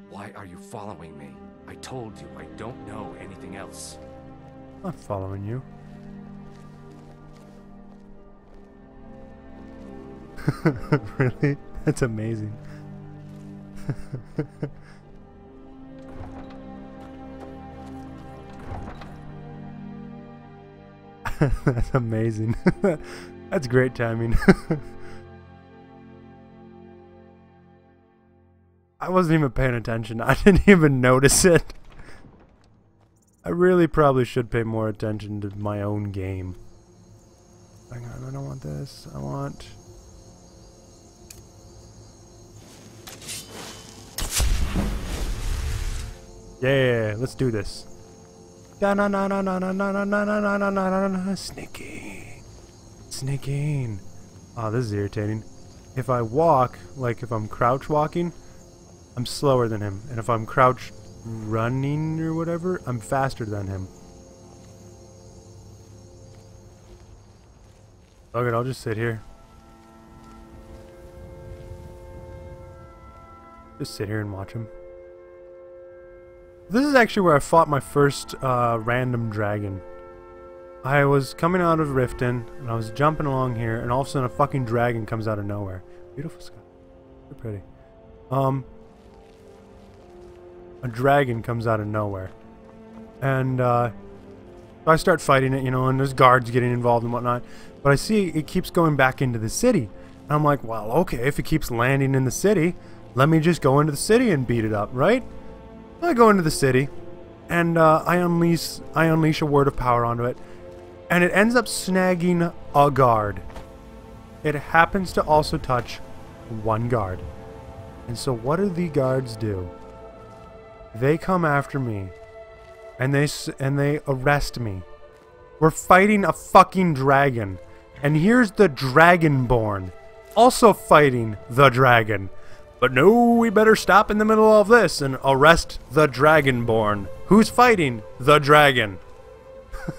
S12: Why are you following me? I told you I don't know anything else.
S1: I'm not following you. really? That's amazing. That's amazing. That's great timing. I wasn't even paying attention. I didn't even notice it. I really probably should pay more attention to my own game. Hang on, I don't want this. I want... Yeah, let's do this. Da na na na na na na na na na na na na Sneaking. Sneaking. Oh, this is irritating. If I walk, like if I'm crouch walking, I'm slower than him. And if I'm crouch running or whatever, I'm faster than him. Okay, I'll just sit here. Just sit here and watch him. This is actually where I fought my first uh, random dragon. I was coming out of Riften, and I was jumping along here, and all of a sudden a fucking dragon comes out of nowhere. Beautiful sky. So pretty. Um, a dragon comes out of nowhere. And, uh, I start fighting it, you know, and there's guards getting involved and whatnot. But I see it keeps going back into the city. And I'm like, well, okay, if it keeps landing in the city, let me just go into the city and beat it up, right? I go into the city, and uh, I unleash I unleash a word of power onto it, and it ends up snagging a guard. It happens to also touch one guard. And so what do the guards do? They come after me, and they and they arrest me. We're fighting a fucking dragon, and here's the Dragonborn, also fighting the dragon. But no, we better stop in the middle of this and arrest the Dragonborn, who's fighting the dragon.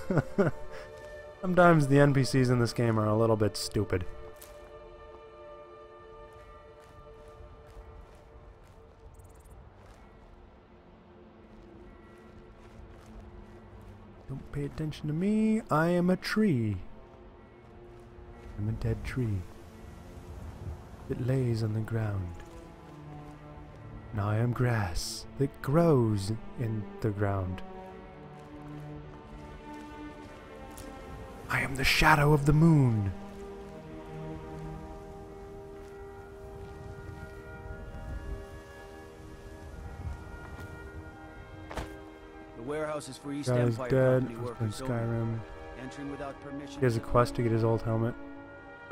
S1: Sometimes the NPCs in this game are a little bit stupid. Don't pay attention to me. I am a tree. I'm a dead tree. It lays on the ground. And I am grass that grows in the ground. I am the shadow of the moon.
S14: The warehouse is for East
S1: Guy's
S14: Empire
S1: dead.
S14: Company
S1: He's
S14: workers
S1: in
S14: only.
S1: Skyrim.
S14: Entering without permission.
S1: He has a quest to get his old helmet.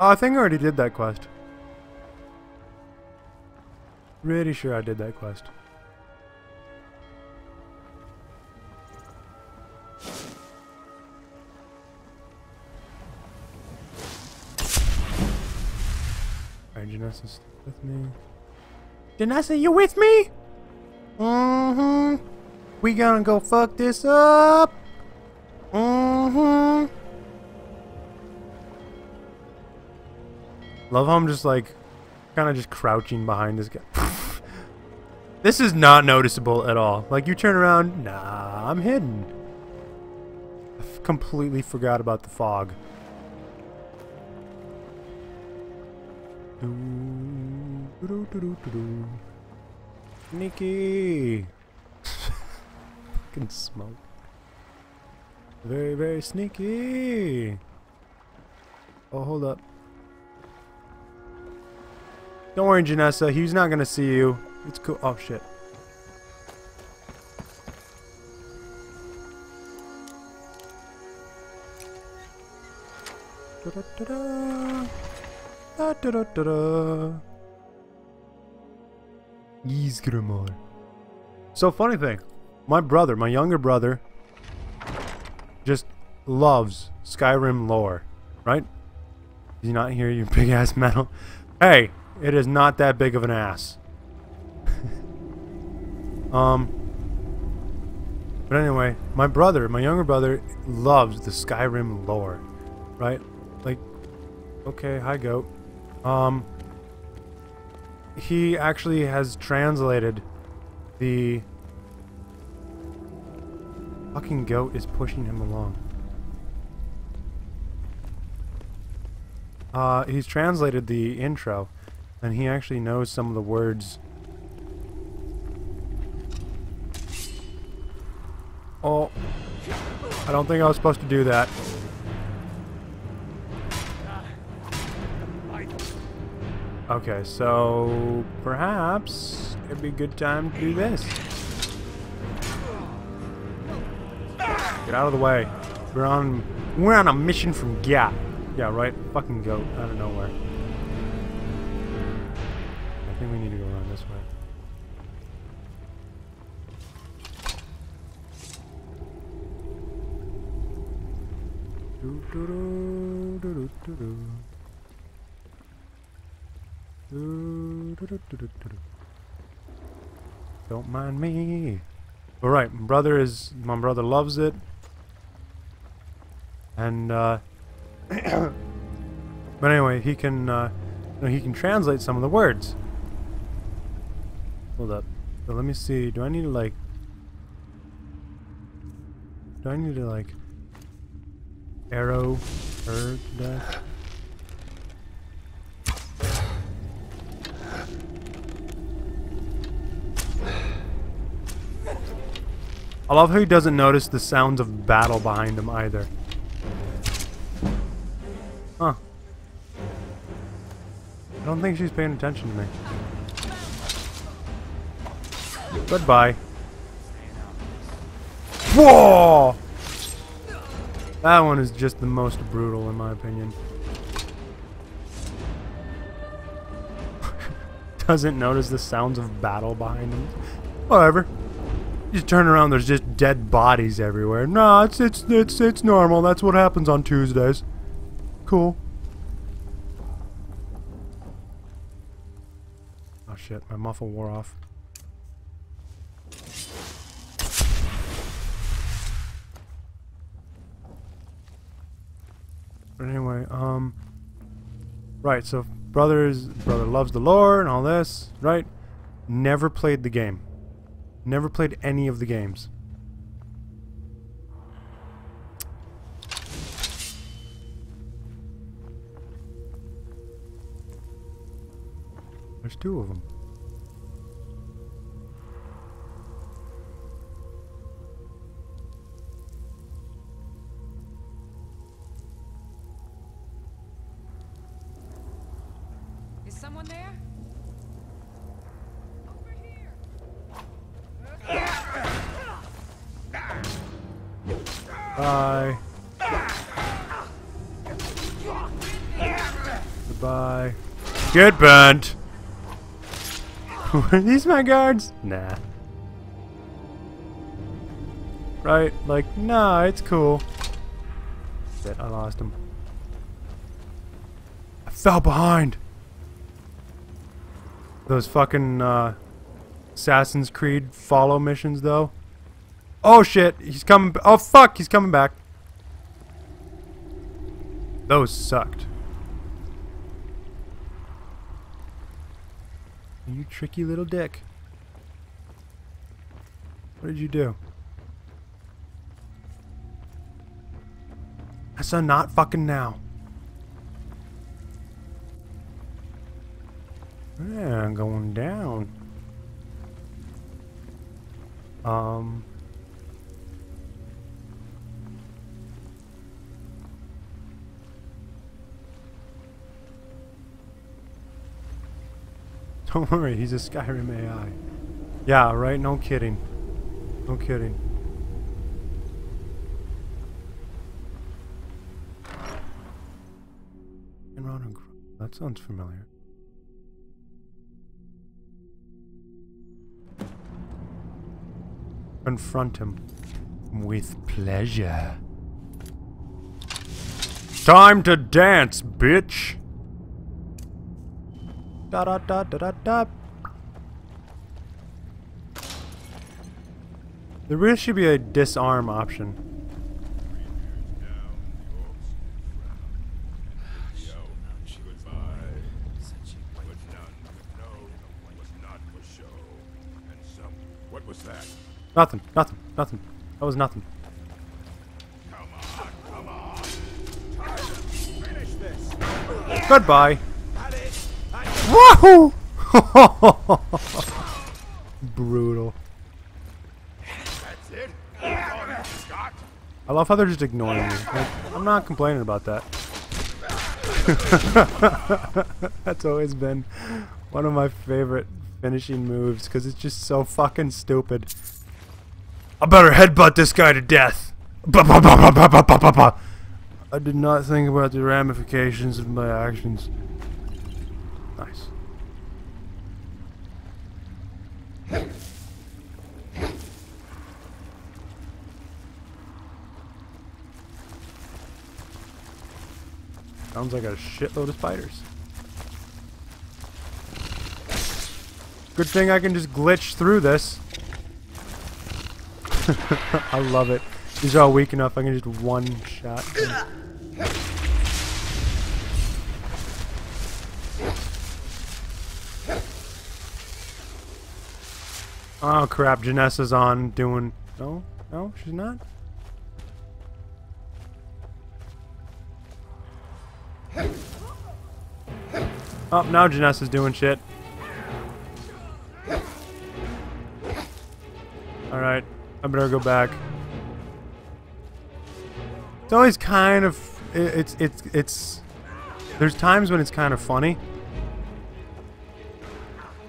S1: Oh, I think I already did that quest. Pretty sure I did that quest. Alright, Genesis with me. Jenassa, you with me? Mm-hmm. We gonna go fuck this up. Mm-hmm. Love how I'm just like, kind of just crouching behind this guy. this is not noticeable at all. Like you turn around, nah, I'm hidden. I completely forgot about the fog. Sneaky. Fucking smoke. Very, very sneaky. Oh, hold up. Don't worry, Jenassa. He's not gonna see you. It's cool. Oh, shit. Da-da-da-da. Da-da-da-da-da. Ysgramor. So funny thing, my brother, my younger brother, just loves Skyrim lore, right? Did you not hear you big ass metal? Hey, it is not that big of an ass. Um, but anyway, my brother, my younger brother, loves the Skyrim lore, right? Like, okay, hi goat. Um, he actually has translated the fucking goat is pushing him along. Uh, he's translated the intro, and he actually knows some of the words. Oh, I don't think I was supposed to do that. Okay, so perhaps it'd be a good time to do this. Get out of the way. We're on we're on a mission from Gat. Yeah, right? Fucking goat out of nowhere. Don't mind me. All right, my brother is my brother loves it, and uh, but anyway, he can uh, you know, he can translate some of the words. Hold up. So let me see. Do I need to like? Do I need to like arrow? I love how he doesn't notice the sounds of battle behind him either. Huh. I don't think she's paying attention to me. Goodbye. Whoa! That one is just the most brutal in my opinion. Doesn't notice the sounds of battle behind him. Whatever. You turn around, there's just dead bodies everywhere. No, it's it's it's it's normal. That's what happens on Tuesdays. Cool. Oh shit, my muffle wore off. But anyway, um Right, so brothers brother loves the lore and all this, right? Never played the game. Never played any of the games. There's two of them. Bye. Goodbye. Get bent! Were these my guards? Nah. Right? Like, nah, it's cool. Shit, I lost him. I fell behind! Those fucking, uh, Assassin's Creed follow missions, though. Oh shit, he's coming. Oh fuck, he's coming back. Those sucked. You tricky little dick. What did you do? I said not fucking now. Yeah, I'm going down. Um. Don't worry, he's a Skyrim AI. Yeah, right? No kidding. No kidding. That sounds familiar. Confront him. With pleasure. Time to dance, bitch! Da da da da da da. There really should be a disarm option. Nothing, nothing, nothing. That was nothing. Goodbye. Wahoo! Brutal. I love how they're just ignoring me. Like, I'm not complaining about that. That's always been one of my favorite finishing moves because it's just so fucking stupid. I better headbutt this guy to death. I did not think about the ramifications of my actions. Nice. Sounds like a shitload of spiders. Good thing I can just glitch through this. I love it. These are all weak enough I can just one shot. Oh crap, Jenassa's on doing... No? No, she's not? Oh, now Jenassa's doing shit. Alright, I better go back. It's always kind of... It's, it's, it's... There's times when it's kind of funny.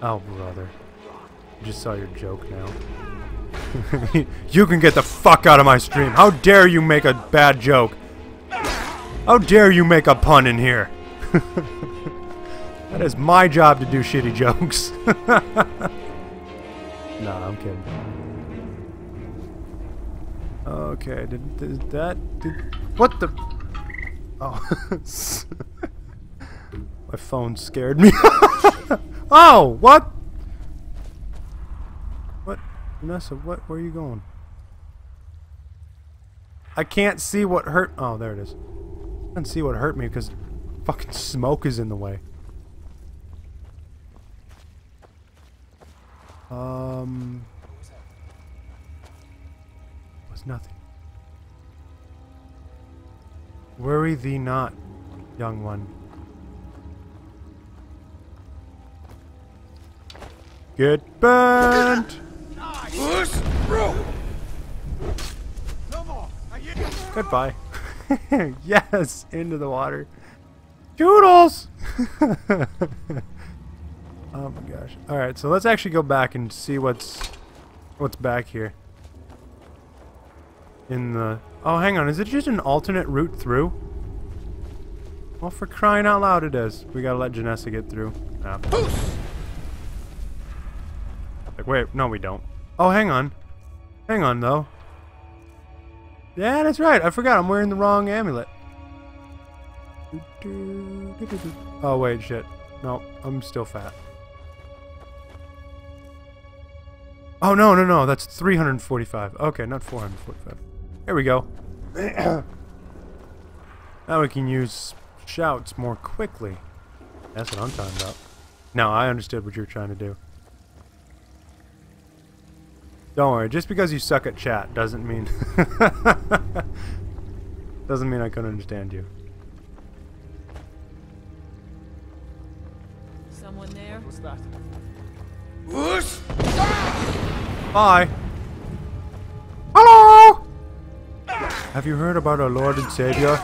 S1: Oh, brother. I just saw your joke now. you can get the fuck out of my stream. How dare you make a bad joke? How dare you make a pun in here? that is my job to do shitty jokes. nah, I'm kidding. Okay, did, did that... Did, what the... Oh. my phone scared me. oh, what? What? Vanessa, what? Where are you going? I can't see what hurt. Oh, there it is. I can't see what hurt me because fucking smoke is in the way. Um. Nothing. Worry thee not, young one. Get burnt! Goodbye. yes, into the water. Doodles! oh my gosh. Alright, so let's actually go back and see what's what's back here. In the... Oh, hang on. Is it just an alternate route through? Well, for crying out loud it is. We gotta let Jenassa get through. Ah. Like, wait, no we don't. Oh, hang on. Hang on, though. Yeah, that's right. I forgot. I'm wearing the wrong amulet. Oh, wait, shit. No, I'm still fat. Oh, no, no, no. That's 345. Okay, not 445. Here we go. now we can use shouts more quickly. That's what I'm talking about. No, I understood what you were trying to do. Don't worry, just because you suck at chat doesn't mean... doesn't mean I couldn't understand you.
S5: Someone there?
S20: What's that?
S5: Whoosh!
S1: Bye. Hello! Have you heard about our Lord and Savior?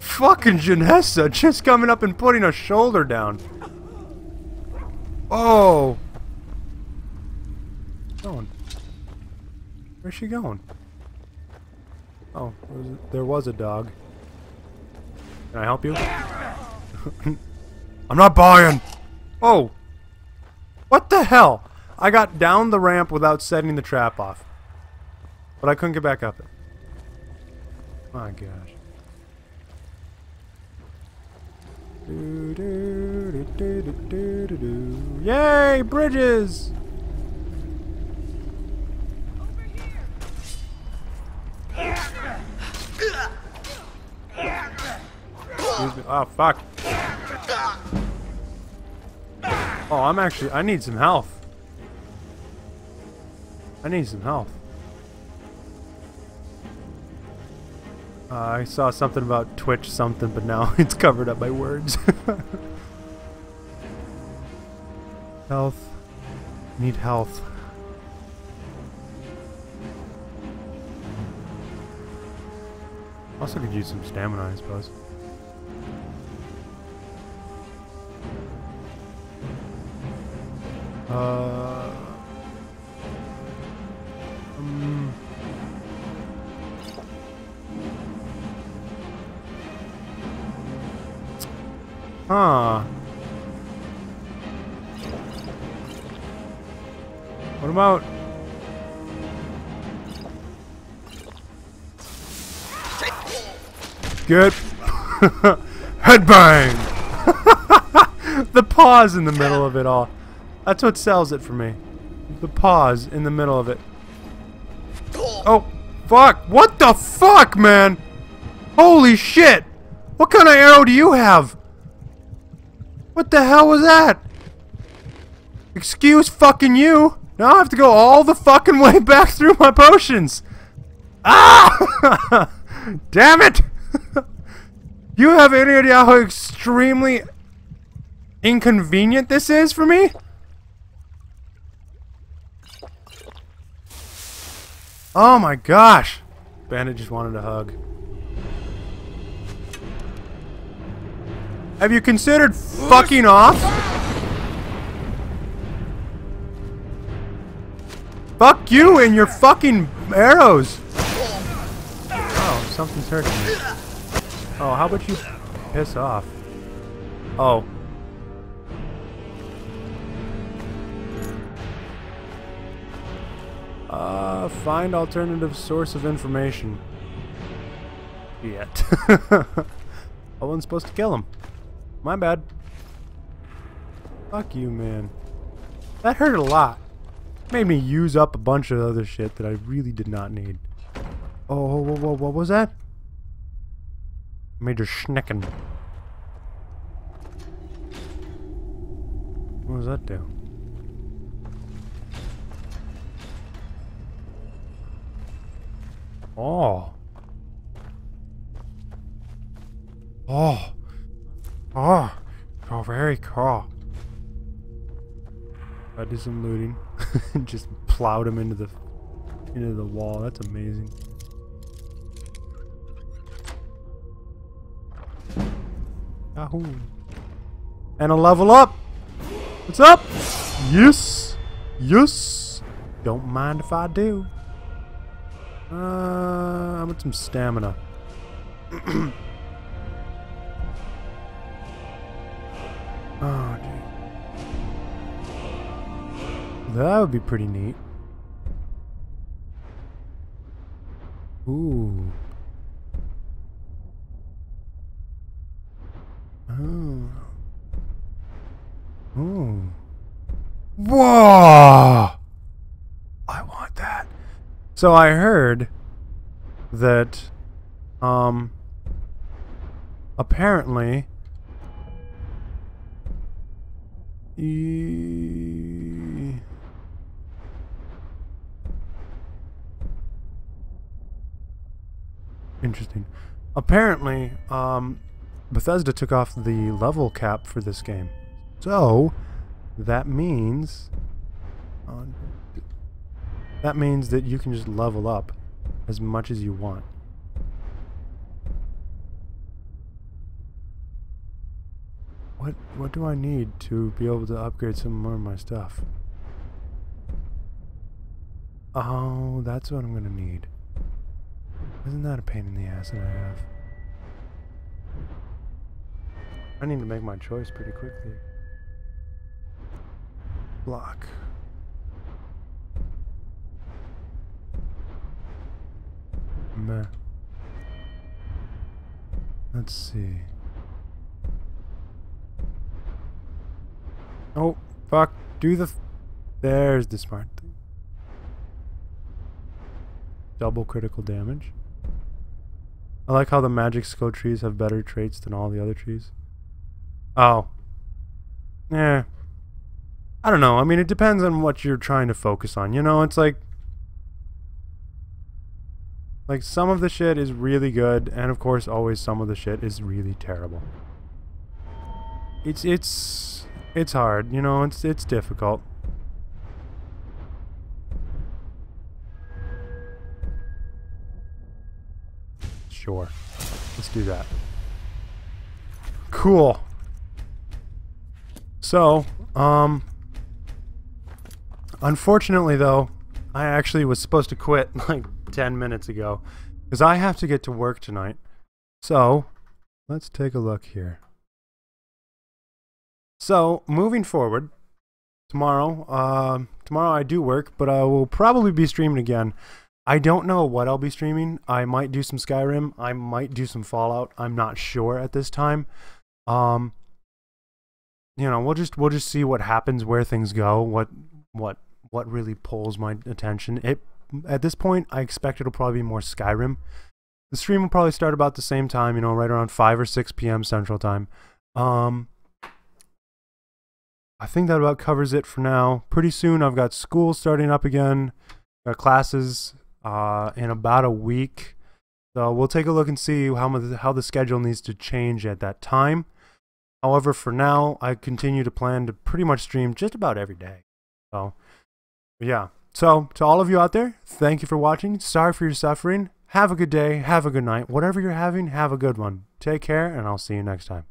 S1: Fucking Jenassa just coming up and putting a shoulder down. Oh! Going. Where's she going? Oh, there was a, there was a dog. Can I help you? I'm not buying! Oh! What the hell? I got down the ramp without setting the trap off. But I couldn't get back up it. My gosh. Do, do, do. Yay! Bridges! Oh, fuck. Oh, I'm actually... I need some health. I need some health. Uh, I saw something about Twitch something, but now it's covered up by words. health. Need health. Also could use some stamina, I suppose. Uh... Um, huh. What about... Good. Headbang! the pause in the middle of it all. That's what sells it for me. The pause in the middle of it. Oh, fuck. What the fuck, man? Holy shit. What kind of arrow do you have? What the hell was that? Excuse fucking you. Now I have to go all the fucking way back through my potions. Ah! Damn it! you have any idea how extremely inconvenient this is for me? Oh my gosh! Bandit just wanted a hug. Have you considered fucking off? Fuck you and your fucking arrows! Oh, something's hurting me. Oh, how about you piss off? Oh. Uh, find alternative source of information. Yet. I wasn't supposed to kill him. My bad. Fuck you, man. That hurt a lot. Made me use up a bunch of other shit that I really did not need. Oh, whoa, whoa, what was that? Major Schnecken. What does that do? Oh. Oh. Oh. Oh, very cool. I did some looting. Just plowed him into the into the wall. That's amazing. Yahoo. And a level up. What's up? Yes. Yes. Don't mind if I do. Uh, I want some stamina. Oh, gee. That would be pretty neat. Ooh. Oh. Ooh. Whoa! I want that. So I heard that, um, apparently, Interesting. Apparently, um, Bethesda took off the level cap for this game. So, that means... Uh, that means that you can just level up as much as you want. What what do I need to be able to upgrade some more of my stuff? Oh, that's what I'm gonna need. Isn't that a pain in the ass that I have? I need to make my choice pretty quickly. Block. Meh. Let's see. Oh, fuck. Do the... There's the smart thing. Double critical damage. I like how the magic skill trees have better traits than all the other trees. Oh. Yeah. I don't know. I mean, it depends on what you're trying to focus on. You know, it's like... Like, some of the shit is really good, and of course, always some of the shit is really terrible. It's, it's... It's hard, you know, it's, it's difficult. Sure. Let's do that. Cool. So, um... Unfortunately, though, I actually was supposed to quit, like, 10 minutes ago. Because I have to get to work tonight. So, let's take a look here. So, moving forward, tomorrow, uh, tomorrow I do work, but I will probably be streaming again. I don't know what I'll be streaming. I might do some Skyrim. I might do some Fallout. I'm not sure at this time. Um, you know, we'll just we'll just see what happens, where things go, what what what really pulls my attention. It at this point, I expect it'll probably be more Skyrim. The stream will probably start about the same time, you know, right around 5 or 6 p.m. Central Time. Um, I think that about covers it for now. Pretty soon, I've got school starting up again, got classes uh, in about a week. So we'll take a look and see how, how the schedule needs to change at that time. However, for now, I continue to plan to pretty much stream just about every day. So, yeah. So, to all of you out there, thank you for watching. Sorry for your suffering. Have a good day. Have a good night. Whatever you're having, have a good one. Take care, and I'll see you next time.